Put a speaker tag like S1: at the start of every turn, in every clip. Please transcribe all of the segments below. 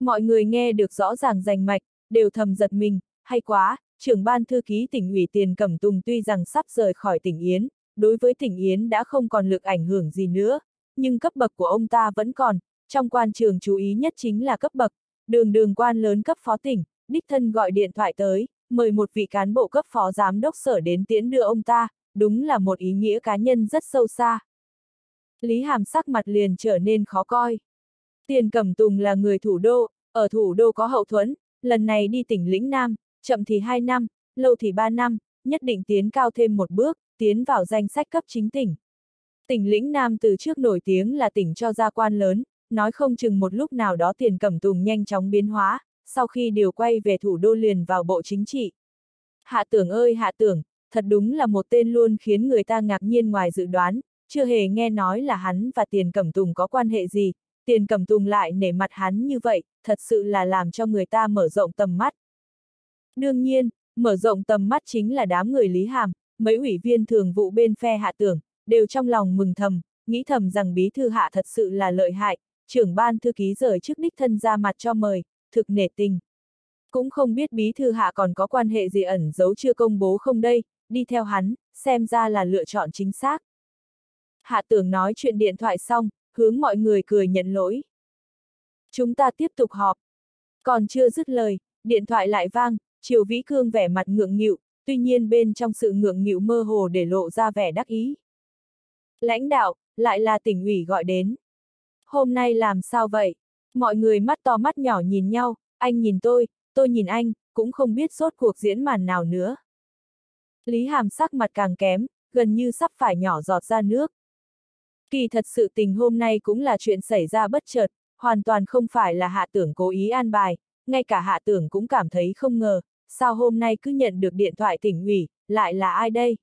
S1: Mọi người nghe được rõ ràng rành mạch, đều thầm giật mình, hay quá, trưởng ban thư ký tỉnh ủy Tiền Cẩm Tùng tuy rằng sắp rời khỏi tỉnh Yến, đối với tỉnh Yến đã không còn lực ảnh hưởng gì nữa, nhưng cấp bậc của ông ta vẫn còn, trong quan trường chú ý nhất chính là cấp bậc, đường đường quan lớn cấp phó tỉnh, đích thân gọi điện thoại tới, mời một vị cán bộ cấp phó giám đốc sở đến tiễn đưa ông ta, đúng là một ý nghĩa cá nhân rất sâu xa. Lý Hàm sắc mặt liền trở nên khó coi. Tiền Cẩm Tùng là người thủ đô, ở thủ đô có hậu thuẫn, lần này đi tỉnh lĩnh Nam, chậm thì 2 năm, lâu thì 3 năm, nhất định tiến cao thêm một bước, tiến vào danh sách cấp chính tỉnh. Tỉnh lĩnh Nam từ trước nổi tiếng là tỉnh cho gia quan lớn, nói không chừng một lúc nào đó tiền cẩm tùng nhanh chóng biến hóa, sau khi điều quay về thủ đô liền vào bộ chính trị. Hạ tưởng ơi hạ tưởng, thật đúng là một tên luôn khiến người ta ngạc nhiên ngoài dự đoán, chưa hề nghe nói là hắn và tiền cẩm tùng có quan hệ gì, tiền cầm tùng lại nể mặt hắn như vậy, thật sự là làm cho người ta mở rộng tầm mắt. Đương nhiên, mở rộng tầm mắt chính là đám người Lý Hàm, mấy ủy viên thường vụ bên phe hạ tưởng, đều trong lòng mừng thầm, nghĩ thầm rằng bí thư hạ thật sự là lợi hại, trưởng ban thư ký rời trước đích thân ra mặt cho mời, thực nể tình. Cũng không biết bí thư hạ còn có quan hệ gì ẩn giấu chưa công bố không đây, đi theo hắn, xem ra là lựa chọn chính xác. Hạ tưởng nói chuyện điện thoại xong, hướng mọi người cười nhận lỗi. Chúng ta tiếp tục họp. Còn chưa dứt lời, điện thoại lại vang, Triều Vĩ Cương vẻ mặt ngượng nghịu, tuy nhiên bên trong sự ngượng nghịu mơ hồ để lộ ra vẻ đắc ý. Lãnh đạo, lại là tỉnh ủy gọi đến. Hôm nay làm sao vậy? Mọi người mắt to mắt nhỏ nhìn nhau, anh nhìn tôi, tôi nhìn anh, cũng không biết sốt cuộc diễn màn nào nữa. Lý Hàm sắc mặt càng kém, gần như sắp phải nhỏ giọt ra nước. Kỳ thật sự tình hôm nay cũng là chuyện xảy ra bất chợt, hoàn toàn không phải là hạ tưởng cố ý an bài, ngay cả hạ tưởng cũng cảm thấy không ngờ, sao hôm nay cứ nhận được điện thoại tỉnh ủy, lại là ai đây?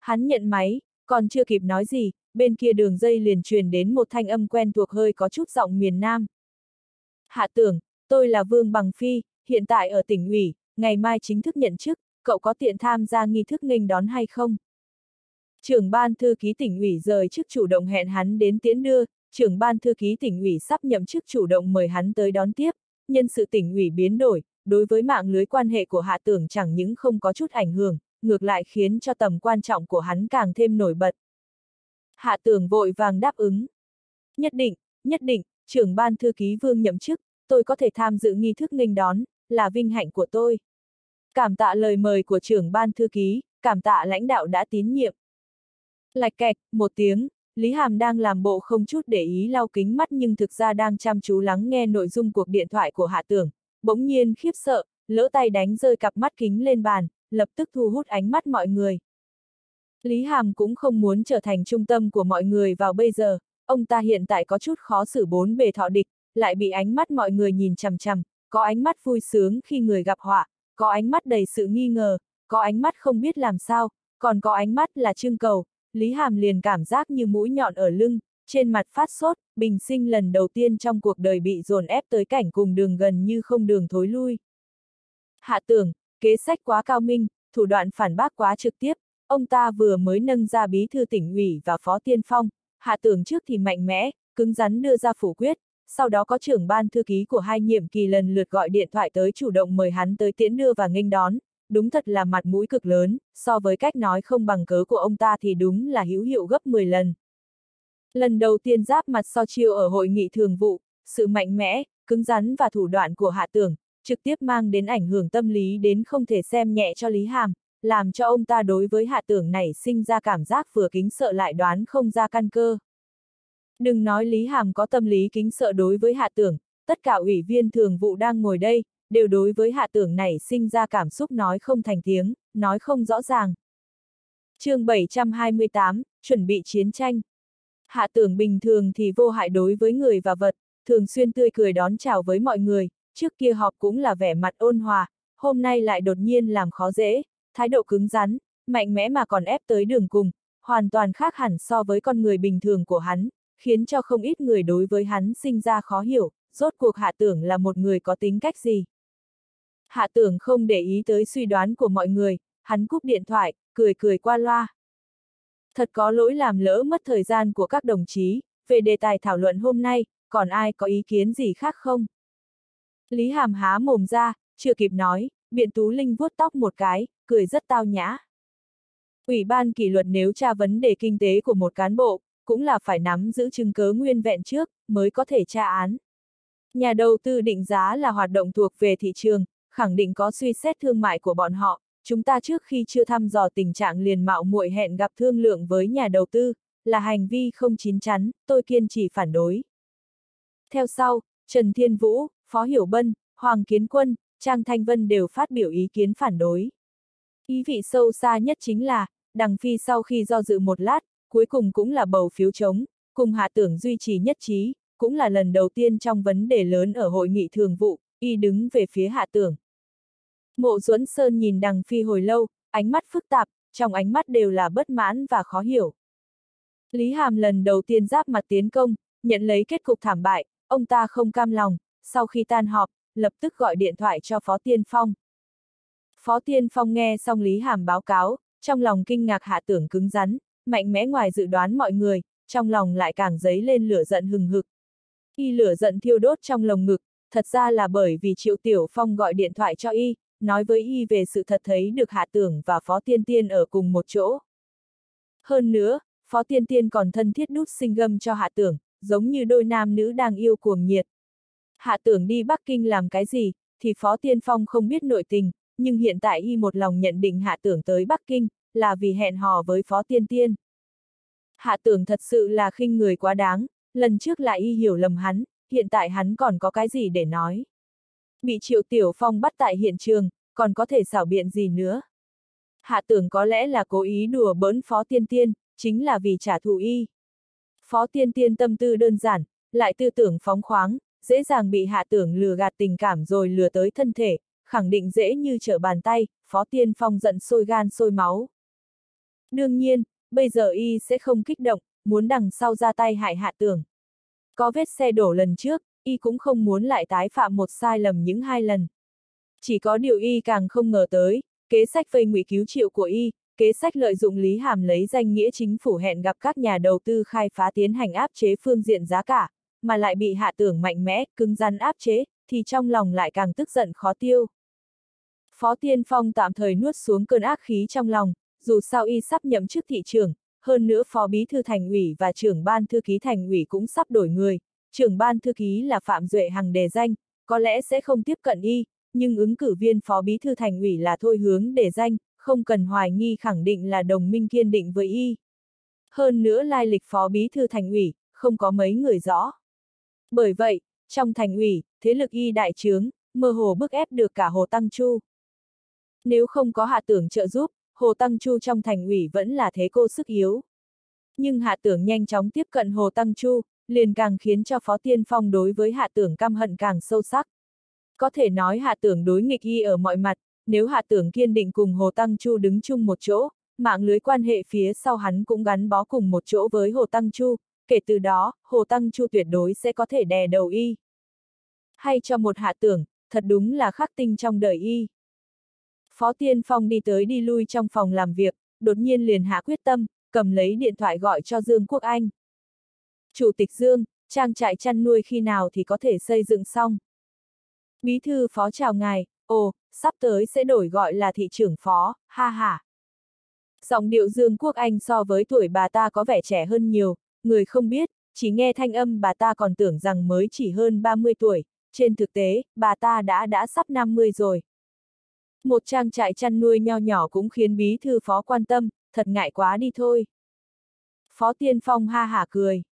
S1: Hắn nhận máy, còn chưa kịp nói gì, bên kia đường dây liền truyền đến một thanh âm quen thuộc hơi có chút giọng miền Nam. Hạ tưởng, tôi là Vương Bằng Phi, hiện tại ở tỉnh ủy, ngày mai chính thức nhận chức, cậu có tiện tham gia nghi thức nghênh đón hay không? Trưởng ban thư ký tỉnh ủy rời chức chủ động hẹn hắn đến tiễn đưa, trưởng ban thư ký tỉnh ủy sắp nhậm chức chủ động mời hắn tới đón tiếp, nhân sự tỉnh ủy biến đổi, đối với mạng lưới quan hệ của hạ tưởng chẳng những không có chút ảnh hưởng, ngược lại khiến cho tầm quan trọng của hắn càng thêm nổi bật. Hạ tưởng vội vàng đáp ứng. Nhất định, nhất định, trưởng ban thư ký vương nhậm chức, tôi có thể tham dự nghi thức nghênh đón, là vinh hạnh của tôi. Cảm tạ lời mời của trưởng ban thư ký, cảm tạ lãnh đạo đã tín nhiệm. Lạch kẹt, một tiếng, Lý Hàm đang làm bộ không chút để ý lau kính mắt nhưng thực ra đang chăm chú lắng nghe nội dung cuộc điện thoại của Hạ Tưởng, bỗng nhiên khiếp sợ, lỡ tay đánh rơi cặp mắt kính lên bàn, lập tức thu hút ánh mắt mọi người. Lý Hàm cũng không muốn trở thành trung tâm của mọi người vào bây giờ, ông ta hiện tại có chút khó xử bốn bề thọ địch, lại bị ánh mắt mọi người nhìn chằm chằm, có ánh mắt vui sướng khi người gặp họa, có ánh mắt đầy sự nghi ngờ, có ánh mắt không biết làm sao, còn có ánh mắt là trưng cầu, Lý Hàm liền cảm giác như mũi nhọn ở lưng, trên mặt phát sốt, bình sinh lần đầu tiên trong cuộc đời bị dồn ép tới cảnh cùng đường gần như không đường thối lui. Hạ tưởng, kế sách quá cao minh, thủ đoạn phản bác quá trực tiếp, ông ta vừa mới nâng ra bí thư tỉnh ủy và phó tiên phong, hạ tưởng trước thì mạnh mẽ, cứng rắn đưa ra phủ quyết, sau đó có trưởng ban thư ký của hai nhiệm kỳ lần lượt gọi điện thoại tới chủ động mời hắn tới tiễn đưa và nghênh đón, đúng thật là mặt mũi cực lớn, so với cách nói không bằng cớ của ông ta thì đúng là hữu hiệu gấp 10 lần. Lần đầu tiên giáp mặt so chiêu ở hội nghị thường vụ, sự mạnh mẽ, cứng rắn và thủ đoạn của hạ tưởng, trực tiếp mang đến ảnh hưởng tâm lý đến không thể xem nhẹ cho Lý Hàm, làm cho ông ta đối với hạ tưởng này sinh ra cảm giác vừa kính sợ lại đoán không ra căn cơ. Đừng nói Lý Hàm có tâm lý kính sợ đối với hạ tưởng, tất cả ủy viên thường vụ đang ngồi đây, đều đối với hạ tưởng này sinh ra cảm xúc nói không thành tiếng, nói không rõ ràng. chương 728, chuẩn bị chiến tranh. Hạ tưởng bình thường thì vô hại đối với người và vật, thường xuyên tươi cười đón chào với mọi người, trước kia họp cũng là vẻ mặt ôn hòa, hôm nay lại đột nhiên làm khó dễ, thái độ cứng rắn, mạnh mẽ mà còn ép tới đường cùng, hoàn toàn khác hẳn so với con người bình thường của hắn, khiến cho không ít người đối với hắn sinh ra khó hiểu, rốt cuộc hạ tưởng là một người có tính cách gì. Hạ tưởng không để ý tới suy đoán của mọi người, hắn cúp điện thoại, cười cười qua loa. Thật có lỗi làm lỡ mất thời gian của các đồng chí, về đề tài thảo luận hôm nay, còn ai có ý kiến gì khác không? Lý Hàm há mồm ra, chưa kịp nói, biện tú linh vuốt tóc một cái, cười rất tao nhã. Ủy ban kỷ luật nếu tra vấn đề kinh tế của một cán bộ, cũng là phải nắm giữ chứng cớ nguyên vẹn trước, mới có thể tra án. Nhà đầu tư định giá là hoạt động thuộc về thị trường, khẳng định có suy xét thương mại của bọn họ, chúng ta trước khi chưa thăm dò tình trạng liền mạo muội hẹn gặp thương lượng với nhà đầu tư, là hành vi không chín chắn, tôi kiên trì phản đối. Theo sau, Trần Thiên Vũ, Phó Hiểu Bân, Hoàng Kiến Quân, Trang Thanh Vân đều phát biểu ý kiến phản đối. Ý vị sâu xa nhất chính là, Đằng Phi sau khi do dự một lát, cuối cùng cũng là bầu phiếu chống, cùng hạ tưởng duy trì nhất trí, cũng là lần đầu tiên trong vấn đề lớn ở hội nghị thường vụ, y đứng về phía hạ tưởng. Mộ Duẫn Sơn nhìn Đằng Phi hồi lâu, ánh mắt phức tạp, trong ánh mắt đều là bất mãn và khó hiểu. Lý Hàm lần đầu tiên giáp mặt tiến công, nhận lấy kết cục thảm bại, ông ta không cam lòng, sau khi tan họp, lập tức gọi điện thoại cho Phó Tiên Phong. Phó Tiên Phong nghe xong Lý Hàm báo cáo, trong lòng kinh ngạc hạ tưởng cứng rắn, mạnh mẽ ngoài dự đoán mọi người, trong lòng lại càng dấy lên lửa giận hừng hực. Y lửa giận thiêu đốt trong lồng ngực, thật ra là bởi vì Triệu Tiểu Phong gọi điện thoại cho Y, nói với Y về sự thật thấy được Hạ Tưởng và Phó Tiên Tiên ở cùng một chỗ. Hơn nữa, Phó Tiên Tiên còn thân thiết nút sinh gâm cho Hạ Tưởng, giống như đôi nam nữ đang yêu cuồng nhiệt. Hạ Tưởng đi Bắc Kinh làm cái gì, thì Phó Tiên Phong không biết nội tình, nhưng hiện tại Y một lòng nhận định Hạ Tưởng tới Bắc Kinh, là vì hẹn hò với Phó Tiên Tiên. Hạ Tưởng thật sự là khinh người quá đáng, lần trước lại Y hiểu lầm hắn, hiện tại hắn còn có cái gì để nói. Bị Triệu Tiểu Phong bắt tại hiện trường, còn có thể xảo biện gì nữa. Hạ tưởng có lẽ là cố ý đùa bỡn Phó Tiên Tiên, chính là vì trả thù y. Phó Tiên Tiên tâm tư đơn giản, lại tư tưởng phóng khoáng, dễ dàng bị hạ tưởng lừa gạt tình cảm rồi lừa tới thân thể, khẳng định dễ như trở bàn tay, Phó Tiên Phong giận sôi gan sôi máu. Đương nhiên, bây giờ y sẽ không kích động, muốn đằng sau ra tay hại hạ tưởng. Có vết xe đổ lần trước, y cũng không muốn lại tái phạm một sai lầm những hai lần. Chỉ có điều y càng không ngờ tới, kế sách vây ngụy cứu triệu của y, kế sách lợi dụng Lý Hàm lấy danh nghĩa chính phủ hẹn gặp các nhà đầu tư khai phá tiến hành áp chế phương diện giá cả, mà lại bị hạ tưởng mạnh mẽ, cứng rắn áp chế, thì trong lòng lại càng tức giận khó tiêu. Phó Tiên Phong tạm thời nuốt xuống cơn ác khí trong lòng, dù sao y sắp nhậm chức thị trường, hơn nữa phó bí thư thành ủy và trưởng ban thư ký thành ủy cũng sắp đổi người, trưởng ban thư ký là Phạm Duệ Hằng đề danh, có lẽ sẽ không tiếp cận y, nhưng ứng cử viên phó bí thư thành ủy là thôi hướng đề danh, không cần hoài nghi khẳng định là đồng minh kiên định với y. Hơn nữa lai lịch phó bí thư thành ủy, không có mấy người rõ. Bởi vậy, trong thành ủy, thế lực y đại trướng, mơ hồ bức ép được cả Hồ Tăng Chu. Nếu không có hạ tưởng trợ giúp, Hồ Tăng Chu trong thành ủy vẫn là thế cô sức yếu. Nhưng hạ tưởng nhanh chóng tiếp cận Hồ Tăng Chu, liền càng khiến cho Phó Tiên Phong đối với hạ tưởng căm hận càng sâu sắc. Có thể nói hạ tưởng đối nghịch y ở mọi mặt, nếu hạ tưởng kiên định cùng Hồ Tăng Chu đứng chung một chỗ, mạng lưới quan hệ phía sau hắn cũng gắn bó cùng một chỗ với Hồ Tăng Chu, kể từ đó, Hồ Tăng Chu tuyệt đối sẽ có thể đè đầu y. Hay cho một hạ tưởng, thật đúng là khắc tinh trong đời y. Phó Tiên Phong đi tới đi lui trong phòng làm việc, đột nhiên liền hạ quyết tâm, cầm lấy điện thoại gọi cho Dương Quốc Anh. Chủ tịch Dương, trang trại chăn nuôi khi nào thì có thể xây dựng xong. Bí thư phó chào ngài, ồ, sắp tới sẽ đổi gọi là thị trưởng phó, ha ha. Giọng điệu Dương Quốc Anh so với tuổi bà ta có vẻ trẻ hơn nhiều, người không biết, chỉ nghe thanh âm bà ta còn tưởng rằng mới chỉ hơn 30 tuổi, trên thực tế, bà ta đã đã sắp 50 rồi. Một trang trại chăn nuôi nho nhỏ cũng khiến bí thư phó quan tâm, thật ngại quá đi thôi. Phó Tiên Phong ha hả cười.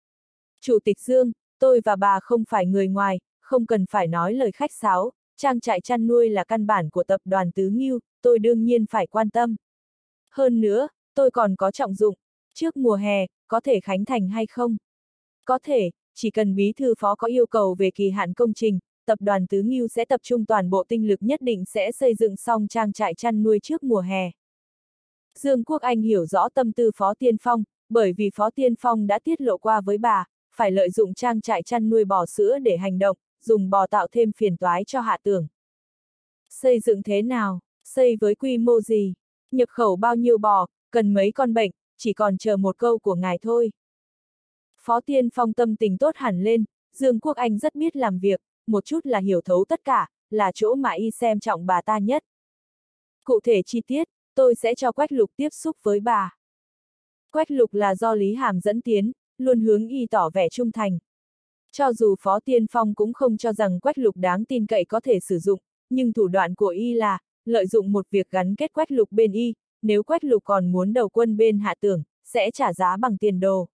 S1: Chủ tịch Dương, tôi và bà không phải người ngoài, không cần phải nói lời khách sáo, trang trại chăn nuôi là căn bản của tập đoàn Tứ Nghiêu, tôi đương nhiên phải quan tâm. Hơn nữa, tôi còn có trọng dụng, trước mùa hè, có thể khánh thành hay không? Có thể, chỉ cần bí thư phó có yêu cầu về kỳ hạn công trình, tập đoàn Tứ Nghiêu sẽ tập trung toàn bộ tinh lực nhất định sẽ xây dựng xong trang trại chăn nuôi trước mùa hè. Dương Quốc Anh hiểu rõ tâm tư Phó Tiên Phong, bởi vì Phó Tiên Phong đã tiết lộ qua với bà, phải lợi dụng trang trại chăn nuôi bò sữa để hành động, dùng bò tạo thêm phiền toái cho hạ tưởng. Xây dựng thế nào? Xây với quy mô gì? Nhập khẩu bao nhiêu bò, cần mấy con bệnh, chỉ còn chờ một câu của ngài thôi. Phó Tiên Phong tâm tình tốt hẳn lên, Dương Quốc Anh rất biết làm việc, một chút là hiểu thấu tất cả, là chỗ mà y xem trọng bà ta nhất. Cụ thể chi tiết, tôi sẽ cho Quách Lục tiếp xúc với bà. Quách Lục là do Lý Hàm dẫn tiến, luôn hướng y tỏ vẻ trung thành. Cho dù Phó Tiên Phong cũng không cho rằng Quách Lục đáng tin cậy có thể sử dụng, nhưng thủ đoạn của y là, lợi dụng một việc gắn kết Quách Lục bên y, nếu Quách Lục còn muốn đầu quân bên hạ tưởng, sẽ trả giá bằng tiền đồ.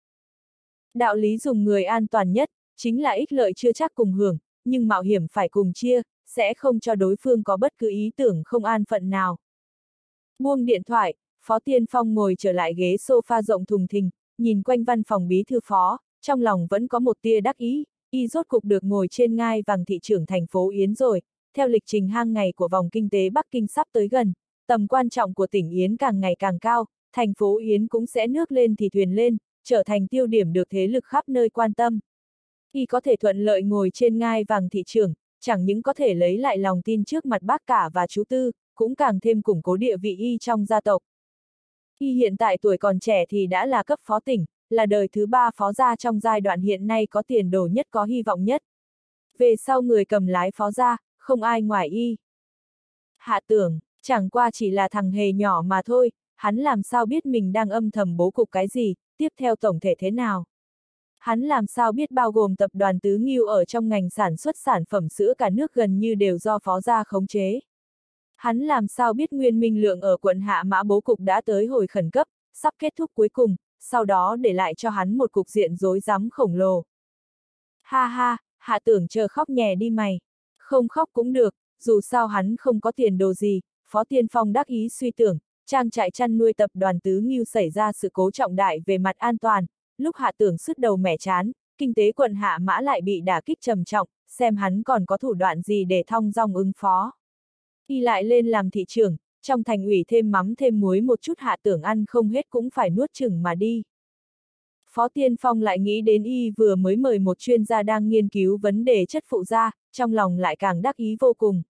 S1: Đạo lý dùng người an toàn nhất, chính là ích lợi chưa chắc cùng hưởng, nhưng mạo hiểm phải cùng chia, sẽ không cho đối phương có bất cứ ý tưởng không an phận nào. Buông điện thoại, Phó Tiên Phong ngồi trở lại ghế sofa rộng thùng thình, nhìn quanh văn phòng bí thư phó, trong lòng vẫn có một tia đắc ý, y rốt cục được ngồi trên ngai vàng thị trưởng thành phố Yến rồi, theo lịch trình hàng ngày của vòng kinh tế Bắc Kinh sắp tới gần, tầm quan trọng của tỉnh Yến càng ngày càng cao, thành phố Yến cũng sẽ nước lên thì thuyền lên, trở thành tiêu điểm được thế lực khắp nơi quan tâm. Y có thể thuận lợi ngồi trên ngai vàng thị trường, chẳng những có thể lấy lại lòng tin trước mặt bác cả và chú Tư, cũng càng thêm củng cố địa vị Y trong gia tộc khi hiện tại tuổi còn trẻ thì đã là cấp phó tỉnh, là đời thứ ba phó gia trong giai đoạn hiện nay có tiền đồ nhất có hy vọng nhất. Về sau người cầm lái phó gia, không ai ngoài Y. Hạ tưởng, chẳng qua chỉ là thằng hề nhỏ mà thôi, hắn làm sao biết mình đang âm thầm bố cục cái gì, tiếp theo tổng thể thế nào. Hắn làm sao biết bao gồm tập đoàn Tứ Nghiêu ở trong ngành sản xuất sản phẩm sữa cả nước gần như đều do phó gia khống chế. Hắn làm sao biết Nguyên Minh Lượng ở quận Hạ Mã bố cục đã tới hồi khẩn cấp, sắp kết thúc cuối cùng, sau đó để lại cho hắn một cục diện rối rắm khổng lồ. Ha ha, hạ tưởng chờ khóc nhè đi mày. Không khóc cũng được, dù sao hắn không có tiền đồ gì, Phó Tiên Phong đắc ý suy tưởng, trang trại chăn nuôi tập đoàn Tứ Nghiêu xảy ra sự cố trọng đại về mặt an toàn, lúc hạ tưởng sứt đầu mẻ chán, kinh tế quận hạ mã lại bị đả kích trầm trọng, xem hắn còn có thủ đoạn gì để thong dong ứng phó. Y lại lên làm thị trưởng, trong thành ủy thêm mắm thêm muối một chút hạ tưởng ăn không hết cũng phải nuốt chừng mà đi. Phó Tiên Phong lại nghĩ đến y vừa mới mời một chuyên gia đang nghiên cứu vấn đề chất phụ da, trong lòng lại càng đắc ý vô cùng.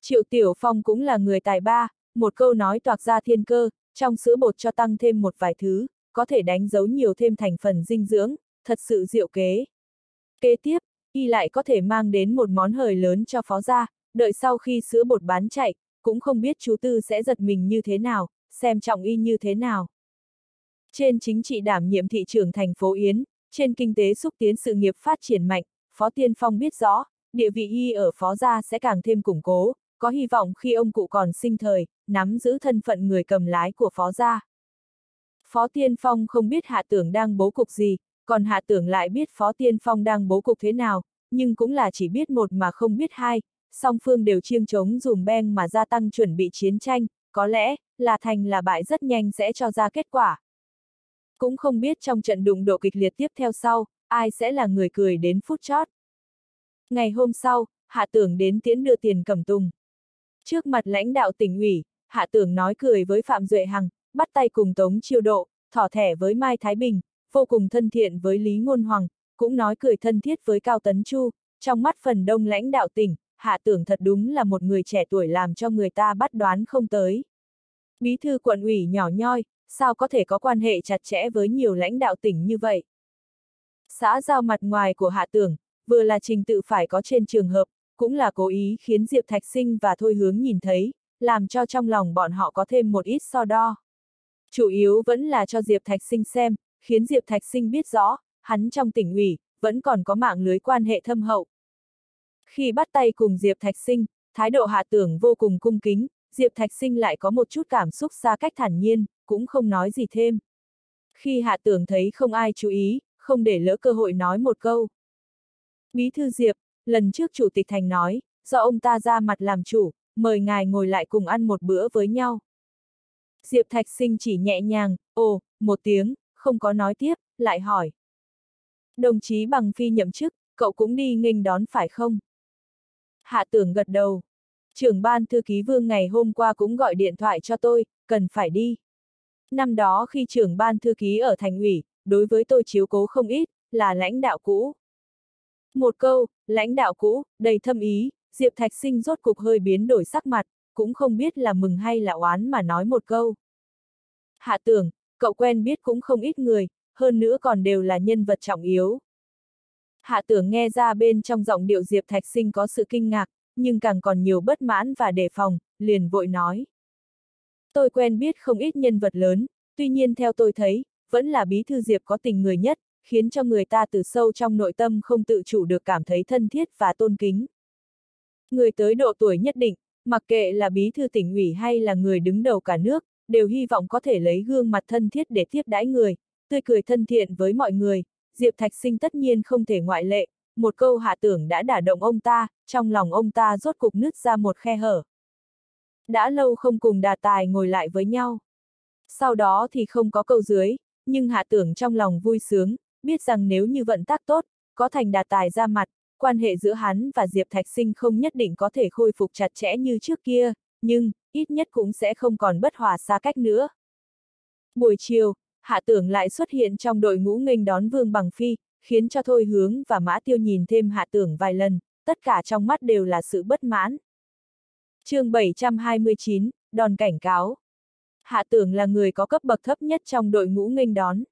S1: Triệu Tiểu Phong cũng là người tài ba, một câu nói toạc ra thiên cơ, trong sữa bột cho tăng thêm một vài thứ, có thể đánh dấu nhiều thêm thành phần dinh dưỡng, thật sự diệu kế. Kế tiếp, y lại có thể mang đến một món hời lớn cho phó gia, đợi sau khi sữa bột bán chạy, cũng không biết chú Tư sẽ giật mình như thế nào, xem trọng y như thế nào. Trên chính trị đảm nhiệm thị trường thành phố Yến, trên kinh tế xúc tiến sự nghiệp phát triển mạnh, Phó Tiên Phong biết rõ, địa vị y ở phó gia sẽ càng thêm củng cố, có hy vọng khi ông cụ còn sinh thời, nắm giữ thân phận người cầm lái của phó gia. Phó Tiên Phong không biết Hạ Tưởng đang bố cục gì, còn Hạ Tưởng lại biết Phó Tiên Phong đang bố cục thế nào, nhưng cũng là chỉ biết một mà không biết hai, song phương đều chiêng chống dùm beng mà gia tăng chuẩn bị chiến tranh, có lẽ, là thành là bại rất nhanh sẽ cho ra kết quả. Cũng không biết trong trận đụng độ kịch liệt tiếp theo sau, ai sẽ là người cười đến phút chót. Ngày hôm sau, Hạ Tưởng đến tiễn đưa tiền cầm tùng. Trước mặt lãnh đạo tỉnh ủy, Hạ Tưởng nói cười với Phạm Duệ Hằng, bắt tay cùng Tống Chiêu Độ, thỏ thẻ với Mai Thái Bình, vô cùng thân thiện với Lý Ngôn Hoàng, cũng nói cười thân thiết với Cao Tấn Chu, trong mắt phần đông lãnh đạo tỉnh, Hạ Tưởng thật đúng là một người trẻ tuổi làm cho người ta bắt đoán không tới. Bí thư quận ủy nhỏ nhoi, sao có thể có quan hệ chặt chẽ với nhiều lãnh đạo tỉnh như vậy? Xã giao mặt ngoài của Hạ Tưởng, vừa là trình tự phải có trên trường hợp, cũng là cố ý khiến Diệp Thạch Sinh và Thôi Hướng nhìn thấy, làm cho trong lòng bọn họ có thêm một ít so đo. Chủ yếu vẫn là cho Diệp Thạch Sinh xem, khiến Diệp Thạch Sinh biết rõ, hắn trong tỉnh ủy, vẫn còn có mạng lưới quan hệ thâm hậu. Khi bắt tay cùng Diệp Thạch Sinh, thái độ hạ tưởng vô cùng cung kính, Diệp Thạch Sinh lại có một chút cảm xúc xa cách thản nhiên, cũng không nói gì thêm. Khi hạ tưởng thấy không ai chú ý, không để lỡ cơ hội nói một câu. Bí thư Diệp, lần trước Chủ tịch Thành nói, do ông ta ra mặt làm chủ, mời ngài ngồi lại cùng ăn một bữa với nhau. Diệp Thạch Sinh chỉ nhẹ nhàng, ồ, một tiếng, không có nói tiếp, lại hỏi. Đồng chí bằng phi nhậm chức, cậu cũng đi nghênh đón phải không? Hạ tưởng gật đầu. Trưởng ban thư ký vương ngày hôm qua cũng gọi điện thoại cho tôi, cần phải đi. Năm đó khi trưởng ban thư ký ở thành ủy, đối với tôi chiếu cố không ít, là lãnh đạo cũ. Một câu, lãnh đạo cũ, đầy thâm ý, Diệp Thạch Sinh rốt cục hơi biến đổi sắc mặt, cũng không biết là mừng hay là oán mà nói một câu. Hạ tưởng, cậu quen biết cũng không ít người, hơn nữa còn đều là nhân vật trọng yếu. Hạ tưởng nghe ra bên trong giọng điệu Diệp Thạch Sinh có sự kinh ngạc, nhưng càng còn nhiều bất mãn và đề phòng, liền vội nói. Tôi quen biết không ít nhân vật lớn, tuy nhiên theo tôi thấy, vẫn là bí thư Diệp có tình người nhất, khiến cho người ta từ sâu trong nội tâm không tự chủ được cảm thấy thân thiết và tôn kính. Người tới độ tuổi nhất định, mặc kệ là bí thư tỉnh ủy hay là người đứng đầu cả nước, đều hy vọng có thể lấy gương mặt thân thiết để tiếp đãi người, tươi cười thân thiện với mọi người, Diệp Thạch Sinh tất nhiên không thể ngoại lệ, một câu hạ tưởng đã đả động ông ta, trong lòng ông ta rốt cục nứt ra một khe hở. Đã lâu không cùng đà tài ngồi lại với nhau. Sau đó thì không có câu dưới, nhưng hạ tưởng trong lòng vui sướng, biết rằng nếu như vận tác tốt, có thành đà tài ra mặt, quan hệ giữa hắn và Diệp Thạch Sinh không nhất định có thể khôi phục chặt chẽ như trước kia, nhưng, ít nhất cũng sẽ không còn bất hòa xa cách nữa. Buổi chiều, Hạ Tưởng lại xuất hiện trong đội ngũ nghênh đón Vương Bằng Phi, khiến cho Thôi Hướng và Mã Tiêu nhìn thêm Hạ Tưởng vài lần, tất cả trong mắt đều là sự bất mãn. chương 729, đòn cảnh cáo. Hạ Tưởng là người có cấp bậc thấp nhất trong đội ngũ nghênh đón.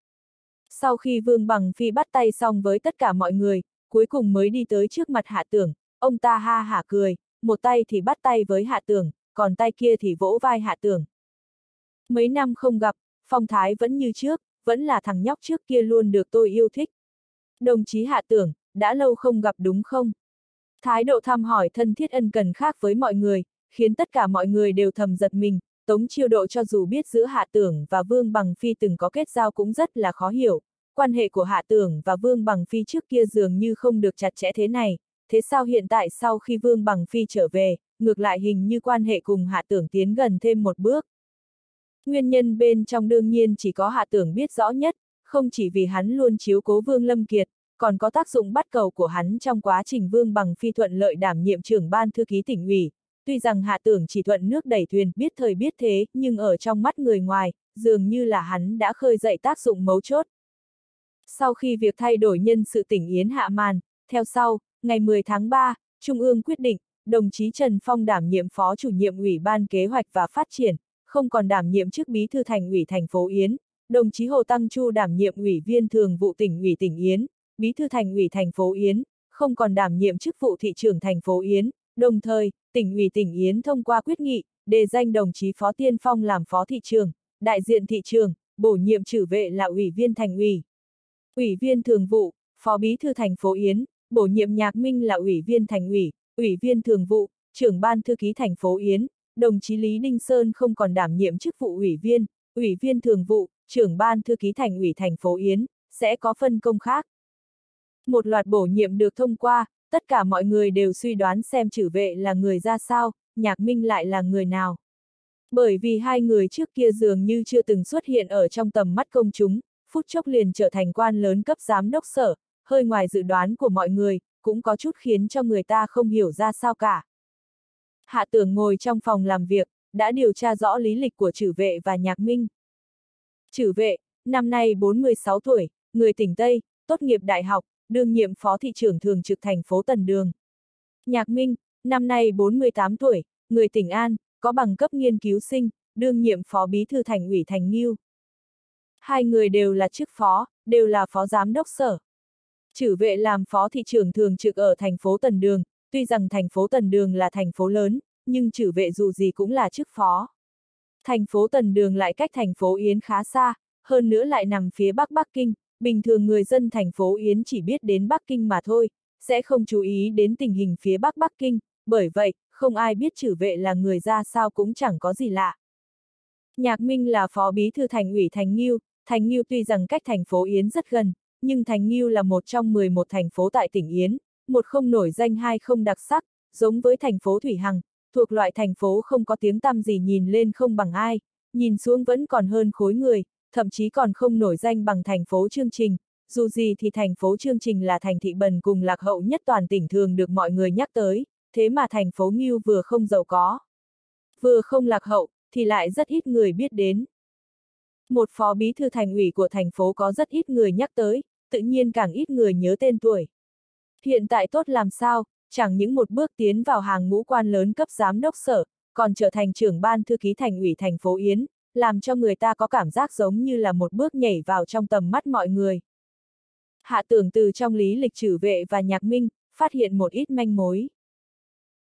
S1: Sau khi Vương Bằng Phi bắt tay xong với tất cả mọi người, cuối cùng mới đi tới trước mặt Hạ Tưởng, ông ta ha hả cười, một tay thì bắt tay với Hạ Tưởng, còn tay kia thì vỗ vai Hạ Tưởng. Mấy năm không gặp, phong thái vẫn như trước, vẫn là thằng nhóc trước kia luôn được tôi yêu thích. Đồng chí Hạ Tưởng, đã lâu không gặp đúng không? Thái độ thăm hỏi thân thiết ân cần khác với mọi người, khiến tất cả mọi người đều thầm giật mình, Tống chiêu độ cho dù biết giữa Hạ Tưởng và Vương Bằng Phi từng có kết giao cũng rất là khó hiểu, quan hệ của Hạ Tưởng và Vương Bằng Phi trước kia dường như không được chặt chẽ thế này, thế sao hiện tại sau khi Vương Bằng Phi trở về, ngược lại hình như quan hệ cùng Hạ Tưởng tiến gần thêm một bước. Nguyên nhân bên trong đương nhiên chỉ có Hạ Tưởng biết rõ nhất, không chỉ vì hắn luôn chiếu cố Vương Lâm Kiệt, còn có tác dụng bắt cầu của hắn trong quá trình Vương Bằng Phi thuận lợi đảm nhiệm trưởng ban thư ký tỉnh ủy. Tuy rằng Hạ Tưởng chỉ thuận nước đẩy thuyền biết thời biết thế, nhưng ở trong mắt người ngoài, dường như là hắn đã khơi dậy tác dụng mấu chốt. Sau khi việc thay đổi nhân sự tỉnh Yến hạ màn, theo sau, ngày 10 tháng 3, Trung ương quyết định, đồng chí Trần Phong đảm nhiệm phó chủ nhiệm Ủy ban Kế hoạch và Phát triển, không còn đảm nhiệm chức bí thư thành ủy thành phố Yến, đồng chí Hồ Tăng Chu đảm nhiệm ủy viên thường vụ tỉnh ủy tỉnh Yến, bí thư thành ủy thành phố Yến, không còn đảm nhiệm chức vụ thị trưởng thành phố Yến, đồng thời, tỉnh ủy tỉnh Yến thông qua quyết nghị, đề danh đồng chí Phó Tiên Phong làm phó thị trường, đại diện thị trường, bổ nhiệm trừ vệ là ủy viên thành ủy. Ủy viên thường vụ, phó bí thư thành phố Yến, bổ nhiệm Nhạc Minh là ủy viên thành ủy, ủy viên thường vụ, trưởng ban thư ký thành phố Yến, đồng chí Lý Đinh Sơn không còn đảm nhiệm chức vụ ủy viên, ủy viên thường vụ, trưởng ban thư ký thành ủy thành phố Yến, sẽ có phân công khác. Một loạt bổ nhiệm được thông qua, tất cả mọi người đều suy đoán xem Trử vệ là người ra sao, nhạc minh lại là người nào. Bởi vì hai người trước kia dường như chưa từng xuất hiện ở trong tầm mắt công chúng, phút chốc liền trở thành quan lớn cấp giám đốc sở, hơi ngoài dự đoán của mọi người, cũng có chút khiến cho người ta không hiểu ra sao cả. Hạ tưởng ngồi trong phòng làm việc, đã điều tra rõ lý lịch của Trử vệ và nhạc minh. Trử vệ, năm nay 46 tuổi, người tỉnh Tây, tốt nghiệp đại học, đương nhiệm phó thị trưởng thường trực thành phố Tần Đường. Nhạc Minh, năm nay 48 tuổi, người tỉnh An, có bằng cấp nghiên cứu sinh, đương nhiệm phó bí thư thành ủy Thành Nghiêu. Hai người đều là chức phó, đều là phó giám đốc sở. Chử vệ làm phó thị trưởng thường trực ở thành phố Tần Đường, tuy rằng thành phố Tần Đường là thành phố lớn, nhưng trừ vệ dù gì cũng là chức phó. Thành phố Tần Đường lại cách thành phố Yến khá xa, hơn nữa lại nằm phía bắc Bắc Kinh, bình thường người dân thành phố Yến chỉ biết đến Bắc Kinh mà thôi, sẽ không chú ý đến tình hình phía bắc Bắc Kinh, bởi vậy, không ai biết trừ vệ là người ra sao cũng chẳng có gì lạ. Nhạc Minh là phó bí thư thành ủy Thành Nghiêu, Thành Nghiêu tuy rằng cách thành phố Yến rất gần, nhưng Thành Nghiêu là một trong 11 thành phố tại tỉnh Yến, một không nổi danh hai không đặc sắc, giống với thành phố Thủy Hằng, thuộc loại thành phố không có tiếng tăm gì nhìn lên không bằng ai, nhìn xuống vẫn còn hơn khối người, thậm chí còn không nổi danh bằng thành phố chương trình. Dù gì thì thành phố chương trình là thành thị bần cùng lạc hậu nhất toàn tỉnh thường được mọi người nhắc tới, thế mà thành phố Nghiêu vừa không giàu có, vừa không lạc hậu, thì lại rất ít người biết đến. Một phó bí thư thành ủy của thành phố có rất ít người nhắc tới, tự nhiên càng ít người nhớ tên tuổi. Hiện tại tốt làm sao, chẳng những một bước tiến vào hàng ngũ quan lớn cấp giám đốc sở, còn trở thành trưởng ban thư ký thành ủy thành phố Yến, làm cho người ta có cảm giác giống như là một bước nhảy vào trong tầm mắt mọi người. hạ tưởng từ trong lý lịch trừ vệ và nhạc minh, phát hiện một ít manh mối.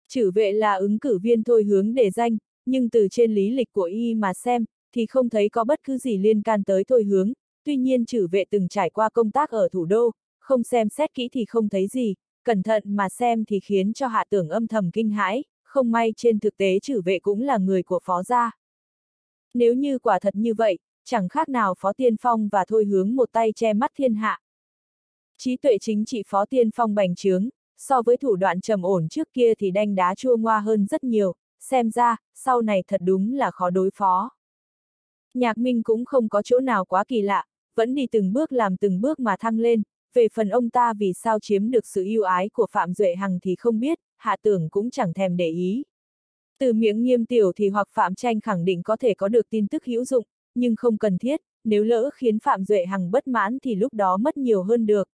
S1: Trừ vệ là ứng cử viên thôi hướng để danh, nhưng từ trên lý lịch của y mà xem, thì không thấy có bất cứ gì liên can tới thôi hướng, tuy nhiên trừ vệ từng trải qua công tác ở thủ đô, không xem xét kỹ thì không thấy gì, cẩn thận mà xem thì khiến cho hạ tưởng âm thầm kinh hãi, không may trên thực tế trừ vệ cũng là người của phó gia. Nếu như quả thật như vậy, chẳng khác nào phó tiên phong và thôi hướng một tay che mắt thiên hạ. Trí tuệ chính trị phó tiên phong bành trướng, so với thủ đoạn trầm ổn trước kia thì đanh đá chua ngoa hơn rất nhiều, xem ra, sau này thật đúng là khó đối phó. Nhạc Minh cũng không có chỗ nào quá kỳ lạ, vẫn đi từng bước làm từng bước mà thăng lên, về phần ông ta vì sao chiếm được sự yêu ái của Phạm Duệ Hằng thì không biết, hạ tưởng cũng chẳng thèm để ý. Từ miệng nghiêm tiểu thì hoặc Phạm Tranh khẳng định có thể có được tin tức hữu dụng, nhưng không cần thiết, nếu lỡ khiến Phạm Duệ Hằng bất mãn thì lúc đó mất nhiều hơn được.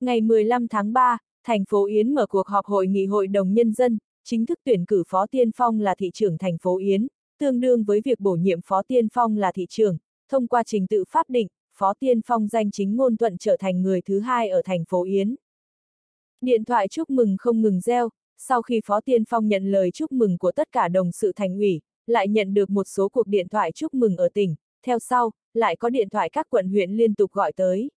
S1: Ngày 15 tháng 3, thành phố Yến mở cuộc họp hội nghị hội đồng nhân dân, chính thức tuyển cử Phó Tiên Phong là thị trưởng thành phố Yến, tương đương với việc bổ nhiệm Phó Tiên Phong là thị trưởng, thông qua trình tự pháp định, Phó Tiên Phong danh chính ngôn thuận trở thành người thứ hai ở thành phố Yến. Điện thoại chúc mừng không ngừng reo, sau khi Phó Tiên Phong nhận lời chúc mừng của tất cả đồng sự thành ủy, lại nhận được một số cuộc điện thoại chúc mừng ở tỉnh, theo sau, lại có điện thoại các quận huyện liên tục gọi tới.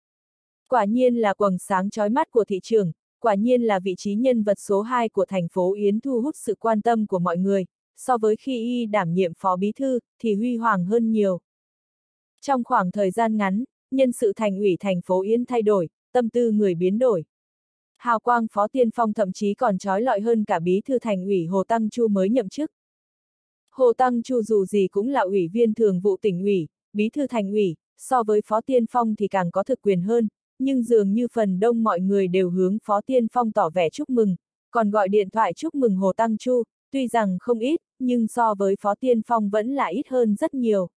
S1: Quả nhiên là quầng sáng trói mắt của thị trường, quả nhiên là vị trí nhân vật số 2 của thành phố Yến thu hút sự quan tâm của mọi người, so với khi y đảm nhiệm phó bí thư, thì huy hoàng hơn nhiều. Trong khoảng thời gian ngắn, nhân sự thành ủy thành phố Yên thay đổi, tâm tư người biến đổi. Hào quang phó tiên phong thậm chí còn trói lọi hơn cả bí thư thành ủy Hồ Tăng Chu mới nhậm chức. Hồ Tăng Chu dù gì cũng là ủy viên thường vụ tỉnh ủy, bí thư thành ủy, so với phó tiên phong thì càng có thực quyền hơn, nhưng dường như phần đông mọi người đều hướng phó tiên phong tỏ vẻ chúc mừng, còn gọi điện thoại chúc mừng Hồ Tăng Chu, tuy rằng không ít, nhưng so với phó tiên phong vẫn là ít hơn rất nhiều.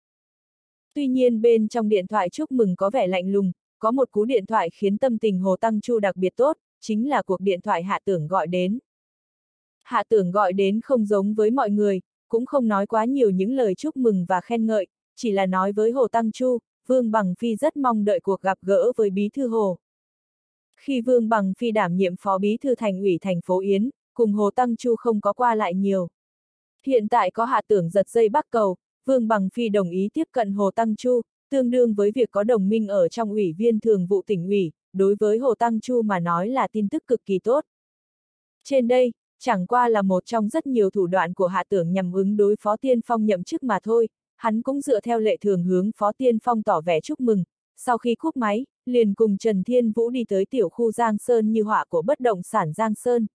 S1: Tuy nhiên bên trong điện thoại chúc mừng có vẻ lạnh lùng, có một cú điện thoại khiến tâm tình Hồ Tăng Chu đặc biệt tốt, chính là cuộc điện thoại hạ tưởng gọi đến. Hạ tưởng gọi đến không giống với mọi người, cũng không nói quá nhiều những lời chúc mừng và khen ngợi, chỉ là nói với Hồ Tăng Chu, Vương Bằng Phi rất mong đợi cuộc gặp gỡ với Bí Thư Hồ. Khi Vương Bằng Phi đảm nhiệm Phó Bí Thư Thành ủy thành phố Yến, cùng Hồ Tăng Chu không có qua lại nhiều. Hiện tại có hạ tưởng giật dây bắc cầu, Vương Bằng Phi đồng ý tiếp cận Hồ Tăng Chu, tương đương với việc có đồng minh ở trong ủy viên thường vụ tỉnh ủy, đối với Hồ Tăng Chu mà nói là tin tức cực kỳ tốt. Trên đây, chẳng qua là một trong rất nhiều thủ đoạn của hạ tưởng nhằm ứng đối Phó Tiên Phong nhậm chức mà thôi, hắn cũng dựa theo lệ thường hướng Phó Tiên Phong tỏ vẻ chúc mừng, sau khi cúp máy, liền cùng Trần Thiên Vũ đi tới tiểu khu Giang Sơn như họa của bất động sản Giang Sơn.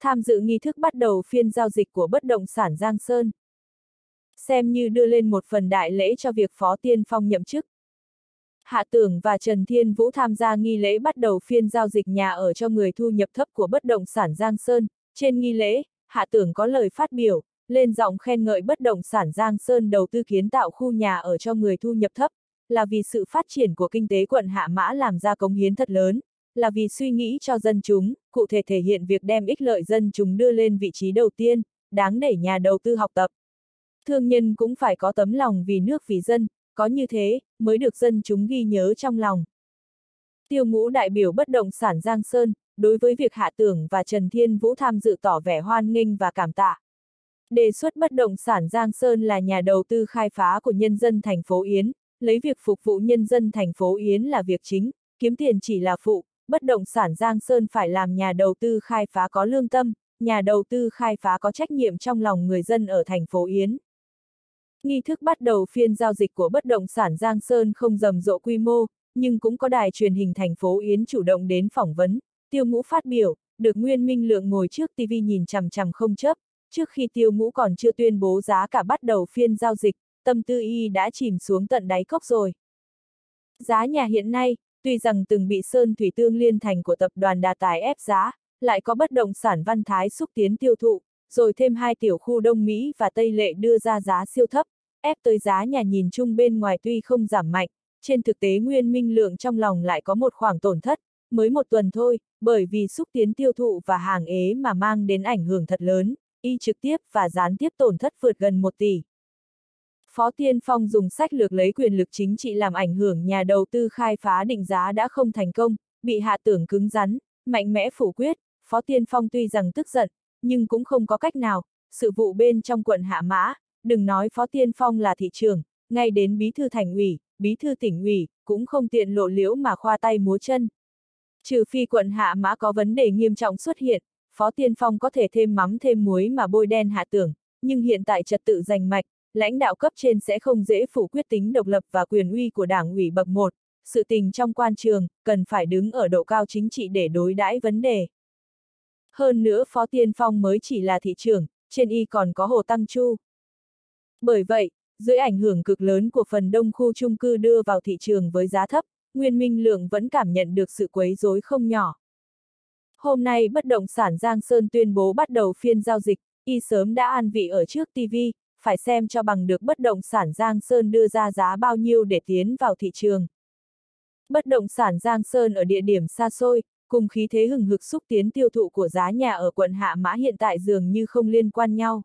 S1: Tham dự nghi thức bắt đầu phiên giao dịch của bất động sản Giang Sơn. Xem như đưa lên một phần đại lễ cho việc Phó Tiên Phong nhậm chức. Hạ Tưởng và Trần Thiên Vũ tham gia nghi lễ bắt đầu phiên giao dịch nhà ở cho người thu nhập thấp của bất động sản Giang Sơn. Trên nghi lễ, Hạ Tưởng có lời phát biểu, lên giọng khen ngợi bất động sản Giang Sơn đầu tư kiến tạo khu nhà ở cho người thu nhập thấp, là vì sự phát triển của kinh tế quận Hạ Mã làm ra cống hiến thật lớn, là vì suy nghĩ cho dân chúng, cụ thể thể hiện việc đem ích lợi dân chúng đưa lên vị trí đầu tiên, đáng để nhà đầu tư học tập. Thương nhân cũng phải có tấm lòng vì nước vì dân, có như thế, mới được dân chúng ghi nhớ trong lòng. Tiêu ngũ đại biểu bất động sản Giang Sơn, đối với việc Hạ Tưởng và Trần Thiên Vũ tham dự tỏ vẻ hoan nghênh và cảm tạ. Đề xuất bất động sản Giang Sơn là nhà đầu tư khai phá của nhân dân thành phố Yến, lấy việc phục vụ nhân dân thành phố Yến là việc chính, kiếm tiền chỉ là phụ, bất động sản Giang Sơn phải làm nhà đầu tư khai phá có lương tâm, nhà đầu tư khai phá có trách nhiệm trong lòng người dân ở thành phố Yến. Nghi thức bắt đầu phiên giao dịch của bất động sản Giang Sơn không rầm rộ quy mô, nhưng cũng có đài truyền hình thành phố Yến chủ động đến phỏng vấn, tiêu ngũ phát biểu, được Nguyên Minh Lượng ngồi trước TV nhìn chằm chằm không chấp, trước khi tiêu ngũ còn chưa tuyên bố giá cả bắt đầu phiên giao dịch, tâm tư y đã chìm xuống tận đáy cốc rồi. Giá nhà hiện nay, tuy rằng từng bị Sơn Thủy Tương Liên Thành của tập đoàn đà tài ép giá, lại có bất động sản văn thái xúc tiến tiêu thụ, rồi thêm hai tiểu khu Đông Mỹ và Tây Lệ đưa ra giá siêu thấp, ép tới giá nhà nhìn chung bên ngoài tuy không giảm mạnh, trên thực tế Nguyên Minh Lượng trong lòng lại có một khoảng tổn thất, mới một tuần thôi, bởi vì xúc tiến tiêu thụ và hàng ế mà mang đến ảnh hưởng thật lớn, y trực tiếp và gián tiếp tổn thất vượt gần 1 tỷ. Phó Tiên Phong dùng sách lược lấy quyền lực chính trị làm ảnh hưởng nhà đầu tư khai phá định giá đã không thành công, bị hạ tưởng cứng rắn, mạnh mẽ phủ quyết, Phó Tiên Phong tuy rằng tức giận, nhưng cũng không có cách nào, sự vụ bên trong quận Hạ Mã, đừng nói Phó Tiên Phong là thị trường, ngay đến bí thư thành ủy, bí thư tỉnh ủy, cũng không tiện lộ liễu mà khoa tay múa chân. Trừ phi quận Hạ Mã có vấn đề nghiêm trọng xuất hiện, Phó Tiên Phong có thể thêm mắm thêm muối mà bôi đen hạ tưởng, nhưng hiện tại trật tự giành mạch, lãnh đạo cấp trên sẽ không dễ phủ quyết tính độc lập và quyền uy của đảng ủy bậc 1, sự tình trong quan trường, cần phải đứng ở độ cao chính trị để đối đãi vấn đề. Hơn nữa Phó Tiên Phong mới chỉ là thị trưởng, trên y còn có Hồ Tăng Chu. Bởi vậy, dưới ảnh hưởng cực lớn của phần đông khu chung cư đưa vào thị trường với giá thấp, Nguyên Minh Lượng vẫn cảm nhận được sự quấy rối không nhỏ. Hôm nay bất động sản Giang Sơn tuyên bố bắt đầu phiên giao dịch, y sớm đã an vị ở trước TV, phải xem cho bằng được bất động sản Giang Sơn đưa ra giá bao nhiêu để tiến vào thị trường. Bất động sản Giang Sơn ở địa điểm xa xôi, cùng khí thế hừng hực xúc tiến tiêu thụ của giá nhà ở quận Hạ Mã hiện tại dường như không liên quan nhau.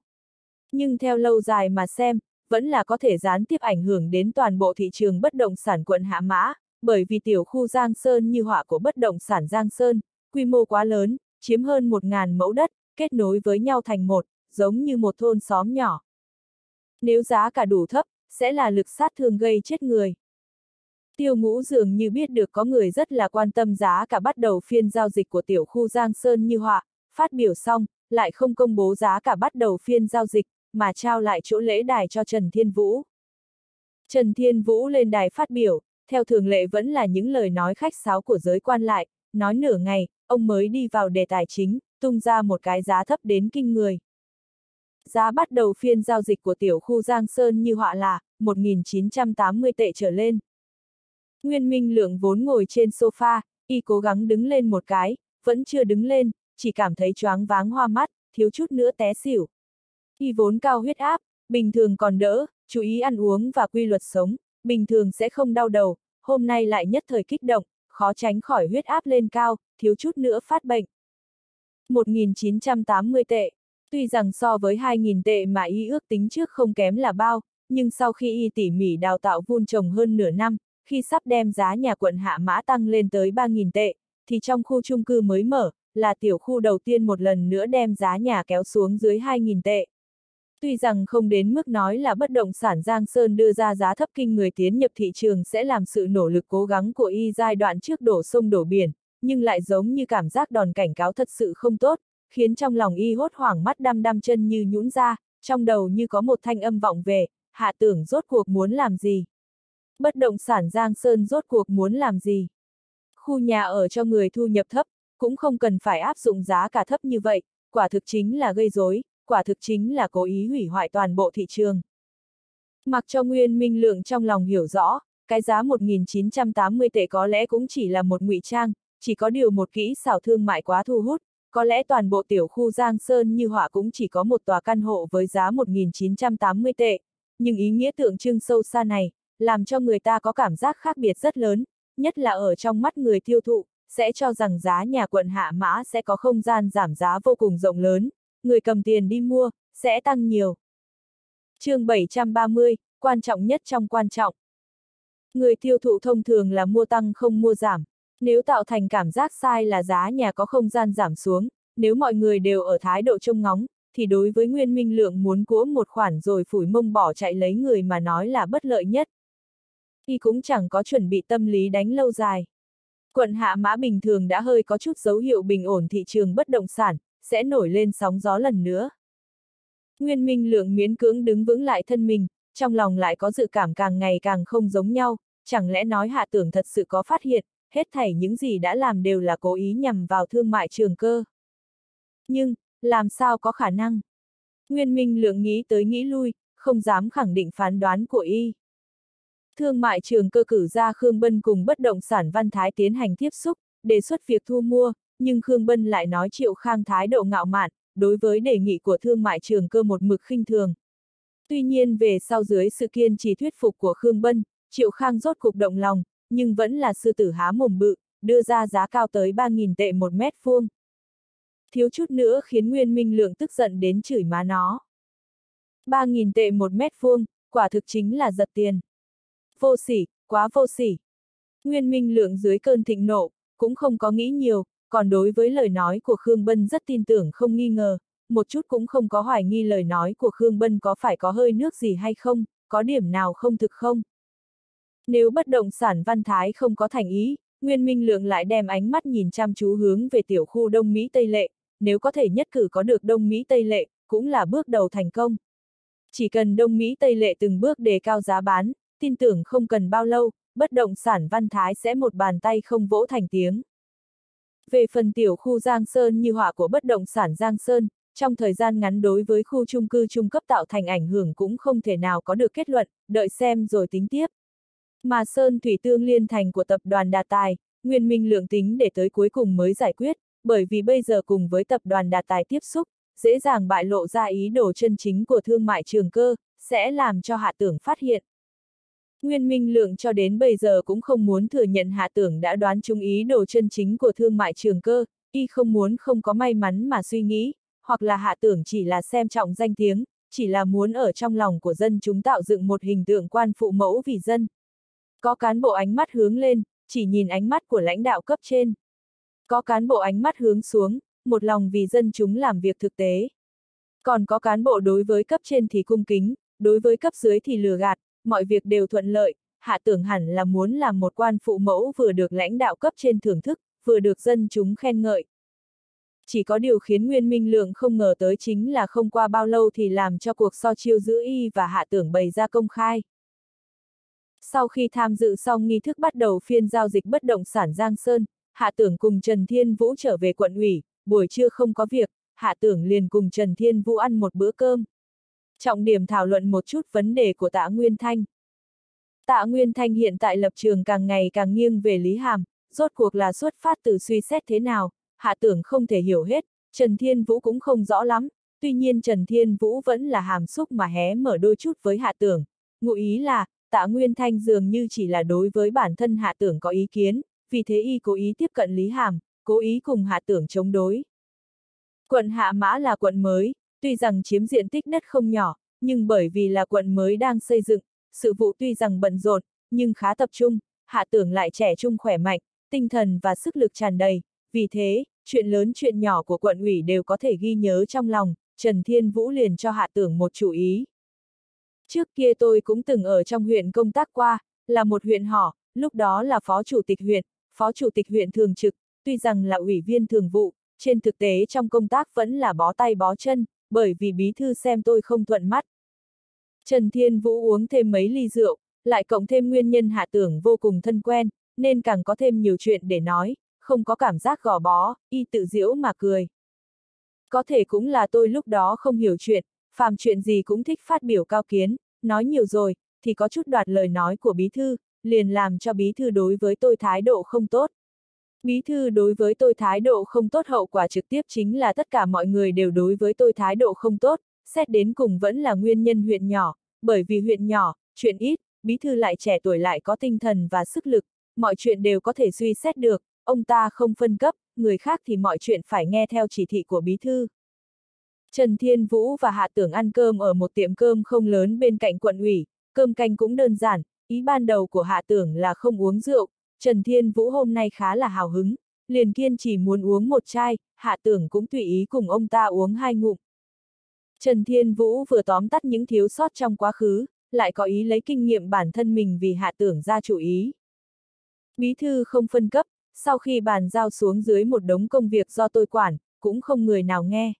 S1: Nhưng theo lâu dài mà xem, vẫn là có thể gián tiếp ảnh hưởng đến toàn bộ thị trường bất động sản quận Hạ Mã, bởi vì tiểu khu Giang Sơn như họa của bất động sản Giang Sơn, quy mô quá lớn, chiếm hơn 1.000 mẫu đất, kết nối với nhau thành một, giống như một thôn xóm nhỏ. Nếu giá cả đủ thấp, sẽ là lực sát thương gây chết người. Tiêu ngũ dường như biết được có người rất là quan tâm giá cả bắt đầu phiên giao dịch của tiểu khu Giang Sơn như họa, phát biểu xong, lại không công bố giá cả bắt đầu phiên giao dịch, mà trao lại chỗ lễ đài cho Trần Thiên Vũ. Trần Thiên Vũ lên đài phát biểu, theo thường lệ vẫn là những lời nói khách sáo của giới quan lại, nói nửa ngày, ông mới đi vào đề tài chính, tung ra một cái giá thấp đến kinh người. Giá bắt đầu phiên giao dịch của tiểu khu Giang Sơn như họa là 1.980 tệ trở lên. Nguyên Minh Lượng vốn ngồi trên sofa, y cố gắng đứng lên một cái, vẫn chưa đứng lên, chỉ cảm thấy choáng váng hoa mắt, thiếu chút nữa té xỉu. Y vốn cao huyết áp, bình thường còn đỡ, chú ý ăn uống và quy luật sống, bình thường sẽ không đau đầu, hôm nay lại nhất thời kích động, khó tránh khỏi huyết áp lên cao, thiếu chút nữa phát bệnh. 1980 tệ. Tuy rằng so với 2.000 tệ mà y ước tính trước không kém là bao, nhưng sau khi y tỉ mỉ đào tạo vun trồng hơn nửa năm, khi sắp đem giá nhà quận Hạ Mã tăng lên tới 3.000 tệ, thì trong khu chung cư mới mở, là tiểu khu đầu tiên một lần nữa đem giá nhà kéo xuống dưới 2.000 tệ. Tuy rằng không đến mức nói là bất động sản Giang Sơn đưa ra giá thấp kinh người tiến nhập thị trường sẽ làm sự nỗ lực cố gắng của y giai đoạn trước đổ sông đổ biển, nhưng lại giống như cảm giác đòn cảnh cáo thật sự không tốt, khiến trong lòng y hốt hoảng mắt đăm đăm chân như nhũn ra, trong đầu như có một thanh âm vọng về, hạ tưởng rốt cuộc muốn làm gì. Bất động sản Giang Sơn rốt cuộc muốn làm gì. Khu nhà ở cho người thu nhập thấp, cũng không cần phải áp dụng giá cả thấp như vậy, quả thực chính là gây rối, quả thực chính là cố ý hủy hoại toàn bộ thị trường. Mặc cho Nguyên Minh Lượng trong lòng hiểu rõ, cái giá 1.980 tệ có lẽ cũng chỉ là một ngụy trang, chỉ có điều một kỹ xảo thương mại quá thu hút, có lẽ toàn bộ tiểu khu Giang Sơn như họa cũng chỉ có một tòa căn hộ với giá 1.980 tệ, nhưng ý nghĩa tượng trưng sâu xa này, làm cho người ta có cảm giác khác biệt rất lớn, nhất là ở trong mắt người tiêu thụ, sẽ cho rằng giá nhà quận Hạ Mã sẽ có không gian giảm giá vô cùng rộng lớn, người cầm tiền đi mua, sẽ tăng nhiều. chương 730, quan trọng nhất trong quan trọng. Người tiêu thụ thông thường là mua tăng không mua giảm. Nếu tạo thành cảm giác sai là giá nhà có không gian giảm xuống, nếu mọi người đều ở thái độ trông ngóng, thì đối với Nguyên Minh Lượng muốn cúa một khoản rồi phủi mông bỏ chạy lấy người mà nói là bất lợi nhất. Y cũng chẳng có chuẩn bị tâm lý đánh lâu dài. Quận Hạ Mã bình thường đã hơi có chút dấu hiệu bình ổn thị trường bất động sản, sẽ nổi lên sóng gió lần nữa. Nguyên Minh Lượng miễn cưỡng đứng vững lại thân mình, trong lòng lại có dự cảm càng ngày càng không giống nhau, chẳng lẽ nói hạ tưởng thật sự có phát hiện, hết thảy những gì đã làm đều là cố ý nhằm vào thương mại trường cơ. Nhưng, làm sao có khả năng? Nguyên Minh Lượng nghĩ tới nghĩ lui, không dám khẳng định phán đoán của y. Thương mại trường cơ cử ra Khương Bân cùng bất động sản Văn Thái tiến hành tiếp xúc, đề xuất việc thu mua, nhưng Khương Bân lại nói Triệu Khang thái độ ngạo mạn, đối với đề nghị của thương mại trường cơ một mực khinh thường. Tuy nhiên về sau dưới sự kiên trì thuyết phục của Khương Bân, Triệu Khang rốt cục động lòng, nhưng vẫn là sư tử há mồm bự, đưa ra giá cao tới 3.000 tệ một mét vuông. Thiếu chút nữa khiến Nguyên Minh Lượng tức giận đến chửi má nó. 3.000 tệ một mét vuông, quả thực chính là giật tiền. Vô sỉ, quá vô sỉ. Nguyên Minh Lượng dưới cơn thịnh nộ, cũng không có nghĩ nhiều, còn đối với lời nói của Khương Bân rất tin tưởng không nghi ngờ, một chút cũng không có hoài nghi lời nói của Khương Bân có phải có hơi nước gì hay không, có điểm nào không thực không. Nếu bất động sản văn thái không có thành ý, Nguyên Minh Lượng lại đem ánh mắt nhìn chăm chú hướng về tiểu khu Đông Mỹ Tây Lệ, nếu có thể nhất cử có được Đông Mỹ Tây Lệ, cũng là bước đầu thành công. Chỉ cần Đông Mỹ Tây Lệ từng bước đề cao giá bán, tin tưởng không cần bao lâu, bất động sản văn thái sẽ một bàn tay không vỗ thành tiếng. Về phần tiểu khu Giang Sơn như họa của bất động sản Giang Sơn, trong thời gian ngắn đối với khu chung cư trung cấp tạo thành ảnh hưởng cũng không thể nào có được kết luận, đợi xem rồi tính tiếp. Mà Sơn Thủy Tương liên thành của tập đoàn Đà Tài, Nguyên Minh lượng tính để tới cuối cùng mới giải quyết, bởi vì bây giờ cùng với tập đoàn Đà Tài tiếp xúc, dễ dàng bại lộ ra ý đồ chân chính của thương mại trường cơ, sẽ làm cho hạ tưởng phát hiện. Nguyên Minh Lượng cho đến bây giờ cũng không muốn thừa nhận hạ tưởng đã đoán trúng ý đồ chân chính của thương mại trường cơ, y không muốn không có may mắn mà suy nghĩ, hoặc là hạ tưởng chỉ là xem trọng danh tiếng, chỉ là muốn ở trong lòng của dân chúng tạo dựng một hình tượng quan phụ mẫu vì dân. Có cán bộ ánh mắt hướng lên, chỉ nhìn ánh mắt của lãnh đạo cấp trên. Có cán bộ ánh mắt hướng xuống, một lòng vì dân chúng làm việc thực tế. Còn có cán bộ đối với cấp trên thì cung kính, đối với cấp dưới thì lừa gạt, mọi việc đều thuận lợi, hạ tưởng hẳn là muốn làm một quan phụ mẫu vừa được lãnh đạo cấp trên thưởng thức, vừa được dân chúng khen ngợi. Chỉ có điều khiến Nguyên Minh Lượng không ngờ tới chính là không qua bao lâu thì làm cho cuộc so chiêu giữa y và hạ tưởng bày ra công khai. Sau khi tham dự xong nghi thức bắt đầu phiên giao dịch bất động sản Giang Sơn, Hạ Tưởng cùng Trần Thiên Vũ trở về quận ủy, buổi trưa không có việc, Hạ Tưởng liền cùng Trần Thiên Vũ ăn một bữa cơm. Trọng điểm thảo luận một chút vấn đề của tạ Nguyên Thanh. Tạ Nguyên Thanh hiện tại lập trường càng ngày càng nghiêng về Lý Hàm, rốt cuộc là xuất phát từ suy xét thế nào, Hạ Tưởng không thể hiểu hết, Trần Thiên Vũ cũng không rõ lắm, tuy nhiên Trần Thiên Vũ vẫn là hàm xúc mà hé mở đôi chút với Hạ Tưởng. Ngụ ý là, tạ Nguyên Thanh dường như chỉ là đối với bản thân Hạ Tưởng có ý kiến, vì thế y cố ý tiếp cận Lý Hàm, cố ý cùng Hạ Tưởng chống đối. Quận Hạ Mã là quận mới, tuy rằng chiếm diện tích đất không nhỏ, nhưng bởi vì là quận mới đang xây dựng, sự vụ tuy rằng bận rộn, nhưng khá tập trung, Hạ Tưởng lại trẻ trung khỏe mạnh, tinh thần và sức lực tràn đầy, vì thế, chuyện lớn chuyện nhỏ của quận ủy đều có thể ghi nhớ trong lòng, Trần Thiên Vũ liền cho Hạ Tưởng một chủ ý. Trước kia tôi cũng từng ở trong huyện công tác qua, là một huyện họ, lúc đó là phó chủ tịch huyện, phó chủ tịch huyện thường trực, tuy rằng là ủy viên thường vụ, trên thực tế trong công tác vẫn là bó tay bó chân, bởi vì bí thư xem tôi không thuận mắt. Trần Thiên Vũ uống thêm mấy ly rượu, lại cộng thêm nguyên nhân hạ tưởng vô cùng thân quen, nên càng có thêm nhiều chuyện để nói, không có cảm giác gò bó, y tự diễu mà cười. Có thể cũng là tôi lúc đó không hiểu chuyện, phàm chuyện gì cũng thích phát biểu cao kiến, nói nhiều rồi, thì có chút đoạt lời nói của bí thư, liền làm cho bí thư đối với tôi thái độ không tốt. Bí thư đối với tôi thái độ không tốt hậu quả trực tiếp chính là tất cả mọi người đều đối với tôi thái độ không tốt, xét đến cùng vẫn là nguyên nhân huyện nhỏ, bởi vì huyện nhỏ, chuyện ít, bí thư lại trẻ tuổi lại có tinh thần và sức lực, mọi chuyện đều có thể suy xét được, ông ta không phân cấp, người khác thì mọi chuyện phải nghe theo chỉ thị của bí thư. Trần Thiên Vũ và Hạ Tưởng ăn cơm ở một tiệm cơm không lớn bên cạnh quận ủy, cơm canh cũng đơn giản, ý ban đầu của Hạ Tưởng là không uống rượu, Trần Thiên Vũ hôm nay khá là hào hứng, liền kiên chỉ muốn uống một chai, Hạ Tưởng cũng tùy ý cùng ông ta uống hai ngụm. Trần Thiên Vũ vừa tóm tắt những thiếu sót trong quá khứ, lại có ý lấy kinh nghiệm bản thân mình vì Hạ Tưởng ra chủ ý. Bí thư không phân cấp, sau khi bàn giao xuống dưới một đống công việc do tôi quản, cũng không người nào nghe.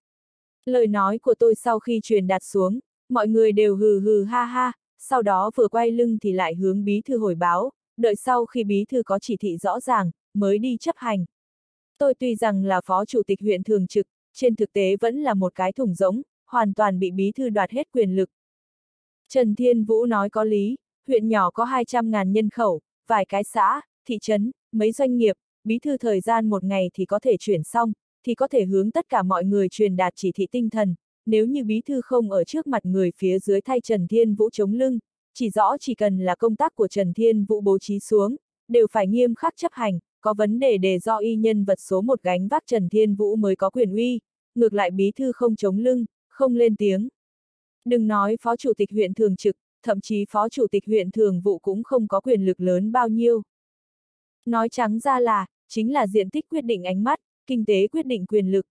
S1: Lời nói của tôi sau khi truyền đạt xuống, mọi người đều hừ hừ ha ha, sau đó vừa quay lưng thì lại hướng bí thư hồi báo, đợi sau khi bí thư có chỉ thị rõ ràng, mới đi chấp hành. Tôi tuy rằng là phó chủ tịch huyện thường trực, trên thực tế vẫn là một cái thùng rỗng, hoàn toàn bị bí thư đoạt hết quyền lực. Trần Thiên Vũ nói có lý, huyện nhỏ có 200.000 nhân khẩu, vài cái xã, thị trấn, mấy doanh nghiệp, bí thư thời gian một ngày thì có thể chuyển xong, thì có thể hướng tất cả mọi người truyền đạt chỉ thị tinh thần, nếu như bí thư không ở trước mặt người phía dưới thay Trần Thiên Vũ chống lưng, chỉ rõ chỉ cần là công tác của Trần Thiên Vũ bố trí xuống, đều phải nghiêm khắc chấp hành, có vấn đề đề do y nhân vật số một gánh vác Trần Thiên Vũ mới có quyền uy, ngược lại bí thư không chống lưng, không lên tiếng. Đừng nói phó chủ tịch huyện thường trực, thậm chí phó chủ tịch huyện thường vụ cũng không có quyền lực lớn bao nhiêu. Nói trắng ra là, chính là diện tích quyết định ánh mắt, kinh tế quyết định quyền lực.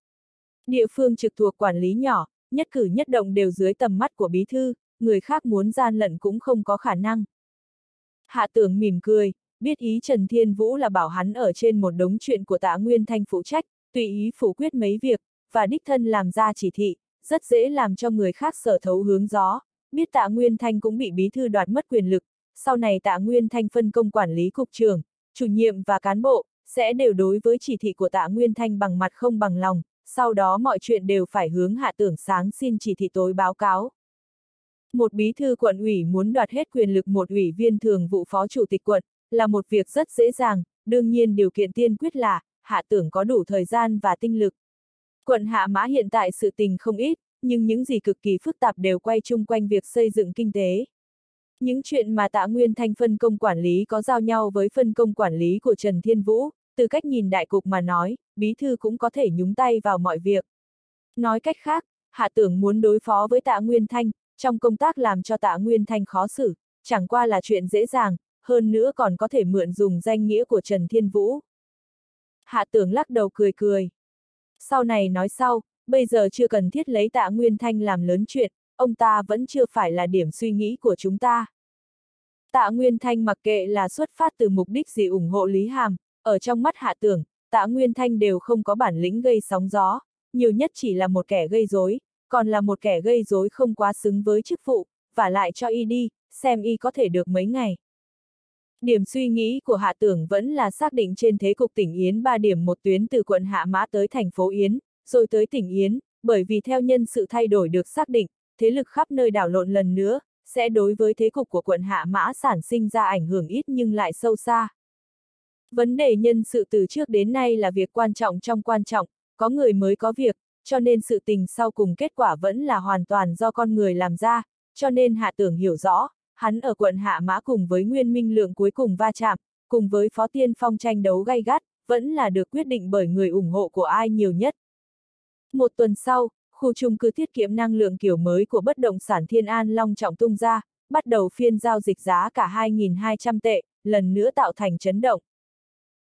S1: Địa phương trực thuộc quản lý nhỏ, nhất cử nhất động đều dưới tầm mắt của bí thư, người khác muốn gian lận cũng không có khả năng. Hạ tưởng mỉm cười, biết ý Trần Thiên Vũ là bảo hắn ở trên một đống chuyện của tạ Nguyên Thanh phụ trách, tùy ý phủ quyết mấy việc, và đích thân làm ra chỉ thị, rất dễ làm cho người khác sở thấu hướng gió. Biết tạ Nguyên Thanh cũng bị bí thư đoạt mất quyền lực, sau này tạ Nguyên Thanh phân công quản lý cục trưởng, chủ nhiệm và cán bộ, sẽ đều đối với chỉ thị của tạ Nguyên Thanh bằng mặt không bằng lòng, sau đó mọi chuyện đều phải hướng hạ tưởng sáng xin chỉ thị tối báo cáo. Một bí thư quận ủy muốn đoạt hết quyền lực một ủy viên thường vụ phó chủ tịch quận, là một việc rất dễ dàng, đương nhiên điều kiện tiên quyết là, hạ tưởng có đủ thời gian và tinh lực. Quận Hạ Mã hiện tại sự tình không ít, nhưng những gì cực kỳ phức tạp đều quay chung quanh việc xây dựng kinh tế. Những chuyện mà tạ Nguyên Thanh phân công quản lý có giao nhau với phân công quản lý của Trần Thiên Vũ, từ cách nhìn đại cục mà nói, bí thư cũng có thể nhúng tay vào mọi việc. Nói cách khác, hạ tưởng muốn đối phó với tạ Nguyên Thanh, trong công tác làm cho tạ Nguyên Thanh khó xử, chẳng qua là chuyện dễ dàng, hơn nữa còn có thể mượn dùng danh nghĩa của Trần Thiên Vũ. Hạ tưởng lắc đầu cười cười. Sau này nói sau, bây giờ chưa cần thiết lấy tạ Nguyên Thanh làm lớn chuyện, ông ta vẫn chưa phải là điểm suy nghĩ của chúng ta. Tạ Nguyên Thanh mặc kệ là xuất phát từ mục đích gì ủng hộ Lý Hàm, ở trong mắt hạ tưởng, tạ Nguyên Thanh đều không có bản lĩnh gây sóng gió, nhiều nhất chỉ là một kẻ gây rối, còn là một kẻ gây rối không quá xứng với chức vụ, và lại cho y đi, xem y có thể được mấy ngày. Điểm suy nghĩ của Hạ Tưởng vẫn là xác định trên thế cục tỉnh Yến 3 điểm một tuyến từ quận Hạ Mã tới thành phố Yến, rồi tới tỉnh Yến, bởi vì theo nhân sự thay đổi được xác định, thế lực khắp nơi đảo lộn lần nữa, sẽ đối với thế cục của quận Hạ Mã sản sinh ra ảnh hưởng ít nhưng lại sâu xa. Vấn đề nhân sự từ trước đến nay là việc quan trọng trong quan trọng, có người mới có việc, cho nên sự tình sau cùng kết quả vẫn là hoàn toàn do con người làm ra, cho nên Hạ Tưởng hiểu rõ, hắn ở quận Hạ Mã cùng với Nguyên Minh Lượng cuối cùng va chạm, cùng với Phó Tiên Phong tranh đấu gay gắt, vẫn là được quyết định bởi người ủng hộ của ai nhiều nhất. Một tuần sau, khu chung cư tiết kiệm năng lượng kiểu mới của bất động sản Thiên An Long trọng tung ra, bắt đầu phiên giao dịch giá cả 2.200 tệ, lần nữa tạo thành chấn động.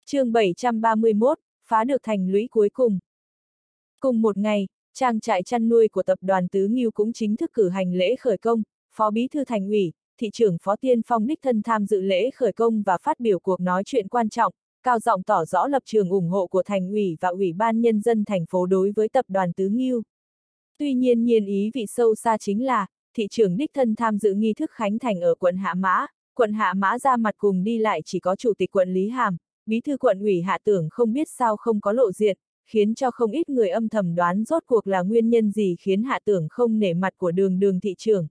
S1: chương 731, phá được thành lũy cuối cùng. Cùng một ngày, trang trại chăn nuôi của tập đoàn Tứ Nghiêu cũng chính thức cử hành lễ khởi công, Phó Bí Thư Thành ủy, thị trưởng Phó Tiên Phong đích thân tham dự lễ khởi công và phát biểu cuộc nói chuyện quan trọng, cao giọng tỏ rõ lập trường ủng hộ của thành ủy và ủy ban nhân dân thành phố đối với tập đoàn Tứ Nghiêu. Tuy nhiên nhiên ý vị sâu xa chính là, thị trưởng đích thân tham dự nghi thức khánh thành ở quận Hạ Mã, quận Hạ Mã ra mặt cùng đi lại chỉ có chủ tịch quận Lý Hàm, bí thư quận ủy Hạ Tưởng không biết sao không có lộ diện, khiến cho không ít người âm thầm đoán rốt cuộc là nguyên nhân gì khiến Hạ Tưởng không nể mặt của đường đường thị trưởng.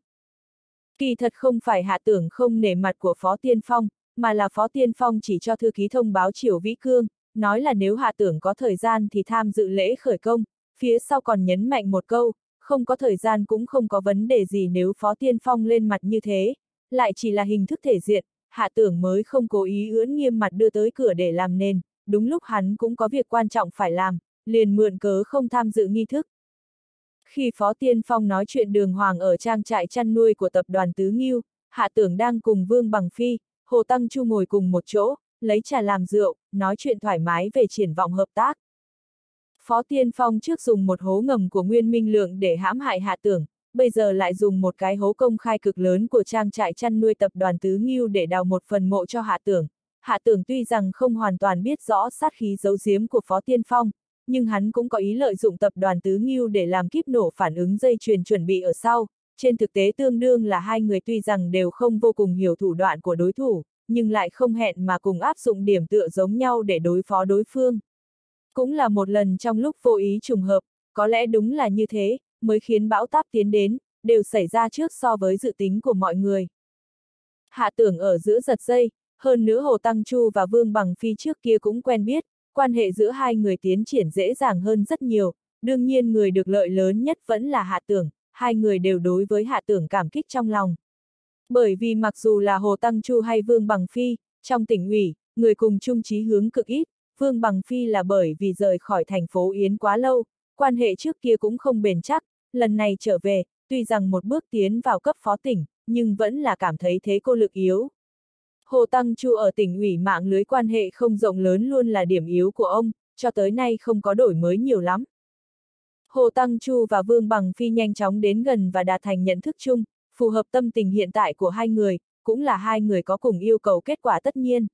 S1: Kỳ thật không phải hạ tưởng không nể mặt của Phó Tiên Phong, mà là Phó Tiên Phong chỉ cho thư ký thông báo Triều Vĩ Cương, nói là nếu hạ tưởng có thời gian thì tham dự lễ khởi công, phía sau còn nhấn mạnh một câu, không có thời gian cũng không có vấn đề gì nếu Phó Tiên Phong lên mặt như thế, lại chỉ là hình thức thể diện, hạ tưởng mới không cố ý ưỡn nghiêm mặt đưa tới cửa để làm nên, đúng lúc hắn cũng có việc quan trọng phải làm, liền mượn cớ không tham dự nghi thức, khi Phó Tiên Phong nói chuyện đường hoàng ở trang trại chăn nuôi của tập đoàn Tứ Nghiêu, Hạ Tưởng đang cùng Vương Bằng Phi, Hồ Tăng Chu ngồi cùng một chỗ, lấy trà làm rượu, nói chuyện thoải mái về triển vọng hợp tác. Phó Tiên Phong trước dùng một hố ngầm của Nguyên Minh Lượng để hãm hại Hạ Tưởng, bây giờ lại dùng một cái hố công khai cực lớn của trang trại chăn nuôi tập đoàn Tứ Nghiêu để đào một phần mộ cho Hạ Tưởng. Hạ Tưởng tuy rằng không hoàn toàn biết rõ sát khí giấu giếm của Phó Tiên Phong, nhưng hắn cũng có ý lợi dụng tập đoàn Tứ Nghiêu để làm kíp nổ phản ứng dây chuyền chuẩn bị ở sau. Trên thực tế tương đương là hai người tuy rằng đều không vô cùng hiểu thủ đoạn của đối thủ, nhưng lại không hẹn mà cùng áp dụng điểm tựa giống nhau để đối phó đối phương. Cũng là một lần trong lúc vô ý trùng hợp, có lẽ đúng là như thế, mới khiến bão táp tiến đến, đều xảy ra trước so với dự tính của mọi người. Hạ tưởng ở giữa giật dây, hơn nữa Hồ Tăng Chu và Vương Bằng Phi trước kia cũng quen biết, quan hệ giữa hai người tiến triển dễ dàng hơn rất nhiều, đương nhiên người được lợi lớn nhất vẫn là hạ tưởng, hai người đều đối với hạ tưởng cảm kích trong lòng. Bởi vì mặc dù là Hồ Tăng Chu hay Vương Bằng Phi, trong tỉnh ủy, người cùng chung chí hướng cực ít, Vương Bằng Phi là bởi vì rời khỏi thành phố Yến quá lâu, quan hệ trước kia cũng không bền chắc, lần này trở về, tuy rằng một bước tiến vào cấp phó tỉnh, nhưng vẫn là cảm thấy thế cô lực yếu. Hồ Tăng Chu ở tỉnh ủy mạng lưới quan hệ không rộng lớn luôn là điểm yếu của ông, cho tới nay không có đổi mới nhiều lắm. Hồ Tăng Chu và Vương Bằng Phi nhanh chóng đến gần và đạt thành nhận thức chung, phù hợp tâm tình hiện tại của hai người, cũng là hai người có cùng yêu cầu kết quả tất nhiên.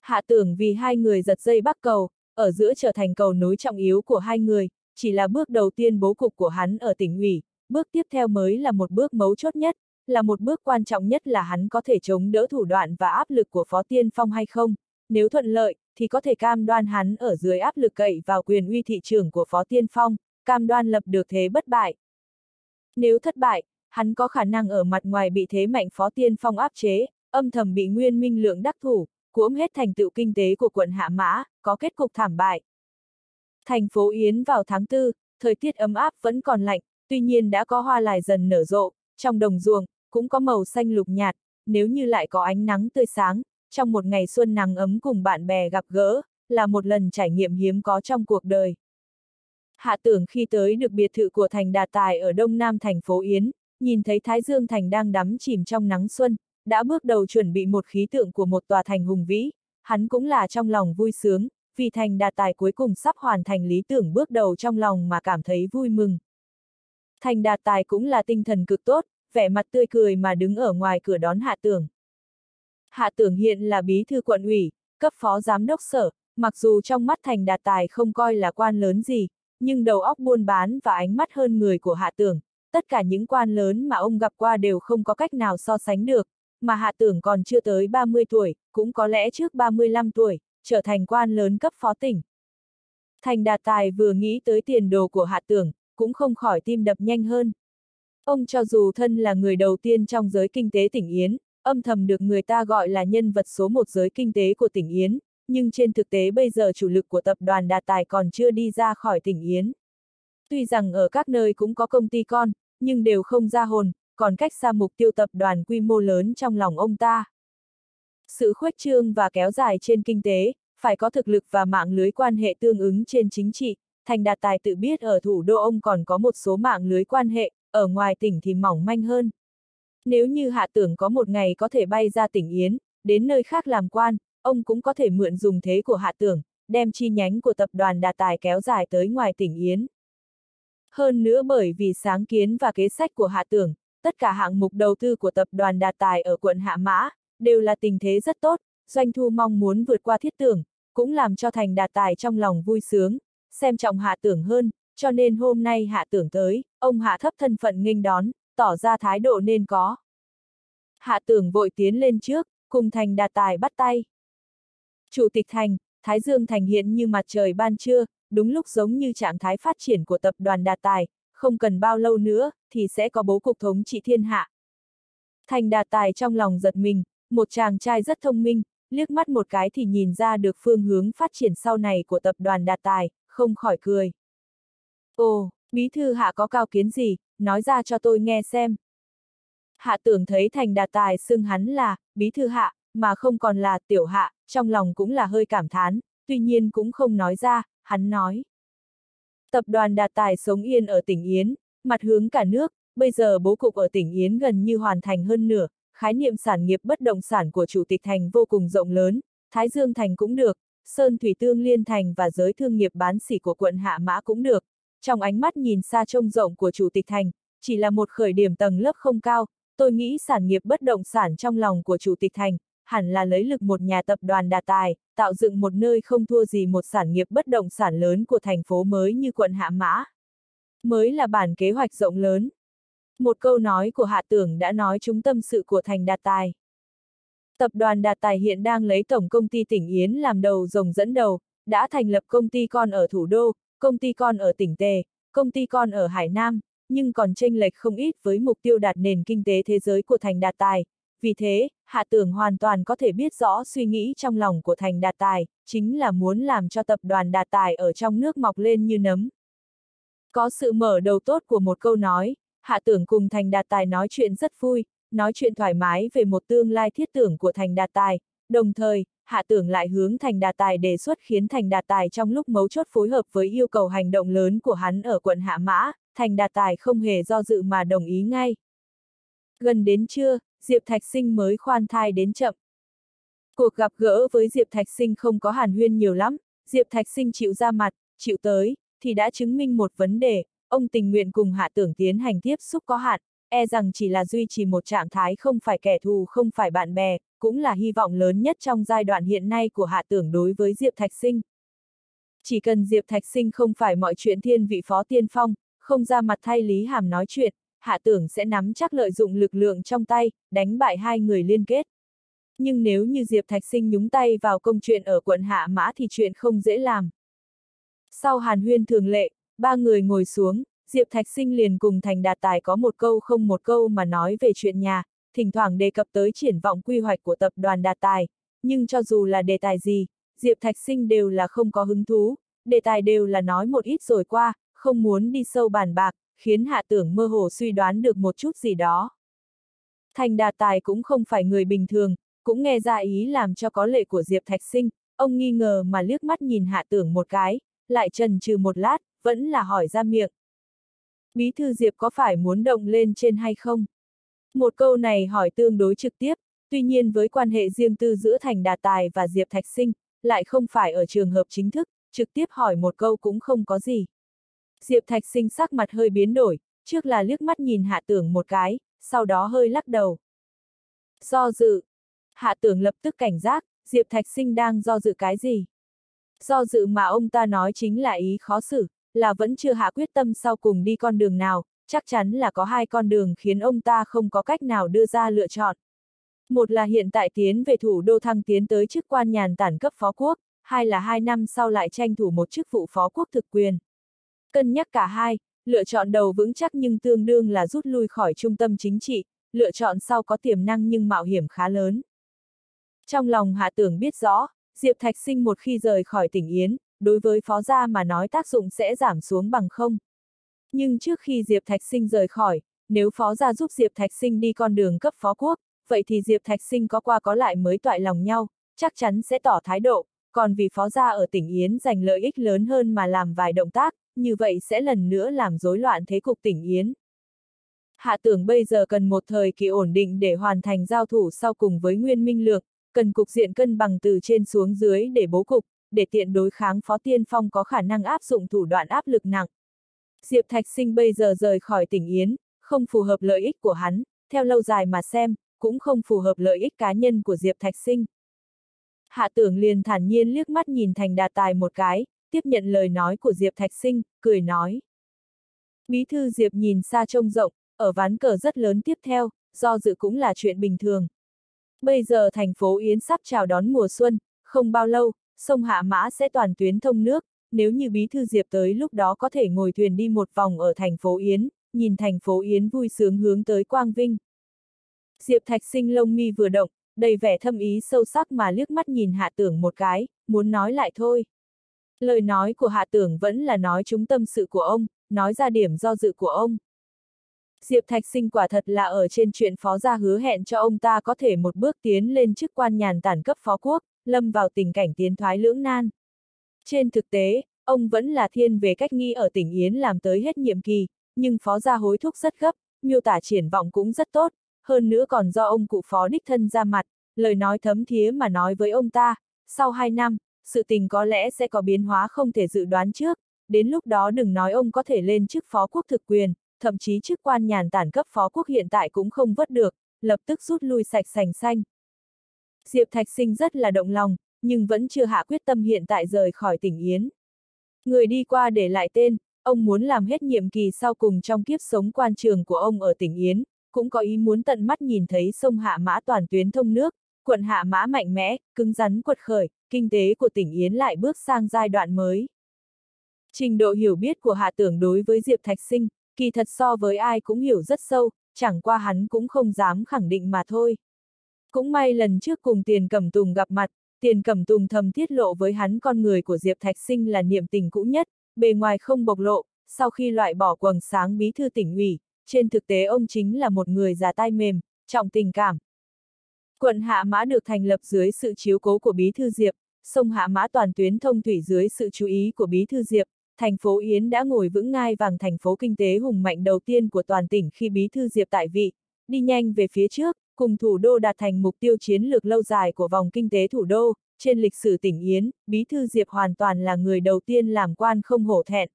S1: Hạ tưởng vì hai người giật dây bắc cầu, ở giữa trở thành cầu nối trọng yếu của hai người, chỉ là bước đầu tiên bố cục của hắn ở tỉnh ủy, bước tiếp theo mới là một bước mấu chốt nhất, là một bước quan trọng nhất là hắn có thể chống đỡ thủ đoạn và áp lực của Phó Tiên Phong hay không, nếu thuận lợi, thì có thể cam đoan hắn ở dưới áp lực cậy vào quyền uy thị trường của Phó Tiên Phong, cam đoan lập được thế bất bại. Nếu thất bại, hắn có khả năng ở mặt ngoài bị thế mạnh Phó Tiên Phong áp chế, âm thầm bị Nguyên Minh Lượng đắc thủ, cuỗm hết thành tựu kinh tế của quận Hạ Mã, có kết cục thảm bại. Thành phố Yến vào tháng 4, thời tiết ấm áp vẫn còn lạnh, tuy nhiên đã có hoa lại dần nở rộ, trong đồng ruộng, cũng có màu xanh lục nhạt, nếu như lại có ánh nắng tươi sáng, trong một ngày xuân nắng ấm cùng bạn bè gặp gỡ, là một lần trải nghiệm hiếm có trong cuộc đời. Hạ tưởng khi tới được biệt thự của Thành Đạt Tài ở đông nam thành phố Yến, nhìn thấy Thái Dương Thành đang đắm chìm trong nắng xuân, đã bước đầu chuẩn bị một khí tượng của một tòa thành hùng vĩ, hắn cũng là trong lòng vui sướng, vì Thành Đạt Tài cuối cùng sắp hoàn thành lý tưởng bước đầu trong lòng mà cảm thấy vui mừng. Thành Đạt Tài cũng là tinh thần cực tốt, vẻ mặt tươi cười mà đứng ở ngoài cửa đón Hạ Tưởng. Hạ Tưởng hiện là bí thư quận ủy, cấp phó giám đốc sở, mặc dù trong mắt Thành Đạt Tài không coi là quan lớn gì, nhưng đầu óc buôn bán và ánh mắt hơn người của Hạ Tưởng, tất cả những quan lớn mà ông gặp qua đều không có cách nào so sánh được, mà Hạ Tưởng còn chưa tới 30 tuổi, cũng có lẽ trước 35 tuổi, trở thành quan lớn cấp phó tỉnh. Thành Đạt Tài vừa nghĩ tới tiền đồ của Hạ Tưởng, cũng không khỏi tim đập nhanh hơn. Ông cho dù thân là người đầu tiên trong giới kinh tế tỉnh Yến, âm thầm được người ta gọi là nhân vật số một giới kinh tế của tỉnh Yến, nhưng trên thực tế bây giờ chủ lực của tập đoàn Đạt Tài còn chưa đi ra khỏi tỉnh Yến. Tuy rằng ở các nơi cũng có công ty con, nhưng đều không ra hồn, còn cách xa mục tiêu tập đoàn quy mô lớn trong lòng ông ta. Sự khuếch trương và kéo dài trên kinh tế, phải có thực lực và mạng lưới quan hệ tương ứng trên chính trị, Thành Đạt Tài tự biết ở thủ đô ông còn có một số mạng lưới quan hệ, ở ngoài tỉnh thì mỏng manh hơn. Nếu như hạ tưởng có một ngày có thể bay ra tỉnh Yến, đến nơi khác làm quan, ông cũng có thể mượn dùng thế của hạ tưởng, đem chi nhánh của tập đoàn đà tài kéo dài tới ngoài tỉnh Yến. Hơn nữa bởi vì sáng kiến và kế sách của hạ tưởng, tất cả hạng mục đầu tư của tập đoàn đà tài ở quận Hạ Mã, đều là tình thế rất tốt, doanh thu mong muốn vượt qua thiết tưởng, cũng làm cho thành đà tài trong lòng vui sướng, xem trọng hạ tưởng hơn, cho nên hôm nay hạ tưởng tới, ông hạ thấp thân phận nghênh đón, tỏ ra thái độ nên có. Hạ tưởng vội tiến lên trước, cùng thành đạt tài bắt tay. Chủ tịch thành, Thái Dương thành hiện như mặt trời ban trưa, đúng lúc giống như trạng thái phát triển của tập đoàn đạt tài, không cần bao lâu nữa, thì sẽ có bố cục thống trị thiên hạ. Thành đạt tài trong lòng giật mình, một chàng trai rất thông minh, liếc mắt một cái thì nhìn ra được phương hướng phát triển sau này của tập đoàn đạt tài, không khỏi cười. Ồ, bí thư hạ có cao kiến gì, nói ra cho tôi nghe xem. Hạ tưởng thấy thành đạt tài xưng hắn là, bí thư hạ, mà không còn là tiểu hạ, trong lòng cũng là hơi cảm thán, tuy nhiên cũng không nói ra, hắn nói. Tập đoàn đạt tài sống yên ở tỉnh Yến, mặt hướng cả nước, bây giờ bố cục ở tỉnh Yến gần như hoàn thành hơn nửa, khái niệm sản nghiệp bất động sản của chủ tịch thành vô cùng rộng lớn, Thái Dương thành cũng được, Sơn Thủy Tương Liên thành và giới thương nghiệp bán sỉ của quận Hạ Mã cũng được, trong ánh mắt nhìn xa trông rộng của Chủ tịch Thành, chỉ là một khởi điểm tầng lớp không cao, tôi nghĩ sản nghiệp bất động sản trong lòng của Chủ tịch Thành, hẳn là lấy lực một nhà tập đoàn đà tài, tạo dựng một nơi không thua gì một sản nghiệp bất động sản lớn của thành phố mới như quận Hạ Mã. Mới là bản kế hoạch rộng lớn. Một câu nói của Hạ Tưởng đã nói chúng tâm sự của Thành Đạt Tài. Tập đoàn Đạt Tài hiện đang lấy Tổng công ty tỉnh Yến làm đầu rồng dẫn đầu, đã thành lập công ty con ở thủ đô, công ty con ở tỉnh Tề, công ty con ở Hải Nam, nhưng còn tranh lệch không ít với mục tiêu đạt nền kinh tế thế giới của Thành Đạt Tài. Vì thế, Hạ Tưởng hoàn toàn có thể biết rõ suy nghĩ trong lòng của Thành Đạt Tài, chính là muốn làm cho tập đoàn Đạt Tài ở trong nước mọc lên như nấm. Có sự mở đầu tốt của một câu nói, Hạ Tưởng cùng Thành Đạt Tài nói chuyện rất vui, nói chuyện thoải mái về một tương lai thiết tưởng của Thành Đạt Tài, đồng thời, hạ tưởng lại hướng thành đạt tài đề xuất khiến thành đạt tài trong lúc mấu chốt phối hợp với yêu cầu hành động lớn của hắn ở quận Hạ Mã, thành đạt tài không hề do dự mà đồng ý ngay. Gần đến trưa, Diệp Thạch Sinh mới khoan thai đến chậm. Cuộc gặp gỡ với Diệp Thạch Sinh không có hàn huyên nhiều lắm, Diệp Thạch Sinh chịu ra mặt, chịu tới, thì đã chứng minh một vấn đề, ông tình nguyện cùng hạ tưởng tiến hành tiếp xúc có hạn, e rằng chỉ là duy trì một trạng thái không phải kẻ thù không phải bạn bè, cũng là hy vọng lớn nhất trong giai đoạn hiện nay của hạ tưởng đối với Diệp Thạch Sinh. Chỉ cần Diệp Thạch Sinh không phải mọi chuyện thiên vị phó tiên phong, không ra mặt thay Lý Hàm nói chuyện, hạ tưởng sẽ nắm chắc lợi dụng lực lượng trong tay, đánh bại hai người liên kết. Nhưng nếu như Diệp Thạch Sinh nhúng tay vào công chuyện ở quận Hạ Mã thì chuyện không dễ làm. Sau hàn huyên thường lệ, ba người ngồi xuống, Diệp Thạch Sinh liền cùng Thành Đạt Tài có một câu không một câu mà nói về chuyện nhà, thỉnh thoảng đề cập tới triển vọng quy hoạch của tập đoàn Đạt Tài, nhưng cho dù là đề tài gì, Diệp Thạch Sinh đều là không có hứng thú, đề tài đều là nói một ít rồi qua, không muốn đi sâu bàn bạc, khiến hạ tưởng mơ hồ suy đoán được một chút gì đó. Thành Đạt Tài cũng không phải người bình thường, cũng nghe ra ý làm cho có lệ của Diệp Thạch Sinh, ông nghi ngờ mà liếc mắt nhìn hạ tưởng một cái, lại trần trừ một lát, vẫn là hỏi ra miệng. Bí thư Diệp có phải muốn động lên trên hay không? Một câu này hỏi tương đối trực tiếp, tuy nhiên với quan hệ riêng tư giữa Thành Đạt Tài và Diệp Thạch Sinh, lại không phải ở trường hợp chính thức, trực tiếp hỏi một câu cũng không có gì. Diệp Thạch Sinh sắc mặt hơi biến đổi, trước là liếc mắt nhìn hạ tưởng một cái, sau đó hơi lắc đầu. Do dự. Hạ tưởng lập tức cảnh giác, Diệp Thạch Sinh đang do dự cái gì? Do dự mà ông ta nói chính là ý khó xử, là vẫn chưa hạ quyết tâm sau cùng đi con đường nào, chắc chắn là có hai con đường khiến ông ta không có cách nào đưa ra lựa chọn. Một là hiện tại tiến về thủ đô thăng tiến tới chức quan nhàn tản cấp phó quốc, hai là hai năm sau lại tranh thủ một chức vụ phó quốc thực quyền. Cân nhắc cả hai, lựa chọn đầu vững chắc nhưng tương đương là rút lui khỏi trung tâm chính trị, lựa chọn sau có tiềm năng nhưng mạo hiểm khá lớn. Trong lòng hạ tưởng biết rõ, Diệp Thạch Sinh một khi rời khỏi tỉnh Yến, đối với phó gia mà nói tác dụng sẽ giảm xuống bằng không. Nhưng trước khi Diệp Thạch Sinh rời khỏi, nếu phó gia giúp Diệp Thạch Sinh đi con đường cấp phó quốc, vậy thì Diệp Thạch Sinh có qua có lại mới toại lòng nhau, chắc chắn sẽ tỏ thái độ, còn vì phó gia ở tỉnh Yến giành lợi ích lớn hơn mà làm vài động tác, như vậy sẽ lần nữa làm rối loạn thế cục tỉnh Yến. Hạ tưởng bây giờ cần một thời kỳ ổn định để hoàn thành giao thủ sau cùng với Nguyên Minh Lược, cần cục diện cân bằng từ trên xuống dưới để bố cục, để tiện đối kháng Phó Tiên Phong có khả năng áp dụng thủ đoạn áp lực nặng. Diệp Thạch Sinh bây giờ rời khỏi tỉnh Yến, không phù hợp lợi ích của hắn, theo lâu dài mà xem, cũng không phù hợp lợi ích cá nhân của Diệp Thạch Sinh. Hạ tưởng liền thản nhiên liếc mắt nhìn Thành Đạt Tài một cái, tiếp nhận lời nói của Diệp Thạch Sinh, cười nói. Bí thư Diệp nhìn xa trông rộng, ở ván cờ rất lớn tiếp theo, do dự cũng là chuyện bình thường. Bây giờ thành phố Yến sắp chào đón mùa xuân, không bao lâu, sông Hạ Mã sẽ toàn tuyến thông nước, nếu như Bí Thư Diệp tới lúc đó có thể ngồi thuyền đi một vòng ở thành phố Yến, nhìn thành phố Yến vui sướng hướng tới Quang Vinh. Diệp Thạch sinh lông mi vừa động, đầy vẻ thâm ý sâu sắc mà liếc mắt nhìn hạ tưởng một cái, muốn nói lại thôi. Lời nói của hạ tưởng vẫn là nói chúng tâm sự của ông, nói ra điểm do dự của ông. Diệp Thạch Sinh quả thật là ở trên chuyện phó gia hứa hẹn cho ông ta có thể một bước tiến lên chức quan nhàn tản cấp phó quốc, lâm vào tình cảnh tiến thoái lưỡng nan. Trên thực tế, ông vẫn là thiên về cách nghi ở tỉnh Yến làm tới hết nhiệm kỳ, nhưng phó gia hối thúc rất gấp, miêu tả triển vọng cũng rất tốt, hơn nữa còn do ông cụ phó đích thân ra mặt, lời nói thấm thía mà nói với ông ta, sau hai năm, sự tình có lẽ sẽ có biến hóa không thể dự đoán trước, đến lúc đó đừng nói ông có thể lên chức phó quốc thực quyền, thậm chí chức quan nhàn tản cấp phó quốc hiện tại cũng không vớt được, lập tức rút lui sạch sành xanh. Diệp Thạch Sinh rất là động lòng, nhưng vẫn chưa hạ quyết tâm hiện tại rời khỏi tỉnh Yến. Người đi qua để lại tên, ông muốn làm hết nhiệm kỳ sau cùng trong kiếp sống quan trường của ông ở tỉnh Yến, cũng có ý muốn tận mắt nhìn thấy sông Hạ Mã toàn tuyến thông nước, quận Hạ Mã mạnh mẽ, cứng rắn quật khởi, kinh tế của tỉnh Yến lại bước sang giai đoạn mới. Trình độ hiểu biết của Hạ Tưởng đối với Diệp Thạch Sinh, kỳ thật so với ai cũng hiểu rất sâu, chẳng qua hắn cũng không dám khẳng định mà thôi. Cũng may lần trước cùng Tiền Cẩm Tùng gặp mặt, Tiền Cẩm Tùng thầm tiết lộ với hắn con người của Diệp Thạch Sinh là niệm tình cũ nhất, bề ngoài không bộc lộ, sau khi loại bỏ quầng sáng bí thư tỉnh ủy, trên thực tế ông chính là một người già tay mềm, trọng tình cảm. Quận Hạ Mã được thành lập dưới sự chiếu cố của Bí Thư Diệp, sông Hạ Mã toàn tuyến thông thủy dưới sự chú ý của Bí Thư Diệp, thành phố Yến đã ngồi vững ngai vàng thành phố kinh tế hùng mạnh đầu tiên của toàn tỉnh khi Bí Thư Diệp tại vị, đi nhanh về phía trước, cùng thủ đô đạt thành mục tiêu chiến lược lâu dài của vòng kinh tế thủ đô, trên lịch sử tỉnh Yến, Bí thư Diệp hoàn toàn là người đầu tiên làm quan không hổ thẹn.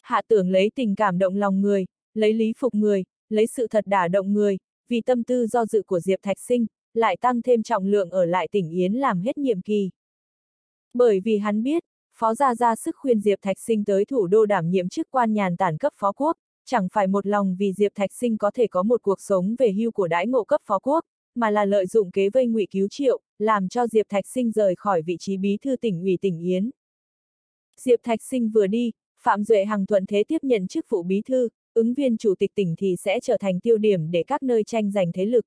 S1: Hạ tưởng lấy tình cảm động lòng người, lấy lý phục người, lấy sự thật đả động người, vì tâm tư do dự của Diệp Thạch Sinh, lại tăng thêm trọng lượng ở lại tỉnh Yến làm hết nhiệm kỳ. Bởi vì hắn biết, Phó Gia ra sức khuyên Diệp Thạch Sinh tới thủ đô đảm nhiệm chức quan nhàn tản cấp phó quốc, chẳng phải một lòng vì Diệp Thạch Sinh có thể có một cuộc sống về hưu của đãi ngộ cấp phó quốc, mà là lợi dụng kế vây ngụy cứu triệu, làm cho Diệp Thạch Sinh rời khỏi vị trí bí thư tỉnh ủy tỉnh Yến. Diệp Thạch Sinh vừa đi, Phạm Duệ Hằng thuận thế tiếp nhận chức vụ bí thư, ứng viên chủ tịch tỉnh thì sẽ trở thành tiêu điểm để các nơi tranh giành thế lực.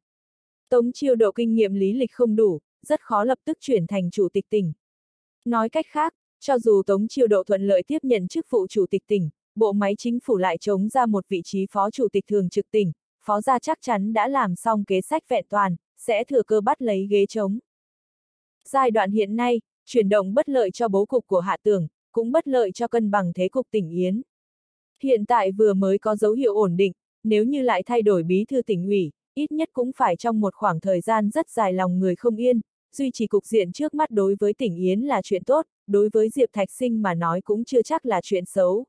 S1: Tống chiêu độ kinh nghiệm lý lịch không đủ, rất khó lập tức chuyển thành chủ tịch tỉnh. Nói cách khác, cho dù Tống chiêu độ thuận lợi tiếp nhận chức vụ chủ tịch tỉnh, bộ máy chính phủ lại chống ra một vị trí phó chủ tịch thường trực tỉnh, phó gia chắc chắn đã làm xong kế sách vẹn toàn, sẽ thừa cơ bắt lấy ghế trống. Giai đoạn hiện nay, chuyển động bất lợi cho bố cục của hạ tưởng, cũng bất lợi cho cân bằng thế cục tỉnh Yến. Hiện tại vừa mới có dấu hiệu ổn định, nếu như lại thay đổi bí thư tỉnh ủy, ít nhất cũng phải trong một khoảng thời gian rất dài lòng người không yên, duy trì cục diện trước mắt đối với tỉnh Yến là chuyện tốt, đối với Diệp Thạch Sinh mà nói cũng chưa chắc là chuyện xấu.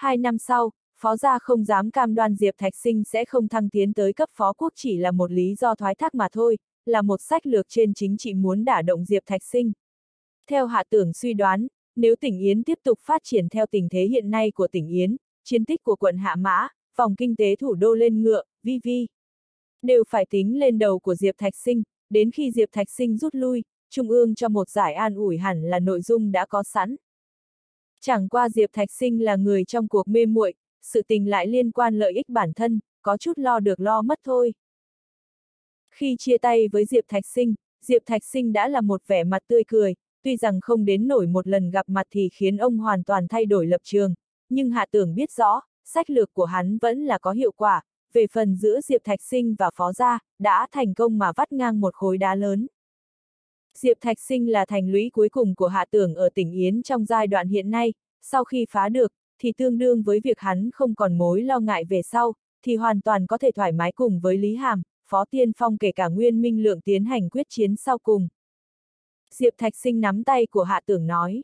S1: Hai năm sau, Phó gia không dám cam đoan Diệp Thạch Sinh sẽ không thăng tiến tới cấp phó quốc chỉ là một lý do thoái thác mà thôi, là một sách lược trên chính trị muốn đả động Diệp Thạch Sinh. Theo hạ tưởng suy đoán, nếu tỉnh Yến tiếp tục phát triển theo tình thế hiện nay của tỉnh Yến, chiến tích của quận Hạ Mã, vòng kinh tế thủ đô lên ngựa, vi vi, đều phải tính lên đầu của Diệp Thạch Sinh, đến khi Diệp Thạch Sinh rút lui, Trung ương cho một giải an ủi hẳn là nội dung đã có sẵn. Chẳng qua Diệp Thạch Sinh là người trong cuộc mê muội, sự tình lại liên quan lợi ích bản thân, có chút lo được lo mất thôi. Khi chia tay với Diệp Thạch Sinh, Diệp Thạch Sinh đã là một vẻ mặt tươi cười, tuy rằng không đến nổi một lần gặp mặt thì khiến ông hoàn toàn thay đổi lập trường, nhưng Hạ Tưởng biết rõ, sách lược của hắn vẫn là có hiệu quả, về phần giữa Diệp Thạch Sinh và Phó Gia, đã thành công mà vắt ngang một khối đá lớn. Diệp Thạch Sinh là thành lũy cuối cùng của Hạ Tưởng ở tỉnh Yến trong giai đoạn hiện nay, sau khi phá được, thì tương đương với việc hắn không còn mối lo ngại về sau, thì hoàn toàn có thể thoải mái cùng với Lý Hàm, Phó Tiên Phong kể cả Nguyên Minh Lượng tiến hành quyết chiến sau cùng. Diệp Thạch Sinh nắm tay của Hạ Tưởng nói.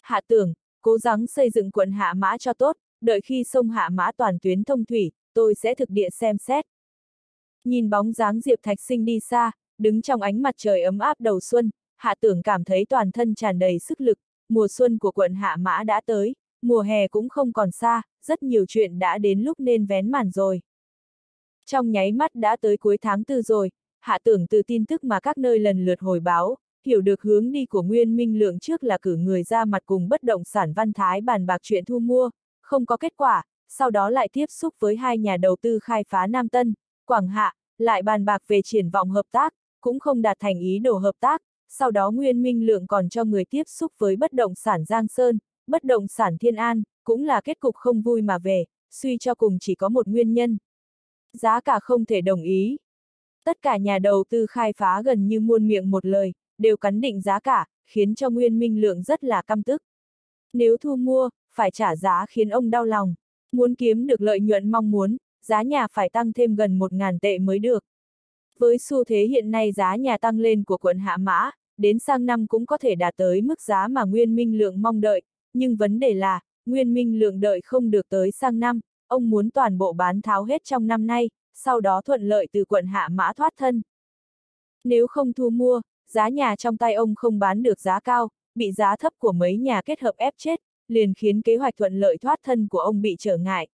S1: Hạ Tưởng, cố gắng xây dựng quận Hạ Mã cho tốt, đợi khi sông Hạ Mã toàn tuyến thông thủy, tôi sẽ thực địa xem xét. Nhìn bóng dáng Diệp Thạch Sinh đi xa, đứng trong ánh mặt trời ấm áp đầu xuân, Hạ Tưởng cảm thấy toàn thân tràn đầy sức lực, mùa xuân của quận Hạ Mã đã tới, mùa hè cũng không còn xa, rất nhiều chuyện đã đến lúc nên vén màn rồi. Trong nháy mắt đã tới cuối tháng tư rồi, Hạ Tưởng từ tin tức mà các nơi lần lượt hồi báo, hiểu được hướng đi của Nguyên Minh Lượng trước là cử người ra mặt cùng bất động sản Văn Thái bàn bạc chuyện thu mua, không có kết quả, sau đó lại tiếp xúc với hai nhà đầu tư khai phá Nam Tân, Quảng Hạ, lại bàn bạc về triển vọng hợp tác, cũng không đạt thành ý đồ hợp tác, sau đó Nguyên Minh Lượng còn cho người tiếp xúc với bất động sản Giang Sơn, bất động sản Thiên An, cũng là kết cục không vui mà về, suy cho cùng chỉ có một nguyên nhân. Giá cả không thể đồng ý. Tất cả nhà đầu tư khai phá gần như muôn miệng một lời, đều cắn định giá cả, khiến cho Nguyên Minh Lượng rất là căm tức. Nếu thu mua, phải trả giá khiến ông đau lòng. Muốn kiếm được lợi nhuận mong muốn, giá nhà phải tăng thêm gần 1.000 tệ mới được. Với xu thế hiện nay giá nhà tăng lên của quận Hạ Mã, đến sang năm cũng có thể đạt tới mức giá mà Nguyên Minh Lượng mong đợi, nhưng vấn đề là, Nguyên Minh Lượng đợi không được tới sang năm, ông muốn toàn bộ bán tháo hết trong năm nay, sau đó thuận lợi từ quận Hạ Mã thoát thân. Nếu không thu mua, giá nhà trong tay ông không bán được giá cao, bị giá thấp của mấy nhà kết hợp ép chết, liền khiến kế hoạch thuận lợi thoát thân của ông bị trở ngại.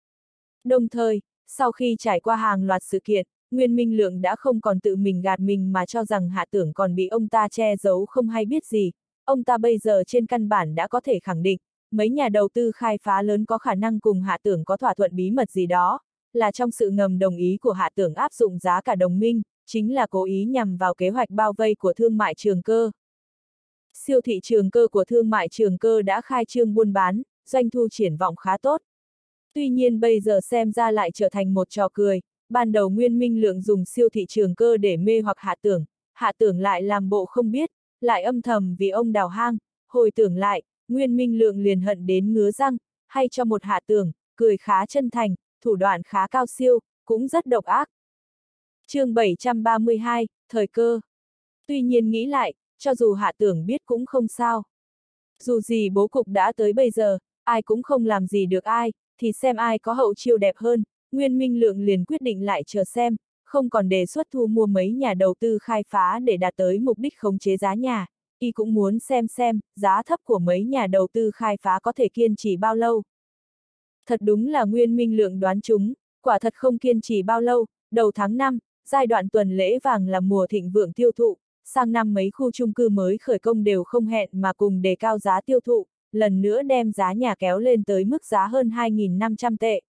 S1: Đồng thời, sau khi trải qua hàng loạt sự kiện, Nguyên Minh Lượng đã không còn tự mình gạt mình mà cho rằng hạ tưởng còn bị ông ta che giấu không hay biết gì. Ông ta bây giờ trên căn bản đã có thể khẳng định, mấy nhà đầu tư khai phá lớn có khả năng cùng hạ tưởng có thỏa thuận bí mật gì đó, là trong sự ngầm đồng ý của hạ tưởng áp dụng giá cả đồng minh, chính là cố ý nhằm vào kế hoạch bao vây của thương mại trường cơ. Siêu thị trường cơ của thương mại trường cơ đã khai trương buôn bán, doanh thu triển vọng khá tốt. Tuy nhiên bây giờ xem ra lại trở thành một trò cười, ban đầu Nguyên Minh Lượng dùng siêu thị trường cơ để mê hoặc hạ tưởng, hạ tưởng lại làm bộ không biết, lại âm thầm vì ông đào hang, hồi tưởng lại, Nguyên Minh Lượng liền hận đến ngứa răng, hay cho một hạ tưởng, cười khá chân thành, thủ đoạn khá cao siêu, cũng rất độc ác. chương 732, thời cơ. Tuy nhiên nghĩ lại, cho dù hạ tưởng biết cũng không sao. Dù gì bố cục đã tới bây giờ, ai cũng không làm gì được ai, thì xem ai có hậu chiêu đẹp hơn, Nguyên Minh Lượng liền quyết định lại chờ xem, không còn đề xuất thu mua mấy nhà đầu tư khai phá để đạt tới mục đích khống chế giá nhà, y cũng muốn xem xem, giá thấp của mấy nhà đầu tư khai phá có thể kiên trì bao lâu. Thật đúng là Nguyên Minh Lượng đoán chúng, quả thật không kiên trì bao lâu, đầu tháng 5, giai đoạn tuần lễ vàng là mùa thịnh vượng tiêu thụ, sang năm mấy khu chung cư mới khởi công đều không hẹn mà cùng đề cao giá tiêu thụ, lần nữa đem giá nhà kéo lên tới mức giá hơn 2.500 tệ.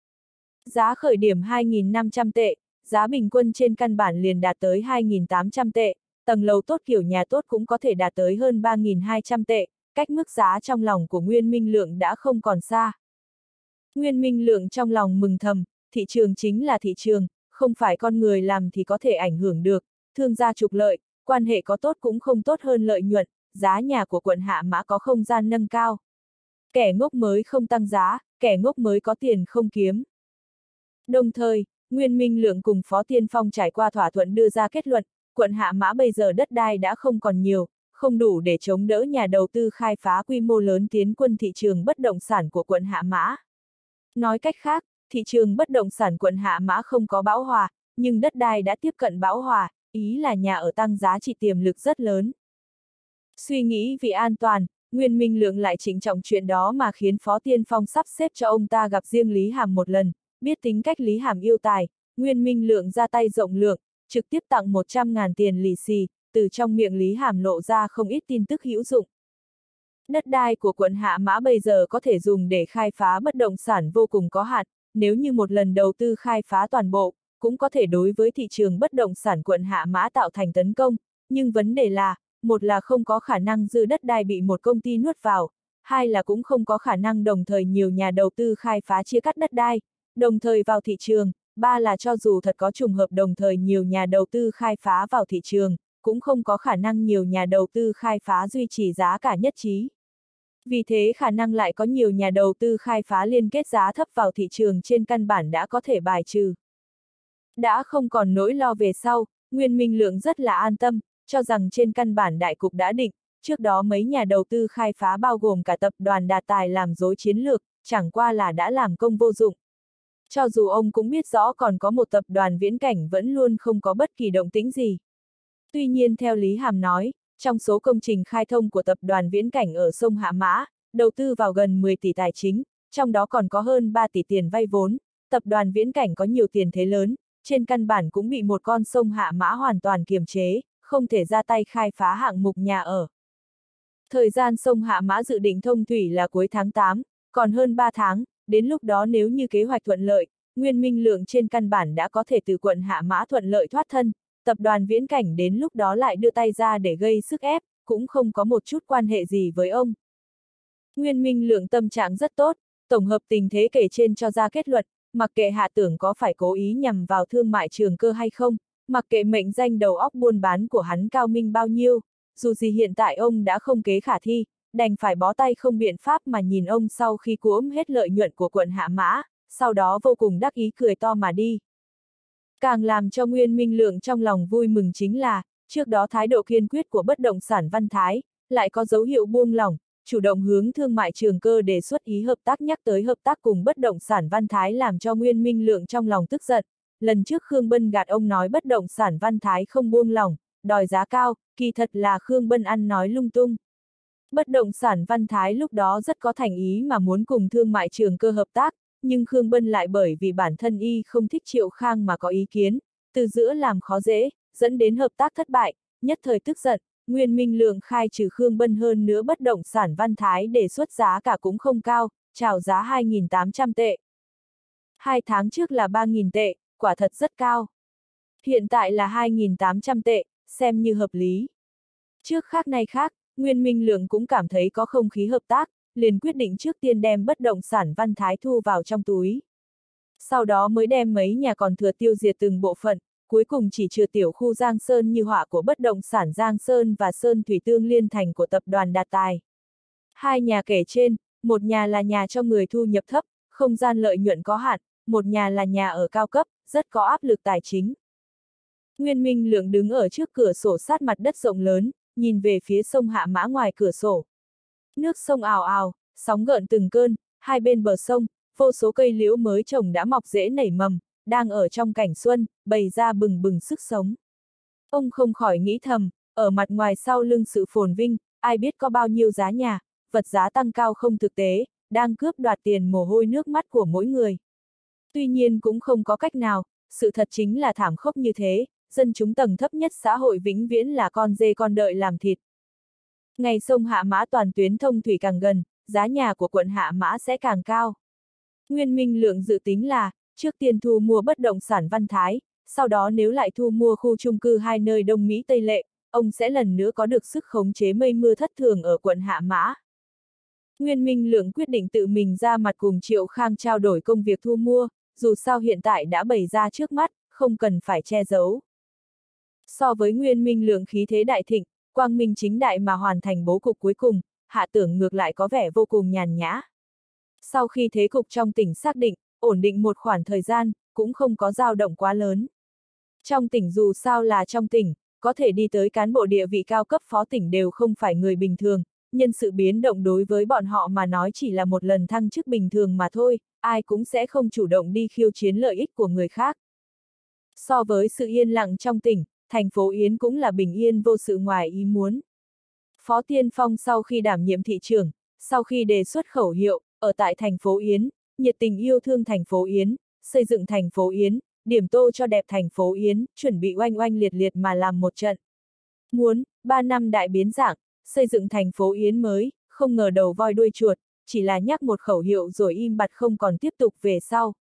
S1: Giá khởi điểm 2.500 tệ, giá bình quân trên căn bản liền đạt tới 2.800 tệ, tầng lầu tốt kiểu nhà tốt cũng có thể đạt tới hơn 3.200 tệ, cách mức giá trong lòng của Nguyên Minh Lượng đã không còn xa. Nguyên Minh Lượng trong lòng mừng thầm, thị trường chính là thị trường, không phải con người làm thì có thể ảnh hưởng được, thương gia trục lợi, quan hệ có tốt cũng không tốt hơn lợi nhuận, giá nhà của quận Hạ Mã có không gian nâng cao. Kẻ ngốc mới không tăng giá, kẻ ngốc mới có tiền không kiếm. Đồng thời, Nguyên Minh Lượng cùng Phó Tiên Phong trải qua thỏa thuận đưa ra kết luận, quận Hạ Mã bây giờ đất đai đã không còn nhiều, không đủ để chống đỡ nhà đầu tư khai phá quy mô lớn tiến quân thị trường bất động sản của quận Hạ Mã. Nói cách khác, thị trường bất động sản quận Hạ Mã không có bão hòa, nhưng đất đai đã tiếp cận bão hòa, ý là nhà ở tăng giá trị tiềm lực rất lớn. Suy nghĩ vì an toàn, Nguyên Minh Lượng lại chỉnh trọng chuyện đó mà khiến Phó Tiên Phong sắp xếp cho ông ta gặp riêng Lý Hàm một lần, biết tính cách Lý Hàm yêu tài, Nguyên Minh Lượng ra tay rộng lượng, trực tiếp tặng 100.000 tiền lì xì, từ trong miệng Lý Hàm lộ ra không ít tin tức hữu dụng. Đất đai của quận Hạ Mã bây giờ có thể dùng để khai phá bất động sản vô cùng có hạn, nếu như một lần đầu tư khai phá toàn bộ, cũng có thể đối với thị trường bất động sản quận Hạ Mã tạo thành tấn công, nhưng vấn đề là, một là không có khả năng dư đất đai bị một công ty nuốt vào, hai là cũng không có khả năng đồng thời nhiều nhà đầu tư khai phá chia cắt đất đai, đồng thời vào thị trường, ba là cho dù thật có trùng hợp đồng thời nhiều nhà đầu tư khai phá vào thị trường, cũng không có khả năng nhiều nhà đầu tư khai phá duy trì giá cả nhất trí. Vì thế khả năng lại có nhiều nhà đầu tư khai phá liên kết giá thấp vào thị trường trên căn bản đã có thể bài trừ. Đã không còn nỗi lo về sau, Nguyên Minh Lượng rất là an tâm, cho rằng trên căn bản đại cục đã định, trước đó mấy nhà đầu tư khai phá bao gồm cả tập đoàn đà Tài làm dối chiến lược, chẳng qua là đã làm công vô dụng. Cho dù ông cũng biết rõ còn có một tập đoàn viễn cảnh vẫn luôn không có bất kỳ động tĩnh gì. Tuy nhiên theo Lý Hàm nói, trong số công trình khai thông của tập đoàn viễn cảnh ở sông Hạ Mã, đầu tư vào gần 10 tỷ tài chính, trong đó còn có hơn 3 tỷ tiền vay vốn, tập đoàn viễn cảnh có nhiều tiền thế lớn, trên căn bản cũng bị một con sông Hạ Mã hoàn toàn kiềm chế, không thể ra tay khai phá hạng mục nhà ở. Thời gian sông Hạ Mã dự định thông thủy là cuối tháng 8, còn hơn 3 tháng, đến lúc đó nếu như kế hoạch thuận lợi, Nguyên Minh Lượng trên căn bản đã có thể từ quận Hạ Mã thuận lợi thoát thân, tập đoàn viễn cảnh đến lúc đó lại đưa tay ra để gây sức ép, cũng không có một chút quan hệ gì với ông. Nguyên Minh Lượng tâm trạng rất tốt, tổng hợp tình thế kể trên cho ra kết luận, mặc kệ hạ tưởng có phải cố ý nhằm vào thương mại trường cơ hay không, mặc kệ mệnh danh đầu óc buôn bán của hắn cao minh bao nhiêu, dù gì hiện tại ông đã không kế khả thi, đành phải bó tay không biện pháp mà nhìn ông sau khi cuỗm hết lợi nhuận của quận Hạ Mã, sau đó vô cùng đắc ý cười to mà đi. Càng làm cho Nguyên Minh Lượng trong lòng vui mừng chính là, trước đó thái độ kiên quyết của bất động sản Văn Thái, lại có dấu hiệu buông lỏng, chủ động hướng thương mại trường cơ đề xuất ý hợp tác nhắc tới hợp tác cùng bất động sản Văn Thái làm cho Nguyên Minh Lượng trong lòng tức giận. Lần trước Khương Bân gạt ông nói bất động sản Văn Thái không buông lỏng, đòi giá cao, kỳ thật là Khương Bân ăn nói lung tung. Bất động sản Văn Thái lúc đó rất có thành ý mà muốn cùng thương mại trường cơ hợp tác, nhưng Khương Bân lại bởi vì bản thân y không thích Triệu Khang mà có ý kiến, từ giữa làm khó dễ, dẫn đến hợp tác thất bại, nhất thời tức giận, Nguyên Minh Lượng khai trừ Khương Bân hơn nữa bất động sản Văn Thái đề xuất giá cả cũng không cao, chào giá 2.800 tệ. Hai tháng trước là 3.000 tệ, quả thật rất cao. Hiện tại là 2.800 tệ, xem như hợp lý. Trước khác nay khác, Nguyên Minh Lượng cũng cảm thấy có không khí hợp tác, liền quyết định trước tiên đem bất động sản Văn Thái thu vào trong túi. Sau đó mới đem mấy nhà còn thừa tiêu diệt từng bộ phận, cuối cùng chỉ trừ tiểu khu Giang Sơn như họa của bất động sản Giang Sơn và Sơn Thủy Tương Liên Thành của tập đoàn Đạt Tài. Hai nhà kể trên, một nhà là nhà cho người thu nhập thấp, không gian lợi nhuận có hạn, một nhà là nhà ở cao cấp, rất có áp lực tài chính. Nguyên Minh Lượng đứng ở trước cửa sổ sát mặt đất rộng lớn, nhìn về phía sông Hạ Mã ngoài cửa sổ. Nước sông ào ào, sóng gợn từng cơn, hai bên bờ sông, vô số cây liễu mới trồng đã mọc rễ nảy mầm, đang ở trong cảnh xuân, bày ra bừng bừng sức sống. Ông không khỏi nghĩ thầm, ở mặt ngoài sau lưng sự phồn vinh, ai biết có bao nhiêu giá nhà, vật giá tăng cao không thực tế, đang cướp đoạt tiền mồ hôi nước mắt của mỗi người. Tuy nhiên cũng không có cách nào, sự thật chính là thảm khốc như thế, dân chúng tầng thấp nhất xã hội vĩnh viễn là con dê con đợi làm thịt. Ngày sông Hạ Mã toàn tuyến thông thủy càng gần, giá nhà của quận Hạ Mã sẽ càng cao. Nguyên Minh Lượng dự tính là, trước tiên thu mua bất động sản Văn Thái, sau đó nếu lại thu mua khu chung cư hai nơi Đông Mỹ Tây Lệ, ông sẽ lần nữa có được sức khống chế mây mưa thất thường ở quận Hạ Mã. Nguyên Minh Lượng quyết định tự mình ra mặt cùng Triệu Khang trao đổi công việc thu mua, dù sao hiện tại đã bày ra trước mắt, không cần phải che giấu. So với Nguyên Minh Lượng khí thế đại thịnh, quang minh chính đại mà hoàn thành bố cục cuối cùng, hạ tưởng ngược lại có vẻ vô cùng nhàn nhã. Sau khi thế cục trong tỉnh xác định, ổn định một khoảng thời gian, cũng không có dao động quá lớn. Trong tỉnh dù sao là trong tỉnh, có thể đi tới cán bộ địa vị cao cấp phó tỉnh đều không phải người bình thường, nhân sự biến động đối với bọn họ mà nói chỉ là một lần thăng chức bình thường mà thôi, ai cũng sẽ không chủ động đi khiêu chiến lợi ích của người khác. So với sự yên lặng trong tỉnh, thành phố Yến cũng là bình yên vô sự ngoài ý muốn. Phó Tiên Phong sau khi đảm nhiệm thị trưởng, sau khi đề xuất khẩu hiệu, ở tại thành phố Yến, nhiệt tình yêu thương thành phố Yến, xây dựng thành phố Yến, điểm tô cho đẹp thành phố Yến, chuẩn bị oanh oanh liệt liệt mà làm một trận. Muốn, ba năm đại biến dạng, xây dựng thành phố Yến mới, không ngờ đầu voi đuôi chuột, chỉ là nhắc một khẩu hiệu rồi im bặt không còn tiếp tục về sau.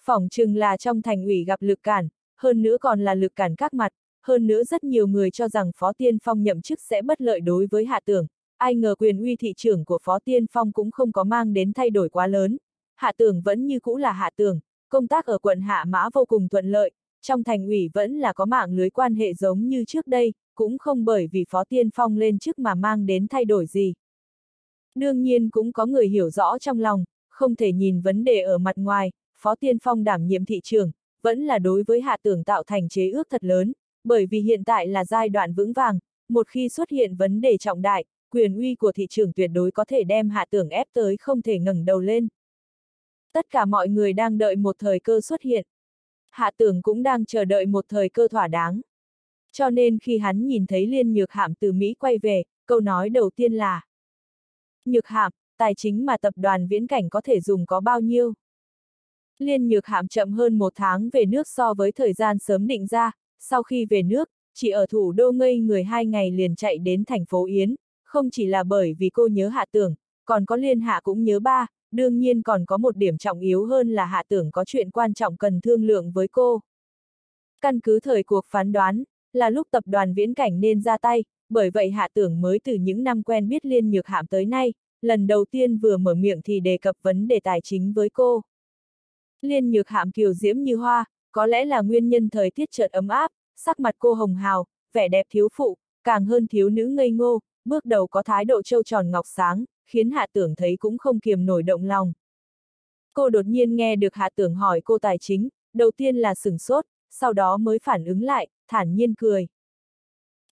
S1: Phỏng chừng là trong thành ủy gặp lực cản, hơn nữa còn là lực cản các mặt, hơn nữa rất nhiều người cho rằng Phó Tiên Phong nhậm chức sẽ bất lợi đối với hạ tưởng, ai ngờ quyền uy thị trưởng của Phó Tiên Phong cũng không có mang đến thay đổi quá lớn, hạ tưởng vẫn như cũ là hạ tưởng, công tác ở quận Hạ Mã vô cùng thuận lợi, trong thành ủy vẫn là có mạng lưới quan hệ giống như trước đây, cũng không bởi vì Phó Tiên Phong lên chức mà mang đến thay đổi gì. Đương nhiên cũng có người hiểu rõ trong lòng, không thể nhìn vấn đề ở mặt ngoài, Phó Tiên Phong đảm nhiệm thị trường, vẫn là đối với hạ tưởng tạo thành chế ước thật lớn, bởi vì hiện tại là giai đoạn vững vàng, một khi xuất hiện vấn đề trọng đại, quyền uy của thị trường tuyệt đối có thể đem hạ tưởng ép tới không thể ngẩng đầu lên. Tất cả mọi người đang đợi một thời cơ xuất hiện. Hạ tưởng cũng đang chờ đợi một thời cơ thỏa đáng. Cho nên khi hắn nhìn thấy liên nhược hạm từ Mỹ quay về, câu nói đầu tiên là Nhược hạm, tài chính mà tập đoàn viễn cảnh có thể dùng có bao nhiêu? Liên nhược hạm chậm hơn một tháng về nước so với thời gian sớm định ra, sau khi về nước, chỉ ở thủ đô ngây người hai ngày liền chạy đến thành phố Yến, không chỉ là bởi vì cô nhớ hạ tưởng, còn có liên hạ cũng nhớ ba, đương nhiên còn có một điểm trọng yếu hơn là hạ tưởng có chuyện quan trọng cần thương lượng với cô. Căn cứ thời cuộc phán đoán, là lúc tập đoàn viễn cảnh nên ra tay, bởi vậy hạ tưởng mới từ những năm quen biết liên nhược hạm tới nay, lần đầu tiên vừa mở miệng thì đề cập vấn đề tài chính với cô. Liên nhược hạm kiều diễm như hoa, có lẽ là nguyên nhân thời tiết chợt ấm áp, sắc mặt cô hồng hào, vẻ đẹp thiếu phụ, càng hơn thiếu nữ ngây ngô, bước đầu có thái độ trâu tròn ngọc sáng, khiến hạ tưởng thấy cũng không kiềm nổi động lòng. Cô đột nhiên nghe được hạ tưởng hỏi cô tài chính, đầu tiên là sửng sốt, sau đó mới phản ứng lại, thản nhiên cười.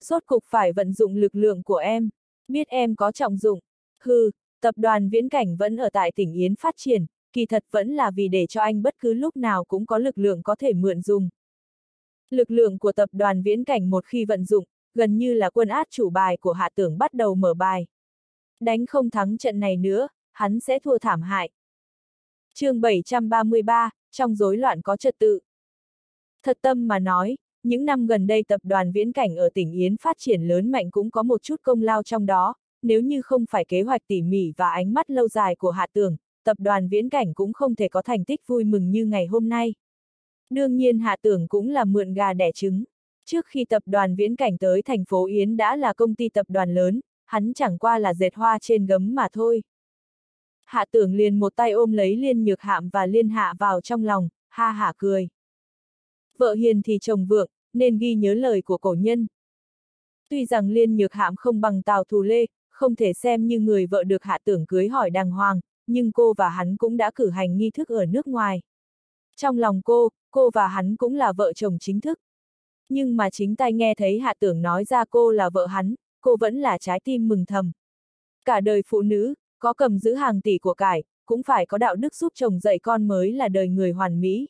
S1: Sốt cục phải vận dụng lực lượng của em, biết em có trọng dụng. Hừ, tập đoàn viễn cảnh vẫn ở tại tỉnh Yến phát triển, kỳ thật vẫn là vì để cho anh bất cứ lúc nào cũng có lực lượng có thể mượn dùng. Lực lượng của tập đoàn viễn cảnh một khi vận dụng, gần như là quân át chủ bài của hạ tưởng bắt đầu mở bài. Đánh không thắng trận này nữa, hắn sẽ thua thảm hại. chương 733, trong rối loạn có trật tự. Thật tâm mà nói, những năm gần đây tập đoàn viễn cảnh ở tỉnh Yến phát triển lớn mạnh cũng có một chút công lao trong đó, nếu như không phải kế hoạch tỉ mỉ và ánh mắt lâu dài của hạ tưởng, tập đoàn viễn cảnh cũng không thể có thành tích vui mừng như ngày hôm nay. Đương nhiên hạ tưởng cũng là mượn gà đẻ trứng. Trước khi tập đoàn viễn cảnh tới thành phố Yến đã là công ty tập đoàn lớn, hắn chẳng qua là dệt hoa trên gấm mà thôi. Hạ tưởng liền một tay ôm lấy liên nhược hạm và liên hạ vào trong lòng, ha hả cười. Vợ hiền thì chồng vượng, nên ghi nhớ lời của cổ nhân. Tuy rằng liên nhược hạm không bằng tào thù lê, không thể xem như người vợ được hạ tưởng cưới hỏi đàng hoàng, nhưng cô và hắn cũng đã cử hành nghi thức ở nước ngoài. Trong lòng cô, cô và hắn cũng là vợ chồng chính thức. Nhưng mà chính tai nghe thấy hạ tưởng nói ra cô là vợ hắn, cô vẫn là trái tim mừng thầm. Cả đời phụ nữ, có cầm giữ hàng tỷ của cải, cũng phải có đạo đức giúp chồng dạy con mới là đời người hoàn mỹ.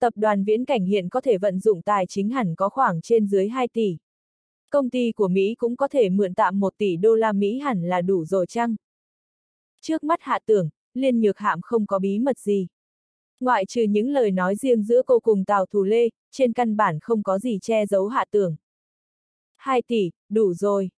S1: Tập đoàn Viễn Cảnh hiện có thể vận dụng tài chính hẳn có khoảng trên dưới 2 tỷ. Công ty của Mỹ cũng có thể mượn tạm 1 tỷ đô la Mỹ hẳn là đủ rồi chăng? Trước mắt hạ tưởng, Liên Nhược Hạm không có bí mật gì. Ngoại trừ những lời nói riêng giữa cô cùng Tào Thù Lê, trên căn bản không có gì che giấu hạ tưởng. 2 tỷ, đủ rồi.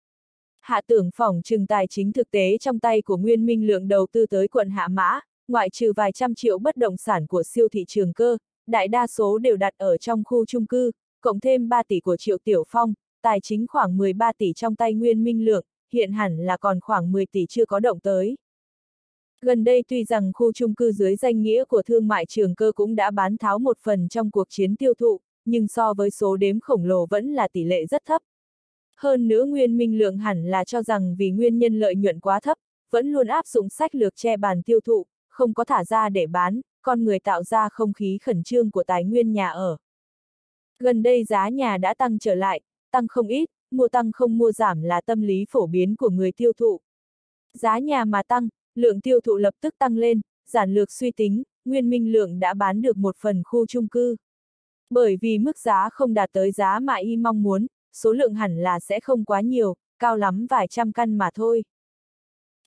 S1: Hạ tưởng phòng trừng tài chính thực tế trong tay của Nguyên Minh Lượng đầu tư tới quận Hạ Mã, ngoại trừ vài trăm triệu bất động sản của siêu thị trường cơ, đại đa số đều đặt ở trong khu chung cư, cộng thêm 3 tỷ của Triệu Tiểu Phong, tài chính khoảng 13 tỷ trong tay Nguyên Minh Lượng, hiện hẳn là còn khoảng 10 tỷ chưa có động tới. Gần đây tuy rằng khu chung cư dưới danh nghĩa của thương mại trường cơ cũng đã bán tháo một phần trong cuộc chiến tiêu thụ, nhưng so với số đếm khổng lồ vẫn là tỷ lệ rất thấp. Hơn nữa Nguyên Minh Lượng hẳn là cho rằng vì nguyên nhân lợi nhuận quá thấp, vẫn luôn áp dụng sách lược che bàn tiêu thụ, không có thả ra để bán, con người tạo ra không khí khẩn trương của tài nguyên nhà ở. Gần đây giá nhà đã tăng trở lại, tăng không ít, mua tăng không mua giảm là tâm lý phổ biến của người tiêu thụ. Giá nhà mà tăng, lượng tiêu thụ lập tức tăng lên, giản lược suy tính, Nguyên Minh Lượng đã bán được một phần khu chung cư. Bởi vì mức giá không đạt tới giá mà y mong muốn, số lượng hẳn là sẽ không quá nhiều, cao lắm vài trăm căn mà thôi.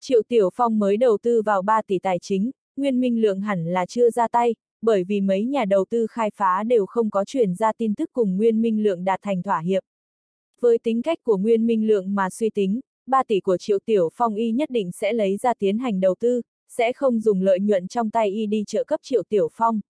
S1: Triệu Tiểu Phong mới đầu tư vào 3 tỷ tài chính, Nguyên Minh Lượng hẳn là chưa ra tay, bởi vì mấy nhà đầu tư khai phá đều không có truyền ra tin tức cùng Nguyên Minh Lượng đạt thành thỏa hiệp. Với tính cách của Nguyên Minh Lượng mà suy tính, 3 tỷ của Triệu Tiểu Phong y nhất định sẽ lấy ra tiến hành đầu tư, sẽ không dùng lợi nhuận trong tay y đi trợ cấp Triệu Tiểu Phong.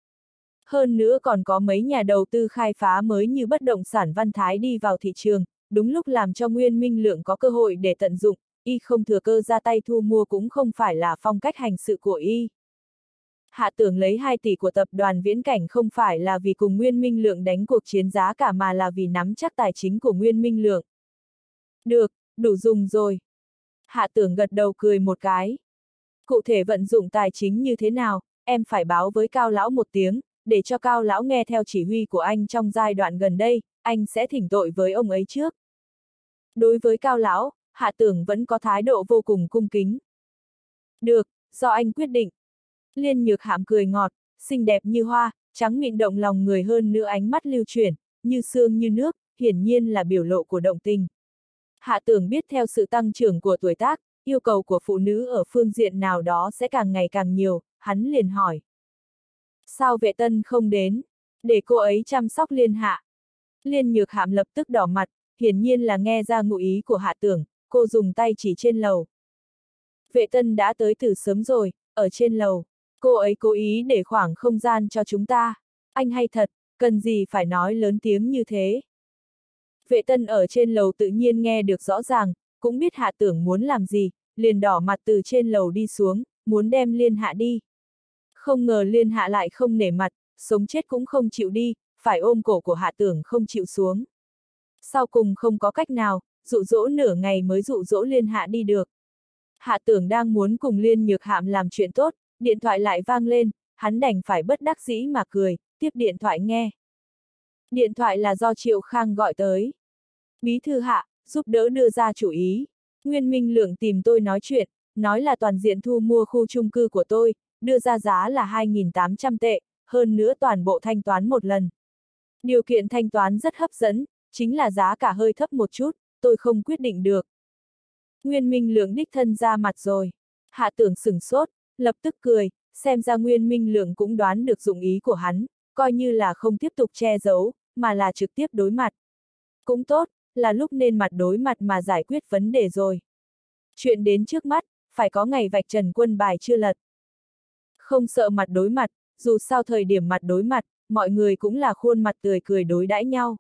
S1: Hơn nữa còn có mấy nhà đầu tư khai phá mới như bất động sản văn thái đi vào thị trường, đúng lúc làm cho Nguyên Minh Lượng có cơ hội để tận dụng, y không thừa cơ ra tay thu mua cũng không phải là phong cách hành sự của y. Hạ tưởng lấy 2 tỷ của tập đoàn viễn cảnh không phải là vì cùng Nguyên Minh Lượng đánh cuộc chiến giá cả mà là vì nắm chắc tài chính của Nguyên Minh Lượng. Được, đủ dùng rồi. Hạ tưởng gật đầu cười một cái. Cụ thể vận dụng tài chính như thế nào, em phải báo với Cao Lão một tiếng, để cho Cao Lão nghe theo chỉ huy của anh trong giai đoạn gần đây, anh sẽ thỉnh tội với ông ấy trước. Đối với Cao Lão, Hạ tưởng vẫn có thái độ vô cùng cung kính. Được, do anh quyết định. Liên nhược hạm cười ngọt, xinh đẹp như hoa, trắng mịn động lòng người hơn nữa ánh mắt lưu chuyển, như xương như nước, hiển nhiên là biểu lộ của động tình. Hạ tưởng biết theo sự tăng trưởng của tuổi tác, yêu cầu của phụ nữ ở phương diện nào đó sẽ càng ngày càng nhiều, hắn liền hỏi. Sao vệ tân không đến? Để cô ấy chăm sóc liên hạ. Liên nhược hạm lập tức đỏ mặt, hiển nhiên là nghe ra ngụ ý của hạ tưởng, cô dùng tay chỉ trên lầu. Vệ tân đã tới từ sớm rồi, ở trên lầu. Cô ấy cố ý để khoảng không gian cho chúng ta. Anh hay thật, cần gì phải nói lớn tiếng như thế. Vệ tân ở trên lầu tự nhiên nghe được rõ ràng, cũng biết hạ tưởng muốn làm gì, liền đỏ mặt từ trên lầu đi xuống, muốn đem liên hạ đi. Không ngờ liên hạ lại không nể mặt, sống chết cũng không chịu đi, phải ôm cổ của hạ tưởng không chịu xuống. Sau cùng không có cách nào, dụ dỗ nửa ngày mới dụ dỗ liên hạ đi được. Hạ tưởng đang muốn cùng liên nhược hạm làm chuyện tốt, điện thoại lại vang lên, hắn đành phải bất đắc dĩ mà cười, tiếp điện thoại nghe. Điện thoại là do Triệu Khang gọi tới. Bí thư hạ, giúp đỡ đưa ra chủ ý. Nguyên Minh Lượng tìm tôi nói chuyện, nói là toàn diện thu mua khu chung cư của tôi, đưa ra giá là 2.800 tệ, hơn nữa toàn bộ thanh toán một lần. Điều kiện thanh toán rất hấp dẫn, chính là giá cả hơi thấp một chút, tôi không quyết định được. Nguyên Minh Lượng đích thân ra mặt rồi. Hạ tưởng sửng sốt, lập tức cười, xem ra Nguyên Minh Lượng cũng đoán được dụng ý của hắn, coi như là không tiếp tục che giấu, mà là trực tiếp đối mặt. Cũng tốt, là lúc nên mặt đối mặt mà giải quyết vấn đề rồi. Chuyện đến trước mắt, phải có ngày vạch trần quân bài chưa lật. Không sợ mặt đối mặt, dù sao thời điểm mặt đối mặt, mọi người cũng là khuôn mặt tươi cười đối đãi nhau.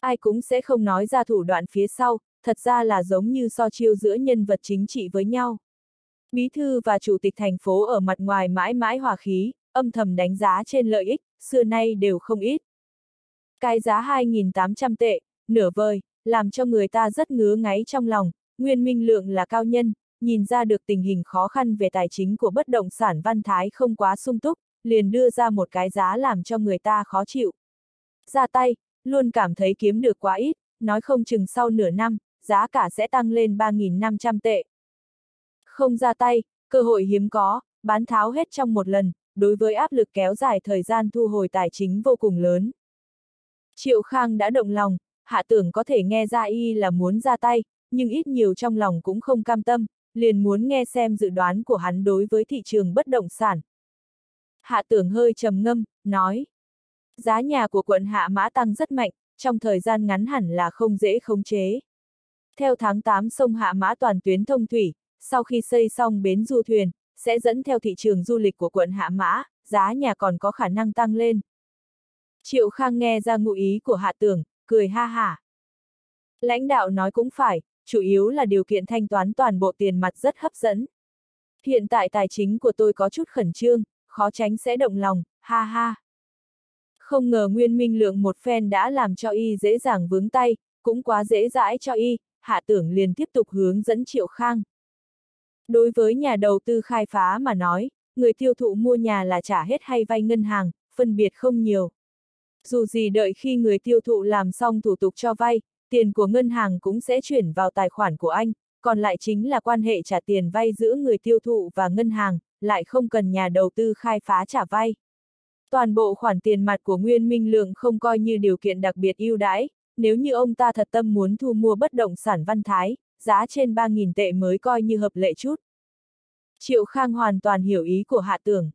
S1: Ai cũng sẽ không nói ra thủ đoạn phía sau, thật ra là giống như so chiêu giữa nhân vật chính trị với nhau. Bí thư và chủ tịch thành phố ở mặt ngoài mãi mãi hòa khí, âm thầm đánh giá trên lợi ích, xưa nay đều không ít. Cái giá 2.800 tệ, nửa vời, làm cho người ta rất ngứa ngáy trong lòng, Nguyên Minh Lượng là cao nhân, nhìn ra được tình hình khó khăn về tài chính của bất động sản văn thái không quá sung túc, liền đưa ra một cái giá làm cho người ta khó chịu. Ra tay, luôn cảm thấy kiếm được quá ít, nói không chừng sau nửa năm, giá cả sẽ tăng lên 3.500 tệ. Không ra tay, cơ hội hiếm có, bán tháo hết trong một lần, đối với áp lực kéo dài thời gian thu hồi tài chính vô cùng lớn. Triệu Khang đã động lòng, hạ tưởng có thể nghe ra y là muốn ra tay, nhưng ít nhiều trong lòng cũng không cam tâm, liền muốn nghe xem dự đoán của hắn đối với thị trường bất động sản. Hạ tưởng hơi trầm ngâm, nói. Giá nhà của quận Hạ Mã tăng rất mạnh, trong thời gian ngắn hẳn là không dễ khống chế. Theo tháng 8 sông Hạ Mã toàn tuyến thông thủy, sau khi xây xong bến du thuyền, sẽ dẫn theo thị trường du lịch của quận Hạ Mã, giá nhà còn có khả năng tăng lên. Triệu Khang nghe ra ngụ ý của Hạ Tưởng, cười ha hả. Lãnh đạo nói cũng phải, chủ yếu là điều kiện thanh toán toàn bộ tiền mặt rất hấp dẫn. Hiện tại tài chính của tôi có chút khẩn trương, khó tránh sẽ động lòng, ha ha. Không ngờ Nguyên Minh Lượng một phen đã làm cho y dễ dàng vướng tay, cũng quá dễ dãi cho y, hạ tưởng liền tiếp tục hướng dẫn Triệu Khang. Đối với nhà đầu tư khai phá mà nói, người tiêu thụ mua nhà là trả hết hay vay ngân hàng, phân biệt không nhiều. Dù gì đợi khi người tiêu thụ làm xong thủ tục cho vay, tiền của ngân hàng cũng sẽ chuyển vào tài khoản của anh, còn lại chính là quan hệ trả tiền vay giữa người tiêu thụ và ngân hàng, lại không cần nhà đầu tư khai phá trả vay. Toàn bộ khoản tiền mặt của Nguyên Minh Lượng không coi như điều kiện đặc biệt ưu đãi, nếu như ông ta thật tâm muốn thu mua bất động sản văn thái, giá trên 3.000 tệ mới coi như hợp lệ chút. Triệu Khang hoàn toàn hiểu ý của Hạ Tưởng.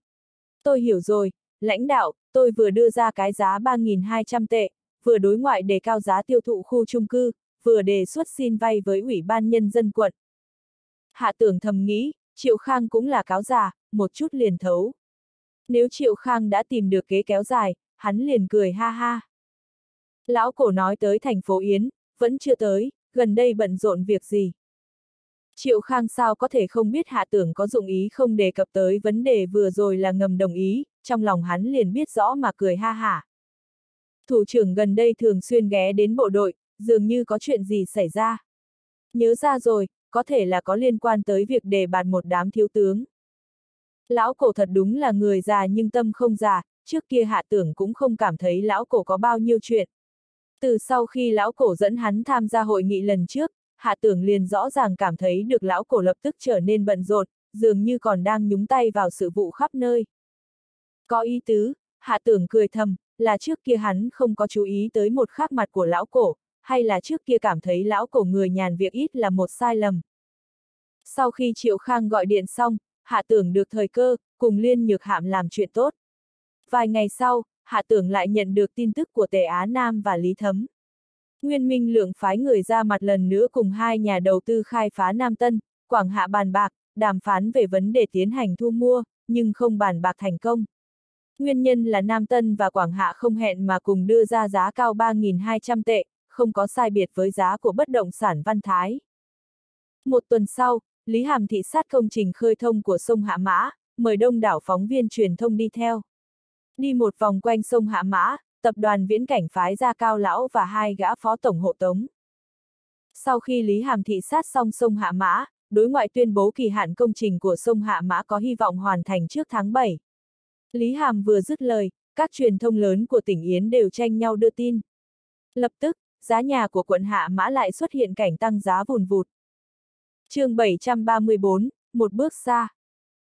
S1: Tôi hiểu rồi, lãnh đạo, tôi vừa đưa ra cái giá 3.200 tệ, vừa đối ngoại đề cao giá tiêu thụ khu chung cư, vừa đề xuất xin vay với Ủy ban Nhân dân quận. Hạ Tưởng thầm nghĩ, Triệu Khang cũng là cáo già, một chút liền thấu. Nếu Triệu Khang đã tìm được kế kéo dài, hắn liền cười ha ha. Lão cổ nói tới thành phố Yến, vẫn chưa tới, gần đây bận rộn việc gì. Triệu Khang sao có thể không biết hạ tưởng có dụng ý không đề cập tới vấn đề vừa rồi là ngầm đồng ý, trong lòng hắn liền biết rõ mà cười ha hả. Thủ trưởng gần đây thường xuyên ghé đến bộ đội, dường như có chuyện gì xảy ra. Nhớ ra rồi, có thể là có liên quan tới việc đề bạt một đám thiếu tướng. Lão cổ thật đúng là người già nhưng tâm không già, trước kia hạ tưởng cũng không cảm thấy lão cổ có bao nhiêu chuyện. Từ sau khi lão cổ dẫn hắn tham gia hội nghị lần trước, hạ tưởng liền rõ ràng cảm thấy được lão cổ lập tức trở nên bận rộn, dường như còn đang nhúng tay vào sự vụ khắp nơi. Có ý tứ, hạ tưởng cười thầm, là trước kia hắn không có chú ý tới một khác mặt của lão cổ, hay là trước kia cảm thấy lão cổ người nhàn việc ít là một sai lầm. Sau khi Triệu Khang gọi điện xong, hạ tưởng được thời cơ, cùng Liên Nhược Hạm làm chuyện tốt. Vài ngày sau, hạ tưởng lại nhận được tin tức của Tề Á Nam và Lý Thấm. Nguyên Minh Lượng phái người ra mặt lần nữa cùng hai nhà đầu tư khai phá Nam Tân, Quảng Hạ bàn bạc, đàm phán về vấn đề tiến hành thu mua, nhưng không bàn bạc thành công. Nguyên nhân là Nam Tân và Quảng Hạ không hẹn mà cùng đưa ra giá cao 3.200 tệ, không có sai biệt với giá của bất động sản Văn Thái. Một tuần sau, Lý Hàm thị sát công trình khơi thông của sông Hạ Mã, mời đông đảo phóng viên truyền thông đi theo. Đi một vòng quanh sông Hạ Mã, tập đoàn viễn cảnh phái ra cao lão và hai gã phó tổng hộ tống. Sau khi Lý Hàm thị sát xong sông Hạ Mã, đối ngoại tuyên bố kỳ hạn công trình của sông Hạ Mã có hy vọng hoàn thành trước tháng 7. Lý Hàm vừa dứt lời, các truyền thông lớn của tỉnh Yến đều tranh nhau đưa tin. Lập tức, giá nhà của quận Hạ Mã lại xuất hiện cảnh tăng giá vùn vụt. chương 734, một bước xa.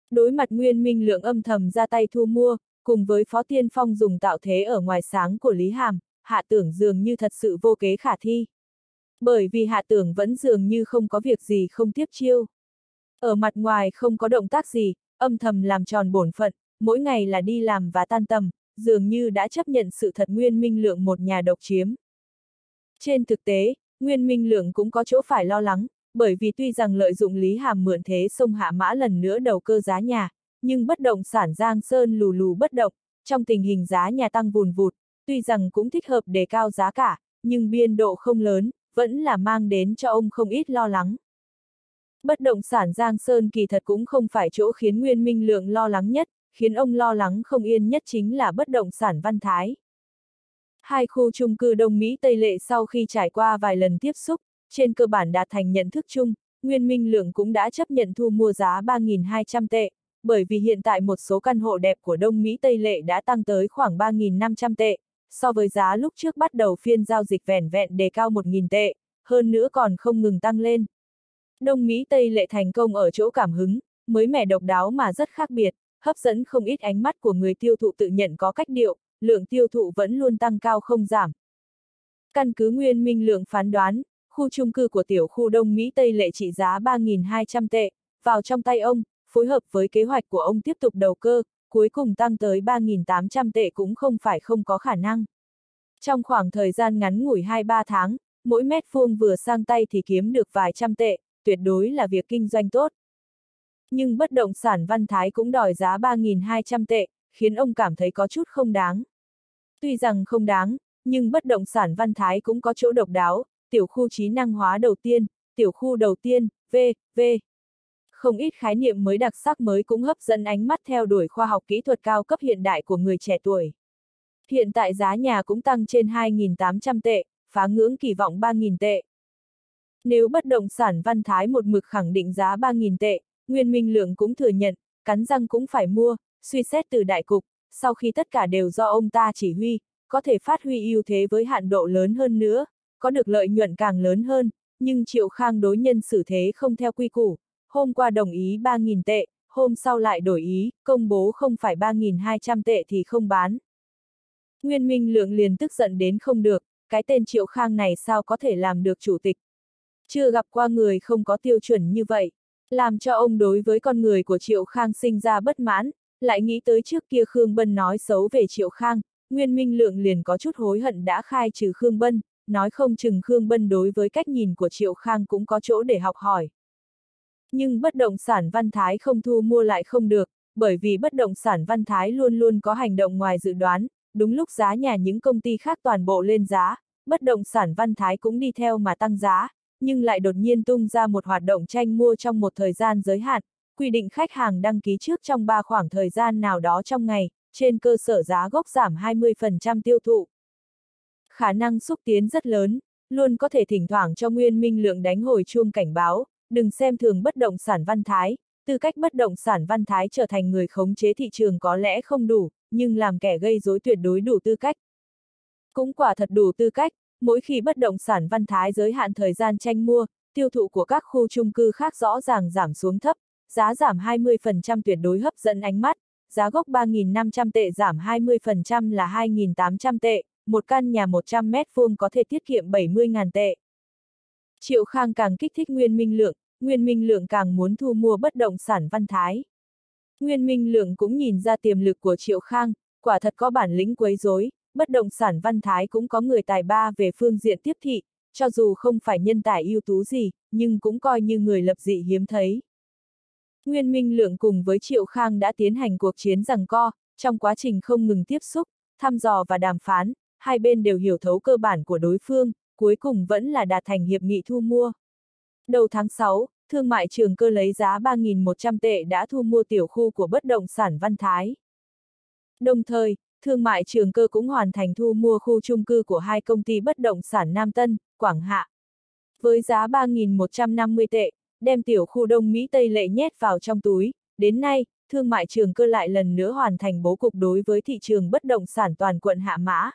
S1: Đối mặt Nguyên Minh Lượng âm thầm ra tay thu mua, cùng với Phó Tiên Phong dùng tạo thế ở ngoài sáng của Lý Hàm, hạ tưởng dường như thật sự vô kế khả thi. Bởi vì hạ tưởng vẫn dường như không có việc gì không tiếp chiêu. Ở mặt ngoài không có động tác gì, âm thầm làm tròn bổn phận, mỗi ngày là đi làm và tan tầm, dường như đã chấp nhận sự thật Nguyên Minh Lượng một nhà độc chiếm. Trên thực tế, Nguyên Minh Lượng cũng có chỗ phải lo lắng, bởi vì tuy rằng lợi dụng Lý Hàm mượn thế sông Hạ Mã lần nữa đầu cơ giá nhà, nhưng bất động sản Giang Sơn lù lù bất động, trong tình hình giá nhà tăng vùn vụt, tuy rằng cũng thích hợp để cao giá cả, nhưng biên độ không lớn, vẫn là mang đến cho ông không ít lo lắng. Bất động sản Giang Sơn kỳ thật cũng không phải chỗ khiến Nguyên Minh Lượng lo lắng nhất, khiến ông lo lắng không yên nhất chính là bất động sản Văn Thái. Hai khu chung cư Đông Mỹ Tây Lệ sau khi trải qua vài lần tiếp xúc, trên cơ bản đạt thành nhận thức chung, Nguyên Minh Lượng cũng đã chấp nhận thu mua giá 3.200 tệ, bởi vì hiện tại một số căn hộ đẹp của Đông Mỹ Tây Lệ đã tăng tới khoảng 3.500 tệ, so với giá lúc trước bắt đầu phiên giao dịch vẻn vẹn đề cao 1.000 tệ, hơn nữa còn không ngừng tăng lên. Đông Mỹ Tây lệ thành công ở chỗ cảm hứng, mới mẻ độc đáo mà rất khác biệt, hấp dẫn không ít ánh mắt của người tiêu thụ tự nhận có cách điệu, lượng tiêu thụ vẫn luôn tăng cao không giảm. Căn cứ nguyên minh lượng phán đoán, khu chung cư của tiểu khu Đông Mỹ Tây lệ trị giá 3.200 tệ, vào trong tay ông, phối hợp với kế hoạch của ông tiếp tục đầu cơ, cuối cùng tăng tới 3.800 tệ cũng không phải không có khả năng. Trong khoảng thời gian ngắn ngủi 2-3 tháng, mỗi mét vuông vừa sang tay thì kiếm được vài trăm tệ, tuyệt đối là việc kinh doanh tốt. Nhưng bất động sản Văn Thái cũng đòi giá 3.200 tệ, khiến ông cảm thấy có chút không đáng. Tuy rằng không đáng, nhưng bất động sản Văn Thái cũng có chỗ độc đáo, tiểu khu trí năng hóa đầu tiên, tiểu khu đầu tiên, V, V. Không ít khái niệm mới đặc sắc mới cũng hấp dẫn ánh mắt theo đuổi khoa học kỹ thuật cao cấp hiện đại của người trẻ tuổi. Hiện tại giá nhà cũng tăng trên 2.800 tệ, phá ngưỡng kỳ vọng 3.000 tệ. Nếu bất động sản Văn Thái một mực khẳng định giá 3.000 tệ, Nguyên Minh Lượng cũng thừa nhận, cắn răng cũng phải mua, suy xét từ đại cục, sau khi tất cả đều do ông ta chỉ huy, có thể phát huy ưu thế với hạn độ lớn hơn nữa, có được lợi nhuận càng lớn hơn, nhưng Triệu Khang đối nhân xử thế không theo quy củ, hôm qua đồng ý 3.000 tệ, hôm sau lại đổi ý, công bố không phải 3.200 tệ thì không bán. Nguyên Minh Lượng liền tức giận đến không được, cái tên Triệu Khang này sao có thể làm được chủ tịch. Chưa gặp qua người không có tiêu chuẩn như vậy, làm cho ông đối với con người của Triệu Khang sinh ra bất mãn, lại nghĩ tới trước kia Khương Bân nói xấu về Triệu Khang, Nguyên Minh Lượng liền có chút hối hận đã khai trừ Khương Bân, nói không chừng Khương Bân đối với cách nhìn của Triệu Khang cũng có chỗ để học hỏi. Nhưng bất động sản Văn Thái không thu mua lại không được, bởi vì bất động sản Văn Thái luôn luôn có hành động ngoài dự đoán, đúng lúc giá nhà những công ty khác toàn bộ lên giá, bất động sản Văn Thái cũng đi theo mà tăng giá, nhưng lại đột nhiên tung ra một hoạt động tranh mua trong một thời gian giới hạn, quy định khách hàng đăng ký trước trong ba khoảng thời gian nào đó trong ngày, trên cơ sở giá gốc giảm 20% tiêu thụ. Khả năng xúc tiến rất lớn, luôn có thể thỉnh thoảng cho Nguyên Minh Lượng đánh hồi chuông cảnh báo, đừng xem thường bất động sản văn thái, tư cách bất động sản văn thái trở thành người khống chế thị trường có lẽ không đủ, nhưng làm kẻ gây rối tuyệt đối đủ tư cách. Cũng quả thật đủ tư cách, mỗi khi bất động sản văn thái giới hạn thời gian tranh mua, tiêu thụ của các khu chung cư khác rõ ràng giảm xuống thấp, giá giảm 20% tuyệt đối hấp dẫn ánh mắt, giá gốc 3.500 tệ giảm 20% là 2.800 tệ, một căn nhà 100 mét vuông có thể tiết kiệm 70.000 tệ. Triệu Khang càng kích thích Nguyên Minh Lượng, Nguyên Minh Lượng càng muốn thu mua bất động sản văn thái. Nguyên Minh Lượng cũng nhìn ra tiềm lực của Triệu Khang, quả thật có bản lĩnh quấy rối, bất động sản văn thái cũng có người tài ba về phương diện tiếp thị, cho dù không phải nhân tài ưu tú gì, nhưng cũng coi như người lập dị hiếm thấy. Nguyên Minh Lượng cùng với Triệu Khang đã tiến hành cuộc chiến rằng co, trong quá trình không ngừng tiếp xúc, thăm dò và đàm phán, hai bên đều hiểu thấu cơ bản của đối phương, cuối cùng vẫn là đạt thành hiệp nghị thu mua. Đầu tháng 6, thương mại trường cơ lấy giá 3.100 tệ đã thu mua tiểu khu của bất động sản Văn Thái. Đồng thời, thương mại trường cơ cũng hoàn thành thu mua khu chung cư của hai công ty bất động sản Nam Tân, Quảng Hạ. Với giá 3.150 tệ, đem tiểu khu Đông Mỹ Tây Lệ nhét vào trong túi, đến nay, thương mại trường cơ lại lần nữa hoàn thành bố cục đối với thị trường bất động sản toàn quận Hạ Mã.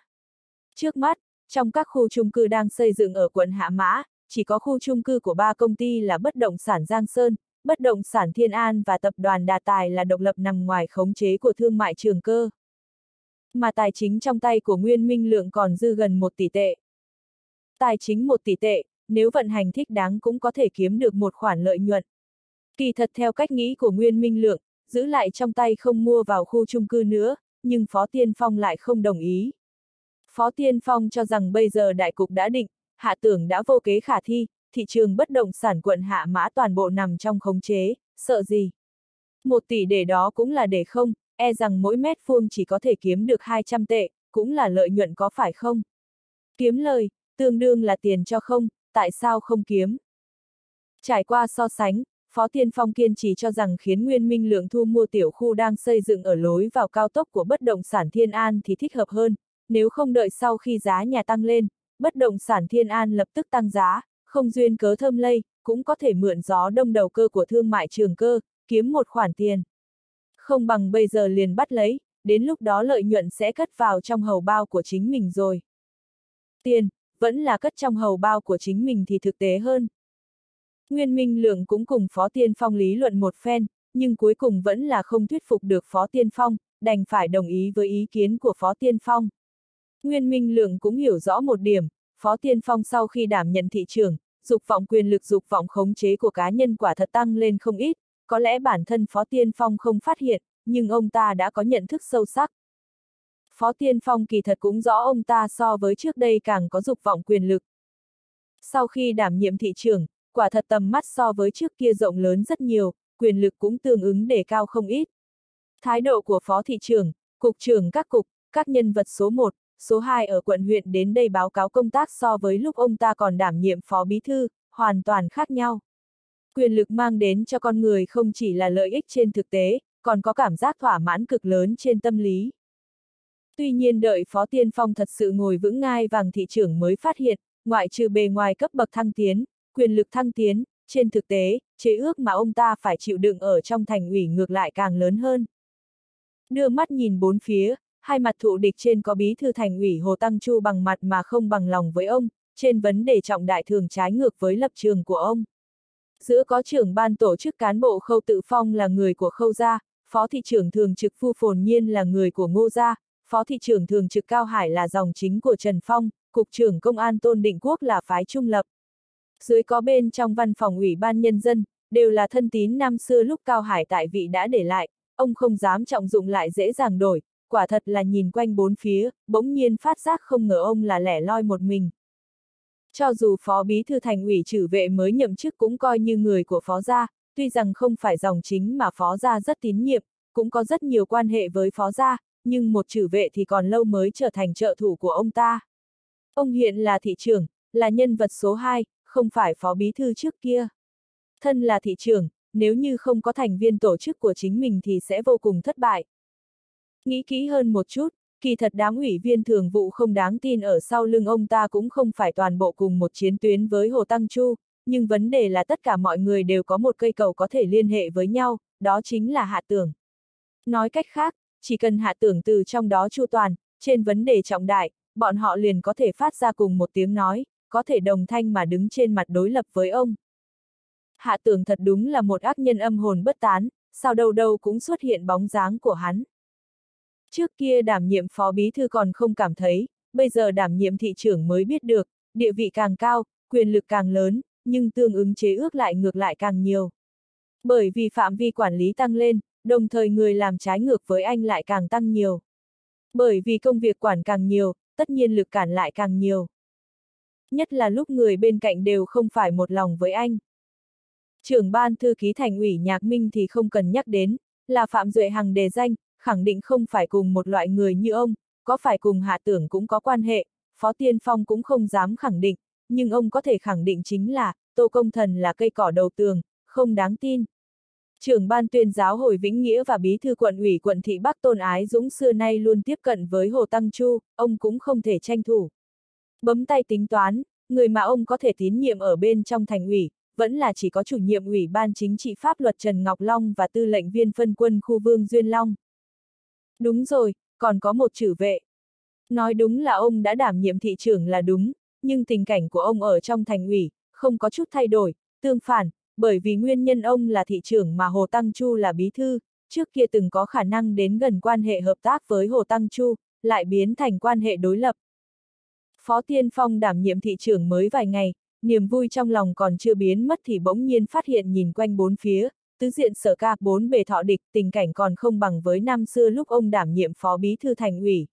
S1: Trước mắt, trong các khu chung cư đang xây dựng ở quận Hạ Mã, chỉ có khu chung cư của ba công ty là bất động sản Giang Sơn, bất động sản Thiên An và tập đoàn Đà Tài là độc lập nằm ngoài khống chế của thương mại trường cơ. Mà tài chính trong tay của Nguyên Minh Lượng còn dư gần 1 tỷ tệ. Tài chính 1 tỷ tệ, nếu vận hành thích đáng cũng có thể kiếm được một khoản lợi nhuận. Kỳ thật theo cách nghĩ của Nguyên Minh Lượng, giữ lại trong tay không mua vào khu chung cư nữa, nhưng Phó Tiên Phong lại không đồng ý. Phó Tiên Phong cho rằng bây giờ đại cục đã định, hạ tưởng đã vô kế khả thi, thị trường bất động sản quận hạ mã toàn bộ nằm trong khống chế, sợ gì. Một tỷ để đó cũng là để không, e rằng mỗi mét vuông chỉ có thể kiếm được 200 tệ, cũng là lợi nhuận có phải không? Kiếm lời, tương đương là tiền cho không, tại sao không kiếm? Trải qua so sánh, Phó Tiên Phong kiên trì cho rằng khiến Nguyên Minh Lượng thu mua tiểu khu đang xây dựng ở lối vào cao tốc của bất động sản Thiên An thì thích hợp hơn, nếu không đợi sau khi giá nhà tăng lên, bất động sản Thiên An lập tức tăng giá, không duyên cớ thơm lây, cũng có thể mượn gió đông đầu cơ của thương mại trường cơ, kiếm một khoản tiền. Không bằng bây giờ liền bắt lấy, đến lúc đó lợi nhuận sẽ cất vào trong hầu bao của chính mình rồi. Tiền, vẫn là cất trong hầu bao của chính mình thì thực tế hơn. Nguyên Minh Lượng cũng cùng Phó Tiên Phong lý luận một phen, nhưng cuối cùng vẫn là không thuyết phục được Phó Tiên Phong, đành phải đồng ý với ý kiến của Phó Tiên Phong. Nguyên Minh Lượng cũng hiểu rõ một điểm, Phó Tiên Phong sau khi đảm nhận thị trường, dục vọng quyền lực dục vọng khống chế của cá nhân quả thật tăng lên không ít, có lẽ bản thân Phó Tiên Phong không phát hiện, nhưng ông ta đã có nhận thức sâu sắc. Phó Tiên Phong kỳ thật cũng rõ ông ta so với trước đây càng có dục vọng quyền lực. Sau khi đảm nhiệm thị trường, quả thật tầm mắt so với trước kia rộng lớn rất nhiều, quyền lực cũng tương ứng đề cao không ít. Thái độ của Phó Thị trưởng, Cục trưởng các cục, các nhân vật số 1, số 2 ở quận huyện đến đây báo cáo công tác so với lúc ông ta còn đảm nhiệm Phó Bí Thư, hoàn toàn khác nhau. Quyền lực mang đến cho con người không chỉ là lợi ích trên thực tế, còn có cảm giác thỏa mãn cực lớn trên tâm lý. Tuy nhiên đợi Phó Tiên Phong thật sự ngồi vững ngai vàng thị trưởng mới phát hiện, ngoại trừ bề ngoài cấp bậc thăng tiến, quyền lực thăng tiến, trên thực tế, chế ước mà ông ta phải chịu đựng ở trong thành ủy ngược lại càng lớn hơn. Đưa mắt nhìn bốn phía, hai mặt thụ địch trên có bí thư thành ủy Hồ Tăng Chu bằng mặt mà không bằng lòng với ông, trên vấn đề trọng đại thường trái ngược với lập trường của ông. Giữa có trưởng ban tổ chức cán bộ khâu tự phong là người của khâu gia, phó thị trưởng thường trực phu phồn nhiên là người của ngô gia, phó thị trưởng thường trực cao hải là dòng chính của Trần Phong, cục trưởng công an tôn định quốc là phái trung lập. Dưới có bên trong văn phòng ủy ban nhân dân, đều là thân tín năm xưa lúc cao hải tại vị đã để lại, ông không dám trọng dụng lại dễ dàng đổi, quả thật là nhìn quanh bốn phía, bỗng nhiên phát giác không ngờ ông là lẻ loi một mình. Cho dù phó bí thư thành ủy trừ vệ mới nhậm chức cũng coi như người của phó gia, tuy rằng không phải dòng chính mà phó gia rất tín nhiệm, cũng có rất nhiều quan hệ với phó gia, nhưng một trừ vệ thì còn lâu mới trở thành trợ thủ của ông ta. Ông hiện là thị trưởng, là nhân vật số 2, không phải phó bí thư trước kia. Thân là thị trưởng, nếu như không có thành viên tổ chức của chính mình thì sẽ vô cùng thất bại. Nghĩ kỹ hơn một chút, kỳ thật đám ủy viên thường vụ không đáng tin ở sau lưng ông ta cũng không phải toàn bộ cùng một chiến tuyến với Hồ Tăng Chu, nhưng vấn đề là tất cả mọi người đều có một cây cầu có thể liên hệ với nhau, đó chính là hạ tưởng. Nói cách khác, chỉ cần hạ tưởng từ trong đó chu toàn, trên vấn đề trọng đại, bọn họ liền có thể phát ra cùng một tiếng nói, có thể đồng thanh mà đứng trên mặt đối lập với ông. Hạ tưởng thật đúng là một ác nhân âm hồn bất tán, sao đâu đâu cũng xuất hiện bóng dáng của hắn. Trước kia đảm nhiệm phó bí thư còn không cảm thấy, bây giờ đảm nhiệm thị trưởng mới biết được, địa vị càng cao, quyền lực càng lớn, nhưng tương ứng chế ước lại ngược lại càng nhiều. Bởi vì phạm vi quản lý tăng lên, đồng thời người làm trái ngược với anh lại càng tăng nhiều. Bởi vì công việc quản càng nhiều, tất nhiên lực cản lại càng nhiều. Nhất là lúc người bên cạnh đều không phải một lòng với anh. Trưởng ban thư ký thành ủy Nhạc Minh thì không cần nhắc đến, là Phạm Duệ Hằng đề danh, khẳng định không phải cùng một loại người như ông, có phải cùng hạ tưởng cũng có quan hệ, Phó Tiên Phong cũng không dám khẳng định, nhưng ông có thể khẳng định chính là, Tô Công Thần là cây cỏ đầu tường, không đáng tin. Trưởng ban tuyên giáo Hồi Vĩnh Nghĩa và bí thư quận ủy quận thị Bắc Tôn Ái Dũng xưa nay luôn tiếp cận với Hồ Tăng Chu, ông cũng không thể tranh thủ. Bấm tay tính toán, người mà ông có thể tín nhiệm ở bên trong thành ủy, vẫn là chỉ có chủ nhiệm ủy ban chính trị pháp luật Trần Ngọc Long và tư lệnh viên phân quân khu Vương Duyên Long. Đúng rồi, còn có một chữ vệ. Nói đúng là ông đã đảm nhiệm thị trưởng là đúng, nhưng tình cảnh của ông ở trong thành ủy, không có chút thay đổi, tương phản, bởi vì nguyên nhân ông là thị trưởng mà Hồ Tăng Chu là bí thư, trước kia từng có khả năng đến gần quan hệ hợp tác với Hồ Tăng Chu, lại biến thành quan hệ đối lập. Phó Tiên Phong đảm nhiệm thị trưởng mới vài ngày, niềm vui trong lòng còn chưa biến mất thì bỗng nhiên phát hiện nhìn quanh bốn phía, tứ diện sở ca bốn bề thọ địch tình cảnh còn không bằng với năm xưa lúc ông đảm nhiệm phó bí thư thành ủy.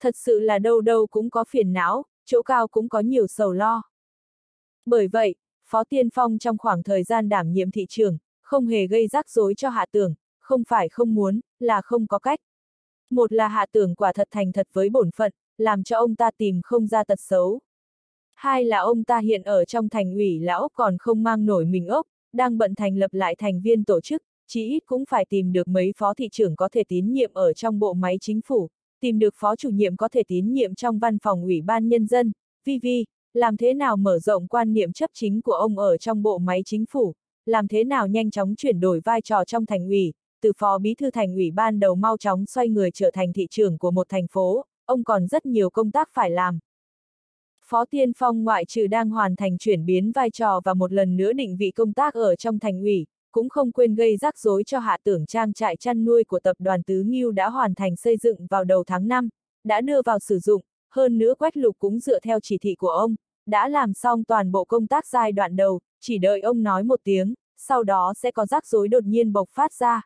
S1: Thật sự là đâu đâu cũng có phiền não, chỗ cao cũng có nhiều sầu lo. Bởi vậy, Phó Tiên Phong trong khoảng thời gian đảm nhiệm thị trường, không hề gây rắc rối cho hạ tưởng, không phải không muốn, là không có cách. Một là hạ tưởng quả thật thành thật với bổn phận, làm cho ông ta tìm không ra tật xấu. Hai là ông ta hiện ở trong thành ủy lão ốc còn không mang nổi mình ốc, đang bận thành lập lại thành viên tổ chức, chí ít cũng phải tìm được mấy phó thị trưởng có thể tín nhiệm ở trong bộ máy chính phủ, tìm được phó chủ nhiệm có thể tín nhiệm trong văn phòng ủy ban nhân dân, vv. làm thế nào mở rộng quan niệm chấp chính của ông ở trong bộ máy chính phủ, làm thế nào nhanh chóng chuyển đổi vai trò trong thành ủy, từ phó bí thư thành ủy ban đầu mau chóng xoay người trở thành thị trưởng của một thành phố, ông còn rất nhiều công tác phải làm. Phó Tiên Phong ngoại trừ đang hoàn thành chuyển biến vai trò và một lần nữa định vị công tác ở trong thành ủy, cũng không quên gây rắc rối cho hạ tưởng trang trại chăn nuôi của tập đoàn Tứ Nghiêu đã hoàn thành xây dựng vào đầu tháng 5, đã đưa vào sử dụng, hơn nữa Quách Lục cũng dựa theo chỉ thị của ông, đã làm xong toàn bộ công tác giai đoạn đầu, chỉ đợi ông nói một tiếng, sau đó sẽ có rắc rối đột nhiên bộc phát ra.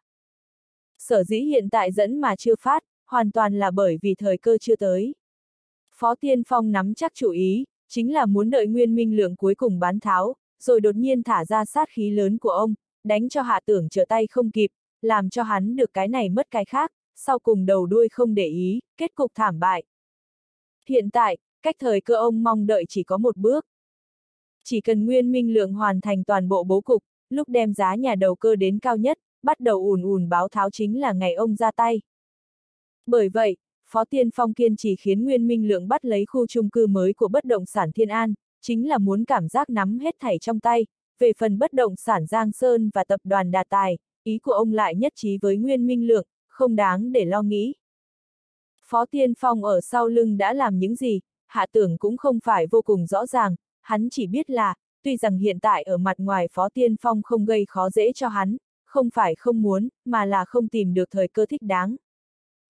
S1: Sở dĩ hiện tại dẫn mà chưa phát, hoàn toàn là bởi vì thời cơ chưa tới. Phó Tiên Phong nắm chắc chủ ý, chính là muốn đợi nguyên minh lượng cuối cùng bán tháo, rồi đột nhiên thả ra sát khí lớn của ông, đánh cho hạ tưởng trở tay không kịp, làm cho hắn được cái này mất cái khác, sau cùng đầu đuôi không để ý, kết cục thảm bại. Hiện tại, cách thời cơ ông mong đợi chỉ có một bước. Chỉ cần nguyên minh lượng hoàn thành toàn bộ bố cục, lúc đem giá nhà đầu cơ đến cao nhất, bắt đầu ùn ùn báo tháo chính là ngày ông ra tay. Bởi vậy, Phó Tiên Phong kiên trì khiến Nguyên Minh Lượng bắt lấy khu chung cư mới của bất động sản Thiên An, chính là muốn cảm giác nắm hết thảy trong tay, về phần bất động sản Giang Sơn và tập đoàn Đà Tài, ý của ông lại nhất trí với Nguyên Minh Lượng, không đáng để lo nghĩ. Phó Tiên Phong ở sau lưng đã làm những gì, hạ tưởng cũng không phải vô cùng rõ ràng, hắn chỉ biết là, tuy rằng hiện tại ở mặt ngoài Phó Tiên Phong không gây khó dễ cho hắn, không phải không muốn, mà là không tìm được thời cơ thích đáng.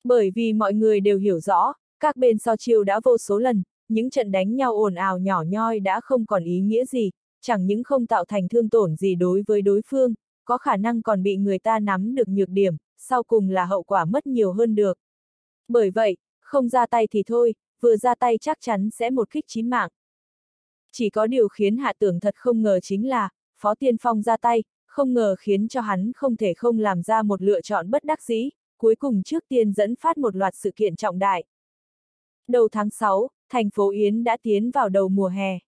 S1: Bởi vì mọi người đều hiểu rõ, các bên so chiêu đã vô số lần, những trận đánh nhau ồn ào nhỏ nhoi đã không còn ý nghĩa gì, chẳng những không tạo thành thương tổn gì đối với đối phương, có khả năng còn bị người ta nắm được nhược điểm, sau cùng là hậu quả mất nhiều hơn được. Bởi vậy, không ra tay thì thôi, vừa ra tay chắc chắn sẽ một kích chí mạng. Chỉ có điều khiến hạ tưởng thật không ngờ chính là, Phó Tiên Phong ra tay, không ngờ khiến cho hắn không thể không làm ra một lựa chọn bất đắc dĩ, cuối cùng trước tiên dẫn phát một loạt sự kiện trọng đại. Đầu tháng 6, thành phố Yến đã tiến vào đầu mùa hè.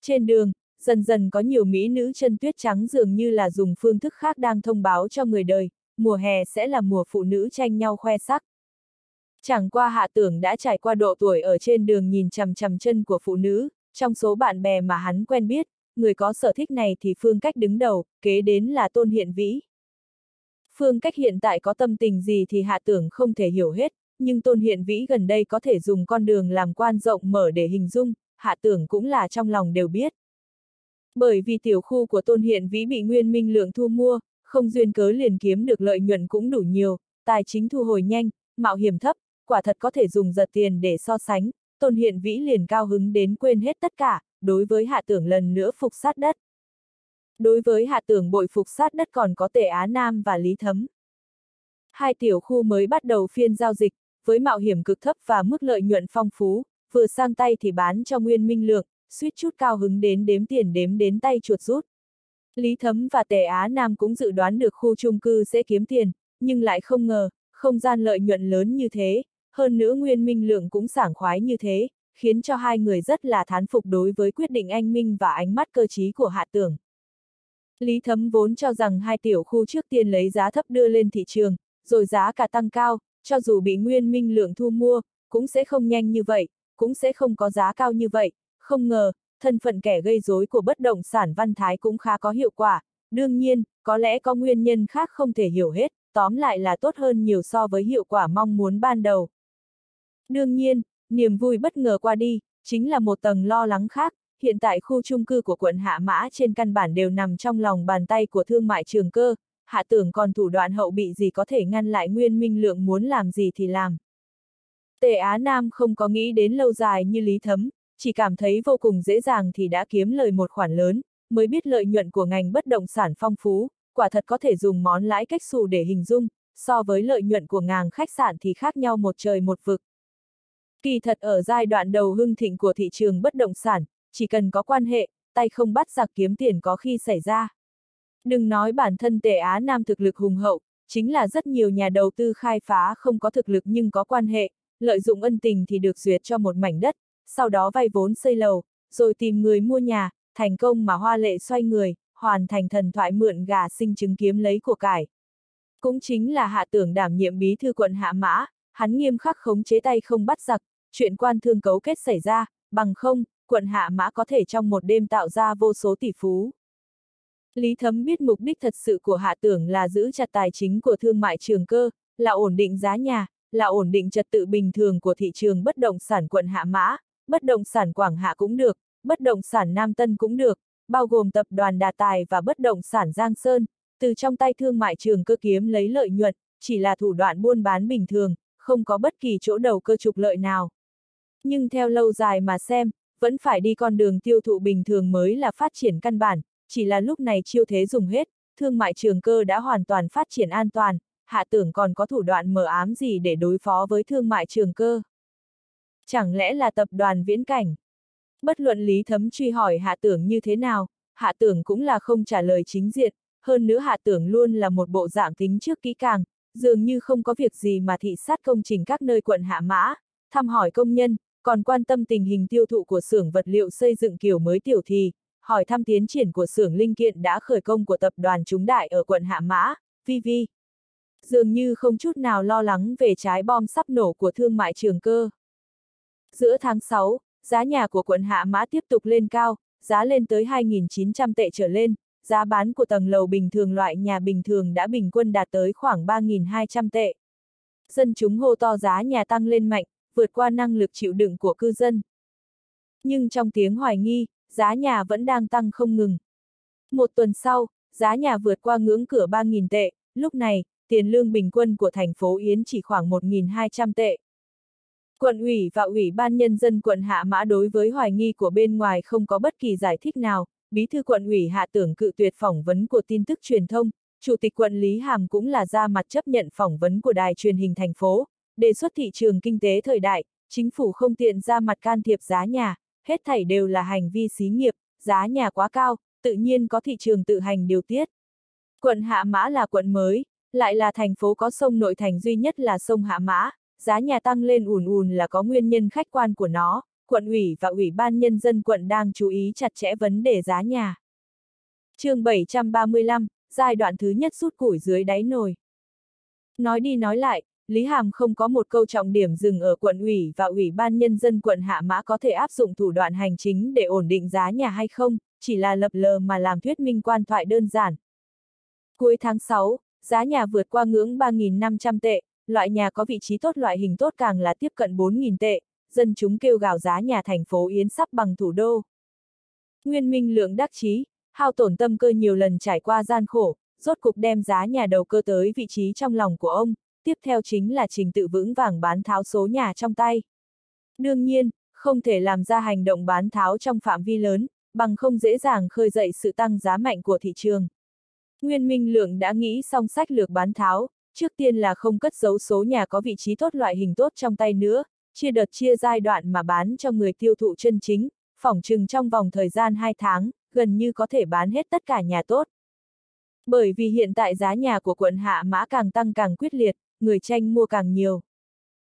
S1: Trên đường, dần dần có nhiều mỹ nữ chân tuyết trắng dường như là dùng phương thức khác đang thông báo cho người đời, mùa hè sẽ là mùa phụ nữ tranh nhau khoe sắc. Chẳng qua hạ tưởng đã trải qua độ tuổi ở trên đường nhìn chằm chằm chân của phụ nữ, trong số bạn bè mà hắn quen biết, người có sở thích này thì phương cách đứng đầu, kế đến là tôn hiện vĩ. Phương cách hiện tại có tâm tình gì thì hạ tưởng không thể hiểu hết, nhưng tôn hiện vĩ gần đây có thể dùng con đường làm quan rộng mở để hình dung, hạ tưởng cũng là trong lòng đều biết. Bởi vì tiểu khu của tôn hiện vĩ bị nguyên minh lượng thu mua, không duyên cớ liền kiếm được lợi nhuận cũng đủ nhiều, tài chính thu hồi nhanh, mạo hiểm thấp, quả thật có thể dùng giật tiền để so sánh, tôn hiện vĩ liền cao hứng đến quên hết tất cả, đối với hạ tưởng lần nữa phục sát đất. Đối với hạ tưởng bội phục sát đất còn có tề Á Nam và Lý Thấm. Hai tiểu khu mới bắt đầu phiên giao dịch, với mạo hiểm cực thấp và mức lợi nhuận phong phú, vừa sang tay thì bán cho Nguyên Minh Lượng, suýt chút cao hứng đến đếm tiền đếm đến tay chuột rút. Lý Thấm và Tề Á Nam cũng dự đoán được khu chung cư sẽ kiếm tiền, nhưng lại không ngờ, không gian lợi nhuận lớn như thế, hơn nữa Nguyên Minh Lượng cũng sảng khoái như thế, khiến cho hai người rất là thán phục đối với quyết định anh Minh và ánh mắt cơ trí của Hạ Tưởng. Lý Thấm vốn cho rằng hai tiểu khu trước tiên lấy giá thấp đưa lên thị trường, rồi giá cả tăng cao, cho dù bị Nguyên Minh Lượng thu mua, cũng sẽ không nhanh như vậy, cũng sẽ không có giá cao như vậy, không ngờ, thân phận kẻ gây rối của bất động sản Văn Thái cũng khá có hiệu quả, đương nhiên, có lẽ có nguyên nhân khác không thể hiểu hết, tóm lại là tốt hơn nhiều so với hiệu quả mong muốn ban đầu. Đương nhiên, niềm vui bất ngờ qua đi, chính là một tầng lo lắng khác, hiện tại khu trung cư của quận Hạ Mã trên căn bản đều nằm trong lòng bàn tay của thương mại trường cơ, hạ tưởng còn thủ đoạn hậu bị gì có thể ngăn lại Nguyên Minh Lượng muốn làm gì thì làm. Tề Á Nam không có nghĩ đến lâu dài như Lý Thấm, chỉ cảm thấy vô cùng dễ dàng thì đã kiếm lời một khoản lớn, mới biết lợi nhuận của ngành bất động sản phong phú, quả thật có thể dùng món lãi cách xù để hình dung, so với lợi nhuận của ngàng khách sạn thì khác nhau một trời một vực. Kỳ thật ở giai đoạn đầu hưng thịnh của thị trường bất động sản, chỉ cần có quan hệ, tay không bắt giặc kiếm tiền có khi xảy ra. Đừng nói bản thân tề Á Nam thực lực hùng hậu, chính là rất nhiều nhà đầu tư khai phá không có thực lực nhưng có quan hệ, lợi dụng ân tình thì được duyệt cho một mảnh đất, sau đó vay vốn xây lầu, rồi tìm người mua nhà, thành công mà hoa lệ xoay người, hoàn thành thần thoại mượn gà sinh chứng kiếm lấy của cải. Cũng chính là hạ tưởng đảm nhiệm bí thư quận hạ mã, hắn nghiêm khắc khống chế tay không bắt giặc, chuyện quan thương cấu kết xảy ra, bằng không, quận hạ mã có thể trong một đêm tạo ra vô số tỷ phú. Lý Thấm biết mục đích thật sự của hạ tưởng là giữ chặt tài chính của thương mại trường cơ, là ổn định giá nhà, là ổn định trật tự bình thường của thị trường bất động sản quận Hạ Mã, bất động sản Quảng Hạ cũng được, bất động sản Nam Tân cũng được, bao gồm tập đoàn Đà Tài và bất động sản Giang Sơn, từ trong tay thương mại trường cơ kiếm lấy lợi nhuận, chỉ là thủ đoạn buôn bán bình thường, không có bất kỳ chỗ đầu cơ trục lợi nào. Nhưng theo lâu dài mà xem, vẫn phải đi con đường tiêu thụ bình thường mới là phát triển căn bản, chỉ là lúc này chiêu thế dùng hết, thương mại trường cơ đã hoàn toàn phát triển an toàn, hạ tưởng còn có thủ đoạn mờ ám gì để đối phó với thương mại trường cơ. Chẳng lẽ là tập đoàn viễn cảnh? Bất luận lý thấm truy hỏi hạ tưởng như thế nào, hạ tưởng cũng là không trả lời chính diện, hơn nữa hạ tưởng luôn là một bộ dạng tính trước kỹ càng, dường như không có việc gì mà thị sát công trình các nơi quận hạ mã, thăm hỏi công nhân, còn quan tâm tình hình tiêu thụ của xưởng vật liệu xây dựng kiểu mới tiểu thì, hỏi thăm tiến triển của xưởng linh kiện đã khởi công của tập đoàn chúng đại ở quận Hạ Mã, VV. Dường như không chút nào lo lắng về trái bom sắp nổ của thương mại trường cơ. Giữa tháng 6, giá nhà của quận Hạ Mã tiếp tục lên cao, giá lên tới 2.900 tệ trở lên, giá bán của tầng lầu bình thường loại nhà bình thường đã bình quân đạt tới khoảng 3.200 tệ. Dân chúng hô to giá nhà tăng lên mạnh, vượt qua năng lực chịu đựng của cư dân. Nhưng trong tiếng hoài nghi, giá nhà vẫn đang tăng không ngừng. Một tuần sau, giá nhà vượt qua ngưỡng cửa 3.000 tệ, lúc này, tiền lương bình quân của thành phố Yến chỉ khoảng 1.200 tệ. Quận ủy và ủy ban nhân dân quận Hạ Mã đối với hoài nghi của bên ngoài không có bất kỳ giải thích nào, bí thư quận ủy Hạ Tưởng cự tuyệt phỏng vấn của tin tức truyền thông, chủ tịch quận Lý Hàm cũng là ra mặt chấp nhận phỏng vấn của đài truyền hình thành phố, đề xuất thị trường kinh tế thời đại, chính phủ không tiện ra mặt can thiệp giá nhà, hết thảy đều là hành vi xí nghiệp, giá nhà quá cao, tự nhiên có thị trường tự hành điều tiết. Quận Hạ Mã là quận mới, lại là thành phố có sông nội thành duy nhất là sông Hạ Mã, giá nhà tăng lên ùn ùn là có nguyên nhân khách quan của nó, quận ủy và ủy ban nhân dân quận đang chú ý chặt chẽ vấn đề giá nhà. chương 735, giai đoạn thứ nhất rút củi dưới đáy nồi. Nói đi nói lại, Lý Hàm không có một câu trọng điểm dừng ở quận ủy và ủy ban nhân dân quận Hạ Mã có thể áp dụng thủ đoạn hành chính để ổn định giá nhà hay không, chỉ là lập lờ mà làm thuyết minh quan thoại đơn giản. Cuối tháng 6, giá nhà vượt qua ngưỡng 3.500 tệ, loại nhà có vị trí tốt loại hình tốt càng là tiếp cận 4.000 tệ, dân chúng kêu gào giá nhà thành phố Yến sắp bằng thủ đô. Nguyên Minh lượng đắc chí, hao tổn tâm cơ nhiều lần trải qua gian khổ, rốt cục đem giá nhà đầu cơ tới vị trí trong lòng của ông, tiếp theo chính là trình tự vững vàng bán tháo số nhà trong tay. Đương nhiên, không thể làm ra hành động bán tháo trong phạm vi lớn, bằng không dễ dàng khơi dậy sự tăng giá mạnh của thị trường. Nguyên Minh Lượng đã nghĩ xong sách lược bán tháo, trước tiên là không cất giấu số nhà có vị trí tốt loại hình tốt trong tay nữa, chia đợt chia giai đoạn mà bán cho người tiêu thụ chân chính, phỏng chừng trong vòng thời gian 2 tháng, gần như có thể bán hết tất cả nhà tốt. Bởi vì hiện tại giá nhà của quận Hạ Mã càng tăng càng quyết liệt, người tranh mua càng nhiều.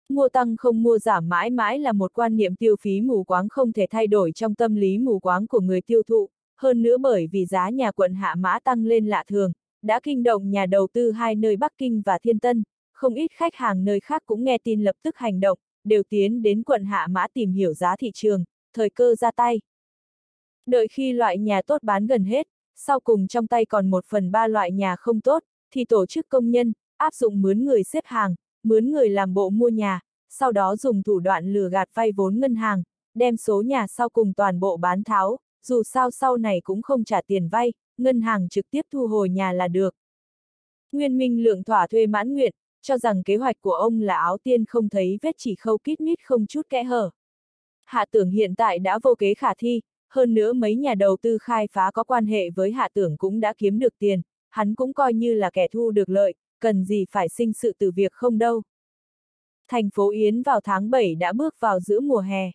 S1: Mua tăng không mua giảm mãi mãi là một quan niệm tiêu phí mù quáng không thể thay đổi trong tâm lý mù quáng của người tiêu thụ, hơn nữa bởi vì giá nhà quận Hạ Mã tăng lên lạ thường, đã kinh động nhà đầu tư hai nơi Bắc Kinh và Thiên Tân, không ít khách hàng nơi khác cũng nghe tin lập tức hành động, đều tiến đến quận Hạ Mã tìm hiểu giá thị trường, thời cơ ra tay. Đợi khi loại nhà tốt bán gần hết, sau cùng trong tay còn một phần ba loại nhà không tốt, thì tổ chức công nhân, áp dụng mướn người xếp hàng, mướn người làm bộ mua nhà, sau đó dùng thủ đoạn lừa gạt vay vốn ngân hàng, đem số nhà sau cùng toàn bộ bán tháo, dù sao sau này cũng không trả tiền vay, ngân hàng trực tiếp thu hồi nhà là được. Nguyên Minh lượng thỏa thuê mãn nguyện, cho rằng kế hoạch của ông là áo tiên không thấy vết chỉ khâu kít mít không chút kẽ hở. Hạ tưởng hiện tại đã vô kế khả thi, hơn nữa mấy nhà đầu tư khai phá có quan hệ với hạ tưởng cũng đã kiếm được tiền, hắn cũng coi như là kẻ thu được lợi, cần gì phải sinh sự từ việc không đâu. Thành phố Yến vào tháng 7 đã bước vào giữa mùa hè.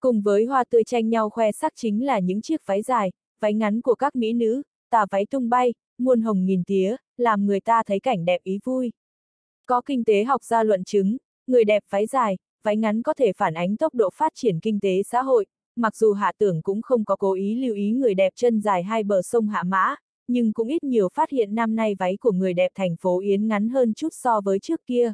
S1: Cùng với hoa tươi tranh nhau khoe sắc chính là những chiếc váy dài, váy ngắn của các mỹ nữ, tà váy tung bay, muôn hồng nghìn tía, làm người ta thấy cảnh đẹp ý vui. Có kinh tế học ra luận chứng, người đẹp váy dài, váy ngắn có thể phản ánh tốc độ phát triển kinh tế xã hội, mặc dù hạ tưởng cũng không có cố ý lưu ý người đẹp chân dài hai bờ sông Hạ Mã, nhưng cũng ít nhiều phát hiện năm nay váy của người đẹp thành phố Yến ngắn hơn chút so với trước kia.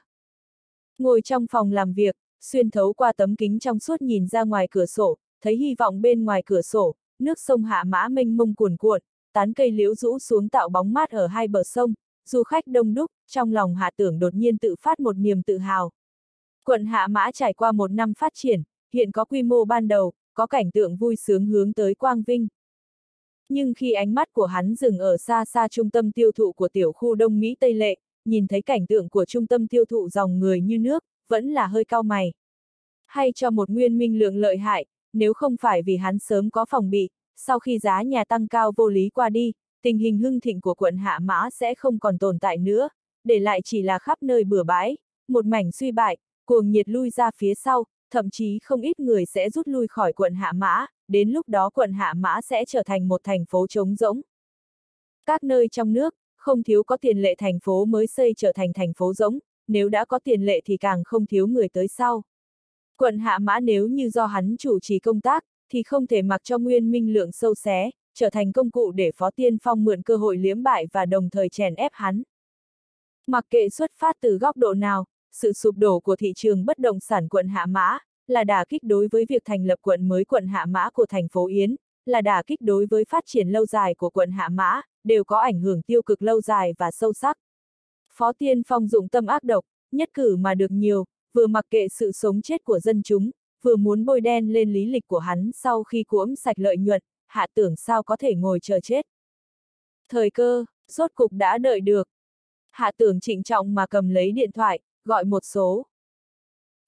S1: Ngồi trong phòng làm việc, xuyên thấu qua tấm kính trong suốt nhìn ra ngoài cửa sổ, thấy hy vọng bên ngoài cửa sổ, nước sông Hạ Mã mênh mông cuồn cuộn, tán cây liễu rũ xuống tạo bóng mát ở hai bờ sông, du khách đông đúc, trong lòng hạ tưởng đột nhiên tự phát một niềm tự hào. Quận Hạ Mã trải qua một năm phát triển, hiện có quy mô ban đầu, có cảnh tượng vui sướng hướng tới Quang Vinh. Nhưng khi ánh mắt của hắn dừng ở xa xa trung tâm tiêu thụ của tiểu khu Đông Mỹ Tây Lệ, nhìn thấy cảnh tượng của trung tâm tiêu thụ dòng người như nước, vẫn là hơi cao mày. Hay cho một nguyên minh lượng lợi hại, nếu không phải vì hắn sớm có phòng bị, sau khi giá nhà tăng cao vô lý qua đi, tình hình hưng thịnh của quận Hạ Mã sẽ không còn tồn tại nữa, để lại chỉ là khắp nơi bừa bãi, một mảnh suy bại, cuồng nhiệt lui ra phía sau, thậm chí không ít người sẽ rút lui khỏi quận Hạ Mã, đến lúc đó quận Hạ Mã sẽ trở thành một thành phố trống rỗng. Các nơi trong nước, không thiếu có tiền lệ thành phố mới xây trở thành thành phố rỗng, nếu đã có tiền lệ thì càng không thiếu người tới sau. Quận Hạ Mã nếu như do hắn chủ trì công tác, thì không thể mặc cho nguyên minh lượng sâu xé, trở thành công cụ để Phó Tiên Phong mượn cơ hội liếm bại và đồng thời chèn ép hắn. Mặc kệ xuất phát từ góc độ nào, sự sụp đổ của thị trường bất động sản quận Hạ Mã, là đả kích đối với việc thành lập quận mới quận Hạ Mã của thành phố Yến, là đả kích đối với phát triển lâu dài của quận Hạ Mã, đều có ảnh hưởng tiêu cực lâu dài và sâu sắc. Phó Tiên Phong dụng tâm ác độc, nhất cử mà được nhiều, vừa mặc kệ sự sống chết của dân chúng, vừa muốn bôi đen lên lý lịch của hắn sau khi cuỗm sạch lợi nhuận, hạ tưởng sao có thể ngồi chờ chết. Thời cơ, rốt cục đã đợi được. Hạ tưởng trịnh trọng mà cầm lấy điện thoại, gọi một số.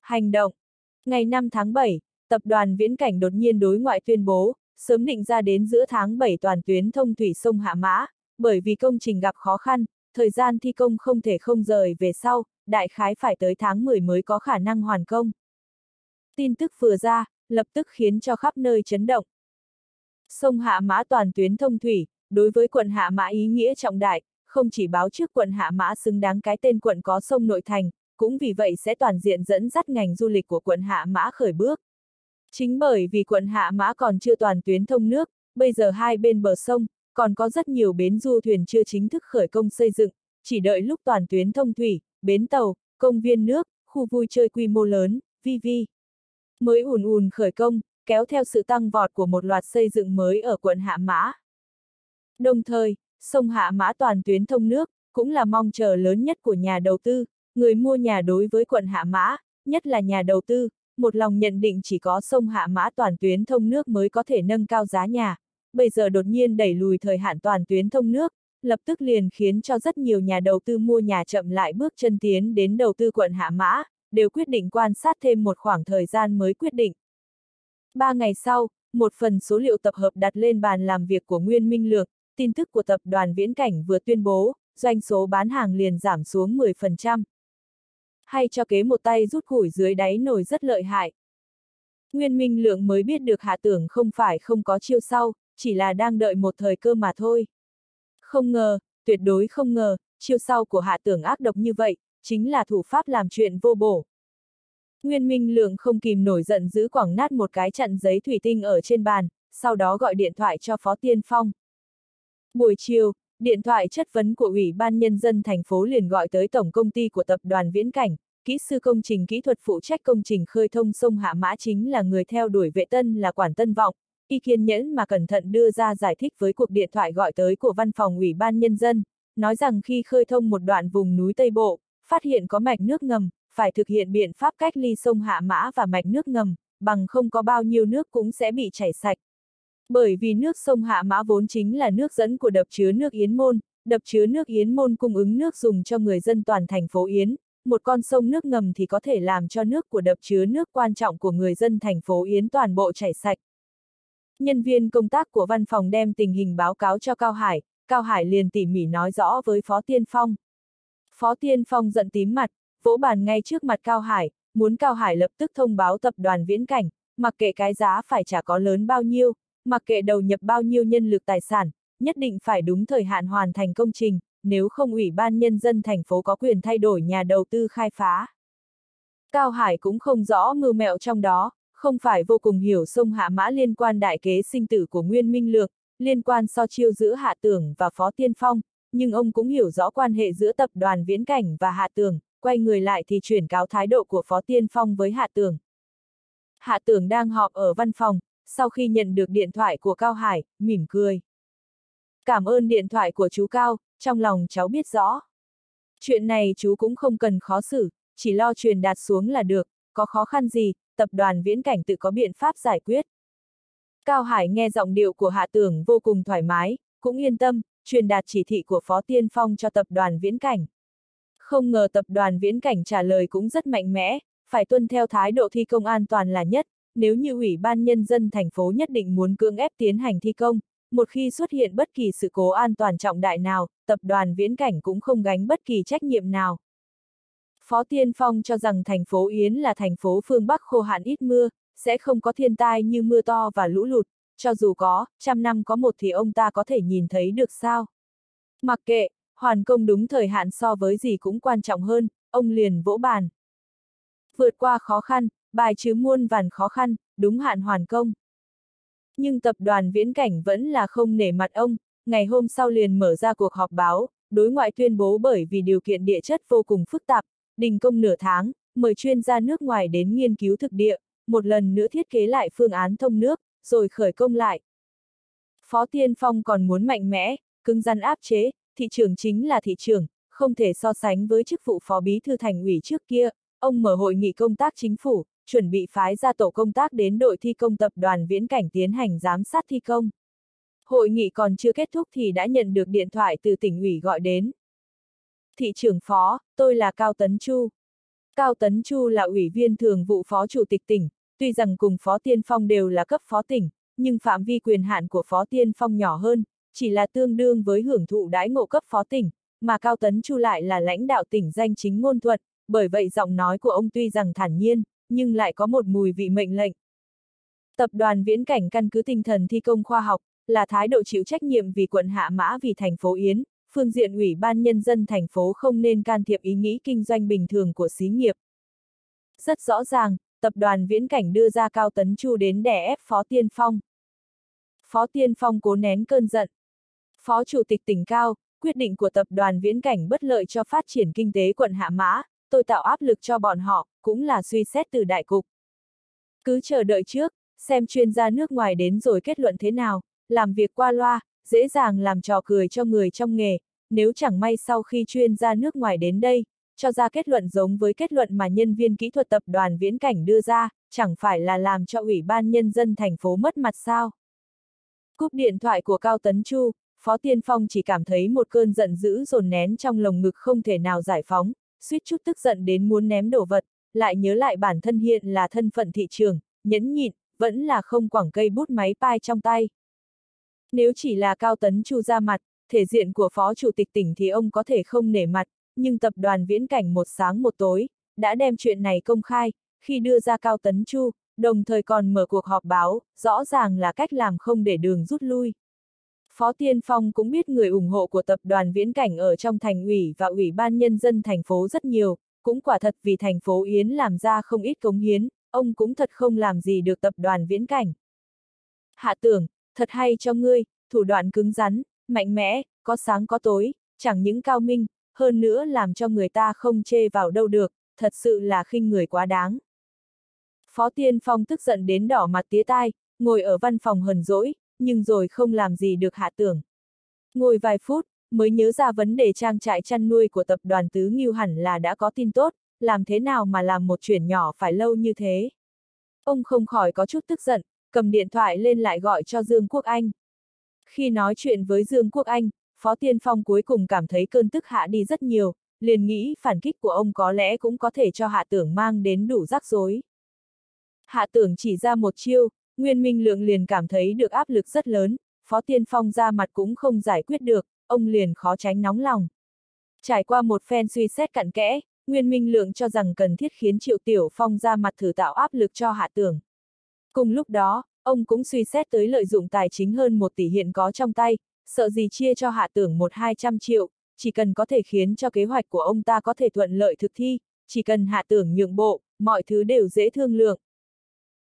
S1: Hành động. Ngày 5 tháng 7, tập đoàn Viễn Cảnh đột nhiên đối ngoại tuyên bố, sớm định ra đến giữa tháng 7 toàn tuyến thông thủy sông Hạ Mã, bởi vì công trình gặp khó khăn, thời gian thi công không thể không rời về sau, đại khái phải tới tháng 10 mới có khả năng hoàn công. Tin tức vừa ra, lập tức khiến cho khắp nơi chấn động. Sông Hạ Mã toàn tuyến thông thủy, đối với quận Hạ Mã ý nghĩa trọng đại, không chỉ báo trước quận Hạ Mã xứng đáng cái tên quận có sông nội thành, cũng vì vậy sẽ toàn diện dẫn dắt ngành du lịch của quận Hạ Mã khởi bước. Chính bởi vì quận Hạ Mã còn chưa toàn tuyến thông nước, bây giờ hai bên bờ sông, còn có rất nhiều bến du thuyền chưa chính thức khởi công xây dựng, chỉ đợi lúc toàn tuyến thông thủy, bến tàu, công viên nước, khu vui chơi quy mô lớn, VV. Mới ùn ùn khởi công, kéo theo sự tăng vọt của một loạt xây dựng mới ở quận Hạ Mã. Đồng thời, sông Hạ Mã toàn tuyến thông nước, cũng là mong chờ lớn nhất của nhà đầu tư, người mua nhà đối với quận Hạ Mã, nhất là nhà đầu tư, một lòng nhận định chỉ có sông Hạ Mã toàn tuyến thông nước mới có thể nâng cao giá nhà, bây giờ đột nhiên đẩy lùi thời hạn toàn tuyến thông nước, lập tức liền khiến cho rất nhiều nhà đầu tư mua nhà chậm lại bước chân tiến đến đầu tư quận Hạ Mã, đều quyết định quan sát thêm một khoảng thời gian mới quyết định. Ba ngày sau, một phần số liệu tập hợp đặt lên bàn làm việc của Nguyên Minh Lược, tin tức của tập đoàn Viễn Cảnh vừa tuyên bố, doanh số bán hàng liền giảm xuống 10%. Hay cho kế một tay rút củi dưới đáy nồi rất lợi hại. Nguyên Minh Lượng mới biết được hạ tưởng không phải không có chiêu sau, chỉ là đang đợi một thời cơ mà thôi. Không ngờ, tuyệt đối không ngờ, chiêu sau của hạ tưởng ác độc như vậy, chính là thủ pháp làm chuyện vô bổ. Nguyên Minh Lượng không kìm nổi giận giữ quảng nát một cái chặn giấy thủy tinh ở trên bàn, sau đó gọi điện thoại cho Phó Tiên Phong. Buổi chiều, điện thoại chất vấn của Ủy ban Nhân dân thành phố liền gọi tới Tổng công ty của tập đoàn Viễn Cảnh, kỹ sư công trình kỹ thuật phụ trách công trình khơi thông sông Hạ Mã chính là người theo đuổi vệ tân là Quản Tân Vọng, y kiên nhẫn mà cẩn thận đưa ra giải thích với cuộc điện thoại gọi tới của văn phòng Ủy ban Nhân dân, nói rằng khi khơi thông một đoạn vùng núi Tây Bộ, phát hiện có mạch nước ngầm, phải thực hiện biện pháp cách ly sông Hạ Mã và mạch nước ngầm, bằng không có bao nhiêu nước cũng sẽ bị chảy sạch. Bởi vì nước sông Hạ Mã vốn chính là nước dẫn của đập chứa nước Yến Môn, đập chứa nước Yến Môn cung ứng nước dùng cho người dân toàn thành phố Yến, một con sông nước ngầm thì có thể làm cho nước của đập chứa nước quan trọng của người dân thành phố Yến toàn bộ chảy sạch. Nhân viên công tác của văn phòng đem tình hình báo cáo cho Cao Hải, Cao Hải liền tỉ mỉ nói rõ với Phó Tiên Phong. Phó Tiên Phong giận tím mặt, vỗ bàn ngay trước mặt Cao Hải, muốn Cao Hải lập tức thông báo tập đoàn viễn cảnh, mặc kệ cái giá phải trả có lớn bao nhiêu, mặc kệ đầu nhập bao nhiêu nhân lực tài sản, nhất định phải đúng thời hạn hoàn thành công trình, nếu không Ủy ban Nhân dân thành phố có quyền thay đổi nhà đầu tư khai phá. Cao Hải cũng không rõ mưu mẹo trong đó, không phải vô cùng hiểu sông Hạ Mã liên quan đại kế sinh tử của Nguyên Minh Lược, liên quan so chiêu giữa Hạ Tưởng và Phó Tiên Phong, nhưng ông cũng hiểu rõ quan hệ giữa tập đoàn Viễn Cảnh và Hạ Tưởng, quay người lại thì chuyển cáo thái độ của Phó Tiên Phong với Hạ Tưởng. Hạ Tưởng đang họp ở văn phòng, sau khi nhận được điện thoại của Cao Hải, mỉm cười. Cảm ơn điện thoại của chú Cao, trong lòng cháu biết rõ. Chuyện này chú cũng không cần khó xử, chỉ lo truyền đạt xuống là được, có khó khăn gì, tập đoàn viễn cảnh tự có biện pháp giải quyết. Cao Hải nghe giọng điệu của Hạ Tưởng vô cùng thoải mái, cũng yên tâm, truyền đạt chỉ thị của Phó Tiên Phong cho tập đoàn viễn cảnh. Không ngờ tập đoàn viễn cảnh trả lời cũng rất mạnh mẽ, phải tuân theo thái độ thi công an toàn là nhất, nếu như Ủy ban Nhân dân thành phố nhất định muốn cưỡng ép tiến hành thi công, một khi xuất hiện bất kỳ sự cố an toàn trọng đại nào, tập đoàn viễn cảnh cũng không gánh bất kỳ trách nhiệm nào. Phó Tiên Phong cho rằng thành phố Yến là thành phố phương Bắc khô hạn ít mưa, sẽ không có thiên tai như mưa to và lũ lụt, cho dù có, trăm năm có một thì ông ta có thể nhìn thấy được sao. Mặc kệ, hoàn công đúng thời hạn so với gì cũng quan trọng hơn, ông liền vỗ bàn. Vượt qua khó khăn, bài trừ muôn vàn khó khăn, đúng hạn hoàn công. Nhưng tập đoàn viễn cảnh vẫn là không nể mặt ông, ngày hôm sau liền mở ra cuộc họp báo, đối ngoại tuyên bố bởi vì điều kiện địa chất vô cùng phức tạp, đình công nửa tháng, mời chuyên gia nước ngoài đến nghiên cứu thực địa, một lần nữa thiết kế lại phương án thông nước, rồi khởi công lại. Phó Tiên Phong còn muốn mạnh mẽ, cứng rắn áp chế, thị trường chính là thị trường, không thể so sánh với chức vụ phó bí thư thành ủy trước kia, ông mở hội nghị công tác chính phủ, chuẩn bị phái ra tổ công tác đến đội thi công tập đoàn viễn cảnh tiến hành giám sát thi công. Hội nghị còn chưa kết thúc thì đã nhận được điện thoại từ tỉnh ủy gọi đến. Thị trưởng phó, tôi là Cao Tấn Chu. Cao Tấn Chu là ủy viên thường vụ phó chủ tịch tỉnh, tuy rằng cùng phó tiên phong đều là cấp phó tỉnh, nhưng phạm vi quyền hạn của phó tiên phong nhỏ hơn, chỉ là tương đương với hưởng thụ đãi ngộ cấp phó tỉnh, mà Cao Tấn Chu lại là lãnh đạo tỉnh danh chính ngôn thuật, bởi vậy giọng nói của ông tuy rằng thản nhiên, nhưng lại có một mùi vị mệnh lệnh. Tập đoàn viễn cảnh căn cứ tinh thần thi công khoa học, là thái độ chịu trách nhiệm vì quận Hạ Mã vì thành phố Yến, phương diện ủy ban nhân dân thành phố không nên can thiệp ý nghĩ kinh doanh bình thường của xí nghiệp. Rất rõ ràng, tập đoàn viễn cảnh đưa ra Cao Tấn Chu đến đè ép Phó Tiên Phong. Phó Tiên Phong cố nén cơn giận. Phó Chủ tịch tỉnh Cao, quyết định của tập đoàn viễn cảnh bất lợi cho phát triển kinh tế quận Hạ Mã, tôi tạo áp lực cho bọn họ, cũng là suy xét từ đại cục. Cứ chờ đợi trước, xem chuyên gia nước ngoài đến rồi kết luận thế nào, làm việc qua loa, dễ dàng làm trò cười cho người trong nghề, nếu chẳng may sau khi chuyên gia nước ngoài đến đây, cho ra kết luận giống với kết luận mà nhân viên kỹ thuật tập đoàn viễn cảnh đưa ra, chẳng phải là làm cho Ủy ban Nhân dân thành phố mất mặt sao. Cúp điện thoại của Cao Tấn Chu, Phó Tiên Phong chỉ cảm thấy một cơn giận dữ dồn nén trong lồng ngực không thể nào giải phóng, suýt chút tức giận đến muốn ném đổ vật, lại nhớ lại bản thân hiện là thân phận thị trường, nhẫn nhịn, vẫn là không quẳng cây bút máy pai trong tay. Nếu chỉ là Cao Tấn Chu ra mặt, thể diện của Phó Chủ tịch tỉnh thì ông có thể không nể mặt, nhưng tập đoàn viễn cảnh một sáng một tối, đã đem chuyện này công khai, khi đưa ra Cao Tấn Chu, đồng thời còn mở cuộc họp báo, rõ ràng là cách làm không để đường rút lui. Phó Tiên Phong cũng biết người ủng hộ của tập đoàn viễn cảnh ở trong thành ủy và ủy ban nhân dân thành phố rất nhiều, cũng quả thật vì thành phố Yến làm ra không ít cống hiến, ông cũng thật không làm gì được tập đoàn viễn cảnh. Hạ tưởng, thật hay cho ngươi, thủ đoạn cứng rắn, mạnh mẽ, có sáng có tối, chẳng những cao minh, hơn nữa làm cho người ta không chê vào đâu được, thật sự là khinh người quá đáng. Phó Tiên Phong tức giận đến đỏ mặt tía tai, ngồi ở văn phòng hờn dỗi, nhưng rồi không làm gì được hạ tưởng. Ngồi vài phút, mới nhớ ra vấn đề trang trại chăn nuôi của tập đoàn Tứ Nghiêu hẳn là đã có tin tốt, làm thế nào mà làm một chuyện nhỏ phải lâu như thế. Ông không khỏi có chút tức giận, cầm điện thoại lên lại gọi cho Dương Quốc Anh. Khi nói chuyện với Dương Quốc Anh, Phó Tiên Phong cuối cùng cảm thấy cơn tức hạ đi rất nhiều, liền nghĩ phản kích của ông có lẽ cũng có thể cho hạ tưởng mang đến đủ rắc rối. Hạ tưởng chỉ ra một chiêu, Nguyên Minh Lượng liền cảm thấy được áp lực rất lớn, Phó Tiên Phong ra mặt cũng không giải quyết được, ông liền khó tránh nóng lòng. Trải qua một phen suy xét cặn kẽ, Nguyên Minh Lượng cho rằng cần thiết khiến Triệu Tiểu Phong ra mặt thử tạo áp lực cho hạ tưởng. Cùng lúc đó, ông cũng suy xét tới lợi dụng tài chính hơn một tỷ hiện có trong tay, sợ gì chia cho hạ tưởng một hai trăm triệu, chỉ cần có thể khiến cho kế hoạch của ông ta có thể thuận lợi thực thi, chỉ cần hạ tưởng nhượng bộ, mọi thứ đều dễ thương lượng.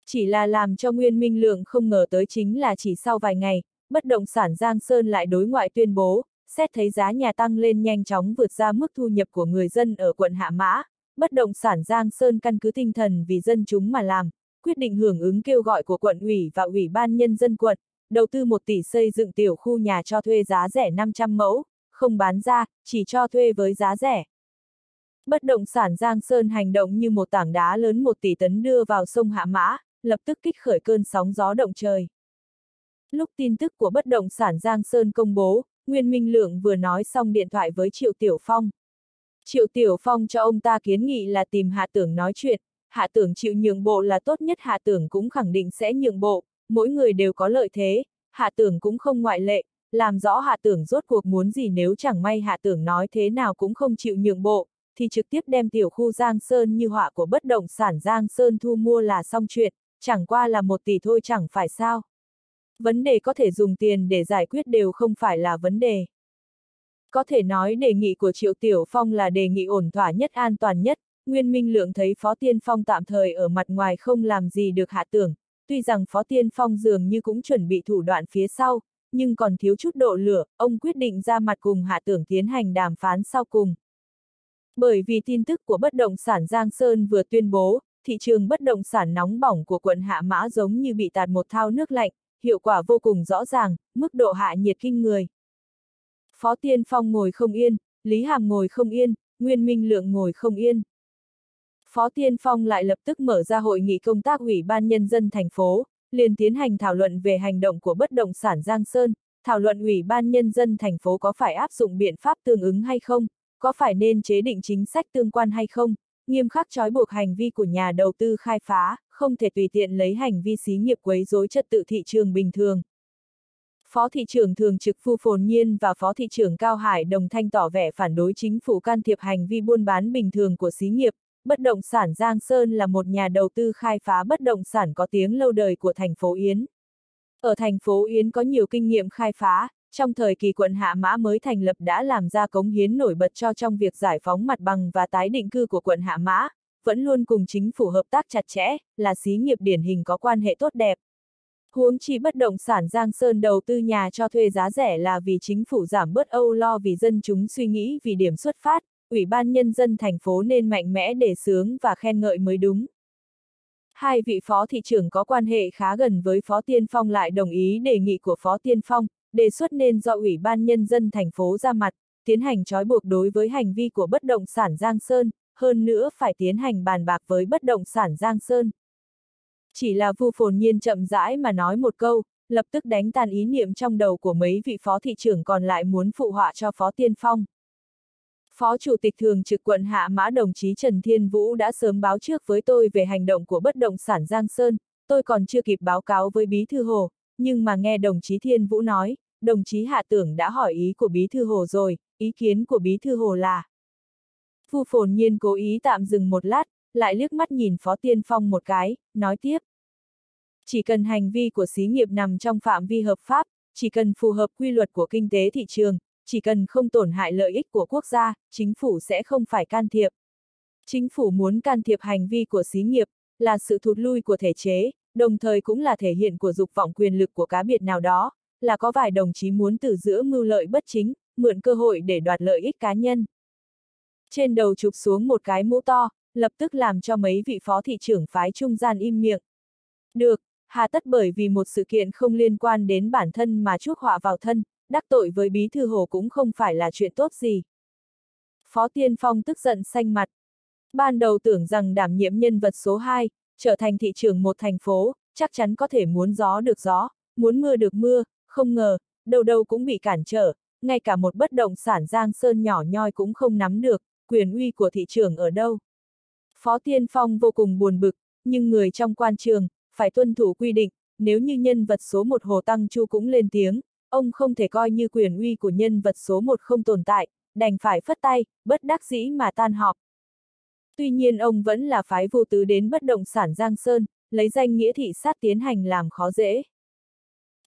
S1: Chỉ là làm cho Nguyên Minh Lượng không ngờ tới chính là chỉ sau vài ngày, bất động sản Giang Sơn lại đối ngoại tuyên bố, xét thấy giá nhà tăng lên nhanh chóng vượt ra mức thu nhập của người dân ở quận Hạ Mã, bất động sản Giang Sơn căn cứ tinh thần vì dân chúng mà làm, quyết định hưởng ứng kêu gọi của quận ủy và ủy ban nhân dân quận, đầu tư 1 tỷ xây dựng tiểu khu nhà cho thuê giá rẻ 500 mẫu, không bán ra, chỉ cho thuê với giá rẻ. Bất động sản Giang Sơn hành động như một tảng đá lớn 1 tỷ tấn đưa vào sông Hạ Mã, lập tức kích khởi cơn sóng gió động trời. Lúc tin tức của bất động sản Giang Sơn công bố, Nguyên Minh Lượng vừa nói xong điện thoại với Triệu Tiểu Phong. Triệu Tiểu Phong cho ông ta kiến nghị là tìm Hạ Tưởng nói chuyện, Hạ Tưởng chịu nhượng bộ là tốt nhất Hạ Tưởng cũng khẳng định sẽ nhượng bộ, mỗi người đều có lợi thế, Hạ Tưởng cũng không ngoại lệ, làm rõ Hạ Tưởng rốt cuộc muốn gì nếu chẳng may Hạ Tưởng nói thế nào cũng không chịu nhượng bộ, thì trực tiếp đem tiểu khu Giang Sơn như họa của bất động sản Giang Sơn thu mua là xong chuyện, chẳng qua là một tỷ thôi chẳng phải sao. Vấn đề có thể dùng tiền để giải quyết đều không phải là vấn đề. Có thể nói đề nghị của Triệu Tiểu Phong là đề nghị ổn thỏa nhất an toàn nhất, Nguyên Minh Lượng thấy Phó Tiên Phong tạm thời ở mặt ngoài không làm gì được hạ tưởng, tuy rằng Phó Tiên Phong dường như cũng chuẩn bị thủ đoạn phía sau, nhưng còn thiếu chút độ lửa, ông quyết định ra mặt cùng hạ tưởng tiến hành đàm phán sau cùng. Bởi vì tin tức của bất động sản Giang Sơn vừa tuyên bố, thị trường bất động sản nóng bỏng của quận Hạ Mã giống như bị tạt một thao nước lạnh, hiệu quả vô cùng rõ ràng, mức độ hạ nhiệt kinh người. Phó Tiên Phong ngồi không yên, Lý Hàm ngồi không yên, Nguyên Minh Lượng ngồi không yên. Phó Tiên Phong lại lập tức mở ra hội nghị công tác Ủy ban Nhân dân thành phố, liền tiến hành thảo luận về hành động của bất động sản Giang Sơn, thảo luận Ủy ban Nhân dân thành phố có phải áp dụng biện pháp tương ứng hay không, có phải nên chế định chính sách tương quan hay không, nghiêm khắc trói buộc hành vi của nhà đầu tư khai phá, không thể tùy tiện lấy hành vi xí nghiệp quấy rối trật tự thị trường bình thường. Phó thị trưởng thường trực Phu Phồn Nhiên và Phó thị trưởng Cao Hải đồng thanh tỏ vẻ phản đối chính phủ can thiệp hành vi buôn bán bình thường của xí nghiệp. Bất động sản Giang Sơn là một nhà đầu tư khai phá bất động sản có tiếng lâu đời của thành phố Yến. Ở thành phố Yến có nhiều kinh nghiệm khai phá, trong thời kỳ quận Hạ Mã mới thành lập đã làm ra cống hiến nổi bật cho trong việc giải phóng mặt bằng và tái định cư của quận Hạ Mã, vẫn luôn cùng chính phủ hợp tác chặt chẽ, là xí nghiệp điển hình có quan hệ tốt đẹp. Huống chi bất động sản Giang Sơn đầu tư nhà cho thuê giá rẻ là vì chính phủ giảm bớt âu lo vì dân chúng suy nghĩ vì điểm xuất phát, Ủy ban Nhân dân thành phố nên mạnh mẽ đề sướng và khen ngợi mới đúng. Hai vị phó thị trưởng có quan hệ khá gần với Phó Tiên Phong lại đồng ý đề nghị của Phó Tiên Phong, đề xuất nên do Ủy ban Nhân dân thành phố ra mặt, tiến hành trói buộc đối với hành vi của bất động sản Giang Sơn, hơn nữa phải tiến hành bàn bạc với bất động sản Giang Sơn. Chỉ là Vu Phồn Nhiên chậm rãi mà nói một câu, lập tức đánh tàn ý niệm trong đầu của mấy vị phó thị trưởng còn lại muốn phụ họa cho Phó Tiên Phong. Phó Chủ tịch Thường trực quận Hạ Mã đồng chí Trần Thiên Vũ đã sớm báo trước với tôi về hành động của bất động sản Giang Sơn, tôi còn chưa kịp báo cáo với Bí Thư Hồ, nhưng mà nghe đồng chí Thiên Vũ nói, đồng chí Hạ Tưởng đã hỏi ý của Bí Thư Hồ rồi, ý kiến của Bí Thư Hồ là. Phu phồn nhiên cố ý tạm dừng một lát, lại liếc mắt nhìn Phó Tiên Phong một cái, nói tiếp. Chỉ cần hành vi của xí nghiệp nằm trong phạm vi hợp pháp, chỉ cần phù hợp quy luật của kinh tế thị trường, chỉ cần không tổn hại lợi ích của quốc gia, chính phủ sẽ không phải can thiệp. Chính phủ muốn can thiệp hành vi của xí nghiệp, là sự thụt lui của thể chế, đồng thời cũng là thể hiện của dục vọng quyền lực của cá biệt nào đó, là có vài đồng chí muốn từ giữa mưu lợi bất chính, mượn cơ hội để đoạt lợi ích cá nhân. Trên đầu chụp xuống một cái mũ to, lập tức làm cho mấy vị phó thị trưởng phái trung gian im miệng. Được, hà tất bởi vì một sự kiện không liên quan đến bản thân mà chuốc họa vào thân, đắc tội với bí thư hồ cũng không phải là chuyện tốt gì. Phó Tiên Phong tức giận xanh mặt. Ban đầu tưởng rằng đảm nhiệm nhân vật số 2, trở thành thị trưởng một thành phố, chắc chắn có thể muốn gió được gió, muốn mưa được mưa, không ngờ, đầu đầu cũng bị cản trở, ngay cả một bất động sản giang sơn nhỏ nhoi cũng không nắm được, quyền uy của thị trường ở đâu. Phó Tiên Phong vô cùng buồn bực, nhưng người trong quan trường, phải tuân thủ quy định, nếu như nhân vật số một Hồ Tăng Chu cũng lên tiếng, ông không thể coi như quyền uy của nhân vật số một không tồn tại, đành phải phất tay, bất đắc dĩ mà tan họp. Tuy nhiên ông vẫn là phái vô tứ đến bất động sản Giang Sơn, lấy danh nghĩa thị sát tiến hành làm khó dễ.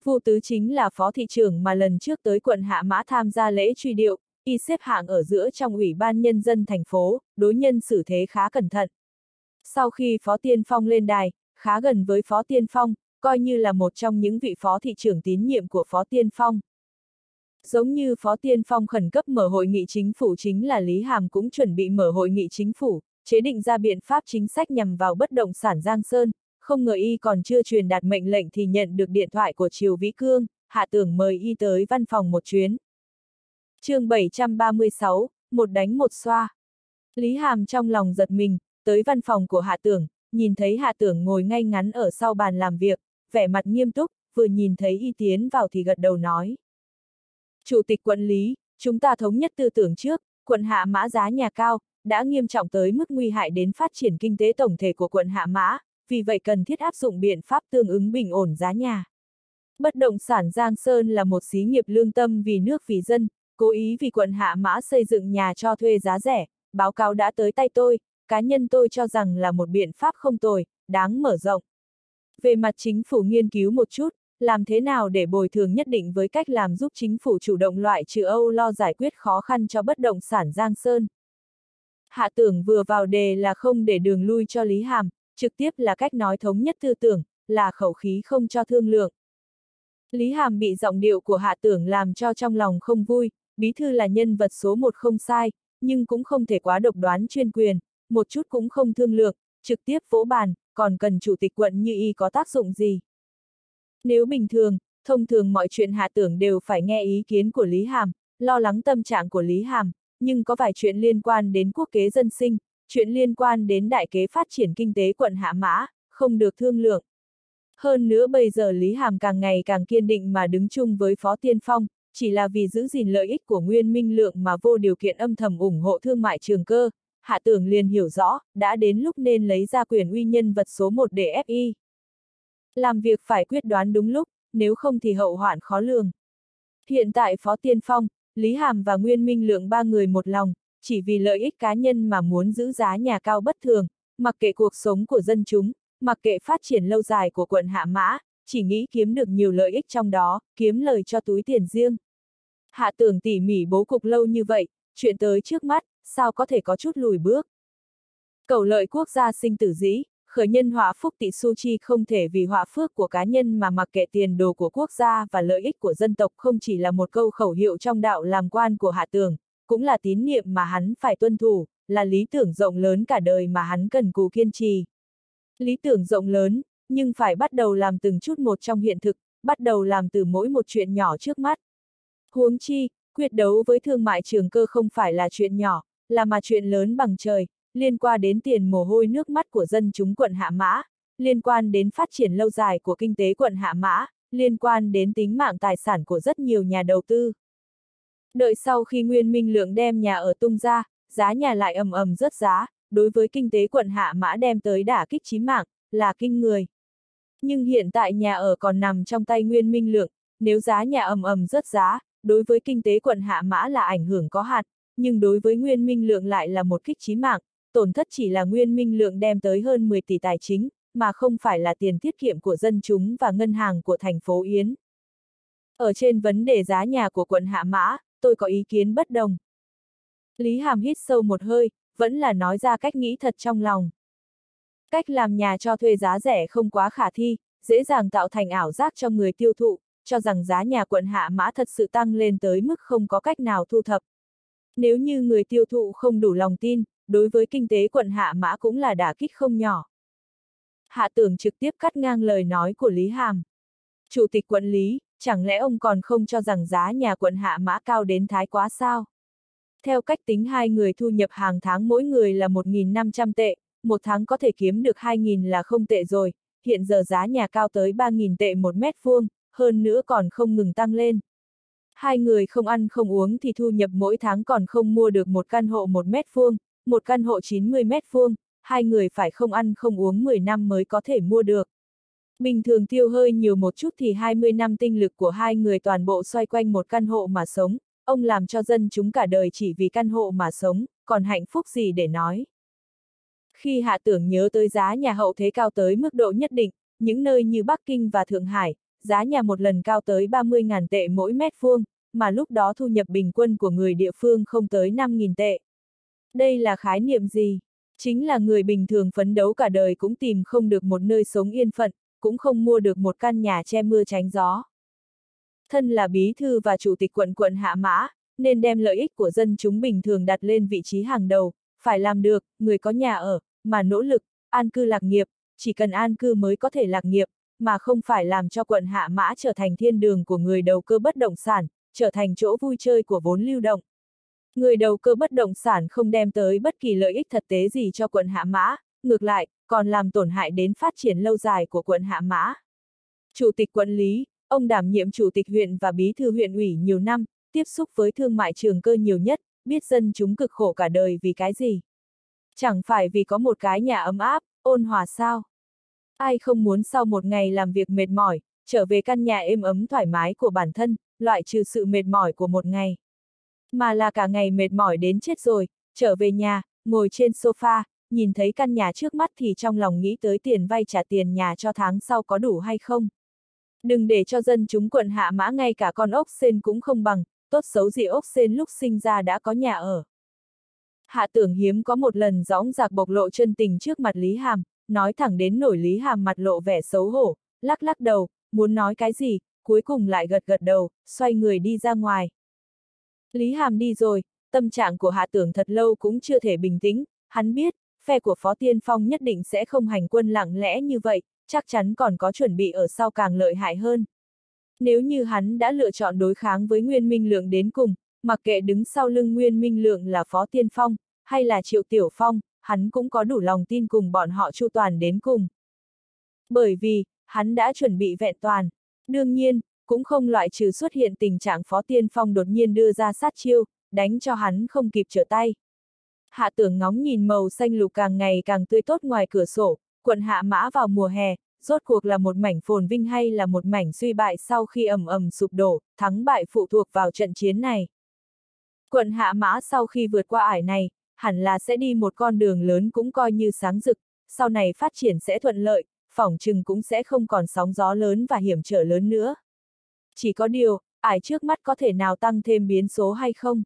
S1: Vu Tứ chính là phó thị trưởng mà lần trước tới quận Hạ Mã tham gia lễ truy điệu, y xếp hạng ở giữa trong ủy ban nhân dân thành phố, đối nhân xử thế khá cẩn thận. Sau khi Phó Tiên Phong lên đài, khá gần với Phó Tiên Phong, coi như là một trong những vị phó thị trưởng tín nhiệm của Phó Tiên Phong. Giống như Phó Tiên Phong khẩn cấp mở hội nghị chính phủ chính là Lý Hàm cũng chuẩn bị mở hội nghị chính phủ, chế định ra biện pháp chính sách nhằm vào bất động sản Giang Sơn, không ngờ y còn chưa truyền đạt mệnh lệnh thì nhận được điện thoại của Triều Vĩ Cương, hạ tưởng mời y tới văn phòng một chuyến. chương 736, một đánh một xoa. Lý Hàm trong lòng giật mình, tới văn phòng của hạ tưởng, nhìn thấy hạ tưởng ngồi ngay ngắn ở sau bàn làm việc, vẻ mặt nghiêm túc, vừa nhìn thấy y tiến vào thì gật đầu nói. Chủ tịch quận Lý, chúng ta thống nhất tư tưởng trước, quận Hạ Mã giá nhà cao, đã nghiêm trọng tới mức nguy hại đến phát triển kinh tế tổng thể của quận Hạ Mã, vì vậy cần thiết áp dụng biện pháp tương ứng bình ổn giá nhà. Bất động sản Giang Sơn là một xí nghiệp lương tâm vì nước vì dân, cố ý vì quận Hạ Mã xây dựng nhà cho thuê giá rẻ, báo cáo đã tới tay tôi, cá nhân tôi cho rằng là một biện pháp không tồi, đáng mở rộng. Về mặt chính phủ nghiên cứu một chút, làm thế nào để bồi thường nhất định với cách làm giúp chính phủ chủ động loại trừ Âu lo giải quyết khó khăn cho bất động sản Giang Sơn. Hạ tưởng vừa vào đề là không để đường lui cho Lý Hàm, trực tiếp là cách nói thống nhất tư tưởng, là khẩu khí không cho thương lượng. Lý Hàm bị giọng điệu của hạ tưởng làm cho trong lòng không vui, bí thư là nhân vật số một không sai, nhưng cũng không thể quá độc đoán chuyên quyền, một chút cũng không thương lượng, trực tiếp vỗ bàn, còn cần chủ tịch quận như y có tác dụng gì. Nếu bình thường, thông thường mọi chuyện hạ tưởng đều phải nghe ý kiến của Lý Hàm, lo lắng tâm trạng của Lý Hàm, nhưng có vài chuyện liên quan đến quốc kế dân sinh, chuyện liên quan đến đại kế phát triển kinh tế quận Hạ Mã, không được thương lượng. Hơn nữa bây giờ Lý Hàm càng ngày càng kiên định mà đứng chung với Phó Tiên Phong, chỉ là vì giữ gìn lợi ích của Nguyên Minh Lượng mà vô điều kiện âm thầm ủng hộ thương mại trường cơ, Hạ Tưởng liền hiểu rõ, đã đến lúc nên lấy ra quyền uy nhân vật số một để FI. Làm việc phải quyết đoán đúng lúc, nếu không thì hậu hoạn khó lường. Hiện tại Phó Tiên Phong, Lý Hàm và Nguyên Minh Lượng ba người một lòng, chỉ vì lợi ích cá nhân mà muốn giữ giá nhà cao bất thường, mặc kệ cuộc sống của dân chúng, mặc kệ phát triển lâu dài của quận Hạ Mã, chỉ nghĩ kiếm được nhiều lợi ích trong đó, kiếm lời cho túi tiền riêng. Hạ tưởng tỉ mỉ bố cục lâu như vậy, chuyện tới trước mắt, sao có thể có chút lùi bước. Cầu lợi quốc gia sinh tử dĩ, khởi nhân họa phúc tị su chi không thể vì họa phước của cá nhân mà mặc kệ tiền đồ của quốc gia và lợi ích của dân tộc không chỉ là một câu khẩu hiệu trong đạo làm quan của hạ tường, cũng là tín niệm mà hắn phải tuân thủ, là lý tưởng rộng lớn cả đời mà hắn cần cù kiên trì. Lý tưởng rộng lớn, nhưng phải bắt đầu làm từng chút một trong hiện thực, bắt đầu làm từ mỗi một chuyện nhỏ trước mắt. Huống chi, quyết đấu với thương mại trường cơ không phải là chuyện nhỏ, là mà chuyện lớn bằng trời, liên quan đến tiền mồ hôi nước mắt của dân chúng quận Hạ Mã, liên quan đến phát triển lâu dài của kinh tế quận Hạ Mã, liên quan đến tính mạng tài sản của rất nhiều nhà đầu tư. Đợi sau khi Nguyên Minh Lượng đem nhà ở tung ra, giá nhà lại ầm ầm rớt giá, đối với kinh tế quận Hạ Mã đem tới đả kích chí mạng, là kinh người. Nhưng hiện tại nhà ở còn nằm trong tay Nguyên Minh Lượng, nếu giá nhà ầm ầm rớt giá, đối với kinh tế quận Hạ Mã là ảnh hưởng có hạt, nhưng đối với Nguyên Minh Lượng lại là một kích chí mạng, tổn thất chỉ là Nguyên Minh Lượng đem tới hơn 10 tỷ tài chính, mà không phải là tiền tiết kiệm của dân chúng và ngân hàng của thành phố Yến. Ở trên vấn đề giá nhà của quận Hạ Mã, tôi có ý kiến bất đồng. Lý Hàm hít sâu một hơi, vẫn là nói ra cách nghĩ thật trong lòng. Cách làm nhà cho thuê giá rẻ không quá khả thi, dễ dàng tạo thành ảo giác cho người tiêu thụ, cho rằng giá nhà quận Hạ Mã thật sự tăng lên tới mức không có cách nào thu thập. Nếu như người tiêu thụ không đủ lòng tin, đối với kinh tế quận Hạ Mã cũng là đả kích không nhỏ. Hạ tưởng trực tiếp cắt ngang lời nói của Lý Hàm. Chủ tịch quận Lý, chẳng lẽ ông còn không cho rằng giá nhà quận Hạ Mã cao đến thái quá sao? Theo cách tính hai người thu nhập hàng tháng mỗi người là 1.500 tệ, một tháng có thể kiếm được 2.000 là không tệ rồi, hiện giờ giá nhà cao tới 3.000 tệ một mét vuông, hơn nữa còn không ngừng tăng lên. Hai người không ăn không uống thì thu nhập mỗi tháng còn không mua được một căn hộ một mét vuông, một căn hộ 90 mét vuông, hai người phải không ăn không uống 10 năm mới có thể mua được. Bình thường tiêu hơi nhiều một chút thì 20 năm tinh lực của hai người toàn bộ xoay quanh một căn hộ mà sống, ông làm cho dân chúng cả đời chỉ vì căn hộ mà sống, còn hạnh phúc gì để nói. Khi hạ tưởng nhớ tới giá nhà hậu thế cao tới mức độ nhất định, những nơi như Bắc Kinh và Thượng Hải, giá nhà một lần cao tới 30.000 tệ mỗi mét vuông, mà lúc đó thu nhập bình quân của người địa phương không tới 5.000 tệ. Đây là khái niệm gì? Chính là người bình thường phấn đấu cả đời cũng tìm không được một nơi sống yên phận, cũng không mua được một căn nhà che mưa tránh gió. Thân là bí thư và chủ tịch quận quận Hạ Mã, nên đem lợi ích của dân chúng bình thường đặt lên vị trí hàng đầu, phải làm được, người có nhà ở, mà nỗ lực, an cư lạc nghiệp, chỉ cần an cư mới có thể lạc nghiệp, mà không phải làm cho quận Hạ Mã trở thành thiên đường của người đầu cơ bất động sản, trở thành chỗ vui chơi của vốn lưu động. Người đầu cơ bất động sản không đem tới bất kỳ lợi ích thật tế gì cho quận Hạ Mã, ngược lại, còn làm tổn hại đến phát triển lâu dài của quận Hạ Mã. Chủ tịch quận Lý, ông đảm nhiệm chủ tịch huyện và bí thư huyện ủy nhiều năm, tiếp xúc với thương mại trường cơ nhiều nhất, biết dân chúng cực khổ cả đời vì cái gì. Chẳng phải vì có một cái nhà ấm áp, ôn hòa sao. Ai không muốn sau một ngày làm việc mệt mỏi, trở về căn nhà êm ấm thoải mái của bản thân, loại trừ sự mệt mỏi của một ngày. Mà là cả ngày mệt mỏi đến chết rồi, trở về nhà, ngồi trên sofa, nhìn thấy căn nhà trước mắt thì trong lòng nghĩ tới tiền vay trả tiền nhà cho tháng sau có đủ hay không. Đừng để cho dân chúng quận hạ mã ngay cả con ốc sen cũng không bằng, tốt xấu gì ốc sen lúc sinh ra đã có nhà ở. Hạ tưởng hiếm có một lần gióng giạc bộc lộ chân tình trước mặt Lý Hàm, nói thẳng đến nổi Lý Hàm mặt lộ vẻ xấu hổ, lắc lắc đầu, muốn nói cái gì, cuối cùng lại gật gật đầu, xoay người đi ra ngoài. Lý Hàm đi rồi, tâm trạng của Hạ tưởng thật lâu cũng chưa thể bình tĩnh, hắn biết, phe của Phó Tiên Phong nhất định sẽ không hành quân lặng lẽ như vậy, chắc chắn còn có chuẩn bị ở sau càng lợi hại hơn. Nếu như hắn đã lựa chọn đối kháng với Nguyên Minh Lượng đến cùng, mặc kệ đứng sau lưng Nguyên Minh Lượng là Phó Tiên Phong, hay là Triệu Tiểu Phong, hắn cũng có đủ lòng tin cùng bọn họ chu toàn đến cùng. Bởi vì, hắn đã chuẩn bị vẹn toàn. Đương nhiên, cũng không loại trừ xuất hiện tình trạng Phó Tiên Phong đột nhiên đưa ra sát chiêu, đánh cho hắn không kịp trở tay. Hạ tưởng ngóng nhìn màu xanh lục càng ngày càng tươi tốt ngoài cửa sổ, quận hạ mã vào mùa hè, rốt cuộc là một mảnh phồn vinh hay là một mảnh suy bại sau khi ầm ầm sụp đổ, thắng bại phụ thuộc vào trận chiến này. Quận hạ mã sau khi vượt qua ải này, hẳn là sẽ đi một con đường lớn cũng coi như sáng rực, sau này phát triển sẽ thuận lợi, phỏng chừng cũng sẽ không còn sóng gió lớn và hiểm trở lớn nữa. Chỉ có điều, ải trước mắt có thể nào tăng thêm biến số hay không?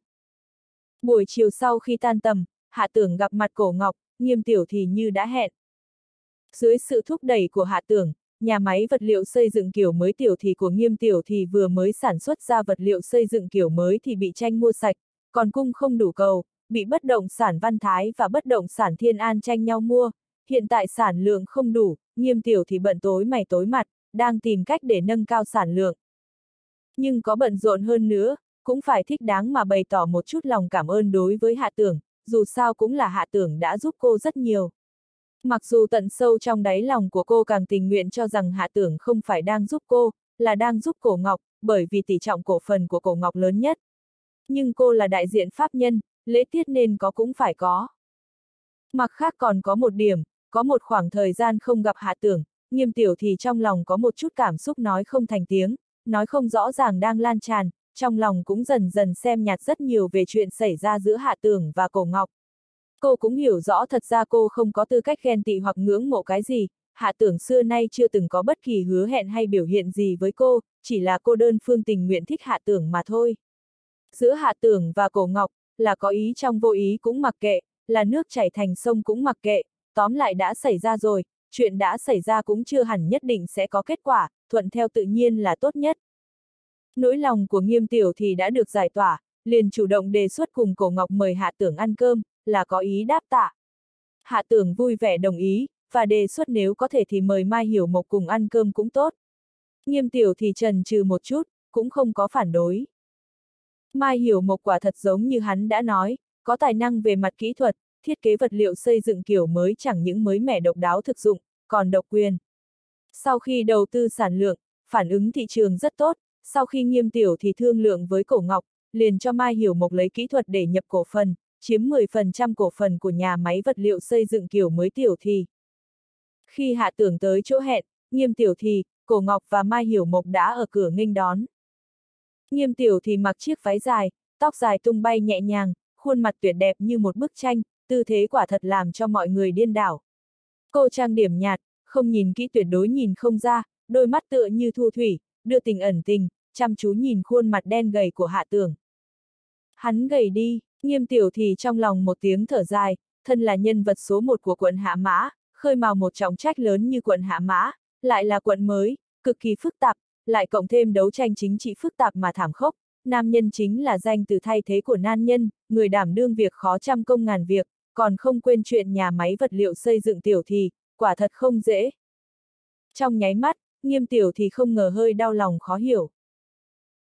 S1: Buổi chiều sau khi tan tầm, hạ tưởng gặp mặt cổ ngọc, nghiêm tiểu thì như đã hẹn. Dưới sự thúc đẩy của hạ tưởng, nhà máy vật liệu xây dựng kiểu mới tiểu thì của nghiêm tiểu thì vừa mới sản xuất ra vật liệu xây dựng kiểu mới thì bị tranh mua sạch, còn cung không đủ cầu, bị bất động sản Văn Thái và bất động sản Thiên An tranh nhau mua, hiện tại sản lượng không đủ, nghiêm tiểu thì bận tối mày tối mặt, đang tìm cách để nâng cao sản lượng. Nhưng có bận rộn hơn nữa, cũng phải thích đáng mà bày tỏ một chút lòng cảm ơn đối với hạ tưởng, dù sao cũng là hạ tưởng đã giúp cô rất nhiều. Mặc dù tận sâu trong đáy lòng của cô càng tình nguyện cho rằng hạ tưởng không phải đang giúp cô, là đang giúp cổ ngọc, bởi vì tỷ trọng cổ phần của cổ ngọc lớn nhất. Nhưng cô là đại diện pháp nhân, lễ tiết nên có cũng phải có. Mặc khác còn có một điểm, có một khoảng thời gian không gặp hạ tưởng, nghiêm tiểu thì trong lòng có một chút cảm xúc nói không thành tiếng, nói không rõ ràng đang lan tràn, trong lòng cũng dần dần xem nhạt rất nhiều về chuyện xảy ra giữa hạ tưởng và cổ ngọc. Cô cũng hiểu rõ thật ra cô không có tư cách ghen tị hoặc ngưỡng mộ cái gì, hạ tưởng xưa nay chưa từng có bất kỳ hứa hẹn hay biểu hiện gì với cô, chỉ là cô đơn phương tình nguyện thích hạ tưởng mà thôi. Giữa hạ tưởng và cổ ngọc, là có ý trong vô ý cũng mặc kệ, là nước chảy thành sông cũng mặc kệ, tóm lại đã xảy ra rồi, chuyện đã xảy ra cũng chưa hẳn nhất định sẽ có kết quả, thuận theo tự nhiên là tốt nhất. Nỗi lòng của nghiêm tiểu thì đã được giải tỏa, liền chủ động đề xuất cùng cổ ngọc mời hạ tưởng ăn cơm, là có ý đáp tạ. Hạ tưởng vui vẻ đồng ý, và đề xuất nếu có thể thì mời Mai Hiểu Mộc cùng ăn cơm cũng tốt. Nghiêm tiểu thì trần trừ một chút, cũng không có phản đối. Mai Hiểu Mộc quả thật giống như hắn đã nói, có tài năng về mặt kỹ thuật, thiết kế vật liệu xây dựng kiểu mới chẳng những mới mẻ độc đáo thực dụng, còn độc quyền. Sau khi đầu tư sản lượng, phản ứng thị trường rất tốt, sau khi nghiêm tiểu thì thương lượng với cổ ngọc, liền cho Mai Hiểu Mộc lấy kỹ thuật để nhập cổ phần, chiếm 10% cổ phần của nhà máy vật liệu xây dựng kiểu mới tiểu thì. Khi hạ tưởng tới chỗ hẹn, nghiêm tiểu thì, cổ ngọc và Mai Hiểu Mộc đã ở cửa nghênh đón. Nghiêm tiểu thì mặc chiếc váy dài, tóc dài tung bay nhẹ nhàng, khuôn mặt tuyệt đẹp như một bức tranh, tư thế quả thật làm cho mọi người điên đảo. Cô trang điểm nhạt, không nhìn kỹ tuyệt đối nhìn không ra, đôi mắt tựa như thu thủy, đưa tình ẩn tình, chăm chú nhìn khuôn mặt đen gầy của hạ tưởng. Hắn gầy đi, nghiêm tiểu thì trong lòng một tiếng thở dài, thân là nhân vật số một của quận Hạ Mã, khơi mào một trọng trách lớn như quận Hạ Mã, lại là quận mới, cực kỳ phức tạp, lại cộng thêm đấu tranh chính trị phức tạp mà thảm khốc, nam nhân chính là danh từ thay thế của nan nhân, người đảm đương việc khó trăm công ngàn việc, còn không quên chuyện nhà máy vật liệu xây dựng tiểu thì, quả thật không dễ. Trong nháy mắt, nghiêm tiểu thì không ngờ hơi đau lòng khó hiểu.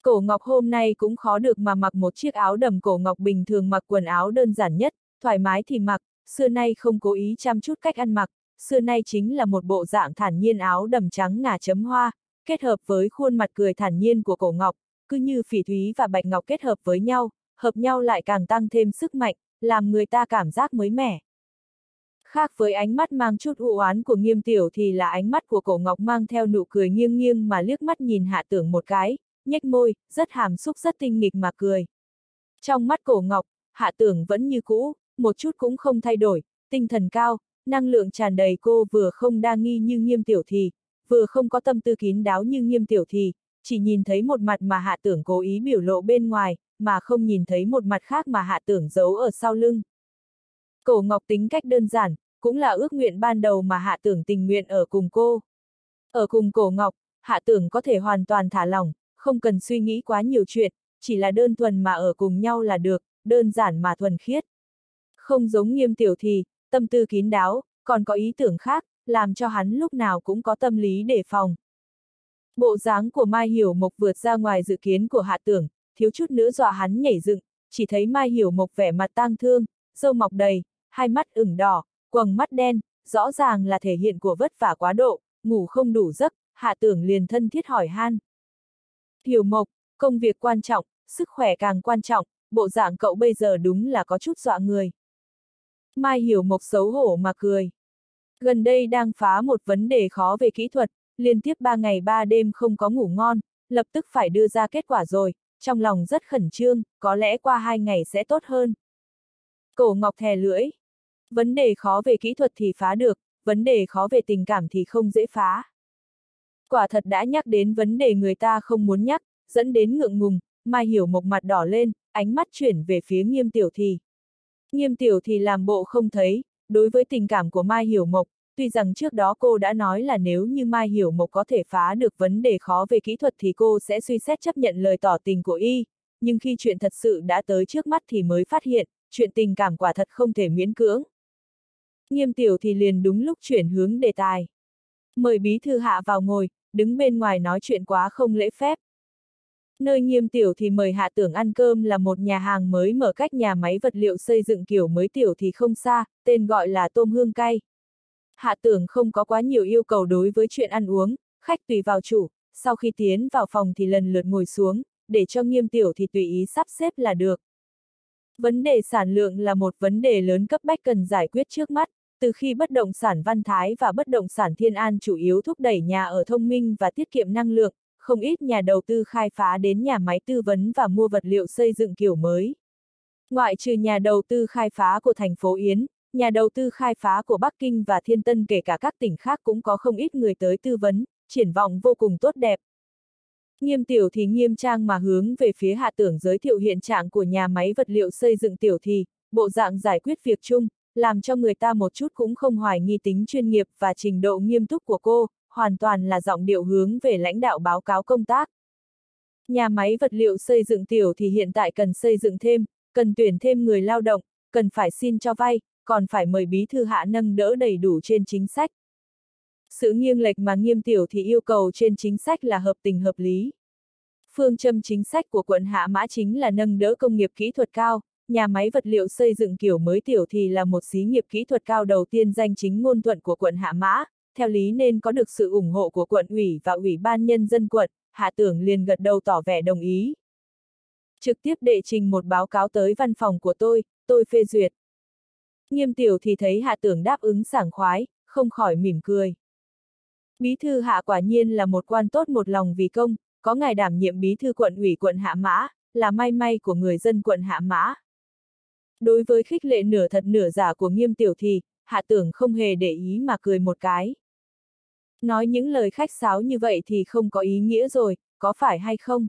S1: Cổ ngọc hôm nay cũng khó được mà mặc một chiếc áo đầm cổ ngọc bình thường mặc quần áo đơn giản nhất, thoải mái thì mặc, xưa nay không cố ý chăm chút cách ăn mặc, xưa nay chính là một bộ dạng thản nhiên áo đầm trắng ngà chấm hoa, kết hợp với khuôn mặt cười thản nhiên của cổ ngọc, cứ như phỉ thúy và bạch ngọc kết hợp với nhau, hợp nhau lại càng tăng thêm sức mạnh, làm người ta cảm giác mới mẻ. Khác với ánh mắt mang chút u oán của nghiêm tiểu thì là ánh mắt của cổ ngọc mang theo nụ cười nghiêng nghiêng mà liếc mắt nhìn hạ tưởng một cái, nhếch môi, rất hàm xúc rất tinh nghịch mà cười. Trong mắt cổ ngọc, hạ tưởng vẫn như cũ, một chút cũng không thay đổi, tinh thần cao, năng lượng tràn đầy cô vừa không đa nghi như nghiêm tiểu thì, vừa không có tâm tư kín đáo như nghiêm tiểu thì, chỉ nhìn thấy một mặt mà hạ tưởng cố ý biểu lộ bên ngoài, mà không nhìn thấy một mặt khác mà hạ tưởng giấu ở sau lưng. Cổ Ngọc tính cách đơn giản, cũng là ước nguyện ban đầu mà hạ tưởng tình nguyện ở cùng cô. Ở cùng cổ Ngọc, hạ tưởng có thể hoàn toàn thả lỏng, không cần suy nghĩ quá nhiều chuyện, chỉ là đơn thuần mà ở cùng nhau là được, đơn giản mà thuần khiết. Không giống nghiêm tiểu thì, tâm tư kín đáo, còn có ý tưởng khác, làm cho hắn lúc nào cũng có tâm lý đề phòng. Bộ dáng của Mai Hiểu Mộc vượt ra ngoài dự kiến của hạ tưởng, thiếu chút nữa dọa hắn nhảy dựng, chỉ thấy Mai Hiểu Mộc vẻ mặt tang thương, râu mọc đầy, hai mắt ửng đỏ, quầng mắt đen, rõ ràng là thể hiện của vất vả quá độ, ngủ không đủ giấc, hạ tưởng liền thân thiết hỏi han. Hiểu Mộc, công việc quan trọng, sức khỏe càng quan trọng, bộ dạng cậu bây giờ đúng là có chút dọa người. Mai Hiểu Mộc xấu hổ mà cười. Gần đây đang phá một vấn đề khó về kỹ thuật, liên tiếp 3 ngày 3 đêm không có ngủ ngon, lập tức phải đưa ra kết quả rồi, trong lòng rất khẩn trương, có lẽ qua hai ngày sẽ tốt hơn. Cổ Ngọc thè lưỡi. Vấn đề khó về kỹ thuật thì phá được, vấn đề khó về tình cảm thì không dễ phá. Quả thật đã nhắc đến vấn đề người ta không muốn nhắc, dẫn đến ngượng ngùng, Mai Hiểu Mộc mặt đỏ lên, ánh mắt chuyển về phía nghiêm tiểu thì. Nghiêm tiểu thì làm bộ không thấy, đối với tình cảm của Mai Hiểu Mộc, tuy rằng trước đó cô đã nói là nếu như Mai Hiểu Mộc có thể phá được vấn đề khó về kỹ thuật thì cô sẽ suy xét chấp nhận lời tỏ tình của y, nhưng khi chuyện thật sự đã tới trước mắt thì mới phát hiện, chuyện tình cảm quả thật không thể miễn cưỡng. Nghiêm tiểu thì liền đúng lúc chuyển hướng đề tài. Mời bí thư hạ vào ngồi, đứng bên ngoài nói chuyện quá không lễ phép. Nơi nghiêm tiểu thì mời hạ tưởng ăn cơm là một nhà hàng mới mở cách nhà máy vật liệu xây dựng kiểu mới tiểu thì không xa, tên gọi là tôm hương cay. Hạ tưởng không có quá nhiều yêu cầu đối với chuyện ăn uống, khách tùy vào chủ, sau khi tiến vào phòng thì lần lượt ngồi xuống, để cho nghiêm tiểu thì tùy ý sắp xếp là được. Vấn đề sản lượng là một vấn đề lớn cấp bách cần giải quyết trước mắt, từ khi bất động sản Văn Thái và bất động sản Thiên An chủ yếu thúc đẩy nhà ở thông minh và tiết kiệm năng lượng, không ít nhà đầu tư khai phá đến nhà máy tư vấn và mua vật liệu xây dựng kiểu mới. Ngoại trừ nhà đầu tư khai phá của thành phố Yến, nhà đầu tư khai phá của Bắc Kinh và Thiên Tân kể cả các tỉnh khác cũng có không ít người tới tư vấn, triển vọng vô cùng tốt đẹp. Nghiêm tiểu thì nghiêm trang mà hướng về phía hạ tưởng giới thiệu hiện trạng của nhà máy vật liệu xây dựng tiểu thì, bộ dạng giải quyết việc chung, làm cho người ta một chút cũng không hoài nghi tính chuyên nghiệp và trình độ nghiêm túc của cô, hoàn toàn là giọng điệu hướng về lãnh đạo báo cáo công tác. Nhà máy vật liệu xây dựng tiểu thì hiện tại cần xây dựng thêm, cần tuyển thêm người lao động, cần phải xin cho vay, còn phải mời bí thư hạ nâng đỡ đầy đủ trên chính sách. Sự nghiêng lệch mà nghiêm tiểu thì yêu cầu trên chính sách là hợp tình hợp lý. Phương châm chính sách của quận Hạ Mã chính là nâng đỡ công nghiệp kỹ thuật cao, nhà máy vật liệu xây dựng kiểu mới tiểu thì là một xí nghiệp kỹ thuật cao đầu tiên danh chính ngôn thuận của quận Hạ Mã, theo lý nên có được sự ủng hộ của quận ủy và ủy ban nhân dân quận, Hạ Tưởng liền gật đầu tỏ vẻ đồng ý. Trực tiếp đệ trình một báo cáo tới văn phòng của tôi, tôi phê duyệt. Nghiêm tiểu thì thấy Hạ Tưởng đáp ứng sảng khoái, không khỏi mỉm cười. Bí thư Hạ quả nhiên là một quan tốt một lòng vì công, có ngài đảm nhiệm bí thư quận ủy quận Hạ Mã, là may may của người dân quận Hạ Mã. Đối với khích lệ nửa thật nửa giả của nghiêm tiểu thì, Hạ Tưởng không hề để ý mà cười một cái. Nói những lời khách sáo như vậy thì không có ý nghĩa rồi, có phải hay không?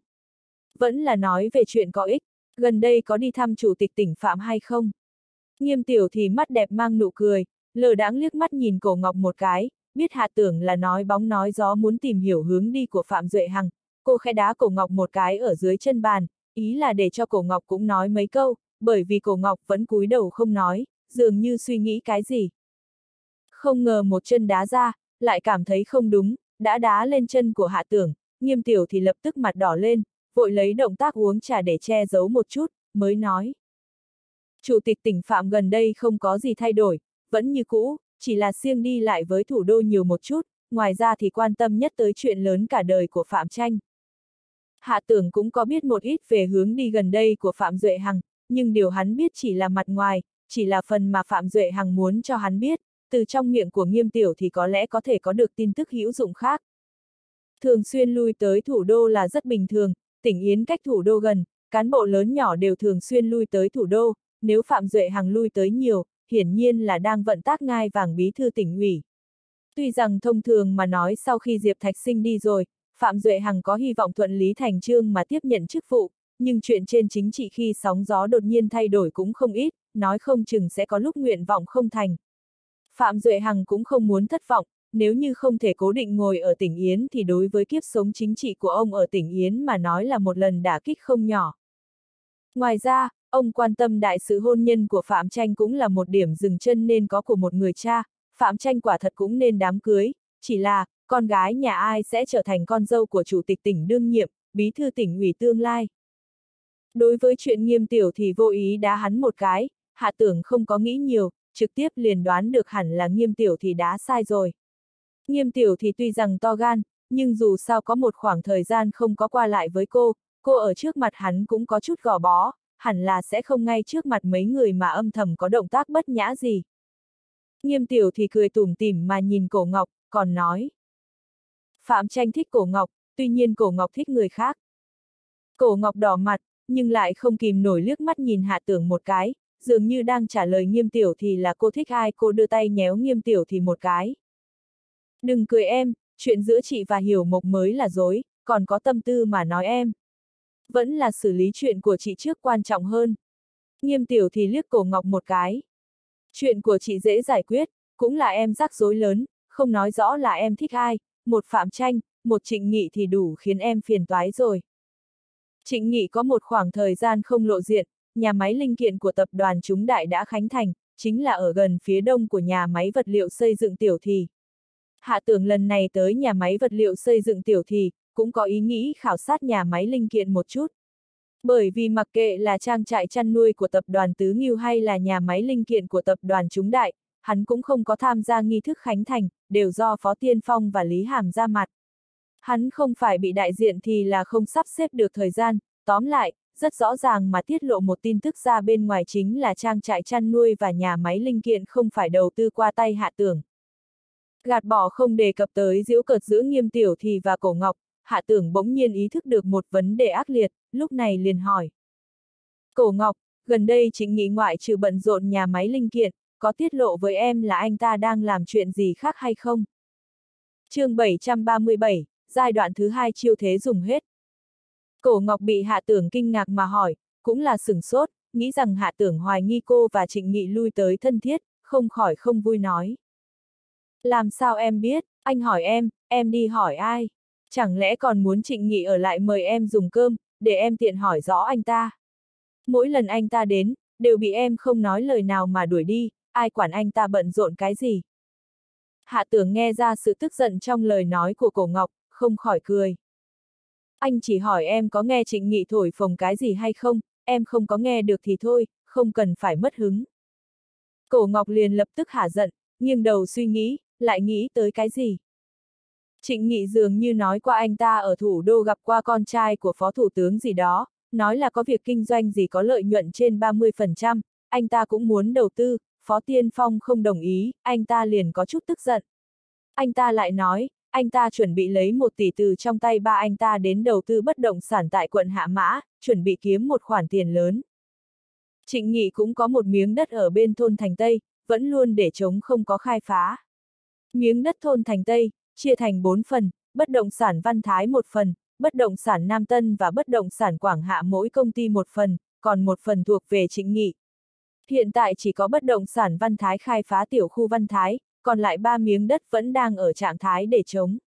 S1: Vẫn là nói về chuyện có ích, gần đây có đi thăm chủ tịch tỉnh Phạm hay không? Nghiêm tiểu thì mắt đẹp mang nụ cười, lờ đáng liếc mắt nhìn cổ ngọc một cái, biết hạ tưởng là nói bóng nói gió muốn tìm hiểu hướng đi của Phạm Duệ Hằng, cô khẽ đá cổ ngọc một cái ở dưới chân bàn, ý là để cho cổ ngọc cũng nói mấy câu, bởi vì cổ ngọc vẫn cúi đầu không nói, dường như suy nghĩ cái gì. Không ngờ một chân đá ra, lại cảm thấy không đúng, đã đá lên chân của hạ tưởng, nghiêm tiểu thì lập tức mặt đỏ lên, vội lấy động tác uống trà để che giấu một chút, mới nói. Chủ tịch tỉnh Phạm gần đây không có gì thay đổi, vẫn như cũ, chỉ là siêng đi lại với thủ đô nhiều một chút, ngoài ra thì quan tâm nhất tới chuyện lớn cả đời của Phạm Tranh. Hạ tưởng cũng có biết một ít về hướng đi gần đây của Phạm Duệ Hằng, nhưng điều hắn biết chỉ là mặt ngoài, chỉ là phần mà Phạm Duệ Hằng muốn cho hắn biết, từ trong miệng của nghiêm tiểu thì có lẽ có thể có được tin tức hữu dụng khác. Thường xuyên lui tới thủ đô là rất bình thường, tỉnh Yến cách thủ đô gần, cán bộ lớn nhỏ đều thường xuyên lui tới thủ đô, nếu Phạm Duệ Hằng lui tới nhiều, hiển nhiên là đang vận tác ngai vàng bí thư tỉnh ủy. Tuy rằng thông thường mà nói sau khi Diệp Thạch Sinh đi rồi, Phạm Duệ Hằng có hy vọng thuận lý thành trương mà tiếp nhận chức vụ, nhưng chuyện trên chính trị khi sóng gió đột nhiên thay đổi cũng không ít, nói không chừng sẽ có lúc nguyện vọng không thành. Phạm Duệ Hằng cũng không muốn thất vọng, nếu như không thể cố định ngồi ở tỉnh Yến thì đối với kiếp sống chính trị của ông ở tỉnh Yến mà nói là một lần đả kích không nhỏ. Ngoài ra, ông quan tâm đại sự hôn nhân của Phạm Tranh cũng là một điểm dừng chân nên có của một người cha, Phạm Tranh quả thật cũng nên đám cưới, chỉ là, con gái nhà ai sẽ trở thành con dâu của chủ tịch tỉnh đương nhiệm, bí thư tỉnh ủy tương lai. Đối với chuyện nghiêm tiểu thì vô ý đá hắn một cái, hạ tưởng không có nghĩ nhiều, trực tiếp liền đoán được hẳn là nghiêm tiểu thì đá sai rồi. Nghiêm tiểu thì tuy rằng to gan, nhưng dù sao có một khoảng thời gian không có qua lại với cô, cô ở trước mặt hắn cũng có chút gò bó, hẳn là sẽ không ngay trước mặt mấy người mà âm thầm có động tác bất nhã gì. Nghiêm tiểu thì cười tủm tỉm mà nhìn cổ ngọc, còn nói. Phạm tranh thích cổ ngọc, tuy nhiên cổ ngọc thích người khác. Cổ ngọc đỏ mặt, nhưng lại không kìm nổi liếc mắt nhìn hạ tưởng một cái, dường như đang trả lời nghiêm tiểu thì là cô thích ai cô đưa tay nhéo nghiêm tiểu thì một cái. Đừng cười em, chuyện giữa chị và hiểu mộc mới là dối, còn có tâm tư mà nói em. Vẫn là xử lý chuyện của chị trước quan trọng hơn. Nghiêm tiểu thì liếc cổ ngọc một cái. Chuyện của chị dễ giải quyết, cũng là em rắc rối lớn, không nói rõ là em thích ai, một phạm tranh, một trịnh nghị thì đủ khiến em phiền toái rồi. Trịnh nghị có một khoảng thời gian không lộ diện, nhà máy linh kiện của tập đoàn chúng đại đã khánh thành, chính là ở gần phía đông của nhà máy vật liệu xây dựng tiểu thì. Hạ tưởng lần này tới nhà máy vật liệu xây dựng tiểu thì, cũng có ý nghĩ khảo sát nhà máy linh kiện một chút. Bởi vì mặc kệ là trang trại chăn nuôi của tập đoàn Tứ Nghiêu hay là nhà máy linh kiện của tập đoàn Chúng Đại, hắn cũng không có tham gia nghi thức khánh thành, đều do Phó Tiên Phong và Lý Hàm ra mặt. Hắn không phải bị đại diện thì là không sắp xếp được thời gian, tóm lại, rất rõ ràng mà tiết lộ một tin tức ra bên ngoài chính là trang trại chăn nuôi và nhà máy linh kiện không phải đầu tư qua tay hạ tưởng. Gạt bỏ không đề cập tới diễu cợt giữa nghiêm tiểu thì và cổ ngọc, hạ tưởng bỗng nhiên ý thức được một vấn đề ác liệt, lúc này liền hỏi. Cổ ngọc, gần đây chính nghị ngoại trừ bận rộn nhà máy linh kiện, có tiết lộ với em là anh ta đang làm chuyện gì khác hay không? chương 737, giai đoạn thứ hai chiêu thế dùng hết. Cổ Ngọc bị hạ tưởng kinh ngạc mà hỏi, cũng là sửng sốt, nghĩ rằng hạ tưởng hoài nghi cô và trịnh nghị lui tới thân thiết, không khỏi không vui nói. Làm sao em biết, anh hỏi em, em đi hỏi ai? Chẳng lẽ còn muốn trịnh nghị ở lại mời em dùng cơm, để em tiện hỏi rõ anh ta? Mỗi lần anh ta đến, đều bị em không nói lời nào mà đuổi đi, ai quản anh ta bận rộn cái gì? Hạ tưởng nghe ra sự tức giận trong lời nói của cổ ngọc, không khỏi cười. Anh chỉ hỏi em có nghe trịnh nghị thổi phồng cái gì hay không, em không có nghe được thì thôi, không cần phải mất hứng. Cổ Ngọc liền lập tức hả giận, nghiêng đầu suy nghĩ, lại nghĩ tới cái gì. Trịnh Nghị dường như nói qua anh ta ở thủ đô gặp qua con trai của phó thủ tướng gì đó, nói là có việc kinh doanh gì có lợi nhuận trên 30%, anh ta cũng muốn đầu tư, phó tiên phong không đồng ý, anh ta liền có chút tức giận. Anh ta lại nói, anh ta chuẩn bị lấy một tỷ từ trong tay ba anh ta đến đầu tư bất động sản tại quận Hạ Mã, chuẩn bị kiếm một khoản tiền lớn. Trịnh Nghị cũng có một miếng đất ở bên thôn Thành Tây, vẫn luôn để chống không có khai phá. Miếng đất thôn Thành Tây, chia thành 4 phần, bất động sản Văn Thái một phần, bất động sản Nam Tân và bất động sản Quảng Hạ mỗi công ty một phần, còn một phần thuộc về Trịnh Nghị. Hiện tại chỉ có bất động sản Văn Thái khai phá tiểu khu Văn Thái, còn lại ba miếng đất vẫn đang ở trạng thái để chống.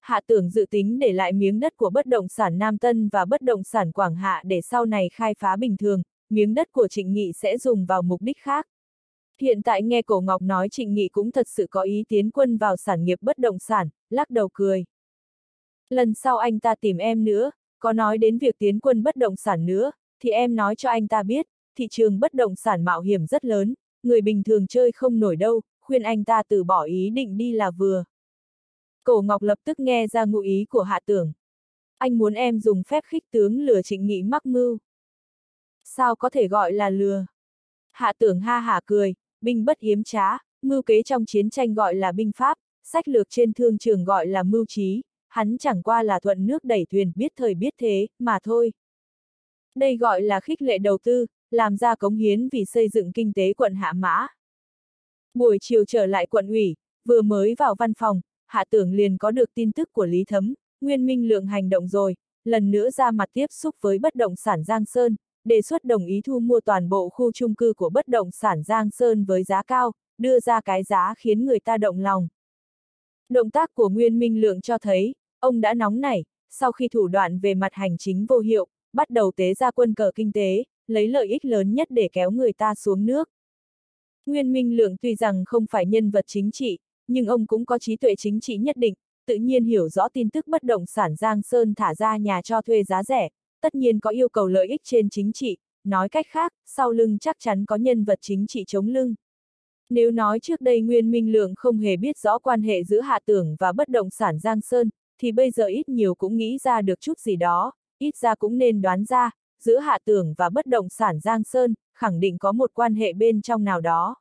S1: Hạ tưởng dự tính để lại miếng đất của bất động sản Nam Tân và bất động sản Quảng Hạ để sau này khai phá bình thường, miếng đất của trịnh nghị sẽ dùng vào mục đích khác. Hiện tại nghe cổ ngọc nói Trịnh Nghị cũng thật sự có ý tiến quân vào sản nghiệp bất động sản, lắc đầu cười. Lần sau anh ta tìm em nữa, có nói đến việc tiến quân bất động sản nữa, thì em nói cho anh ta biết, thị trường bất động sản mạo hiểm rất lớn, người bình thường chơi không nổi đâu, khuyên anh ta từ bỏ ý định đi là vừa. Cổ Ngọc lập tức nghe ra ngụ ý của hạ tưởng. Anh muốn em dùng phép khích tướng lừa trịnh nghị mắc mưu. Sao có thể gọi là lừa? Hạ tưởng ha hả cười, binh bất hiếm trá, mưu kế trong chiến tranh gọi là binh pháp, sách lược trên thương trường gọi là mưu trí, hắn chẳng qua là thuận nước đẩy thuyền biết thời biết thế, mà thôi. Đây gọi là khích lệ đầu tư, làm ra cống hiến vì xây dựng kinh tế quận Hạ Mã. Buổi chiều trở lại quận ủy, vừa mới vào văn phòng, Hạ Tưởng liền có được tin tức của Lý Thấm, Nguyên Minh Lượng hành động rồi, lần nữa ra mặt tiếp xúc với bất động sản Giang Sơn, đề xuất đồng ý thu mua toàn bộ khu chung cư của bất động sản Giang Sơn với giá cao, đưa ra cái giá khiến người ta động lòng. Động tác của Nguyên Minh Lượng cho thấy, ông đã nóng nảy, sau khi thủ đoạn về mặt hành chính vô hiệu, bắt đầu tế ra quân cờ kinh tế, lấy lợi ích lớn nhất để kéo người ta xuống nước. Nguyên Minh Lượng tuy rằng không phải nhân vật chính trị, nhưng ông cũng có trí tuệ chính trị nhất định, tự nhiên hiểu rõ tin tức bất động sản Giang Sơn thả ra nhà cho thuê giá rẻ, tất nhiên có yêu cầu lợi ích trên chính trị, nói cách khác, sau lưng chắc chắn có nhân vật chính trị chống lưng. Nếu nói trước đây Nguyên Minh Lượng không hề biết rõ quan hệ giữa hạ tưởng và bất động sản Giang Sơn, thì bây giờ ít nhiều cũng nghĩ ra được chút gì đó, ít ra cũng nên đoán ra, giữa hạ tưởng và bất động sản Giang Sơn, khẳng định có một quan hệ bên trong nào đó.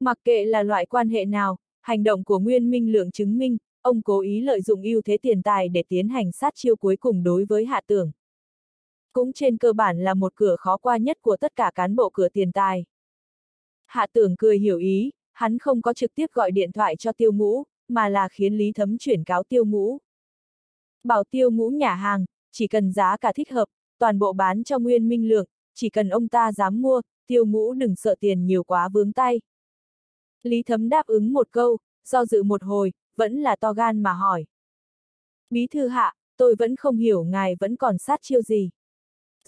S1: Mặc kệ là loại quan hệ nào, hành động của Nguyên Minh Lượng chứng minh, ông cố ý lợi dụng ưu thế tiền tài để tiến hành sát chiêu cuối cùng đối với hạ tưởng. Cũng trên cơ bản là một cửa khó qua nhất của tất cả cán bộ cửa tiền tài. Hạ tưởng cười hiểu ý, hắn không có trực tiếp gọi điện thoại cho tiêu ngũ, mà là khiến Lý Thấm chuyển cáo tiêu ngũ. Bảo tiêu ngũ nhà hàng, chỉ cần giá cả thích hợp, toàn bộ bán cho Nguyên Minh Lượng, chỉ cần ông ta dám mua, tiêu ngũ đừng sợ tiền nhiều quá vướng tay. Lý Thấm đáp ứng một câu, do dự một hồi, vẫn là to gan mà hỏi. Bí thư hạ, tôi vẫn không hiểu ngài vẫn còn sát chiêu gì.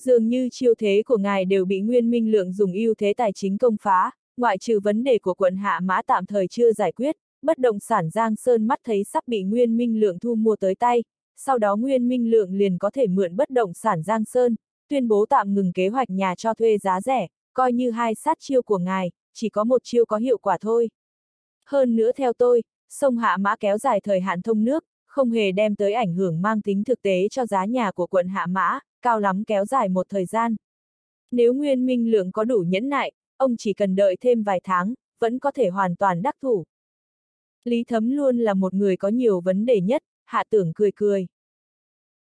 S1: Dường như chiêu thế của ngài đều bị Nguyên Minh Lượng dùng ưu thế tài chính công phá, ngoại trừ vấn đề của quận Hạ Mã tạm thời chưa giải quyết, bất động sản Giang Sơn mắt thấy sắp bị Nguyên Minh Lượng thu mua tới tay, sau đó Nguyên Minh Lượng liền có thể mượn bất động sản Giang Sơn, tuyên bố tạm ngừng kế hoạch nhà cho thuê giá rẻ, coi như hai sát chiêu của ngài, chỉ có một chiêu có hiệu quả thôi. Hơn nữa theo tôi, sông Hạ Mã kéo dài thời hạn thông nước, không hề đem tới ảnh hưởng mang tính thực tế cho giá nhà của quận Hạ Mã, cao lắm kéo dài một thời gian. Nếu Nguyên Minh Lượng có đủ nhẫn nại, ông chỉ cần đợi thêm vài tháng, vẫn có thể hoàn toàn đắc thủ. Lý Thấm luôn là một người có nhiều vấn đề nhất, hạ tưởng cười cười.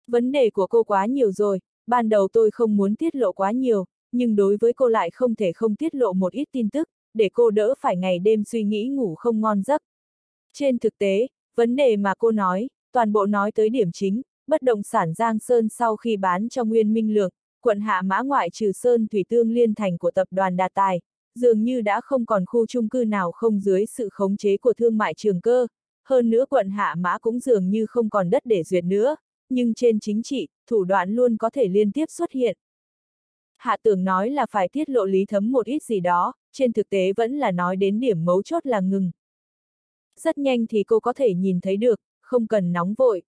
S1: Vấn đề của cô quá nhiều rồi, ban đầu tôi không muốn tiết lộ quá nhiều, nhưng đối với cô lại không thể không tiết lộ một ít tin tức, để cô đỡ phải ngày đêm suy nghĩ ngủ không ngon giấc. Trên thực tế, vấn đề mà cô nói, toàn bộ nói tới điểm chính, bất động sản Giang Sơn sau khi bán cho Nguyên Minh Lượng, quận Hạ Mã ngoại trừ Sơn Thủy Tương Liên Thành của tập đoàn Đà Tài, dường như đã không còn khu chung cư nào không dưới sự khống chế của thương mại trường cơ, hơn nữa quận Hạ Mã cũng dường như không còn đất để duyệt nữa, nhưng trên chính trị, thủ đoạn luôn có thể liên tiếp xuất hiện. Hạ tưởng nói là phải tiết lộ lý thấm một ít gì đó, trên thực tế vẫn là nói đến điểm mấu chốt là ngừng. Rất nhanh thì cô có thể nhìn thấy được, không cần nóng vội.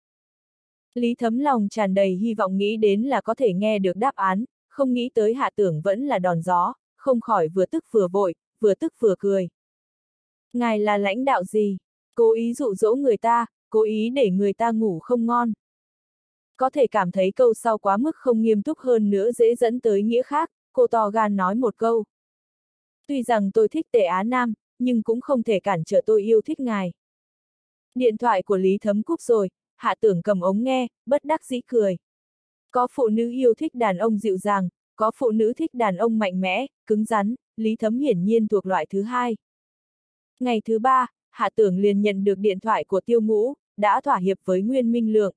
S1: Lý thấm lòng tràn đầy hy vọng nghĩ đến là có thể nghe được đáp án, không nghĩ tới hạ tưởng vẫn là đòn gió, không khỏi vừa tức vừa vội, vừa tức vừa cười. Ngài là lãnh đạo gì? Cố ý dụ dỗ người ta, cố ý để người ta ngủ không ngon. Có thể cảm thấy câu sau quá mức không nghiêm túc hơn nữa dễ dẫn tới nghĩa khác, cô to gan nói một câu. Tuy rằng tôi thích tề Á Nam, nhưng cũng không thể cản trở tôi yêu thích ngài. Điện thoại của Lý Thấm Cúc rồi, hạ tưởng cầm ống nghe, bất đắc dĩ cười. Có phụ nữ yêu thích đàn ông dịu dàng, có phụ nữ thích đàn ông mạnh mẽ, cứng rắn, Lý Thấm hiển nhiên thuộc loại thứ hai. Ngày thứ ba, Hạ Tưởng liền nhận được điện thoại của Tiêu Ngũ, đã thỏa hiệp với Nguyên Minh Lượng.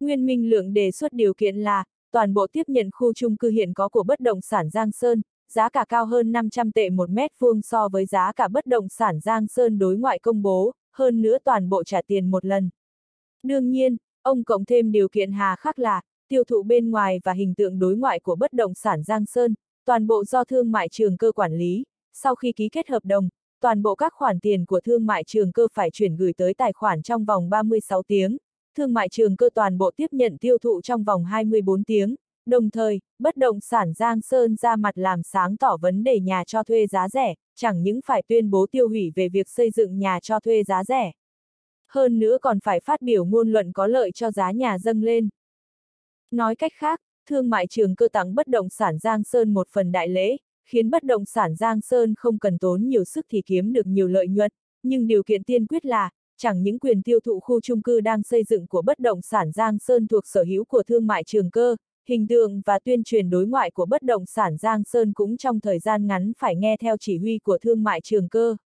S1: Nguyên Minh Lượng đề xuất điều kiện là, toàn bộ tiếp nhận khu chung cư hiện có của bất động sản Giang Sơn, giá cả cao hơn 500 tệ một mét vuông so với giá cả bất động sản Giang Sơn đối ngoại công bố, hơn nữa toàn bộ trả tiền một lần. Đương nhiên, ông cộng thêm điều kiện hà khắc là, tiêu thụ bên ngoài và hình tượng đối ngoại của bất động sản Giang Sơn, toàn bộ do thương mại trường cơ quản lý, sau khi ký kết hợp đồng, toàn bộ các khoản tiền của thương mại trường cơ phải chuyển gửi tới tài khoản trong vòng 36 tiếng, thương mại trường cơ toàn bộ tiếp nhận tiêu thụ trong vòng 24 tiếng, đồng thời, bất động sản Giang Sơn ra mặt làm sáng tỏ vấn đề nhà cho thuê giá rẻ, chẳng những phải tuyên bố tiêu hủy về việc xây dựng nhà cho thuê giá rẻ. Hơn nữa còn phải phát biểu ngôn luận có lợi cho giá nhà dâng lên. Nói cách khác, thương mại trường cơ tặng bất động sản Giang Sơn một phần đại lễ, khiến bất động sản Giang Sơn không cần tốn nhiều sức thì kiếm được nhiều lợi nhuận, nhưng điều kiện tiên quyết là, chẳng những quyền tiêu thụ khu chung cư đang xây dựng của bất động sản Giang Sơn thuộc sở hữu của thương mại trường cơ, hình tượng và tuyên truyền đối ngoại của bất động sản Giang Sơn cũng trong thời gian ngắn phải nghe theo chỉ huy của thương mại trường cơ.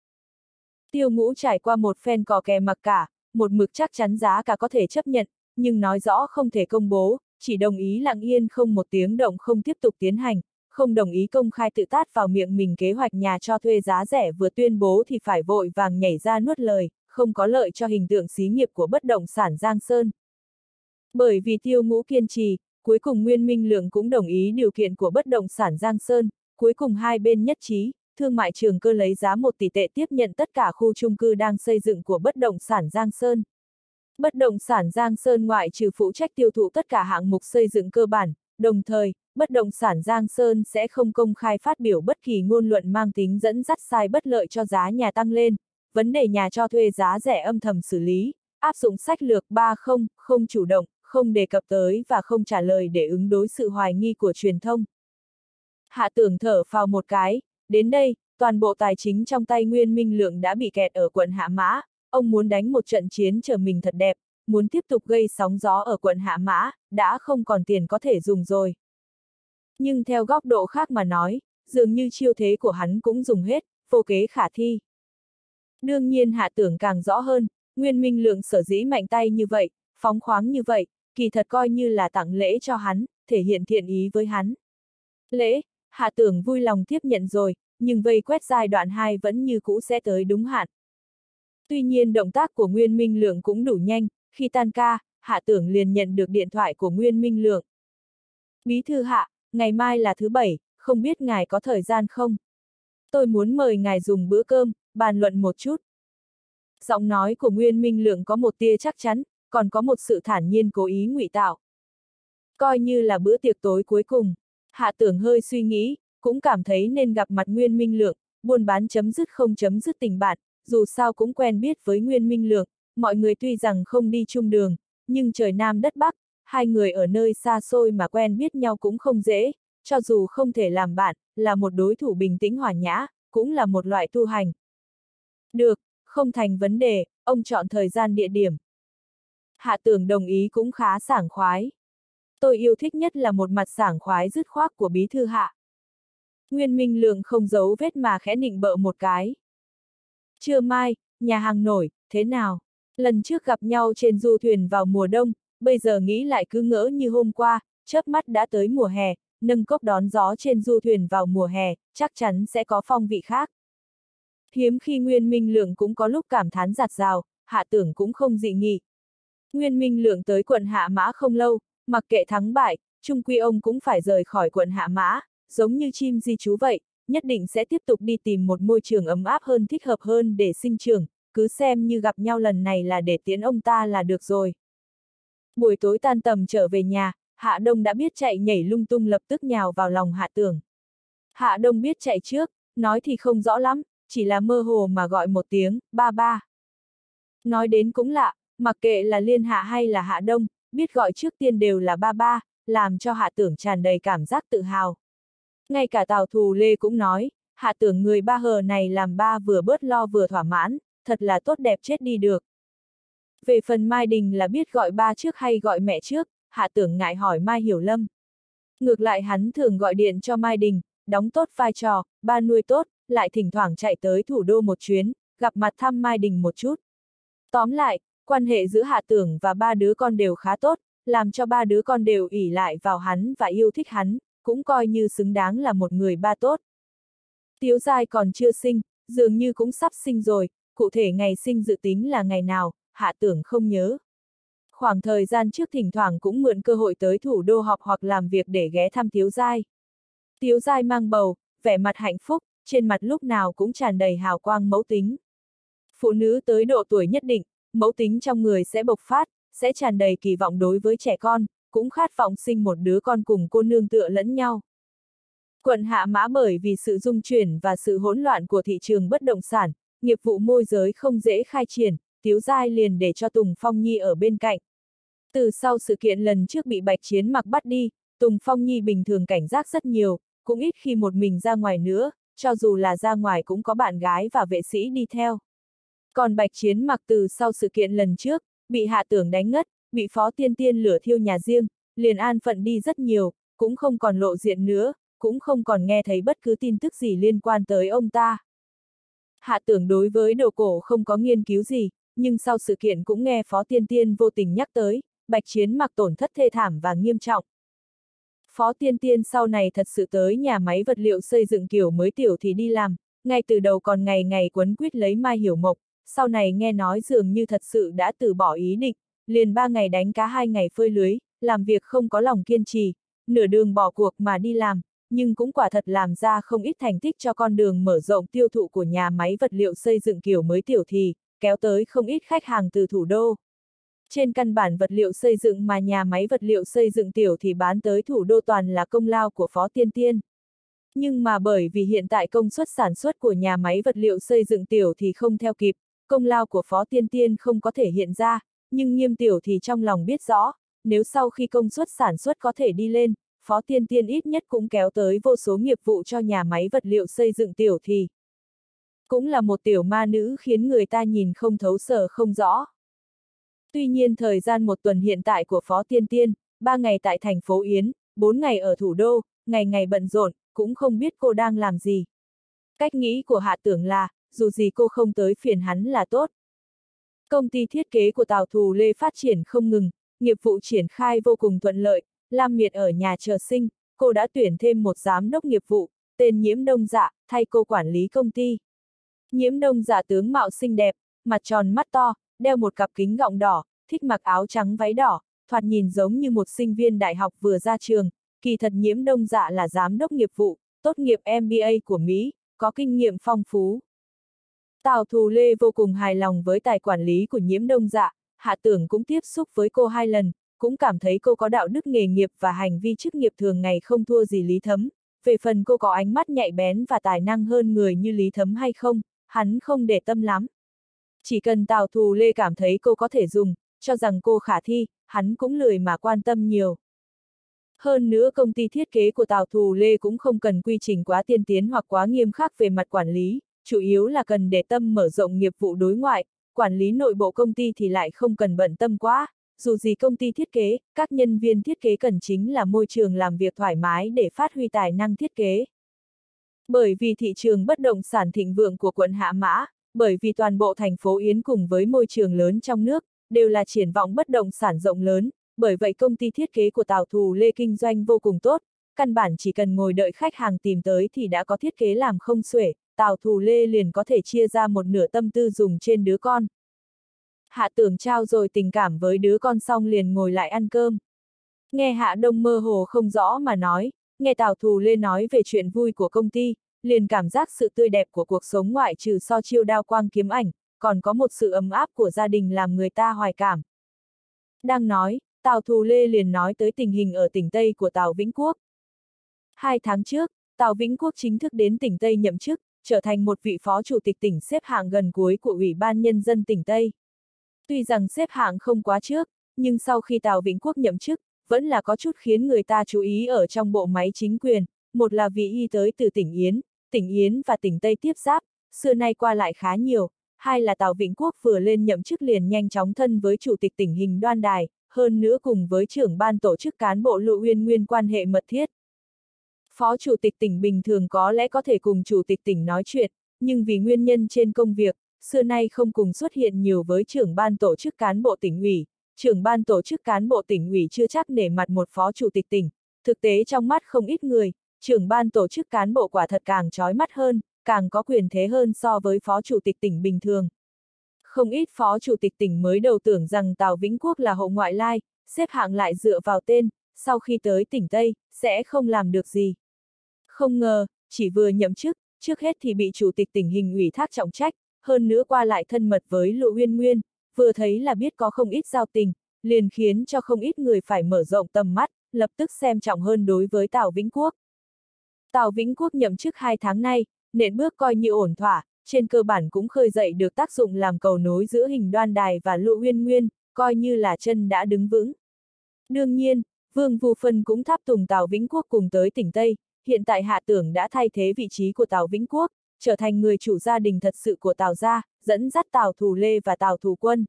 S1: Tiêu ngũ trải qua một phen cò kè mặc cả, một mực chắc chắn giá cả có thể chấp nhận, nhưng nói rõ không thể công bố, chỉ đồng ý lặng yên không một tiếng động không tiếp tục tiến hành, không đồng ý công khai tự tát vào miệng mình kế hoạch nhà cho thuê giá rẻ vừa tuyên bố thì phải vội vàng nhảy ra nuốt lời, không có lợi cho hình tượng xí nghiệp của bất động sản Giang Sơn. Bởi vì tiêu ngũ kiên trì, cuối cùng Nguyên Minh Lượng cũng đồng ý điều kiện của bất động sản Giang Sơn, cuối cùng hai bên nhất trí, thương mại trường cơ lấy giá 1 tỷ tệ tiếp nhận tất cả khu chung cư đang xây dựng của bất động sản Giang Sơn. Bất động sản Giang Sơn ngoại trừ phụ trách tiêu thụ tất cả hạng mục xây dựng cơ bản, đồng thời, bất động sản Giang Sơn sẽ không công khai phát biểu bất kỳ ngôn luận mang tính dẫn dắt sai bất lợi cho giá nhà tăng lên, vấn đề nhà cho thuê giá rẻ âm thầm xử lý, áp dụng sách lược 30, không chủ động, không đề cập tới và không trả lời để ứng đối sự hoài nghi của truyền thông. Hạ tưởng thở vào một cái, đến đây, toàn bộ tài chính trong tay Nguyên Minh Lượng đã bị kẹt ở quận Hạ Mã, ông muốn đánh một trận chiến chờ mình thật đẹp, muốn tiếp tục gây sóng gió ở quận Hạ Mã, đã không còn tiền có thể dùng rồi. Nhưng theo góc độ khác mà nói, dường như chiêu thế của hắn cũng dùng hết, vô kế khả thi. Đương nhiên hạ tưởng càng rõ hơn, Nguyên Minh Lượng sở dĩ mạnh tay như vậy, phóng khoáng như vậy, kỳ thật coi như là tặng lễ cho hắn, thể hiện thiện ý với hắn. Lễ, hạ tưởng vui lòng tiếp nhận rồi, nhưng vây quét giai đoạn 2 vẫn như cũ sẽ tới đúng hạn. Tuy nhiên động tác của Nguyên Minh Lượng cũng đủ nhanh, khi tan ca, hạ tưởng liền nhận được điện thoại của Nguyên Minh Lượng. Bí thư hạ, ngày mai là thứ bảy, không biết ngài có thời gian không? Tôi muốn mời ngài dùng bữa cơm, bàn luận một chút. Giọng nói của Nguyên Minh Lượng có một tia chắc chắn, còn có một sự thản nhiên cố ý ngụy tạo. Coi như là bữa tiệc tối cuối cùng, hạ tưởng hơi suy nghĩ, cũng cảm thấy nên gặp mặt Nguyên Minh Lượng, buôn bán chấm dứt không chấm dứt tình bạn, dù sao cũng quen biết với Nguyên Minh Lượng, mọi người tuy rằng không đi chung đường, nhưng trời Nam đất Bắc, hai người ở nơi xa xôi mà quen biết nhau cũng không dễ, cho dù không thể làm bạn, là một đối thủ bình tĩnh hòa nhã, cũng là một loại tu hành. Được, không thành vấn đề, ông chọn thời gian địa điểm. Hạ tưởng đồng ý cũng khá sảng khoái. Tôi yêu thích nhất là một mặt sảng khoái dứt khoát của bí thư hạ. Nguyên Minh Lượng không giấu vết mà khẽ nịnh bợ một cái. Trưa mai, nhà hàng nổi, thế nào? Lần trước gặp nhau trên du thuyền vào mùa đông, bây giờ nghĩ lại cứ ngỡ như hôm qua, chớp mắt đã tới mùa hè, nâng cốc đón gió trên du thuyền vào mùa hè, chắc chắn sẽ có phong vị khác. Hiếm khi Nguyên Minh Lượng cũng có lúc cảm thán giặt rào, hạ tưởng cũng không dị nghị. Nguyên Minh Lượng tới quận Hạ Mã không lâu, mặc kệ thắng bại, trung quy ông cũng phải rời khỏi quận Hạ Mã, giống như chim di trú vậy, nhất định sẽ tiếp tục đi tìm một môi trường ấm áp hơn thích hợp hơn để sinh trưởng, cứ xem như gặp nhau lần này là để tiến ông ta là được rồi. Buổi tối tan tầm trở về nhà, Hạ Đông đã biết chạy nhảy lung tung lập tức nhào vào lòng Hạ Tưởng. Hạ Đông biết chạy trước, nói thì không rõ lắm, chỉ là mơ hồ mà gọi một tiếng, ba ba. Nói đến cũng lạ, mặc kệ là Liên Hạ hay là Hạ Đông, biết gọi trước tiên đều là ba ba, làm cho Hạ Tưởng tràn đầy cảm giác tự hào. Ngay cả Tào Thù Lê cũng nói, Hạ Tưởng người ba hờ này làm ba vừa bớt lo vừa thỏa mãn, thật là tốt đẹp chết đi được. Về phần Mai Đình là biết gọi ba trước hay gọi mẹ trước, Hạ Tưởng ngại hỏi Mai Hiểu Lâm. Ngược lại hắn thường gọi điện cho Mai Đình, đóng tốt vai trò, ba nuôi tốt, lại thỉnh thoảng chạy tới thủ đô một chuyến, gặp mặt thăm Mai Đình một chút. Tóm lại, quan hệ giữa Hạ Tưởng và ba đứa con đều khá tốt, làm cho ba đứa con đều ỉ lại vào hắn và yêu thích hắn, cũng coi như xứng đáng là một người ba tốt. Tiếu Giai còn chưa sinh, dường như cũng sắp sinh rồi, cụ thể ngày sinh dự tính là ngày nào, Hạ Tưởng không nhớ. Khoảng thời gian trước thỉnh thoảng cũng mượn cơ hội tới thủ đô họp hoặc làm việc để ghé thăm Tiếu Giai. Tiếu Giai mang bầu, vẻ mặt hạnh phúc, trên mặt lúc nào cũng tràn đầy hào quang mẫu tính. Phụ nữ tới độ tuổi nhất định, mẫu tính trong người sẽ bộc phát, sẽ tràn đầy kỳ vọng đối với trẻ con, cũng khát vọng sinh một đứa con cùng cô nương tựa lẫn nhau. Quận Hạ Mã bởi vì sự dung chuyển và sự hỗn loạn của thị trường bất động sản, nghiệp vụ môi giới không dễ khai triển, Tiếu Giai liền để cho Tùng Phong Nhi ở bên cạnh. Từ sau sự kiện lần trước bị Bạch Chiến mặc bắt đi, Tùng Phong Nhi bình thường cảnh giác rất nhiều, cũng ít khi một mình ra ngoài nữa, cho dù là ra ngoài cũng có bạn gái và vệ sĩ đi theo. Còn Bạch Chiến mặc từ sau sự kiện lần trước, bị hạ tưởng đánh ngất, bị phó tiên tiên lửa thiêu nhà riêng, liền an phận đi rất nhiều, cũng không còn lộ diện nữa, cũng không còn nghe thấy bất cứ tin tức gì liên quan tới ông ta. Hạ tưởng đối với đồ cổ không có nghiên cứu gì, nhưng sau sự kiện cũng nghe Phó Tiên Tiên vô tình nhắc tới, Bạch Chiến mặc tổn thất thê thảm và nghiêm trọng. Phó Tiên Tiên sau này thật sự tới nhà máy vật liệu xây dựng kiểu mới tiểu thì đi làm, ngay từ đầu còn ngày ngày quấn quýt lấy Mai Hiểu Mộc, sau này nghe nói dường như thật sự đã từ bỏ ý định, liền ba ngày đánh cá hai ngày phơi lưới, làm việc không có lòng kiên trì, nửa đường bỏ cuộc mà đi làm, nhưng cũng quả thật làm ra không ít thành tích cho con đường mở rộng tiêu thụ của nhà máy vật liệu xây dựng kiểu mới tiểu thì, kéo tới không ít khách hàng từ thủ đô. Trên căn bản vật liệu xây dựng mà nhà máy vật liệu xây dựng tiểu thì bán tới thủ đô toàn là công lao của Phó Tiên Tiên. Nhưng mà bởi vì hiện tại công suất sản xuất của nhà máy vật liệu xây dựng tiểu thì không theo kịp, công lao của Phó Tiên Tiên không có thể hiện ra, nhưng nghiêm tiểu thì trong lòng biết rõ, nếu sau khi công suất sản xuất có thể đi lên, Phó Tiên Tiên ít nhất cũng kéo tới vô số nghiệp vụ cho nhà máy vật liệu xây dựng tiểu thì. Cũng là một tiểu ma nữ khiến người ta nhìn không thấu sở không rõ. Tuy nhiên thời gian một tuần hiện tại của Phó Tiên Tiên, ba ngày tại thành phố Yến, bốn ngày ở thủ đô, ngày ngày bận rộn, cũng không biết cô đang làm gì. Cách nghĩ của Hạ Tưởng là, dù gì cô không tới phiền hắn là tốt. Công ty thiết kế của Tào Thù Lê phát triển không ngừng, nghiệp vụ triển khai vô cùng thuận lợi, Lam Miệt ở nhà chờ sinh, cô đã tuyển thêm một giám đốc nghiệp vụ, tên Nhiễm Đông Dạ, thay cô quản lý công ty. Nhiễm Đông Dạ tướng mạo xinh đẹp, mặt tròn mắt to, đeo một cặp kính gọng đỏ, thích mặc áo trắng váy đỏ, thoạt nhìn giống như một sinh viên đại học vừa ra trường, kỳ thật Nhiễm Đông Dạ là giám đốc nghiệp vụ, tốt nghiệp MBA của Mỹ, có kinh nghiệm phong phú. Tào Thù Lê vô cùng hài lòng với tài quản lý của Nhiễm Đông Dạ, Hạ Tưởng cũng tiếp xúc với cô hai lần, cũng cảm thấy cô có đạo đức nghề nghiệp và hành vi chức nghiệp thường ngày không thua gì Lý Thấm. Về phần cô có ánh mắt nhạy bén và tài năng hơn người như Lý Thấm hay không, hắn không để tâm lắm. Chỉ cần Tào Thù Lê cảm thấy cô có thể dùng, cho rằng cô khả thi, hắn cũng lười mà quan tâm nhiều. Hơn nữa công ty thiết kế của Tào Thù Lê cũng không cần quy trình quá tiên tiến hoặc quá nghiêm khắc về mặt quản lý, chủ yếu là cần để tâm mở rộng nghiệp vụ đối ngoại, quản lý nội bộ công ty thì lại không cần bận tâm quá, dù gì công ty thiết kế, các nhân viên thiết kế cần chính là môi trường làm việc thoải mái để phát huy tài năng thiết kế. Bởi vì thị trường bất động sản thịnh vượng của quận Hạ Mã, bởi vì toàn bộ thành phố Yến cùng với môi trường lớn trong nước, đều là triển vọng bất động sản rộng lớn, bởi vậy công ty thiết kế của Tào Thù Lê kinh doanh vô cùng tốt, căn bản chỉ cần ngồi đợi khách hàng tìm tới thì đã có thiết kế làm không xuể, Tào Thù Lê liền có thể chia ra một nửa tâm tư dùng trên đứa con, hạ tưởng trao rồi tình cảm với đứa con xong liền ngồi lại ăn cơm. Nghe hạ đông mơ hồ không rõ mà nói, nghe Tào Thù Lê nói về chuyện vui của công ty, liền cảm giác sự tươi đẹp của cuộc sống ngoại trừ so chiêu đao quang kiếm ảnh, còn có một sự ấm áp của gia đình làm người ta hoài cảm. Đang nói, Tào Thù Lê liền nói tới tình hình ở tỉnh Tây của Tào Vĩnh Quốc. Hai tháng trước, Tào Vĩnh Quốc chính thức đến tỉnh Tây nhậm chức, trở thành một vị phó chủ tịch tỉnh xếp hạng gần cuối của Ủy ban Nhân dân tỉnh Tây. Tuy rằng xếp hạng không quá trước, nhưng sau khi Tào Vĩnh Quốc nhậm chức, vẫn là có chút khiến người ta chú ý ở trong bộ máy chính quyền, một là vì y tới từ tỉnh Yến, tỉnh Yến và tỉnh Tây tiếp giáp, xưa nay qua lại khá nhiều, hai là Tào Vĩnh Quốc vừa lên nhậm chức liền nhanh chóng thân với chủ tịch tỉnh hình đoan đài, hơn nữa cùng với trưởng ban tổ chức cán bộ Lụ Uyên Nguyên quan hệ mật thiết. Phó chủ tịch tỉnh bình thường có lẽ có thể cùng chủ tịch tỉnh nói chuyện, nhưng vì nguyên nhân trên công việc, xưa nay không cùng xuất hiện nhiều với trưởng ban tổ chức cán bộ tỉnh ủy, trưởng ban tổ chức cán bộ tỉnh ủy chưa chắc nể mặt một phó chủ tịch tỉnh, thực tế trong mắt không ít người, trưởng ban tổ chức cán bộ quả thật càng trói mắt hơn, càng có quyền thế hơn so với phó chủ tịch tỉnh bình thường. Không ít phó chủ tịch tỉnh mới đầu tưởng rằng Tào Vĩnh Quốc là hộ ngoại lai, xếp hạng lại dựa vào tên, sau khi tới tỉnh Tây, sẽ không làm được gì. Không ngờ, chỉ vừa nhậm chức, trước hết thì bị chủ tịch tỉnh hình ủy thác trọng trách, hơn nữa qua lại thân mật với Lộ Uyên Nguyên, vừa thấy là biết có không ít giao tình, liền khiến cho không ít người phải mở rộng tầm mắt, lập tức xem trọng hơn đối với Tào Vĩnh Quốc. Tào Vĩnh Quốc nhậm chức hai tháng nay, nện bước coi như ổn thỏa, trên cơ bản cũng khơi dậy được tác dụng làm cầu nối giữa hình đoan đài và lộ uyên nguyên, coi như là chân đã đứng vững. Đương nhiên, Vương Vũ Phân cũng tháp tùng Tào Vĩnh Quốc cùng tới tỉnh Tây, hiện tại hạ tưởng đã thay thế vị trí của Tào Vĩnh Quốc, trở thành người chủ gia đình thật sự của Tào gia, dẫn dắt Tào Thù Lê và Tào Thù Quân.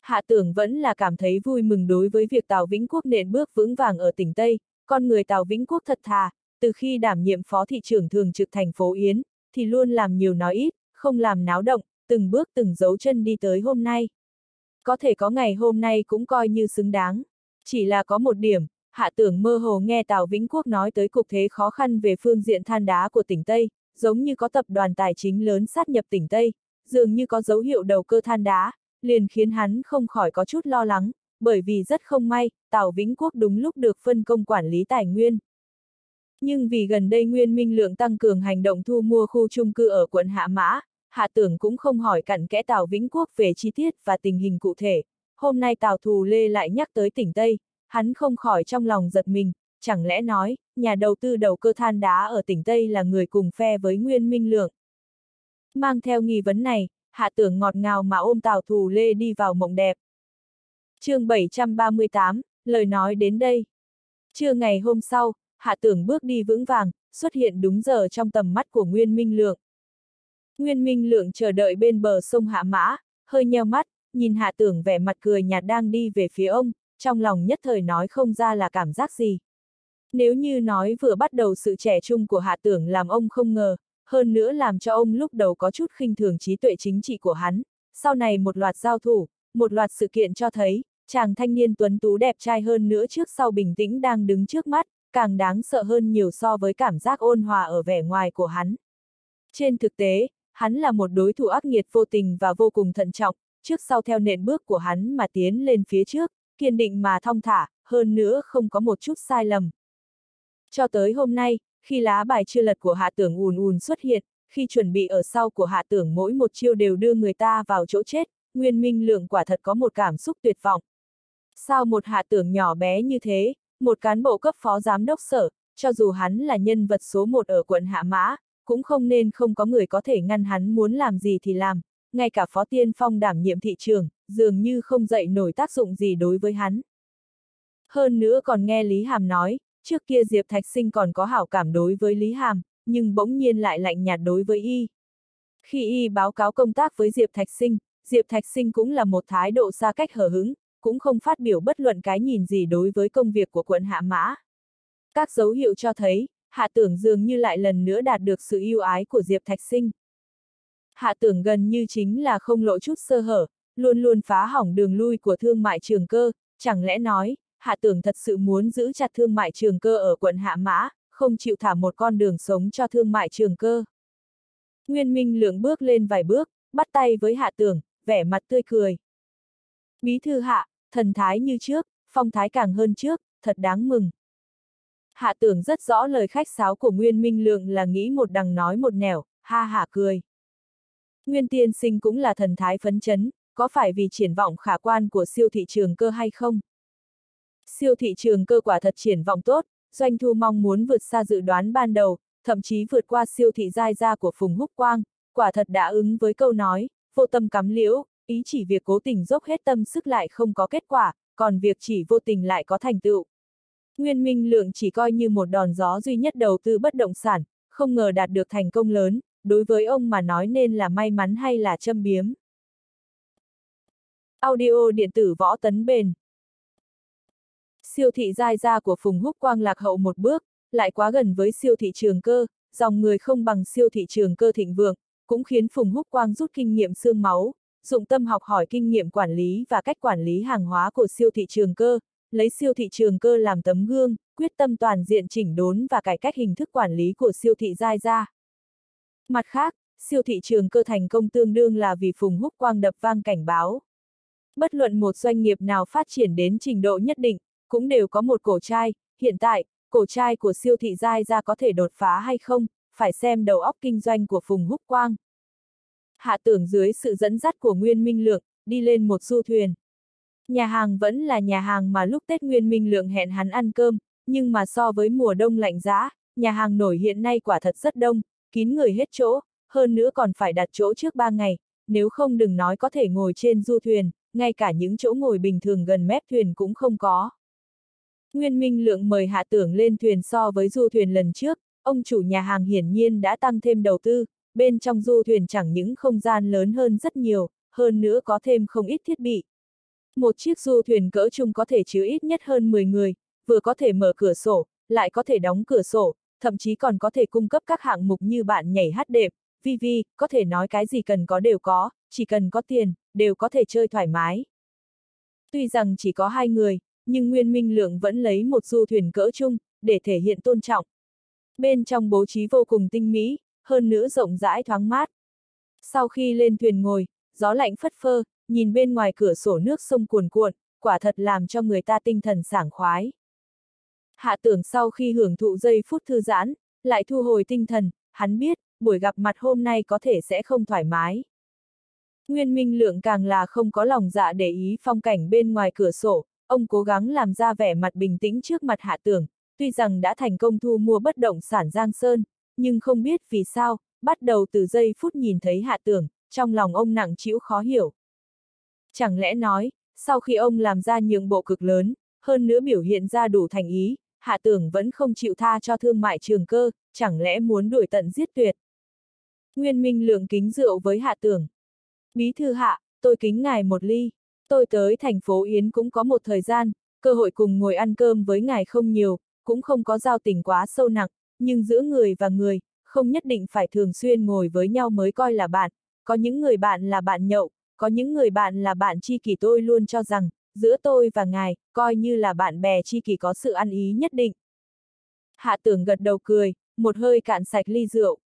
S1: Hạ tưởng vẫn là cảm thấy vui mừng đối với việc Tào Vĩnh Quốc nện bước vững vàng ở tỉnh Tây, con người Tào Vĩnh Quốc thật thà, từ khi đảm nhiệm phó thị trưởng thường trực thành phố Yến, thì luôn làm nhiều nói ít, không làm náo động, từng bước từng dấu chân đi tới hôm nay. Có thể có ngày hôm nay cũng coi như xứng đáng. Chỉ là có một điểm, hạ tưởng mơ hồ nghe Tào Vĩnh Quốc nói tới cục thế khó khăn về phương diện than đá của tỉnh Tây, giống như có tập đoàn tài chính lớn sát nhập tỉnh Tây, dường như có dấu hiệu đầu cơ than đá, liền khiến hắn không khỏi có chút lo lắng, bởi vì rất không may, Tào Vĩnh Quốc đúng lúc được phân công quản lý tài nguyên. Nhưng vì gần đây Nguyên Minh Lượng tăng cường hành động thu mua khu chung cư ở quận Hạ Mã, Hạ Tưởng cũng không hỏi cặn kẽ Tào Vĩnh Quốc về chi tiết và tình hình cụ thể. Hôm nay Tào Thù Lê lại nhắc tới tỉnh Tây, hắn không khỏi trong lòng giật mình, chẳng lẽ nói, nhà đầu tư đầu cơ than đá ở tỉnh Tây là người cùng phe với Nguyên Minh Lượng. Mang theo nghi vấn này, Hạ Tưởng ngọt ngào mà ôm Tào Thù Lê đi vào mộng đẹp. chương 738, lời nói đến đây. Trưa ngày hôm sau, hạ tưởng bước đi vững vàng, xuất hiện đúng giờ trong tầm mắt của Nguyên Minh Lượng. Nguyên Minh Lượng chờ đợi bên bờ sông Hạ Mã, hơi nheo mắt, nhìn hạ tưởng vẻ mặt cười nhạt đang đi về phía ông, trong lòng nhất thời nói không ra là cảm giác gì. Nếu như nói vừa bắt đầu sự trẻ trung của hạ tưởng làm ông không ngờ, hơn nữa làm cho ông lúc đầu có chút khinh thường trí tuệ chính trị của hắn, sau này một loạt giao thủ, một loạt sự kiện cho thấy, chàng thanh niên tuấn tú đẹp trai hơn nữa trước sau bình tĩnh đang đứng trước mắt, càng đáng sợ hơn nhiều so với cảm giác ôn hòa ở vẻ ngoài của hắn. Trên thực tế, hắn là một đối thủ ác nghiệt vô tình và vô cùng thận trọng, trước sau theo nền bước của hắn mà tiến lên phía trước, kiên định mà thong thả, hơn nữa không có một chút sai lầm. Cho tới hôm nay, khi lá bài chưa lật của hạ tưởng ùn ùn xuất hiện, khi chuẩn bị ở sau của hạ tưởng mỗi một chiêu đều đưa người ta vào chỗ chết, Nguyên Minh Lượng quả thật có một cảm xúc tuyệt vọng. Sao một hạ tưởng nhỏ bé như thế, một cán bộ cấp phó giám đốc sở, cho dù hắn là nhân vật số một ở quận Hạ Mã, cũng không nên không có người có thể ngăn hắn muốn làm gì thì làm, ngay cả phó tiên phong đảm nhiệm thị trường, dường như không dậy nổi tác dụng gì đối với hắn. Hơn nữa còn nghe Lý Hàm nói, trước kia Diệp Thạch Sinh còn có hảo cảm đối với Lý Hàm, nhưng bỗng nhiên lại lạnh nhạt đối với y. Khi y báo cáo công tác với Diệp Thạch Sinh, Diệp Thạch Sinh cũng là một thái độ xa cách hờ hứng, cũng không phát biểu bất luận cái nhìn gì đối với công việc của quận Hạ Mã. Các dấu hiệu cho thấy, Hạ Tưởng dường như lại lần nữa đạt được sự yêu ái của Diệp Thạch Sinh. Hạ Tưởng gần như chính là không lộ chút sơ hở, luôn luôn phá hỏng đường lui của thương mại trường cơ, chẳng lẽ nói, Hạ Tưởng thật sự muốn giữ chặt thương mại trường cơ ở quận Hạ Mã, không chịu thả một con đường sống cho thương mại trường cơ. Nguyên Minh lượng bước lên vài bước, bắt tay với Hạ Tưởng, vẻ mặt tươi cười. Bí thư Hạ, thần thái như trước, phong thái càng hơn trước, thật đáng mừng. Hạ tưởng rất rõ lời khách sáo của Nguyên Minh Lượng là nghĩ một đằng nói một nẻo, ha hả cười. Nguyên tiên sinh cũng là thần thái phấn chấn, có phải vì triển vọng khả quan của siêu thị trường cơ hay không? Siêu thị trường cơ quả thật triển vọng tốt, doanh thu mong muốn vượt xa dự đoán ban đầu, thậm chí vượt qua siêu thị giai gia của Phùng Húc Quang, quả thật đã ứng với câu nói, vô tâm cắm liễu, ý chỉ việc cố tình dốc hết tâm sức lại không có kết quả, còn việc chỉ vô tình lại có thành tựu. Nguyên Minh Lượng chỉ coi như một đòn gió duy nhất đầu tư bất động sản, không ngờ đạt được thành công lớn, đối với ông mà nói nên là may mắn hay là châm biếm. Audio điện tử võ tấn bền Siêu thị giai gia của Phùng Húc Quang lạc hậu một bước, lại quá gần với siêu thị trường cơ, dòng người không bằng siêu thị trường cơ thịnh vượng, cũng khiến Phùng Húc Quang rút kinh nghiệm xương máu, dụng tâm học hỏi kinh nghiệm quản lý và cách quản lý hàng hóa của siêu thị trường cơ, lấy siêu thị trường cơ làm tấm gương, quyết tâm toàn diện chỉnh đốn và cải cách hình thức quản lý của siêu thị giai ra. Mặt khác, siêu thị trường cơ thành công tương đương là vì Phùng Húc Quang đập vang cảnh báo. Bất luận một doanh nghiệp nào phát triển đến trình độ nhất định, cũng đều có một cổ trai, hiện tại, cổ trai của siêu thị giai ra có thể đột phá hay không, phải xem đầu óc kinh doanh của Phùng Húc Quang. Hạ tưởng dưới sự dẫn dắt của Nguyên Minh Lượng, đi lên một du thuyền. Nhà hàng vẫn là nhà hàng mà lúc Tết Nguyên Minh Lượng hẹn hắn ăn cơm, nhưng mà so với mùa đông lạnh giá, nhà hàng nổi hiện nay quả thật rất đông, kín người hết chỗ, hơn nữa còn phải đặt chỗ trước ba ngày, nếu không đừng nói có thể ngồi trên du thuyền, ngay cả những chỗ ngồi bình thường gần mép thuyền cũng không có. Nguyên Minh Lượng mời hạ tưởng lên thuyền so với du thuyền lần trước, ông chủ nhà hàng hiển nhiên đã tăng thêm đầu tư, bên trong du thuyền chẳng những không gian lớn hơn rất nhiều, hơn nữa có thêm không ít thiết bị. Một chiếc du thuyền cỡ chung có thể chứa ít nhất hơn 10 người, vừa có thể mở cửa sổ, lại có thể đóng cửa sổ, thậm chí còn có thể cung cấp các hạng mục như bạn nhảy hát đệm, vi vi, có thể nói cái gì cần có đều có, chỉ cần có tiền, đều có thể chơi thoải mái. Tuy rằng chỉ có hai người, nhưng Nguyên Minh Lượng vẫn lấy một du thuyền cỡ chung, để thể hiện tôn trọng. Bên trong bố trí vô cùng tinh mỹ, hơn nữa rộng rãi thoáng mát. Sau khi lên thuyền ngồi, gió lạnh phất phơ, nhìn bên ngoài cửa sổ nước sông cuồn cuộn, quả thật làm cho người ta tinh thần sảng khoái. Hạ tưởng sau khi hưởng thụ giây phút thư giãn, lại thu hồi tinh thần, hắn biết, buổi gặp mặt hôm nay có thể sẽ không thoải mái. Nguyên Minh Lượng càng là không có lòng dạ để ý phong cảnh bên ngoài cửa sổ, ông cố gắng làm ra vẻ mặt bình tĩnh trước mặt hạ tưởng, tuy rằng đã thành công thu mua bất động sản Giang Sơn, nhưng không biết vì sao, bắt đầu từ giây phút nhìn thấy hạ tưởng, trong lòng ông nặng chịu khó hiểu. Chẳng lẽ nói, sau khi ông làm ra nhượng bộ cực lớn, hơn nữa biểu hiện ra đủ thành ý, hạ tưởng vẫn không chịu tha cho thương mại trường cơ, chẳng lẽ muốn đuổi tận giết tuyệt. Nguyên Minh lượng kính rượu với hạ tưởng. Bí thư hạ, tôi kính ngài một ly. Tôi tới thành phố Yến cũng có một thời gian, cơ hội cùng ngồi ăn cơm với ngài không nhiều, cũng không có giao tình quá sâu nặng, nhưng giữa người và người, không nhất định phải thường xuyên ngồi với nhau mới coi là bạn, có những người bạn là bạn nhậu, có những người bạn là bạn tri kỷ tôi luôn cho rằng, giữa tôi và ngài, coi như là bạn bè tri kỷ có sự ăn ý nhất định. Hạ tưởng gật đầu cười, một hơi cạn sạch ly rượu.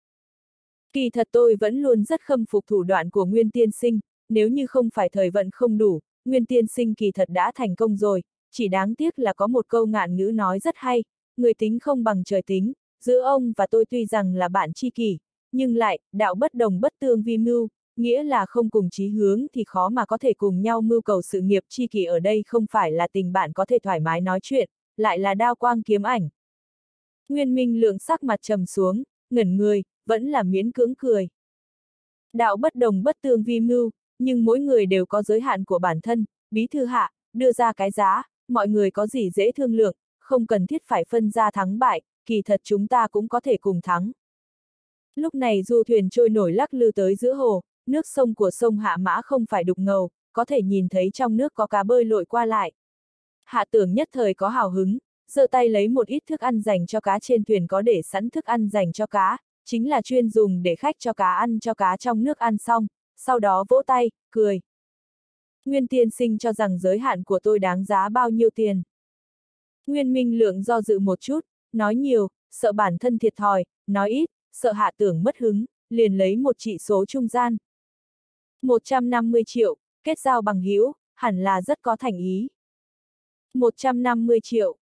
S1: Kỳ thật tôi vẫn luôn rất khâm phục thủ đoạn của Nguyên Tiên Sinh, nếu như không phải thời vận không đủ, Nguyên Tiên Sinh kỳ thật đã thành công rồi, chỉ đáng tiếc là có một câu ngạn ngữ nói rất hay, người tính không bằng trời tính, giữa ông và tôi tuy rằng là bạn tri kỷ, nhưng lại, đạo bất đồng bất tương vi mưu, nghĩa là không cùng chí hướng thì khó mà có thể cùng nhau mưu cầu sự nghiệp tri kỷ ở đây không phải là tình bạn có thể thoải mái nói chuyện, lại là đao quang kiếm ảnh. Nguyên Minh lượng sắc mặt trầm xuống, ngẩn người, vẫn là miễn cưỡng cười. Đạo bất đồng bất tương vi mưu, nhưng mỗi người đều có giới hạn của bản thân, bí thư hạ, đưa ra cái giá, mọi người có gì dễ thương lượng, không cần thiết phải phân ra thắng bại, kỳ thật chúng ta cũng có thể cùng thắng. Lúc này du thuyền trôi nổi lắc lư tới giữa hồ, nước sông của sông Hạ Mã không phải đục ngầu, có thể nhìn thấy trong nước có cá bơi lội qua lại. Hạ tưởng nhất thời có hào hứng, giơ tay lấy một ít thức ăn dành cho cá trên thuyền có để sẵn thức ăn dành cho cá, chính là chuyên dùng để khách cho cá ăn cho cá trong nước ăn xong, sau đó vỗ tay, cười. Nguyên tiên sinh cho rằng giới hạn của tôi đáng giá bao nhiêu tiền. Nguyên Minh Lượng do dự một chút, nói nhiều, sợ bản thân thiệt thòi, nói ít, sợ hạ tưởng mất hứng, liền lấy một trị số trung gian. 150 triệu, kết giao bằng hữu hẳn là rất có thành ý. 150 triệu.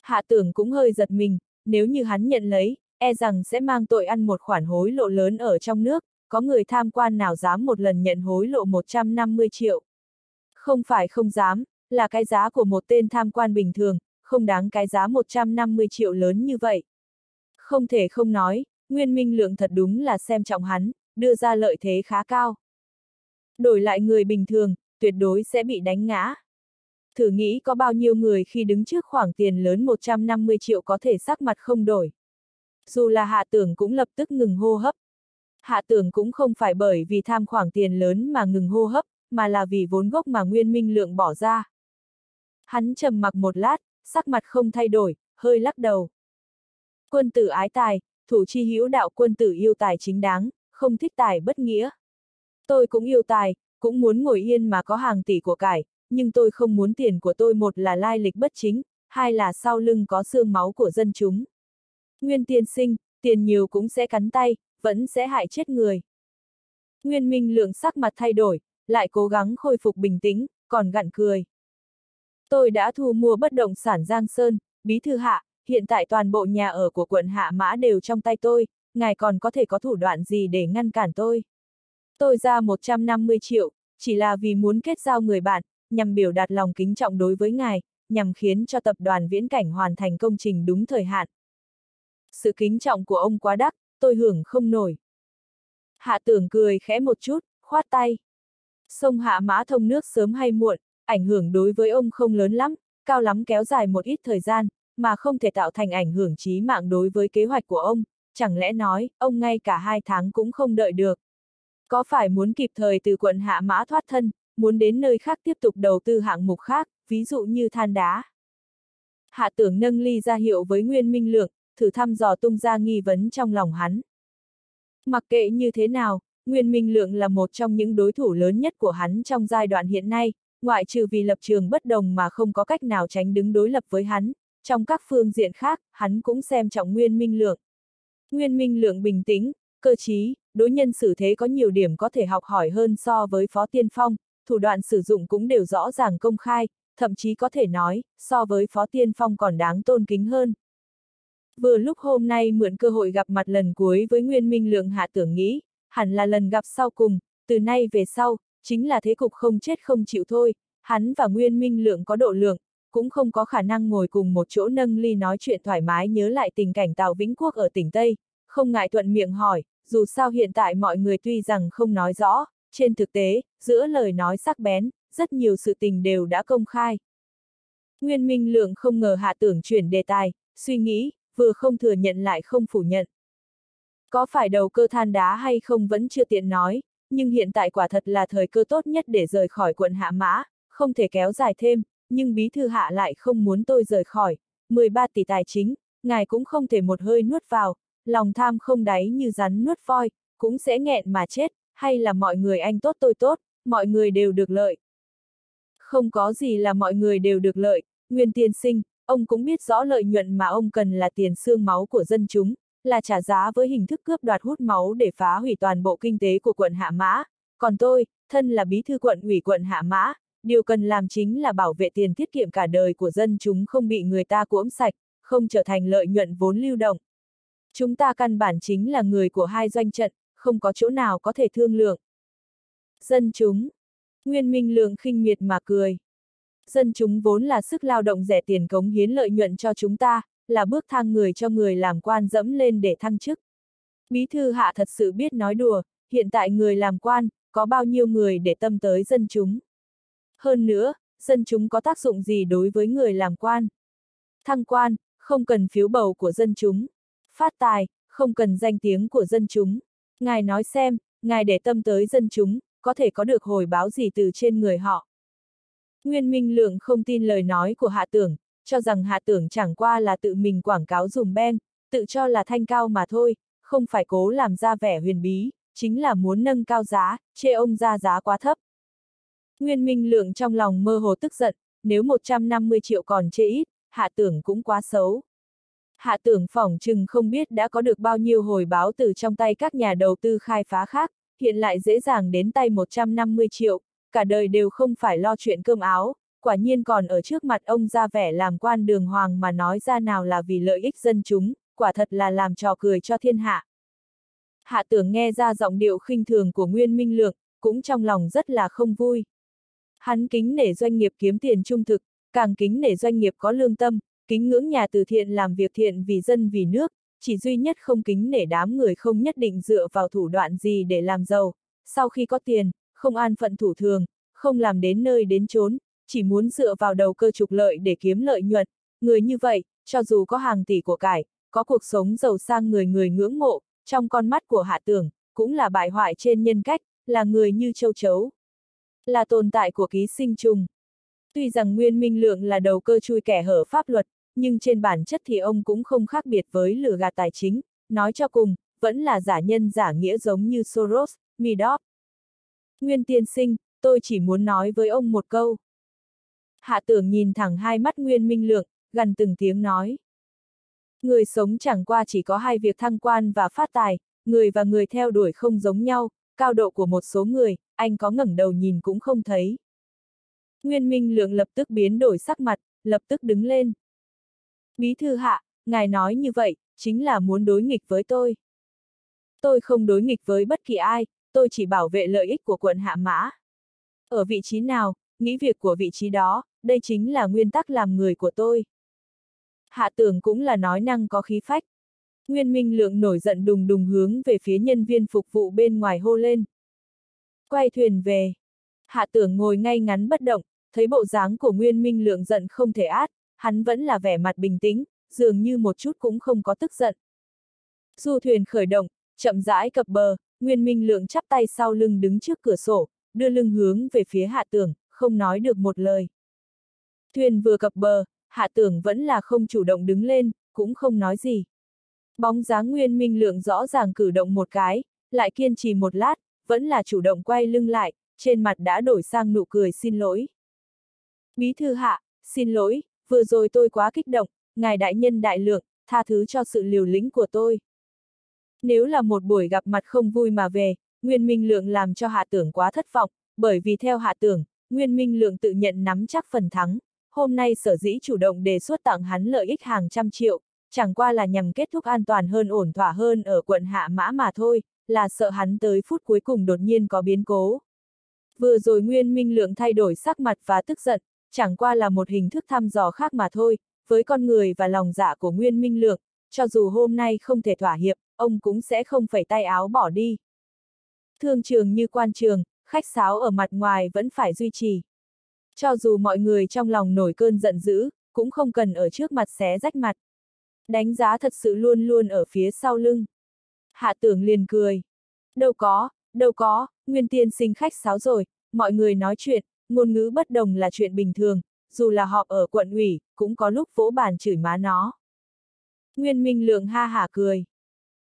S1: Hạ tưởng cũng hơi giật mình, nếu như hắn nhận lấy, e rằng sẽ mang tội ăn một khoản hối lộ lớn ở trong nước, có người tham quan nào dám một lần nhận hối lộ 150 triệu. Không phải không dám, là cái giá của một tên tham quan bình thường, không đáng cái giá 150 triệu lớn như vậy. Không thể không nói, Nguyên Minh Lượng thật đúng là xem trọng hắn, đưa ra lợi thế khá cao. Đổi lại người bình thường, tuyệt đối sẽ bị đánh ngã. Thử nghĩ có bao nhiêu người khi đứng trước khoảng tiền lớn 150 triệu có thể sắc mặt không đổi. Dù là hạ tưởng cũng lập tức ngừng hô hấp. Hạ tưởng cũng không phải bởi vì tham khoản tiền lớn mà ngừng hô hấp, mà là vì vốn gốc mà Nguyên Minh Lượng bỏ ra. Hắn trầm mặc một lát, sắc mặt không thay đổi, hơi lắc đầu. Quân tử ái tài, thủ chi hữu đạo quân tử yêu tài chính đáng, không thích tài bất nghĩa. Tôi cũng yêu tài, cũng muốn ngồi yên mà có hàng tỷ của cải, nhưng tôi không muốn tiền của tôi một là lai lịch bất chính, hai là sau lưng có xương máu của dân chúng. Nguyên tiên sinh, tiền nhiều cũng sẽ cắn tay, vẫn sẽ hại chết người. Nguyên Minh lượng sắc mặt thay đổi, lại cố gắng khôi phục bình tĩnh, còn gặn cười. Tôi đã thu mua bất động sản Giang Sơn, bí thư hạ, hiện tại toàn bộ nhà ở của quận Hạ Mã đều trong tay tôi, ngài còn có thể có thủ đoạn gì để ngăn cản tôi. Tôi ra 150 triệu, chỉ là vì muốn kết giao người bạn, nhằm biểu đạt lòng kính trọng đối với ngài, nhằm khiến cho tập đoàn viễn cảnh hoàn thành công trình đúng thời hạn. Sự kính trọng của ông quá đắt, tôi hưởng không nổi. Hạ tưởng cười khẽ một chút, khoát tay. Sông Hạ Mã thông nước sớm hay muộn, ảnh hưởng đối với ông không lớn lắm, cao lắm kéo dài một ít thời gian, mà không thể tạo thành ảnh hưởng chí mạng đối với kế hoạch của ông, chẳng lẽ nói, ông ngay cả hai tháng cũng không đợi được. Có phải muốn kịp thời từ quận Hạ Mã thoát thân, muốn đến nơi khác tiếp tục đầu tư hạng mục khác, ví dụ như than đá. Hạ tưởng nâng ly ra hiệu với Nguyên Minh Lượng, thử thăm dò tung ra nghi vấn trong lòng hắn. Mặc kệ như thế nào, Nguyên Minh Lượng là một trong những đối thủ lớn nhất của hắn trong giai đoạn hiện nay, ngoại trừ vì lập trường bất đồng mà không có cách nào tránh đứng đối lập với hắn, trong các phương diện khác, hắn cũng xem trọng Nguyên Minh Lượng. Nguyên Minh Lượng bình tĩnh, cơ trí, đối nhân xử thế có nhiều điểm có thể học hỏi hơn so với Phó Tiên Phong, thủ đoạn sử dụng cũng đều rõ ràng công khai, thậm chí có thể nói, so với Phó Tiên Phong còn đáng tôn kính hơn. Vừa lúc hôm nay mượn cơ hội gặp mặt lần cuối với Nguyên Minh Lượng hạ tưởng nghĩ, hẳn là lần gặp sau cùng, từ nay về sau, chính là thế cục không chết không chịu thôi, hắn và Nguyên Minh Lượng có độ lượng, cũng không có khả năng ngồi cùng một chỗ nâng ly nói chuyện thoải mái nhớ lại tình cảnh Tào Vĩnh Quốc ở tỉnh Tây, không ngại thuận miệng hỏi, dù sao hiện tại mọi người tuy rằng không nói rõ, trên thực tế, giữa lời nói sắc bén, rất nhiều sự tình đều đã công khai. Nguyên Minh Lượng không ngờ hạ tưởng chuyển đề tài, suy nghĩ, vừa không thừa nhận lại không phủ nhận. Có phải đầu cơ than đá hay không vẫn chưa tiện nói, nhưng hiện tại quả thật là thời cơ tốt nhất để rời khỏi quận Hạ Mã, không thể kéo dài thêm, nhưng bí thư hạ lại không muốn tôi rời khỏi, 13 tỷ tài chính, ngài cũng không thể một hơi nuốt vào, lòng tham không đáy như rắn nuốt voi, cũng sẽ nghẹn mà chết, hay là mọi người anh tốt tôi tốt, mọi người đều được lợi. Không có gì là mọi người đều được lợi, nguyên tiên sinh, ông cũng biết rõ lợi nhuận mà ông cần là tiền xương máu của dân chúng, là trả giá với hình thức cướp đoạt hút máu để phá hủy toàn bộ kinh tế của quận Hạ Mã. Còn tôi, thân là bí thư quận ủy quận Hạ Mã, điều cần làm chính là bảo vệ tiền tiết kiệm cả đời của dân chúng không bị người ta cuỗm sạch, không trở thành lợi nhuận vốn lưu động. Chúng ta căn bản chính là người của hai doanh trận, không có chỗ nào có thể thương lượng. Dân chúng. Nguyên Minh Lượng khinh miệt mà cười. Dân chúng vốn là sức lao động rẻ tiền cống hiến lợi nhuận cho chúng ta, là bước thang người cho người làm quan dẫm lên để thăng chức. Bí thư hạ thật sự biết nói đùa, hiện tại người làm quan, có bao nhiêu người để tâm tới dân chúng. Hơn nữa, dân chúng có tác dụng gì đối với người làm quan? Thăng quan, không cần phiếu bầu của dân chúng. Phát tài, không cần danh tiếng của dân chúng. Ngài nói xem, ngài để tâm tới dân chúng, có thể có được hồi báo gì từ trên người họ. Nguyên Minh Lượng không tin lời nói của Hạ Tưởng, cho rằng Hạ Tưởng chẳng qua là tự mình quảng cáo dùng ben, tự cho là thanh cao mà thôi, không phải cố làm ra vẻ huyền bí, chính là muốn nâng cao giá, chê ông ra giá quá thấp. Nguyên Minh Lượng trong lòng mơ hồ tức giận, nếu 150 triệu còn chê ít, Hạ Tưởng cũng quá xấu. Hạ tưởng phỏng chừng không biết đã có được bao nhiêu hồi báo từ trong tay các nhà đầu tư khai phá khác, hiện lại dễ dàng đến tay 150 triệu, cả đời đều không phải lo chuyện cơm áo, quả nhiên còn ở trước mặt ông ra vẻ làm quan đường hoàng mà nói ra nào là vì lợi ích dân chúng, quả thật là làm trò cười cho thiên hạ. Hạ tưởng nghe ra giọng điệu khinh thường của Nguyên Minh Lượng, cũng trong lòng rất là không vui. Hắn kính nể doanh nghiệp kiếm tiền trung thực, càng kính nể doanh nghiệp có lương tâm, kính ngưỡng nhà từ thiện làm việc thiện vì dân vì nước, chỉ duy nhất không kính nể đám người không nhất định dựa vào thủ đoạn gì để làm giàu, sau khi có tiền, không an phận thủ thường, không làm đến nơi đến chốn, chỉ muốn dựa vào đầu cơ trục lợi để kiếm lợi nhuận, người như vậy, cho dù có hàng tỷ của cải, có cuộc sống giàu sang người người ngưỡng mộ, trong con mắt của hạ tưởng, cũng là bại hoại trên nhân cách, là người như châu chấu. Là tồn tại của ký sinh trùng. Tuy rằng Nguyên Minh Lượng là đầu cơ chui kẻ hở pháp luật, nhưng trên bản chất thì ông cũng không khác biệt với lừa gạt tài chính, nói cho cùng, vẫn là giả nhân giả nghĩa giống như Soros, Madoff. Nguyên tiên sinh, tôi chỉ muốn nói với ông một câu. Hạ tưởng nhìn thẳng hai mắt Nguyên Minh Lượng, gần từng tiếng nói. Người sống chẳng qua chỉ có hai việc thăng quan và phát tài, người và người theo đuổi không giống nhau, cao độ của một số người, anh có ngẩng đầu nhìn cũng không thấy. Nguyên Minh Lượng lập tức biến đổi sắc mặt, lập tức đứng lên. Bí thư hạ, ngài nói như vậy, chính là muốn đối nghịch với tôi. Tôi không đối nghịch với bất kỳ ai, tôi chỉ bảo vệ lợi ích của quận Hạ Mã. Ở vị trí nào, nghĩ việc của vị trí đó, đây chính là nguyên tắc làm người của tôi. Hạ tưởng cũng là nói năng có khí phách. Nguyên Minh Lượng nổi giận đùng đùng hướng về phía nhân viên phục vụ bên ngoài hô lên. Quay thuyền về. Hạ tưởng ngồi ngay ngắn bất động, thấy bộ dáng của Nguyên Minh Lượng giận không thể át, hắn vẫn là vẻ mặt bình tĩnh, dường như một chút cũng không có tức giận. Du thuyền khởi động, chậm rãi cập bờ, Nguyên Minh Lượng chắp tay sau lưng đứng trước cửa sổ, đưa lưng hướng về phía hạ tưởng, không nói được một lời. Thuyền vừa cập bờ, hạ tưởng vẫn là không chủ động đứng lên, cũng không nói gì. Bóng dáng Nguyên Minh Lượng rõ ràng cử động một cái, lại kiên trì một lát, vẫn là chủ động quay lưng lại, trên mặt đã đổi sang nụ cười xin lỗi. Bí thư hạ, xin lỗi, vừa rồi tôi quá kích động, ngài đại nhân đại lượng, tha thứ cho sự liều lĩnh của tôi. Nếu là một buổi gặp mặt không vui mà về, Nguyên Minh Lượng làm cho hạ tưởng quá thất vọng, bởi vì theo hạ tưởng, Nguyên Minh Lượng tự nhận nắm chắc phần thắng, hôm nay sở dĩ chủ động đề xuất tặng hắn lợi ích hàng trăm triệu, chẳng qua là nhằm kết thúc an toàn hơn ổn thỏa hơn ở quận Hạ Mã mà thôi, là sợ hắn tới phút cuối cùng đột nhiên có biến cố. Vừa rồi Nguyên Minh Lượng thay đổi sắc mặt và tức giận, chẳng qua là một hình thức thăm dò khác mà thôi, với con người và lòng dạ của Nguyên Minh Lượng, cho dù hôm nay không thể thỏa hiệp, ông cũng sẽ không phải tay áo bỏ đi. Thương trường như quan trường, khách sáo ở mặt ngoài vẫn phải duy trì. Cho dù mọi người trong lòng nổi cơn giận dữ, cũng không cần ở trước mặt xé rách mặt. Đánh giá thật sự luôn luôn ở phía sau lưng. Hạ tưởng liền cười. Đâu có, đâu có, nguyên tiên sinh khách sáo rồi, mọi người nói chuyện, ngôn ngữ bất đồng là chuyện bình thường, dù là họp ở quận ủy, cũng có lúc vỗ bàn chửi má nó. Nguyên Minh Lượng ha hả cười.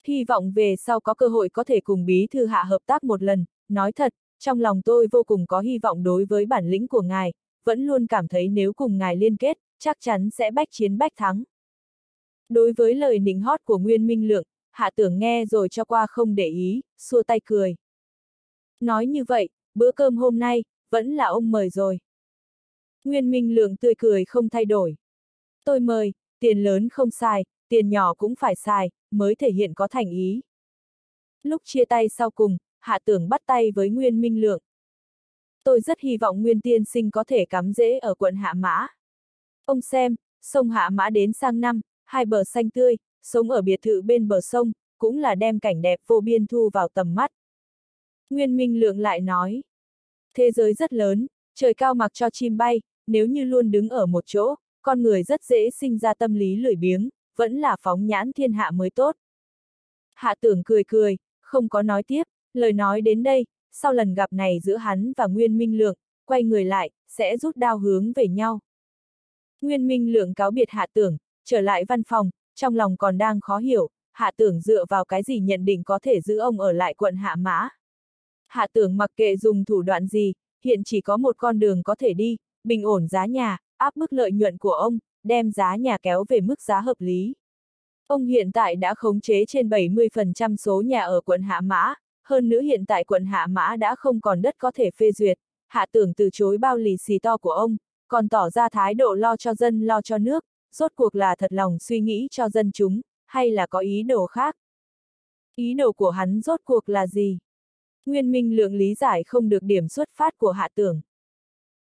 S1: Hy vọng về sau có cơ hội có thể cùng bí thư hạ hợp tác một lần, nói thật, trong lòng tôi vô cùng có hy vọng đối với bản lĩnh của ngài, vẫn luôn cảm thấy nếu cùng ngài liên kết, chắc chắn sẽ bách chiến bách thắng. Đối với lời nịnh hót của Nguyên Minh Lượng, hạ tưởng nghe rồi cho qua không để ý, xua tay cười. Nói như vậy, bữa cơm hôm nay, vẫn là ông mời rồi. Nguyên Minh Lượng tươi cười không thay đổi. Tôi mời, tiền lớn không xài, tiền nhỏ cũng phải xài, mới thể hiện có thành ý. Lúc chia tay sau cùng, hạ tưởng bắt tay với Nguyên Minh Lượng. Tôi rất hy vọng Nguyên Tiên Sinh có thể cắm rễ ở quận Hạ Mã. Ông xem, sông Hạ Mã đến sang năm, hai bờ xanh tươi, sống ở biệt thự bên bờ sông, cũng là đem cảnh đẹp vô biên thu vào tầm mắt. Nguyên Minh Lượng lại nói, thế giới rất lớn, trời cao mặc cho chim bay, nếu như luôn đứng ở một chỗ, con người rất dễ sinh ra tâm lý lười biếng, vẫn là phóng nhãn thiên hạ mới tốt. Hạ tưởng cười cười, không có nói tiếp, lời nói đến đây, sau lần gặp này giữa hắn và Nguyên Minh Lượng, quay người lại, sẽ rút đao hướng về nhau. Nguyên Minh Lượng cáo biệt hạ tưởng, trở lại văn phòng, trong lòng còn đang khó hiểu, hạ tưởng dựa vào cái gì nhận định có thể giữ ông ở lại quận hạ mã. Hạ tưởng mặc kệ dùng thủ đoạn gì, hiện chỉ có một con đường có thể đi, bình ổn giá nhà, áp bức lợi nhuận của ông, đem giá nhà kéo về mức giá hợp lý. Ông hiện tại đã khống chế trên 70% số nhà ở quận Hạ Mã, hơn nữa hiện tại quận Hạ Mã đã không còn đất có thể phê duyệt, Hạ tưởng từ chối bao lì xì to của ông, còn tỏ ra thái độ lo cho dân lo cho nước, rốt cuộc là thật lòng suy nghĩ cho dân chúng, hay là có ý đồ khác. Ý đồ của hắn rốt cuộc là gì? Nguyên Minh lượng lý giải không được điểm xuất phát của hạ tưởng.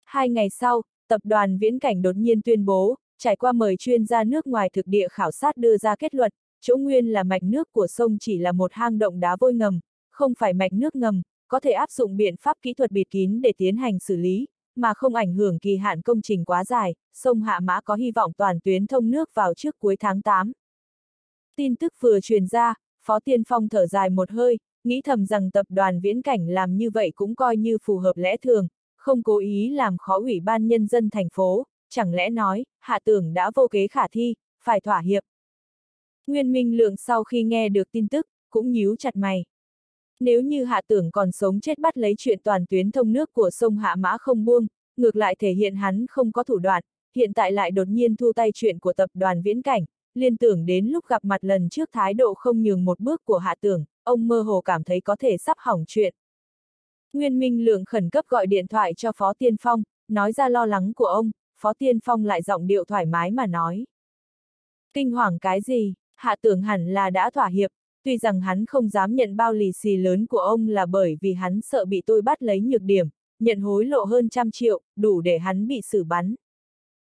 S1: Hai ngày sau, tập đoàn Viễn Cảnh đột nhiên tuyên bố, trải qua mời chuyên gia nước ngoài thực địa khảo sát đưa ra kết luận, chỗ nguyên là mạch nước của sông chỉ là một hang động đá vôi ngầm, không phải mạch nước ngầm, có thể áp dụng biện pháp kỹ thuật bịt kín để tiến hành xử lý, mà không ảnh hưởng kỳ hạn công trình quá dài, sông Hạ Mã có hy vọng toàn tuyến thông nước vào trước cuối tháng 8. Tin tức vừa truyền ra, Phó Tiên Phong thở dài một hơi, nghĩ thầm rằng tập đoàn viễn cảnh làm như vậy cũng coi như phù hợp lẽ thường, không cố ý làm khó ủy ban nhân dân thành phố, chẳng lẽ nói, hạ tưởng đã vô kế khả thi, phải thỏa hiệp. Nguyên Minh Lượng sau khi nghe được tin tức, cũng nhíu chặt mày. Nếu như hạ tưởng còn sống chết bắt lấy chuyện toàn tuyến thông nước của sông Hạ Mã không buông, ngược lại thể hiện hắn không có thủ đoạn, hiện tại lại đột nhiên thu tay chuyện của tập đoàn viễn cảnh, liên tưởng đến lúc gặp mặt lần trước thái độ không nhường một bước của hạ tưởng, ông mơ hồ cảm thấy có thể sắp hỏng chuyện. Nguyên Minh Lượng khẩn cấp gọi điện thoại cho Phó Tiên Phong, nói ra lo lắng của ông, Phó Tiên Phong lại giọng điệu thoải mái mà nói. Kinh hoàng cái gì, hạ tưởng hẳn là đã thỏa hiệp, tuy rằng hắn không dám nhận bao lì xì lớn của ông là bởi vì hắn sợ bị tôi bắt lấy nhược điểm, nhận hối lộ hơn trăm triệu, đủ để hắn bị xử bắn.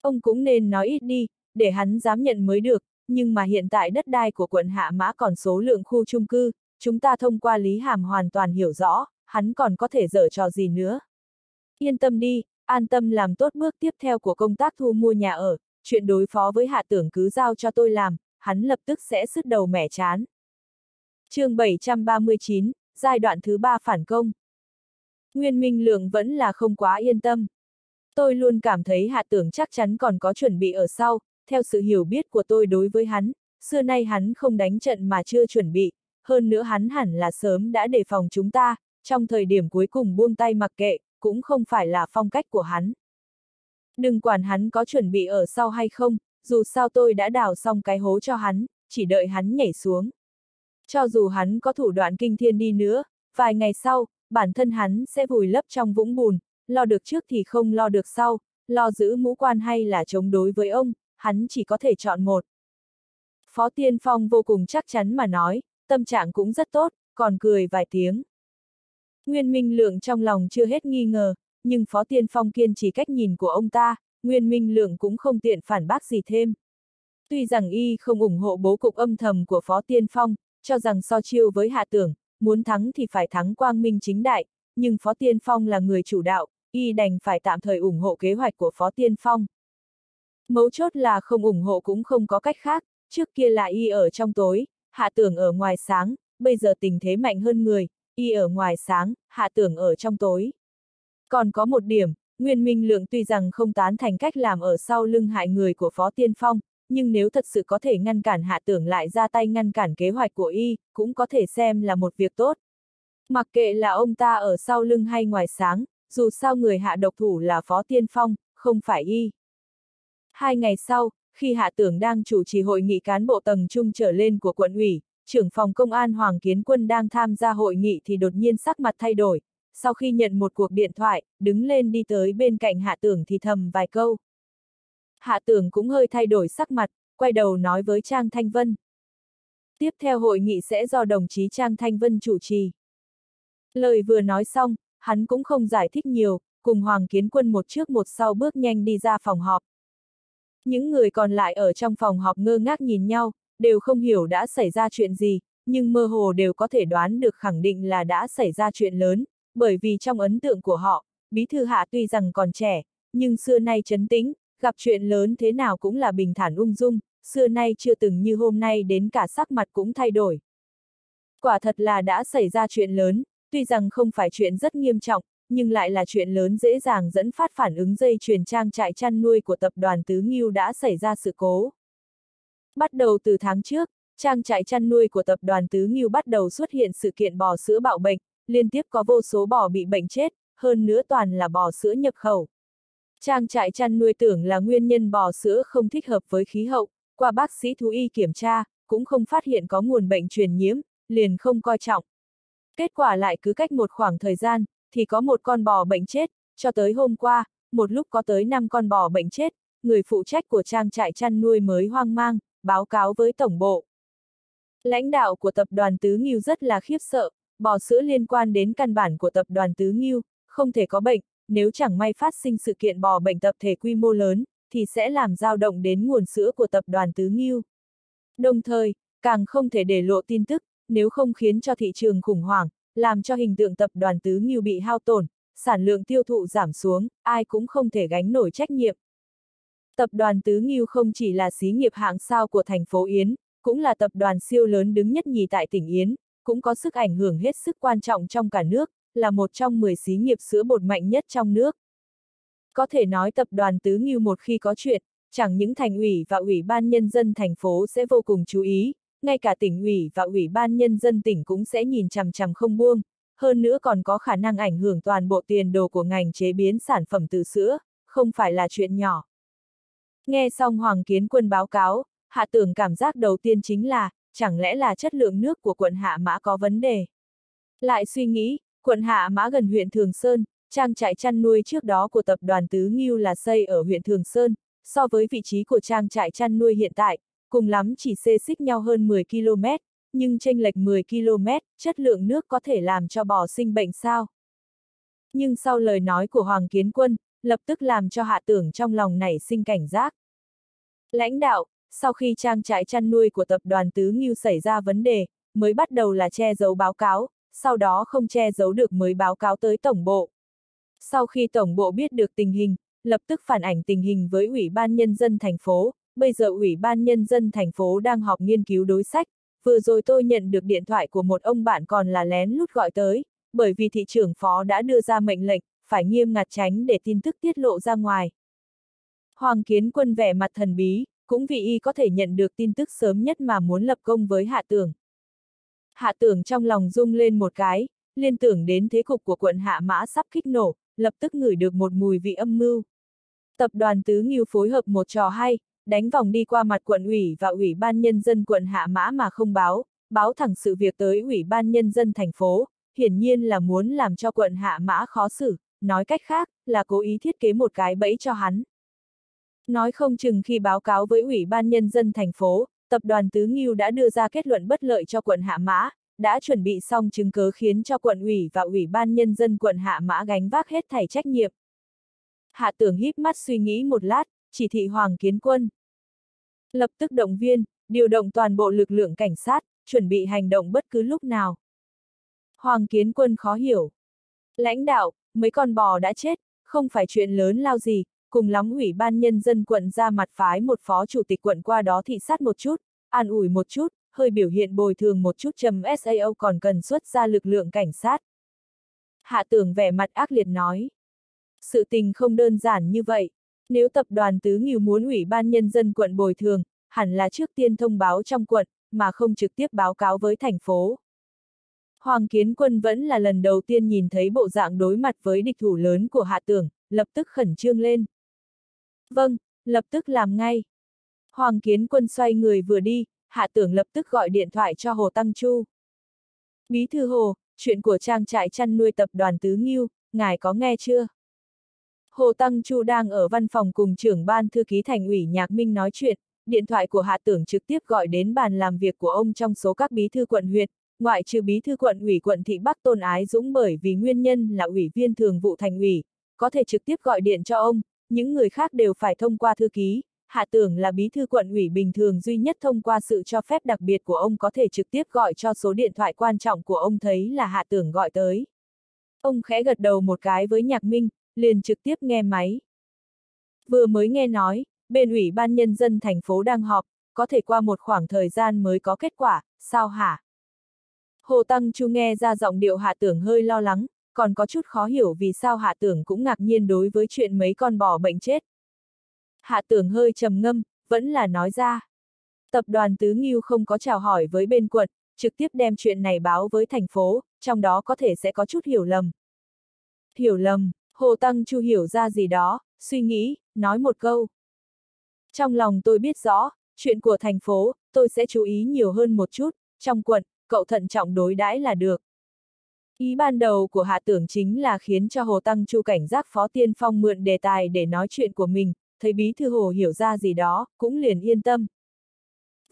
S1: Ông cũng nên nói ít đi, để hắn dám nhận mới được, nhưng mà hiện tại đất đai của quận Hạ Mã còn số lượng khu chung cư, chúng ta thông qua Lý Hàm hoàn toàn hiểu rõ, hắn còn có thể dở trò gì nữa. Yên tâm đi, an tâm làm tốt bước tiếp theo của công tác thu mua nhà ở, chuyện đối phó với hạ tưởng cứ giao cho tôi làm, hắn lập tức sẽ sứt đầu mẻ chán. chương 739, giai đoạn thứ ba phản công. Nguyên Minh Lượng vẫn là không quá yên tâm. Tôi luôn cảm thấy hạ tưởng chắc chắn còn có chuẩn bị ở sau, theo sự hiểu biết của tôi đối với hắn, xưa nay hắn không đánh trận mà chưa chuẩn bị, hơn nữa hắn hẳn là sớm đã đề phòng chúng ta, trong thời điểm cuối cùng buông tay mặc kệ, cũng không phải là phong cách của hắn. Đừng quản hắn có chuẩn bị ở sau hay không, dù sao tôi đã đào xong cái hố cho hắn, chỉ đợi hắn nhảy xuống. Cho dù hắn có thủ đoạn kinh thiên đi nữa, vài ngày sau, bản thân hắn sẽ vùi lấp trong vũng bùn, lo được trước thì không lo được sau, lo giữ mũ quan hay là chống đối với ông, hắn chỉ có thể chọn một. Phó Tiên Phong vô cùng chắc chắn mà nói, tâm trạng cũng rất tốt, còn cười vài tiếng. Nguyên Minh Lượng trong lòng chưa hết nghi ngờ, nhưng Phó Tiên Phong kiên trì cách nhìn của ông ta, Nguyên Minh Lượng cũng không tiện phản bác gì thêm. Tuy rằng y không ủng hộ bố cục âm thầm của Phó Tiên Phong, cho rằng so chiêu với hạ tưởng, muốn thắng thì phải thắng quang minh chính đại, nhưng Phó Tiên Phong là người chủ đạo, y đành phải tạm thời ủng hộ kế hoạch của Phó Tiên Phong. Mấu chốt là không ủng hộ cũng không có cách khác, trước kia là y ở trong tối, hạ tưởng ở ngoài sáng, bây giờ tình thế mạnh hơn người, y ở ngoài sáng, hạ tưởng ở trong tối. Còn có một điểm, Nguyên Minh Lượng tuy rằng không tán thành cách làm ở sau lưng hại người của Phó Tiên Phong, nhưng nếu thật sự có thể ngăn cản hạ tưởng lại ra tay ngăn cản kế hoạch của y, cũng có thể xem là một việc tốt. Mặc kệ là ông ta ở sau lưng hay ngoài sáng, dù sao người hạ độc thủ là Phó Tiên Phong, không phải y. Hai ngày sau, khi hạ tưởng đang chủ trì hội nghị cán bộ tầng trung trở lên của quận ủy, trưởng phòng công an Hoàng Kiến Quân đang tham gia hội nghị thì đột nhiên sắc mặt thay đổi, sau khi nhận một cuộc điện thoại, đứng lên đi tới bên cạnh hạ tưởng thì thầm vài câu. Hạ tưởng cũng hơi thay đổi sắc mặt, quay đầu nói với Trang Thanh Vân. Tiếp theo hội nghị sẽ do đồng chí Trang Thanh Vân chủ trì. Lời vừa nói xong, hắn cũng không giải thích nhiều, cùng Hoàng Kiến Quân một trước một sau bước nhanh đi ra phòng họp. Những người còn lại ở trong phòng họp ngơ ngác nhìn nhau, đều không hiểu đã xảy ra chuyện gì, nhưng mơ hồ đều có thể đoán được khẳng định là đã xảy ra chuyện lớn, bởi vì trong ấn tượng của họ, Bí Thư Hạ tuy rằng còn trẻ, nhưng xưa nay chấn tĩnh, gặp chuyện lớn thế nào cũng là bình thản ung dung, xưa nay chưa từng như hôm nay đến cả sắc mặt cũng thay đổi. Quả thật là đã xảy ra chuyện lớn, tuy rằng không phải chuyện rất nghiêm trọng, nhưng lại là chuyện lớn dễ dàng dẫn phát phản ứng dây chuyền trang trại chăn nuôi của tập đoàn Tứ Nghiêu đã xảy ra sự cố. Bắt đầu từ tháng trước, trang trại chăn nuôi của tập đoàn Tứ Nghiêu bắt đầu xuất hiện sự kiện bò sữa bạo bệnh, liên tiếp có vô số bò bị bệnh chết, hơn nữa toàn là bò sữa nhập khẩu. Trang trại chăn nuôi tưởng là nguyên nhân bò sữa không thích hợp với khí hậu, qua bác sĩ thú y kiểm tra, cũng không phát hiện có nguồn bệnh truyền nhiễm, liền không coi trọng. Kết quả lại cứ cách một khoảng thời gian, thì có một con bò bệnh chết, cho tới hôm qua, một lúc có tới 5 con bò bệnh chết, người phụ trách của trang trại chăn nuôi mới hoang mang, báo cáo với tổng bộ. Lãnh đạo của tập đoàn Tứ Nghiêu rất là khiếp sợ, bò sữa liên quan đến căn bản của tập đoàn Tứ Nghiêu, không thể có bệnh, nếu chẳng may phát sinh sự kiện bò bệnh tập thể quy mô lớn, thì sẽ làm dao động đến nguồn sữa của tập đoàn Tứ Nghiêu. Đồng thời, càng không thể để lộ tin tức, nếu không khiến cho thị trường khủng hoảng, làm cho hình tượng tập đoàn Tứ Nghiêu bị hao tổn, sản lượng tiêu thụ giảm xuống, ai cũng không thể gánh nổi trách nhiệm. Tập đoàn Tứ Nghiêu không chỉ là xí nghiệp hạng sao của thành phố Yến, cũng là tập đoàn siêu lớn đứng nhất nhì tại tỉnh Yến, cũng có sức ảnh hưởng hết sức quan trọng trong cả nước, là một trong 10 xí nghiệp sữa bột mạnh nhất trong nước. Có thể nói tập đoàn Tứ Nghiêu một khi có chuyện, chẳng những thành ủy và ủy ban nhân dân thành phố sẽ vô cùng chú ý, ngay cả tỉnh ủy và ủy ban nhân dân tỉnh cũng sẽ nhìn chằm chằm không buông, hơn nữa còn có khả năng ảnh hưởng toàn bộ tiền đồ của ngành chế biến sản phẩm từ sữa, không phải là chuyện nhỏ. Nghe xong Hoàng Kiến Quân báo cáo, hạ tưởng cảm giác đầu tiên chính là, chẳng lẽ là chất lượng nước của quận Hạ Mã có vấn đề. Lại suy nghĩ, quận Hạ Mã gần huyện Thường Sơn, trang trại chăn nuôi trước đó của tập đoàn Tứ Nghiêu là xây ở huyện Thường Sơn, so với vị trí của trang trại chăn nuôi hiện tại, cùng lắm chỉ xê xích nhau hơn 10 km, nhưng chênh lệch 10 km, chất lượng nước có thể làm cho bò sinh bệnh sao? Nhưng sau lời nói của Hoàng Kiến Quân, lập tức làm cho hạ tưởng trong lòng nảy sinh cảnh giác. Lãnh đạo, sau khi trang trại chăn nuôi của tập đoàn Tứ Ngưu xảy ra vấn đề, mới bắt đầu là che giấu báo cáo, sau đó không che giấu được mới báo cáo tới Tổng bộ. Sau khi Tổng bộ biết được tình hình, lập tức phản ảnh tình hình với Ủy ban Nhân dân thành phố, bây giờ Ủy ban Nhân dân thành phố đang họp nghiên cứu đối sách, vừa rồi tôi nhận được điện thoại của một ông bạn còn là lén lút gọi tới, bởi vì thị trưởng phó đã đưa ra mệnh lệnh, phải nghiêm ngặt tránh để tin tức tiết lộ ra ngoài. Hoàng Kiến Quân vẻ mặt thần bí, cũng vì y có thể nhận được tin tức sớm nhất mà muốn lập công với Hạ Tưởng. Hạ Tưởng trong lòng rung lên một cái, liên tưởng đến thế cục của quận Hạ Mã sắp kích nổ, lập tức ngửi được một mùi vị âm mưu. Tập đoàn Tứ Nghiêu phối hợp một trò hay, đánh vòng đi qua mặt quận ủy và ủy ban nhân dân quận Hạ Mã mà không báo, báo thẳng sự việc tới ủy ban nhân dân thành phố, hiển nhiên là muốn làm cho quận Hạ Mã khó xử, nói cách khác, là cố ý thiết kế một cái bẫy cho hắn. Nói không chừng khi báo cáo với Ủy ban Nhân dân thành phố, tập đoàn Tứ Nghiêu đã đưa ra kết luận bất lợi cho quận Hạ Mã, đã chuẩn bị xong chứng cứ khiến cho quận ủy và Ủy ban Nhân dân quận Hạ Mã gánh vác hết thảy trách nhiệm. Hạ tưởng híp mắt suy nghĩ một lát, chỉ thị Hoàng Kiến Quân. Lập tức động viên, điều động toàn bộ lực lượng cảnh sát, chuẩn bị hành động bất cứ lúc nào. Hoàng Kiến Quân khó hiểu. Lãnh đạo, mấy con bò đã chết, không phải chuyện lớn lao gì, cùng lắm ủy ban nhân dân quận ra mặt phái một phó chủ tịch quận qua đó thị sát một chút, an ủi một chút, hơi biểu hiện bồi thường một chút chầm SAO còn cần xuất ra lực lượng cảnh sát. Hạ tưởng vẻ mặt ác liệt nói. Sự tình không đơn giản như vậy. Nếu tập đoàn Tứ Nghiêu muốn ủy ban nhân dân quận bồi thường, hẳn là trước tiên thông báo trong quận, mà không trực tiếp báo cáo với thành phố. Hoàng Kiến Quân vẫn là lần đầu tiên nhìn thấy bộ dạng đối mặt với địch thủ lớn của Hạ Tưởng, lập tức khẩn trương lên. Vâng, lập tức làm ngay. Hoàng Kiến Quân xoay người vừa đi, Hạ Tưởng lập tức gọi điện thoại cho Hồ Tăng Chu. Bí thư Hồ, chuyện của trang trại chăn nuôi tập đoàn Tứ Nghiêu, ngài có nghe chưa? Hồ Tăng Chu đang ở văn phòng cùng trưởng ban thư ký thành ủy Nhạc Minh nói chuyện, điện thoại của Hạ Tưởng trực tiếp gọi đến bàn làm việc của ông trong số các bí thư quận huyện, ngoại trừ bí thư quận ủy quận thị Bắc Tôn Ái Dũng bởi vì nguyên nhân là ủy viên thường vụ thành ủy, có thể trực tiếp gọi điện cho ông, những người khác đều phải thông qua thư ký, hạ tưởng là bí thư quận ủy bình thường duy nhất thông qua sự cho phép đặc biệt của ông có thể trực tiếp gọi cho số điện thoại quan trọng của ông thấy là hạ tưởng gọi tới. Ông khẽ gật đầu một cái với nhạc minh, liền trực tiếp nghe máy. Vừa mới nghe nói, bên ủy ban nhân dân thành phố đang họp, có thể qua một khoảng thời gian mới có kết quả, sao hả? Hồ Tăng Chu nghe ra giọng điệu hạ tưởng hơi lo lắng, còn có chút khó hiểu vì sao hạ tưởng cũng ngạc nhiên đối với chuyện mấy con bò bệnh chết. Hạ tưởng hơi trầm ngâm, vẫn là nói ra. Tập đoàn Tứ Nghiêu không có chào hỏi với bên quận, trực tiếp đem chuyện này báo với thành phố, trong đó có thể sẽ có chút hiểu lầm. Hiểu lầm, Hồ Tăng Chu hiểu ra gì đó, suy nghĩ, nói một câu. Trong lòng tôi biết rõ, chuyện của thành phố, tôi sẽ chú ý nhiều hơn một chút, trong quận, cậu thận trọng đối đãi là được. Ý ban đầu của Hạ Tưởng chính là khiến cho Hồ Tăng Chu cảnh giác Phó Tiên Phong mượn đề tài để nói chuyện của mình, thấy Bí Thư Hồ hiểu ra gì đó, cũng liền yên tâm.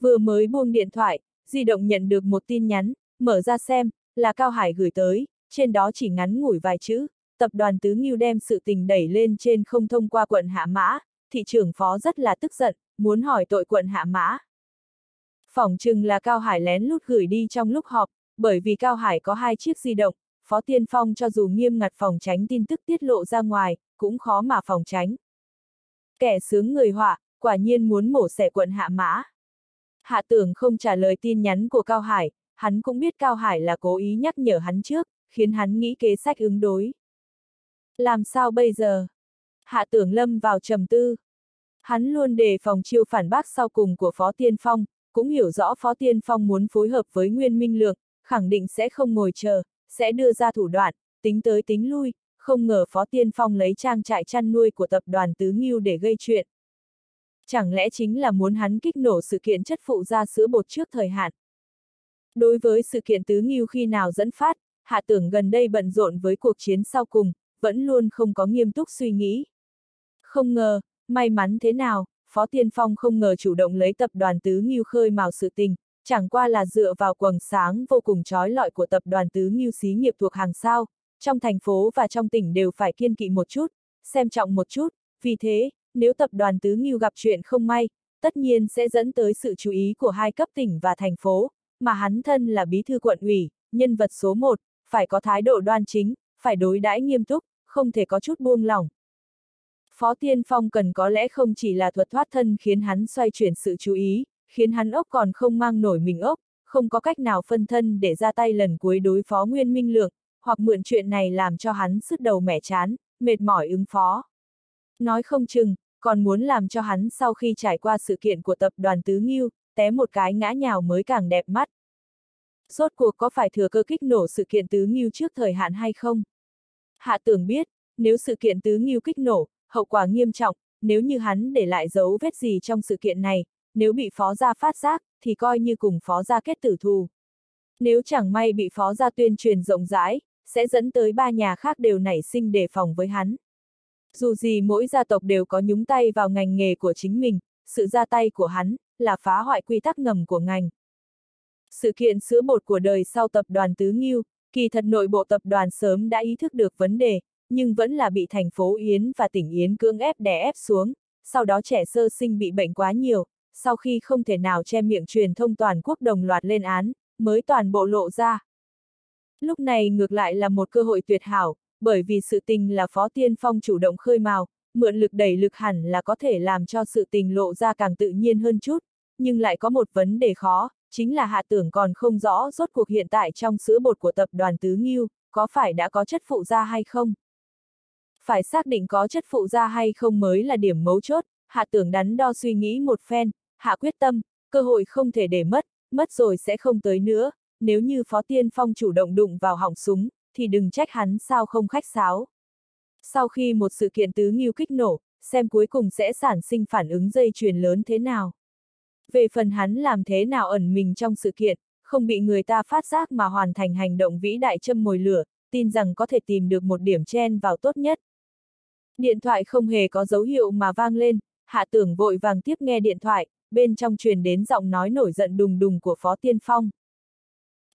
S1: Vừa mới buông điện thoại, di động nhận được một tin nhắn, mở ra xem, là Cao Hải gửi tới, trên đó chỉ ngắn ngủi vài chữ, tập đoàn Tứ Nghiêu đem sự tình đẩy lên trên không thông qua quận Hạ Mã, thị trưởng phó rất là tức giận, muốn hỏi tội quận Hạ Mã. Phỏng chừng là Cao Hải lén lút gửi đi trong lúc họp, bởi vì Cao Hải có hai chiếc di động, Phó Tiên Phong cho dù nghiêm ngặt phòng tránh tin tức tiết lộ ra ngoài, cũng khó mà phòng tránh. Kẻ sướng người họa, quả nhiên muốn mổ xẻ quận hạ mã. Hạ tưởng không trả lời tin nhắn của Cao Hải, hắn cũng biết Cao Hải là cố ý nhắc nhở hắn trước, khiến hắn nghĩ kế sách ứng đối. Làm sao bây giờ? Hạ tưởng lâm vào trầm tư. Hắn luôn đề phòng chiêu phản bác sau cùng của Phó Tiên Phong, cũng hiểu rõ Phó Tiên Phong muốn phối hợp với Nguyên Minh Lượng, khẳng định sẽ không ngồi chờ, sẽ đưa ra thủ đoạn, tính tới tính lui, không ngờ Phó Tiên Phong lấy trang trại chăn nuôi của tập đoàn Tứ Nghiêu để gây chuyện. Chẳng lẽ chính là muốn hắn kích nổ sự kiện chất phụ ra sữa bột trước thời hạn. Đối với sự kiện Tứ Nghiêu khi nào dẫn phát, Hạ tưởng gần đây bận rộn với cuộc chiến sau cùng, vẫn luôn không có nghiêm túc suy nghĩ. Không ngờ, may mắn thế nào, Phó Tiên Phong không ngờ chủ động lấy tập đoàn Tứ Nghiêu khơi mào sự tình, chẳng qua là dựa vào quầng sáng vô cùng trói lọi của tập đoàn tứ nghiêu xí nghiệp thuộc hàng sao, trong thành phố và trong tỉnh đều phải kiên kỵ một chút, xem trọng một chút, vì thế, nếu tập đoàn tứ nghiêu gặp chuyện không may, tất nhiên sẽ dẫn tới sự chú ý của hai cấp tỉnh và thành phố, mà hắn thân là bí thư quận ủy, nhân vật số một, phải có thái độ đoan chính, phải đối đãi nghiêm túc, không thể có chút buông lỏng. Phó Tiên Phong cần có lẽ không chỉ là thuật thoát thân khiến hắn xoay chuyển sự chú ý, khiến hắn ốc còn không mang nổi mình ốc, không có cách nào phân thân để ra tay lần cuối đối phó Nguyên Minh Lượng, hoặc mượn chuyện này làm cho hắn sứt đầu mẻ chán, mệt mỏi ứng phó. Nói không chừng, còn muốn làm cho hắn sau khi trải qua sự kiện của tập đoàn Tứ Nghiêu, té một cái ngã nhào mới càng đẹp mắt. Rốt cuộc có phải thừa cơ kích nổ sự kiện Tứ Nghiêu trước thời hạn hay không? Hạ tưởng biết, nếu sự kiện Tứ Nghiêu kích nổ, hậu quả nghiêm trọng, nếu như hắn để lại dấu vết gì trong sự kiện này, nếu bị phó gia phát giác, thì coi như cùng phó gia kết tử thù. Nếu chẳng may bị phó gia tuyên truyền rộng rãi, sẽ dẫn tới ba nhà khác đều nảy sinh đề phòng với hắn. Dù gì mỗi gia tộc đều có nhúng tay vào ngành nghề của chính mình, sự ra tay của hắn, là phá hoại quy tắc ngầm của ngành. Sự kiện sữa bột của đời sau tập đoàn Tứ Nghiêu, kỳ thật nội bộ tập đoàn sớm đã ý thức được vấn đề, nhưng vẫn là bị thành phố Yến và tỉnh Yến cưỡng ép đè ép xuống, sau đó trẻ sơ sinh bị bệnh quá nhiều, sau khi không thể nào che miệng truyền thông toàn quốc đồng loạt lên án, mới toàn bộ lộ ra. Lúc này ngược lại là một cơ hội tuyệt hảo, bởi vì sự tình là Phó Tiên Phong chủ động khơi mào, mượn lực đẩy lực hẳn là có thể làm cho sự tình lộ ra càng tự nhiên hơn chút, nhưng lại có một vấn đề khó, chính là hạ tưởng còn không rõ rốt cuộc hiện tại trong sữa bột của tập đoàn Tứ Nghiêu, có phải đã có chất phụ ra hay không. Phải xác định có chất phụ ra hay không mới là điểm mấu chốt, hạ tưởng đắn đo suy nghĩ một phen, hạ quyết tâm, cơ hội không thể để mất, mất rồi sẽ không tới nữa, nếu như Phó Tiên Phong chủ động đụng vào hỏng súng, thì đừng trách hắn sao không khách sáo. Sau khi một sự kiện tứ nghiêu kích nổ, xem cuối cùng sẽ sản sinh phản ứng dây chuyền lớn thế nào. Về phần hắn làm thế nào ẩn mình trong sự kiện, không bị người ta phát giác mà hoàn thành hành động vĩ đại châm mồi lửa, tin rằng có thể tìm được một điểm chen vào tốt nhất. Điện thoại không hề có dấu hiệu mà vang lên, hạ tưởng vội vàng tiếp nghe điện thoại, bên trong truyền đến giọng nói nổi giận đùng đùng của Phó Tiên Phong.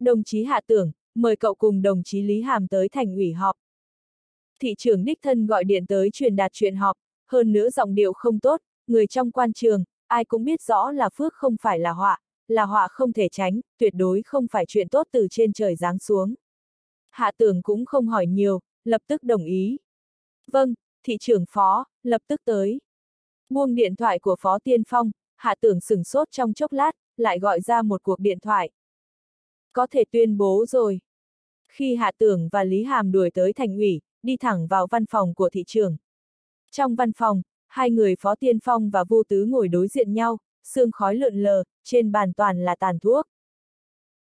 S1: Đồng chí hạ tưởng, mời cậu cùng đồng chí Lý Hàm tới thành ủy họp. Thị trưởng đích thân gọi điện tới truyền đạt chuyện họp, hơn nữa giọng điệu không tốt, người trong quan trường, ai cũng biết rõ là phước không phải là họa, là họa không thể tránh, tuyệt đối không phải chuyện tốt từ trên trời giáng xuống. Hạ tưởng cũng không hỏi nhiều, lập tức đồng ý. Vâng, thị trưởng phó, lập tức tới. Buông điện thoại của phó tiên phong, hạ tưởng sừng sốt trong chốc lát, lại gọi ra một cuộc điện thoại. Có thể tuyên bố rồi. Khi hạ tưởng và Lý Hàm đuổi tới thành ủy, đi thẳng vào văn phòng của thị trưởng Trong văn phòng, hai người phó tiên phong và vô tứ ngồi đối diện nhau, sương khói lượn lờ, trên bàn toàn là tàn thuốc.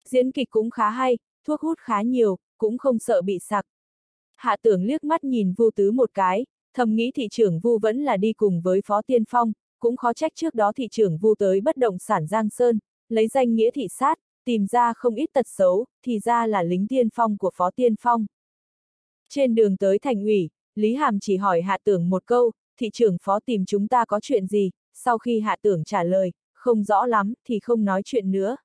S1: Diễn kịch cũng khá hay, thuốc hút khá nhiều, cũng không sợ bị sặc. Hạ tưởng liếc mắt nhìn vô tứ một cái, thầm nghĩ thị trưởng vu vẫn là đi cùng với phó tiên phong, cũng khó trách trước đó thị trưởng vu tới bất động sản Giang Sơn, lấy danh nghĩa thị sát, tìm ra không ít tật xấu, thì ra là lính tiên phong của phó tiên phong. Trên đường tới thành ủy, Lý Hàm chỉ hỏi hạ tưởng một câu, thị trưởng phó tìm chúng ta có chuyện gì, sau khi hạ tưởng trả lời, không rõ lắm, thì không nói chuyện nữa.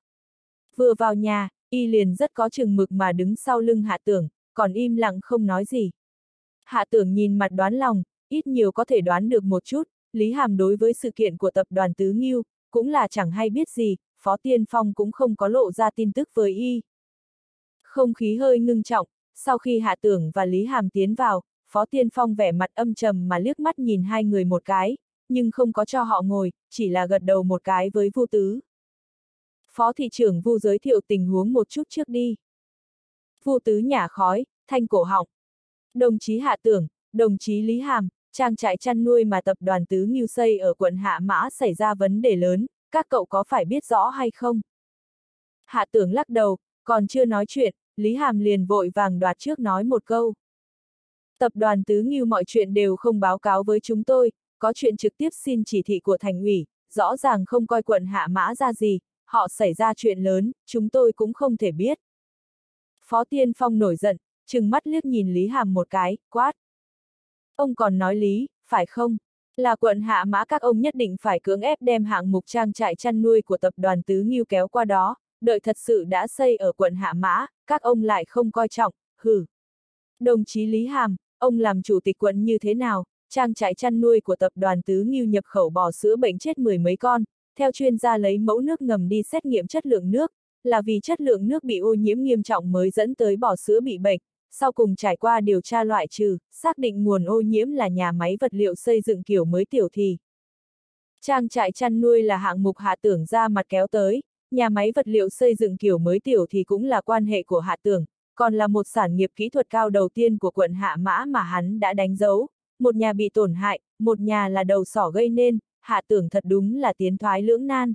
S1: Vừa vào nhà, y liền rất có chừng mực mà đứng sau lưng hạ tưởng, còn im lặng không nói gì. Hạ tưởng nhìn mặt đoán lòng, ít nhiều có thể đoán được một chút, Lý Hàm đối với sự kiện của tập đoàn Tứ Nghiêu, cũng là chẳng hay biết gì, Phó Tiên Phong cũng không có lộ ra tin tức với y. Không khí hơi ngưng trọng, sau khi Hạ Tưởng và Lý Hàm tiến vào, Phó Tiên Phong vẻ mặt âm trầm mà liếc mắt nhìn hai người một cái, nhưng không có cho họ ngồi, chỉ là gật đầu một cái với Vu Tứ. Phó thị trưởng Vu giới thiệu tình huống một chút trước đi. Vu Tứ nhả khói, thanh cổ họng. Đồng chí Hạ Tưởng, đồng chí Lý Hàm, trang trại chăn nuôi mà tập đoàn Tứ Nghiêu xây ở quận Hạ Mã xảy ra vấn đề lớn, các cậu có phải biết rõ hay không? Hạ tưởng lắc đầu, còn chưa nói chuyện, Lý Hàm liền vội vàng đoạt trước nói một câu. Tập đoàn Tứ Nghiêu mọi chuyện đều không báo cáo với chúng tôi, có chuyện trực tiếp xin chỉ thị của thành ủy, rõ ràng không coi quận hạ mã ra gì, họ xảy ra chuyện lớn, chúng tôi cũng không thể biết. Phó Tiên Phong nổi giận, trừng mắt liếc nhìn Lý Hàm một cái, quát. Ông còn nói lý, phải không? Là quận hạ mã các ông nhất định phải cưỡng ép đem hạng mục trang trại chăn nuôi của tập đoàn Tứ Nghiêu kéo qua đó, đợi thật sự đã xây ở quận Hạ Mã, các ông lại không coi trọng, hừ. Đồng chí Lý Hàm, ông làm chủ tịch quận như thế nào, trang trại chăn nuôi của tập đoàn Tứ Nghiêu nhập khẩu bò sữa bệnh chết mười mấy con, theo chuyên gia lấy mẫu nước ngầm đi xét nghiệm chất lượng nước, là vì chất lượng nước bị ô nhiễm nghiêm trọng mới dẫn tới bò sữa bị bệnh, sau cùng trải qua điều tra loại trừ, xác định nguồn ô nhiễm là nhà máy vật liệu xây dựng kiểu mới tiểu thì. Trang trại chăn nuôi là hạng mục hạ tưởng ra mặt kéo tới, nhà máy vật liệu xây dựng kiểu mới tiểu thì cũng là quan hệ của hạ tưởng, còn là một sản nghiệp kỹ thuật cao đầu tiên của quận Hạ Mã mà hắn đã đánh dấu, một nhà bị tổn hại, một nhà là đầu sỏ gây nên, hạ tưởng thật đúng là tiến thoái lưỡng nan.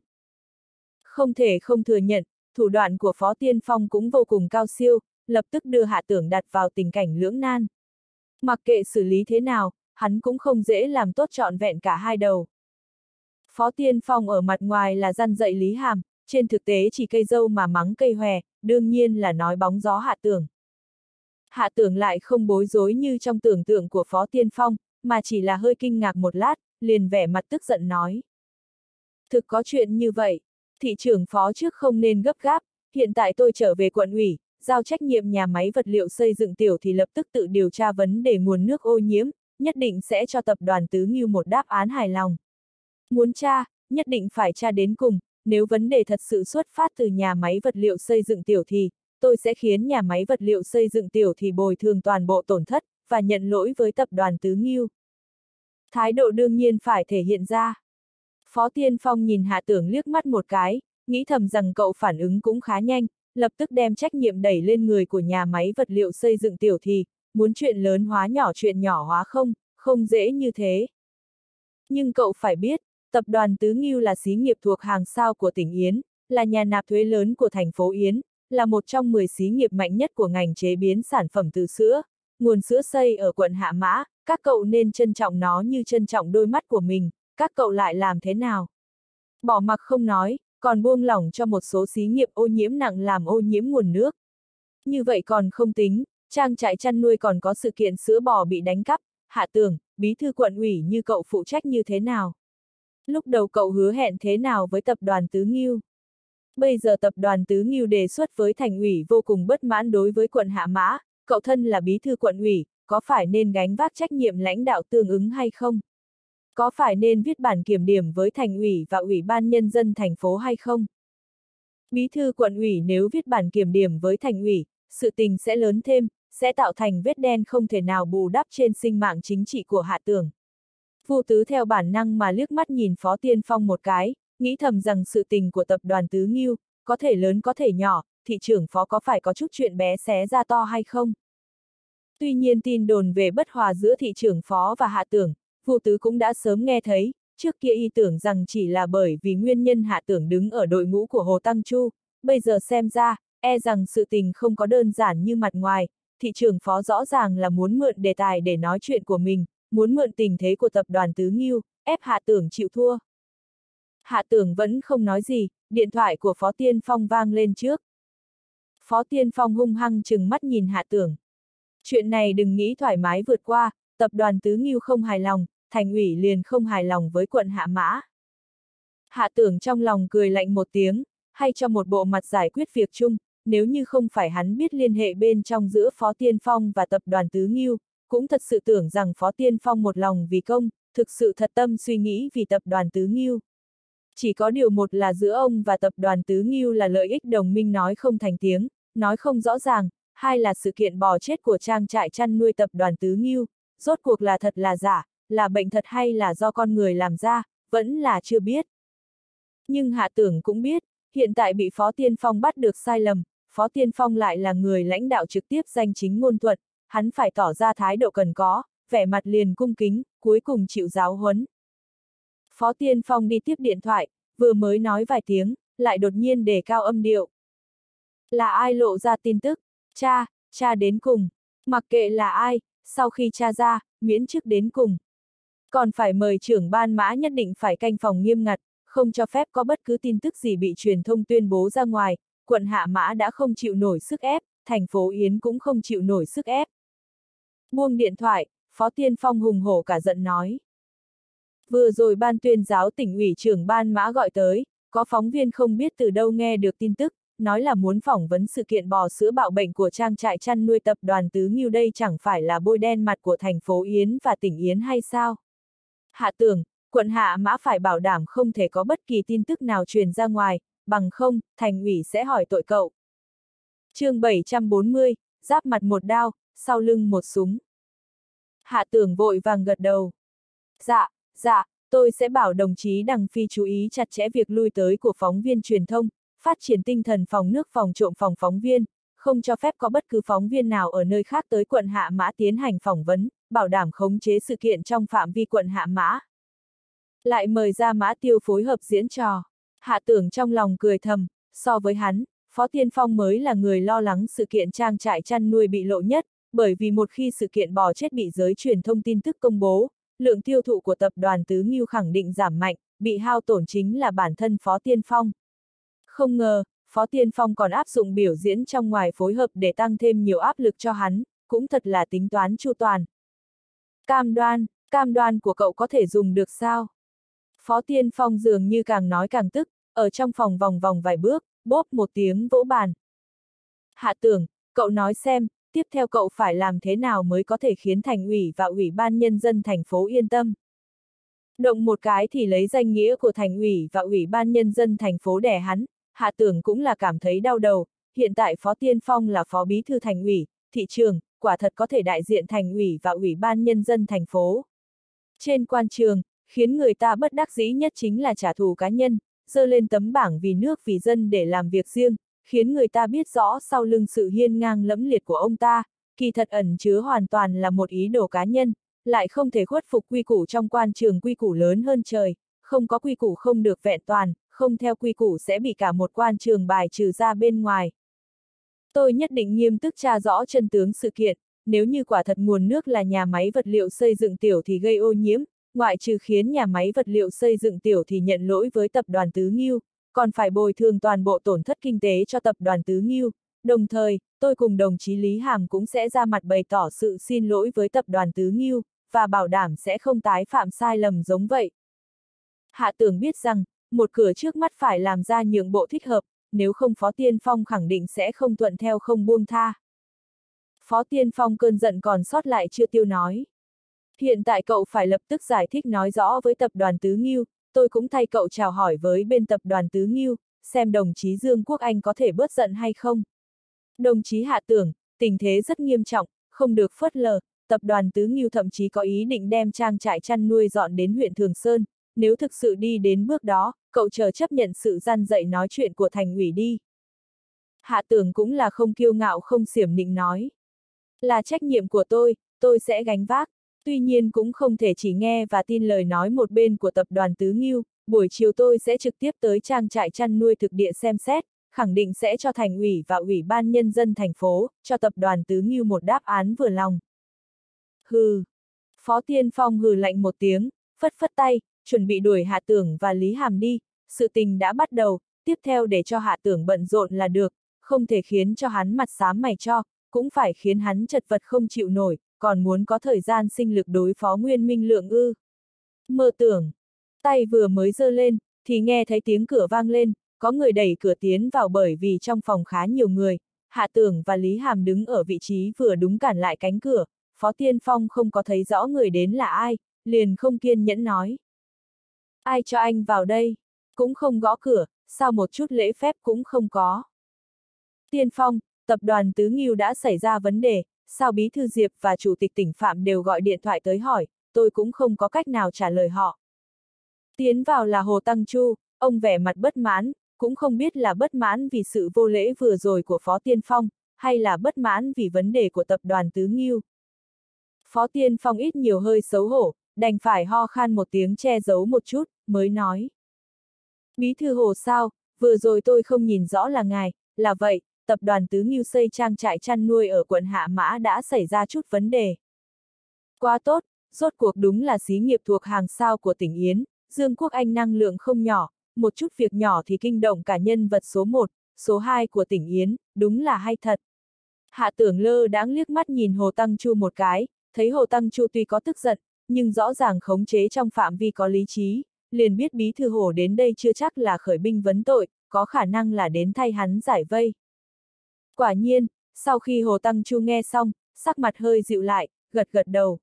S1: Không thể không thừa nhận, thủ đoạn của Phó Tiên Phong cũng vô cùng cao siêu, lập tức đưa hạ tưởng đặt vào tình cảnh lưỡng nan. Mặc kệ xử lý thế nào, hắn cũng không dễ làm tốt trọn vẹn cả hai đầu. Phó Tiên Phong ở mặt ngoài là răn dạy Lý Hàm, trên thực tế chỉ cây dâu mà mắng cây hòe, đương nhiên là nói bóng gió hạ tưởng. Hạ tưởng lại không bối rối như trong tưởng tượng của Phó Tiên Phong, mà chỉ là hơi kinh ngạc một lát, liền vẻ mặt tức giận nói. Thực có chuyện như vậy, thị trưởng phó trước không nên gấp gáp, hiện tại tôi trở về quận ủy, giao trách nhiệm nhà máy vật liệu xây dựng tiểu thì lập tức tự điều tra vấn đề nguồn nước ô nhiễm, nhất định sẽ cho tập đoàn Tứ Ngưu một đáp án hài lòng. Muốn tra, nhất định phải tra đến cùng, nếu vấn đề thật sự xuất phát từ nhà máy vật liệu xây dựng tiểu thì, tôi sẽ khiến nhà máy vật liệu xây dựng tiểu thì bồi thường toàn bộ tổn thất, và nhận lỗi với tập đoàn Tứ Ngưu. Thái độ đương nhiên phải thể hiện ra. Phó Tiên Phong nhìn Hạ Tưởng liếc mắt một cái, nghĩ thầm rằng cậu phản ứng cũng khá nhanh, lập tức đem trách nhiệm đẩy lên người của nhà máy vật liệu xây dựng tiểu thì, muốn chuyện lớn hóa nhỏ chuyện nhỏ hóa không, không dễ như thế. Nhưng cậu phải biết, tập đoàn Tứ Nghiêu là xí nghiệp thuộc hàng sao của tỉnh Yến, là nhà nạp thuế lớn của thành phố Yến, là một trong 10 xí nghiệp mạnh nhất của ngành chế biến sản phẩm từ sữa. Nguồn sữa xây ở quận Hạ Mã, các cậu nên trân trọng nó như trân trọng đôi mắt của mình, các cậu lại làm thế nào? Bỏ mặc không nói, còn buông lỏng cho một số xí nghiệp ô nhiễm nặng làm ô nhiễm nguồn nước. Như vậy còn không tính, trang trại chăn nuôi còn có sự kiện sữa bò bị đánh cắp, hạ tường, bí thư quận ủy như cậu phụ trách như thế nào? Lúc đầu cậu hứa hẹn thế nào với tập đoàn Tứ Nghiêu? Bây giờ tập đoàn Tứ Nghiêu đề xuất với thành ủy vô cùng bất mãn đối với quận Hạ Mã, cậu thân là bí thư quận ủy, có phải nên gánh vác trách nhiệm lãnh đạo tương ứng hay không? Có phải nên viết bản kiểm điểm với thành ủy và ủy ban nhân dân thành phố hay không? Bí thư quận ủy nếu viết bản kiểm điểm với thành ủy, sự tình sẽ lớn thêm, sẽ tạo thành vết đen không thể nào bù đắp trên sinh mạng chính trị của hạ tường. Vu tứ theo bản năng mà liếc mắt nhìn Phó Tiên Phong một cái, nghĩ thầm rằng sự tình của tập đoàn Tứ Nghiêu, có thể lớn có thể nhỏ, thị trưởng Phó có phải có chút chuyện bé xé ra to hay không? Tuy nhiên tin đồn về bất hòa giữa thị trưởng Phó và hạ tưởng, Vu Tứ cũng đã sớm nghe thấy, trước kia y tưởng rằng chỉ là bởi vì nguyên nhân hạ tưởng đứng ở đội ngũ của Hồ Tăng Chu, bây giờ xem ra, e rằng sự tình không có đơn giản như mặt ngoài, thị trường phó rõ ràng là muốn mượn đề tài để nói chuyện của mình, muốn mượn tình thế của tập đoàn Tứ Nghiêu, ép hạ tưởng chịu thua. Hạ tưởng vẫn không nói gì, điện thoại của Phó Tiên Phong vang lên trước. Phó Tiên Phong hung hăng chừng mắt nhìn hạ tưởng. Chuyện này đừng nghĩ thoải mái vượt qua, tập đoàn Tứ Nghiêu không hài lòng, thành ủy liền không hài lòng với quận Hạ Mã. Hạ tưởng trong lòng cười lạnh một tiếng, hay cho một bộ mặt giải quyết việc chung, nếu như không phải hắn biết liên hệ bên trong giữa Phó Tiên Phong và tập đoàn Tứ Nghiêu, cũng thật sự tưởng rằng Phó Tiên Phong một lòng vì công, thực sự thật tâm suy nghĩ vì tập đoàn Tứ Nghiêu. Chỉ có điều một là giữa ông và tập đoàn Tứ Nghiêu là lợi ích đồng minh nói không thành tiếng, nói không rõ ràng, hai là sự kiện bò chết của trang trại chăn nuôi tập đoàn Tứ Nghiêu, rốt cuộc là thật là giả, là bệnh thật hay là do con người làm ra, vẫn là chưa biết. Nhưng Hạ Tưởng cũng biết, hiện tại bị Phó Tiên Phong bắt được sai lầm, Phó Tiên Phong lại là người lãnh đạo trực tiếp danh chính ngôn thuận, hắn phải tỏ ra thái độ cần có, vẻ mặt liền cung kính, cuối cùng chịu giáo huấn. Phó Tiên Phong đi tiếp điện thoại, vừa mới nói vài tiếng, lại đột nhiên đề cao âm điệu. Là ai lộ ra tin tức? Cha, cha đến cùng. Mặc kệ là ai, sau khi tra ra, miễn chức đến cùng. Còn phải mời trưởng ban mã nhất định phải canh phòng nghiêm ngặt, không cho phép có bất cứ tin tức gì bị truyền thông tuyên bố ra ngoài, quận Hạ Mã đã không chịu nổi sức ép, thành phố Yến cũng không chịu nổi sức ép. Buông điện thoại, Phó Tiên Phong hùng hổ cả giận nói. Vừa rồi ban tuyên giáo tỉnh ủy trưởng ban mã gọi tới, có phóng viên không biết từ đâu nghe được tin tức, nói là muốn phỏng vấn sự kiện bò sữa bạo bệnh của trang trại chăn nuôi tập đoàn Tứ Nghiêu đây chẳng phải là bôi đen mặt của thành phố Yến và tỉnh Yến hay sao? Hạ tưởng, quận Hạ Mã phải bảo đảm không thể có bất kỳ tin tức nào truyền ra ngoài, bằng không, thành ủy sẽ hỏi tội cậu. chương 740, giáp mặt một đao, sau lưng một súng. Hạ tưởng vội vàng gật đầu. Dạ, dạ, tôi sẽ bảo đồng chí Đằng Phi chú ý chặt chẽ việc lui tới của phóng viên truyền thông, phát triển tinh thần phòng nước phòng trộm phòng phóng viên, không cho phép có bất cứ phóng viên nào ở nơi khác tới quận Hạ Mã tiến hành phỏng vấn, bảo đảm khống chế sự kiện trong phạm vi quận Hạ Mã. Lại mời ra Mã Tiêu phối hợp diễn trò. Hạ tưởng trong lòng cười thầm, so với hắn, Phó Tiên Phong mới là người lo lắng sự kiện trang trại chăn nuôi bị lộ nhất, bởi vì một khi sự kiện bò chết bị giới truyền thông tin tức công bố, lượng tiêu thụ của tập đoàn Tứ Nghiêu khẳng định giảm mạnh, bị hao tổn chính là bản thân Phó Tiên Phong. Không ngờ, Phó Tiên Phong còn áp dụng biểu diễn trong ngoài phối hợp để tăng thêm nhiều áp lực cho hắn, cũng thật là tính toán chu toàn. Cam đoan, cam đoan của cậu có thể dùng được sao? Phó Tiên Phong dường như càng nói càng tức, ở trong phòng vòng vòng vài bước, bóp một tiếng vỗ bàn. Hạ tưởng, cậu nói xem, tiếp theo cậu phải làm thế nào mới có thể khiến thành ủy và ủy ban nhân dân thành phố yên tâm. Động một cái thì lấy danh nghĩa của thành ủy và ủy ban nhân dân thành phố đẻ hắn, hạ tưởng cũng là cảm thấy đau đầu, hiện tại Phó Tiên Phong là Phó Bí Thư Thành ủy, thị trường, quả thật có thể đại diện thành ủy và ủy ban nhân dân thành phố. Trên quan trường, khiến người ta bất đắc dĩ nhất chính là trả thù cá nhân, dơ lên tấm bảng vì nước vì dân để làm việc riêng, khiến người ta biết rõ sau lưng sự hiên ngang lẫm liệt của ông ta, kỳ thật ẩn chứa hoàn toàn là một ý đồ cá nhân, lại không thể khuất phục quy củ trong quan trường quy củ lớn hơn trời, không có quy củ không được vẹn toàn, không theo quy củ sẽ bị cả một quan trường bài trừ ra bên ngoài. Tôi nhất định nghiêm túc tra rõ chân tướng sự kiện, nếu như quả thật nguồn nước là nhà máy vật liệu xây dựng tiểu thì gây ô nhiễm, ngoại trừ khiến nhà máy vật liệu xây dựng tiểu thì nhận lỗi với tập đoàn Tứ Nghiêu, còn phải bồi thường toàn bộ tổn thất kinh tế cho tập đoàn Tứ Nghiêu. Đồng thời, tôi cùng đồng chí Lý Hàm cũng sẽ ra mặt bày tỏ sự xin lỗi với tập đoàn Tứ Nghiêu, và bảo đảm sẽ không tái phạm sai lầm giống vậy. Hạ tưởng biết rằng, một cửa trước mắt phải làm ra nhượng bộ thích hợp, nếu không Phó Tiên Phong khẳng định sẽ không thuận theo không buông tha. Phó Tiên Phong cơn giận còn sót lại chưa tiêu nói. Hiện tại cậu phải lập tức giải thích nói rõ với tập đoàn Tứ Nghiêu, tôi cũng thay cậu chào hỏi với bên tập đoàn Tứ Nghiêu, xem đồng chí Dương Quốc Anh có thể bớt giận hay không. Đồng chí hạ tưởng, tình thế rất nghiêm trọng, không được phớt lờ, tập đoàn Tứ Nghiêu thậm chí có ý định đem trang trại chăn nuôi dọn đến huyện Thường Sơn, nếu thực sự đi đến bước đó, cậu chờ chấp nhận sự gian dạy nói chuyện của thành ủy đi. Hạ tưởng cũng là không kiêu ngạo không xiểm nịnh nói. Là trách nhiệm của tôi, tôi sẽ gánh vác. Tuy nhiên cũng không thể chỉ nghe và tin lời nói một bên của tập đoàn Tứ Nghiêu, buổi chiều tôi sẽ trực tiếp tới trang trại chăn nuôi thực địa xem xét, khẳng định sẽ cho thành ủy và ủy ban nhân dân thành phố, cho tập đoàn Tứ Nghiêu một đáp án vừa lòng. Hừ. Phó Tiên Phong hừ lạnh một tiếng, phất phất tay, chuẩn bị đuổi Hạ Tưởng và Lý Hàm đi, sự tình đã bắt đầu, tiếp theo để cho Hạ Tưởng bận rộn là được, không thể khiến cho hắn mặt xám mày cho, cũng phải khiến hắn chật vật không chịu nổi, còn muốn có thời gian sinh lực đối phó Nguyên Minh Lượng ư. Mơ tưởng, tay vừa mới giơ lên, thì nghe thấy tiếng cửa vang lên, có người đẩy cửa tiến vào bởi vì trong phòng khá nhiều người, Hạ Tưởng và Lý Hàm đứng ở vị trí vừa đúng cản lại cánh cửa, Phó Tiên Phong không có thấy rõ người đến là ai, liền không kiên nhẫn nói. Ai cho anh vào đây? Cũng không gõ cửa, sao một chút lễ phép cũng không có. Tiên Phong, tập đoàn Tứ Nghiêu đã xảy ra vấn đề, sao Bí Thư Diệp và Chủ tịch tỉnh Phạm đều gọi điện thoại tới hỏi, tôi cũng không có cách nào trả lời họ. Tiến vào là Hồ Tăng Chu, ông vẻ mặt bất mãn, cũng không biết là bất mãn vì sự vô lễ vừa rồi của Phó Tiên Phong, hay là bất mãn vì vấn đề của tập đoàn Tứ Nghiêu. Phó Tiên Phong ít nhiều hơi xấu hổ, đành phải ho khan một tiếng che giấu một chút, mới nói. Bí thư hồ sao, vừa rồi tôi không nhìn rõ là ngài, là vậy, tập đoàn Tứ Nghiêu xây trang trại chăn nuôi ở quận Hạ Mã đã xảy ra chút vấn đề. Quá tốt, rốt cuộc đúng là xí nghiệp thuộc hàng sao của tỉnh Yến, Dương Quốc Anh năng lượng không nhỏ, một chút việc nhỏ thì kinh động cả nhân vật số 1, số 2 của tỉnh Yến, đúng là hay thật. Hạ tưởng lơ đáng liếc mắt nhìn Hồ Tăng Chu một cái, thấy Hồ Tăng Chu tuy có tức giận, nhưng rõ ràng khống chế trong phạm vi có lý trí, liền biết bí thư Hồ đến đây chưa chắc là khởi binh vấn tội, có khả năng là đến thay hắn giải vây. Quả nhiên, sau khi Hồ Tăng Chu nghe xong, sắc mặt hơi dịu lại, gật gật đầu.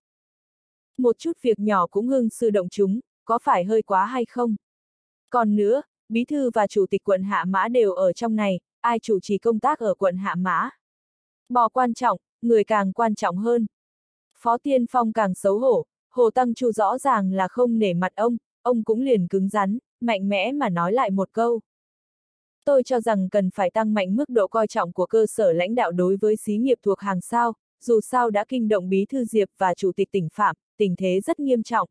S1: Một chút việc nhỏ cũng hưng sư động chúng, có phải hơi quá hay không? Còn nữa, Bí thư và Chủ tịch quận Hạ Mã đều ở trong này, ai chủ trì công tác ở quận Hạ Mã? Bò quan trọng, người càng quan trọng hơn. Phó Tiên Phong càng xấu hổ, Hồ Tăng Chu rõ ràng là không nể mặt ông, ông cũng liền cứng rắn, mạnh mẽ mà nói lại một câu. Tôi cho rằng cần phải tăng mạnh mức độ coi trọng của cơ sở lãnh đạo đối với xí nghiệp thuộc hàng sao, dù sao đã kinh động bí thư Diệp và chủ tịch tỉnh Phạm, tình thế rất nghiêm trọng.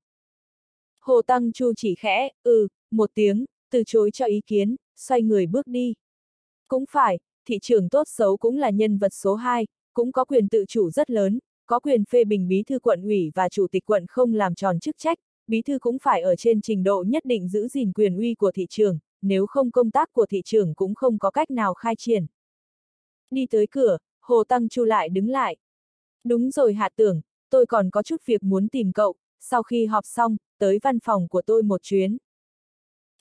S1: Hồ Tăng Chu chỉ khẽ, ừ, một tiếng, từ chối cho ý kiến, xoay người bước đi. Cũng phải, thị trường tốt xấu cũng là nhân vật số 2, cũng có quyền tự chủ rất lớn, có quyền phê bình bí thư quận ủy và chủ tịch quận không làm tròn chức trách, bí thư cũng phải ở trên trình độ nhất định giữ gìn quyền uy của thị trường, nếu không công tác của thị trường cũng không có cách nào khai triển. Đi tới cửa, Hồ Tăng Chu lại đứng lại. Đúng rồi hạ tưởng, tôi còn có chút việc muốn tìm cậu, sau khi họp xong, tới văn phòng của tôi một chuyến.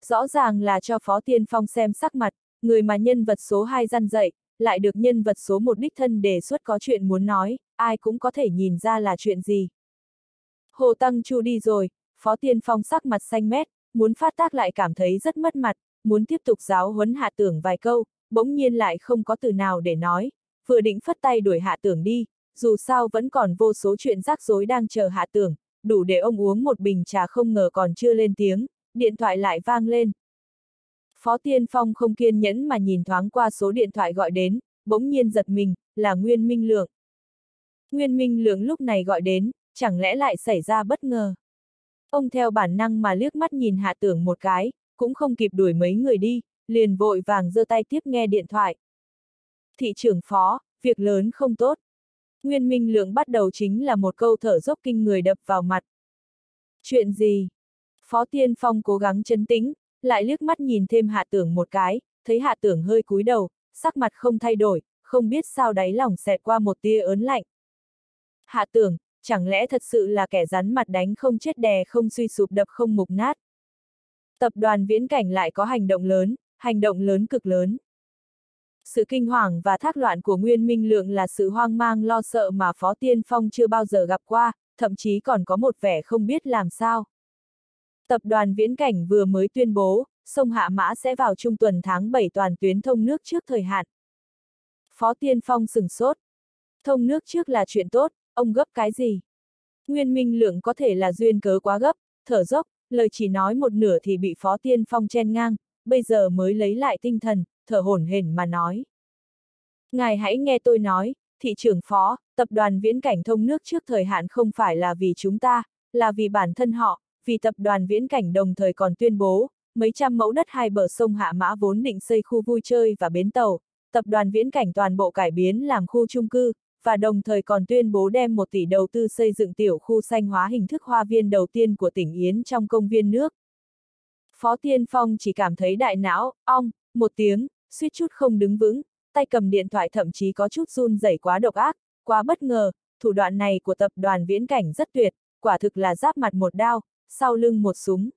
S1: Rõ ràng là cho Phó Tiên Phong xem sắc mặt, người mà nhân vật số 2 răn dậy, lại được nhân vật số một đích thân đề xuất có chuyện muốn nói, ai cũng có thể nhìn ra là chuyện gì. Hồ Tăng Chu đi rồi, Phó Tiên Phong sắc mặt xanh mét, muốn phát tác lại cảm thấy rất mất mặt, muốn tiếp tục giáo huấn hạ tưởng vài câu, bỗng nhiên lại không có từ nào để nói, vừa định phất tay đuổi hạ tưởng đi, dù sao vẫn còn vô số chuyện rắc rối đang chờ hạ tưởng, đủ để ông uống một bình trà không ngờ còn chưa lên tiếng, điện thoại lại vang lên. Phó Tiên Phong không kiên nhẫn mà nhìn thoáng qua số điện thoại gọi đến, bỗng nhiên giật mình, là Nguyên Minh Lượng. Nguyên Minh Lượng lúc này gọi đến, chẳng lẽ lại xảy ra bất ngờ. Ông theo bản năng mà liếc mắt nhìn hạ tưởng một cái, cũng không kịp đuổi mấy người đi, liền vội vàng giơ tay tiếp nghe điện thoại. Thị trưởng phó, việc lớn không tốt. Nguyên Minh Lượng bắt đầu chính là một câu thở dốc kinh người đập vào mặt. Chuyện gì? Phó Tiên Phong cố gắng chấn tĩnh, lại liếc mắt nhìn thêm hạ tưởng một cái, thấy hạ tưởng hơi cúi đầu, sắc mặt không thay đổi, không biết sao đáy lòng xẹt qua một tia ớn lạnh. Hạ tưởng, chẳng lẽ thật sự là kẻ rắn mặt đánh không chết đè không suy sụp đập không mục nát. Tập đoàn viễn cảnh lại có hành động lớn, hành động lớn cực lớn. Sự kinh hoàng và thác loạn của Nguyên Minh Lượng là sự hoang mang lo sợ mà Phó Tiên Phong chưa bao giờ gặp qua, thậm chí còn có một vẻ không biết làm sao. Tập đoàn Viễn Cảnh vừa mới tuyên bố, sông Hạ Mã sẽ vào trung tuần tháng 7 toàn tuyến thông nước trước thời hạn. Phó Tiên Phong sừng sốt. Thông nước trước là chuyện tốt, ông gấp cái gì? Nguyên Minh Lượng có thể là duyên cớ quá gấp, thở dốc, lời chỉ nói một nửa thì bị Phó Tiên Phong chen ngang, bây giờ mới lấy lại tinh thần, thở hổn hển mà nói. Ngài hãy nghe tôi nói, thị trưởng phó, tập đoàn viễn cảnh thông nước trước thời hạn không phải là vì chúng ta, là vì bản thân họ, vì tập đoàn viễn cảnh đồng thời còn tuyên bố, mấy trăm mẫu đất hai bờ sông Hạ Mã vốn định xây khu vui chơi và bến tàu, tập đoàn viễn cảnh toàn bộ cải biến làm khu chung cư, và đồng thời còn tuyên bố đem một tỷ đầu tư xây dựng tiểu khu xanh hóa hình thức hoa viên đầu tiên của tỉnh Yến trong công viên nước. Phó Tiên Phong chỉ cảm thấy đại não, ong, một tiếng, suýt chút không đứng vững, tay cầm điện thoại thậm chí có chút run rẩy quá độc ác, quá bất ngờ, thủ đoạn này của tập đoàn viễn cảnh rất tuyệt, quả thực là giáp mặt một đao, sau lưng một súng,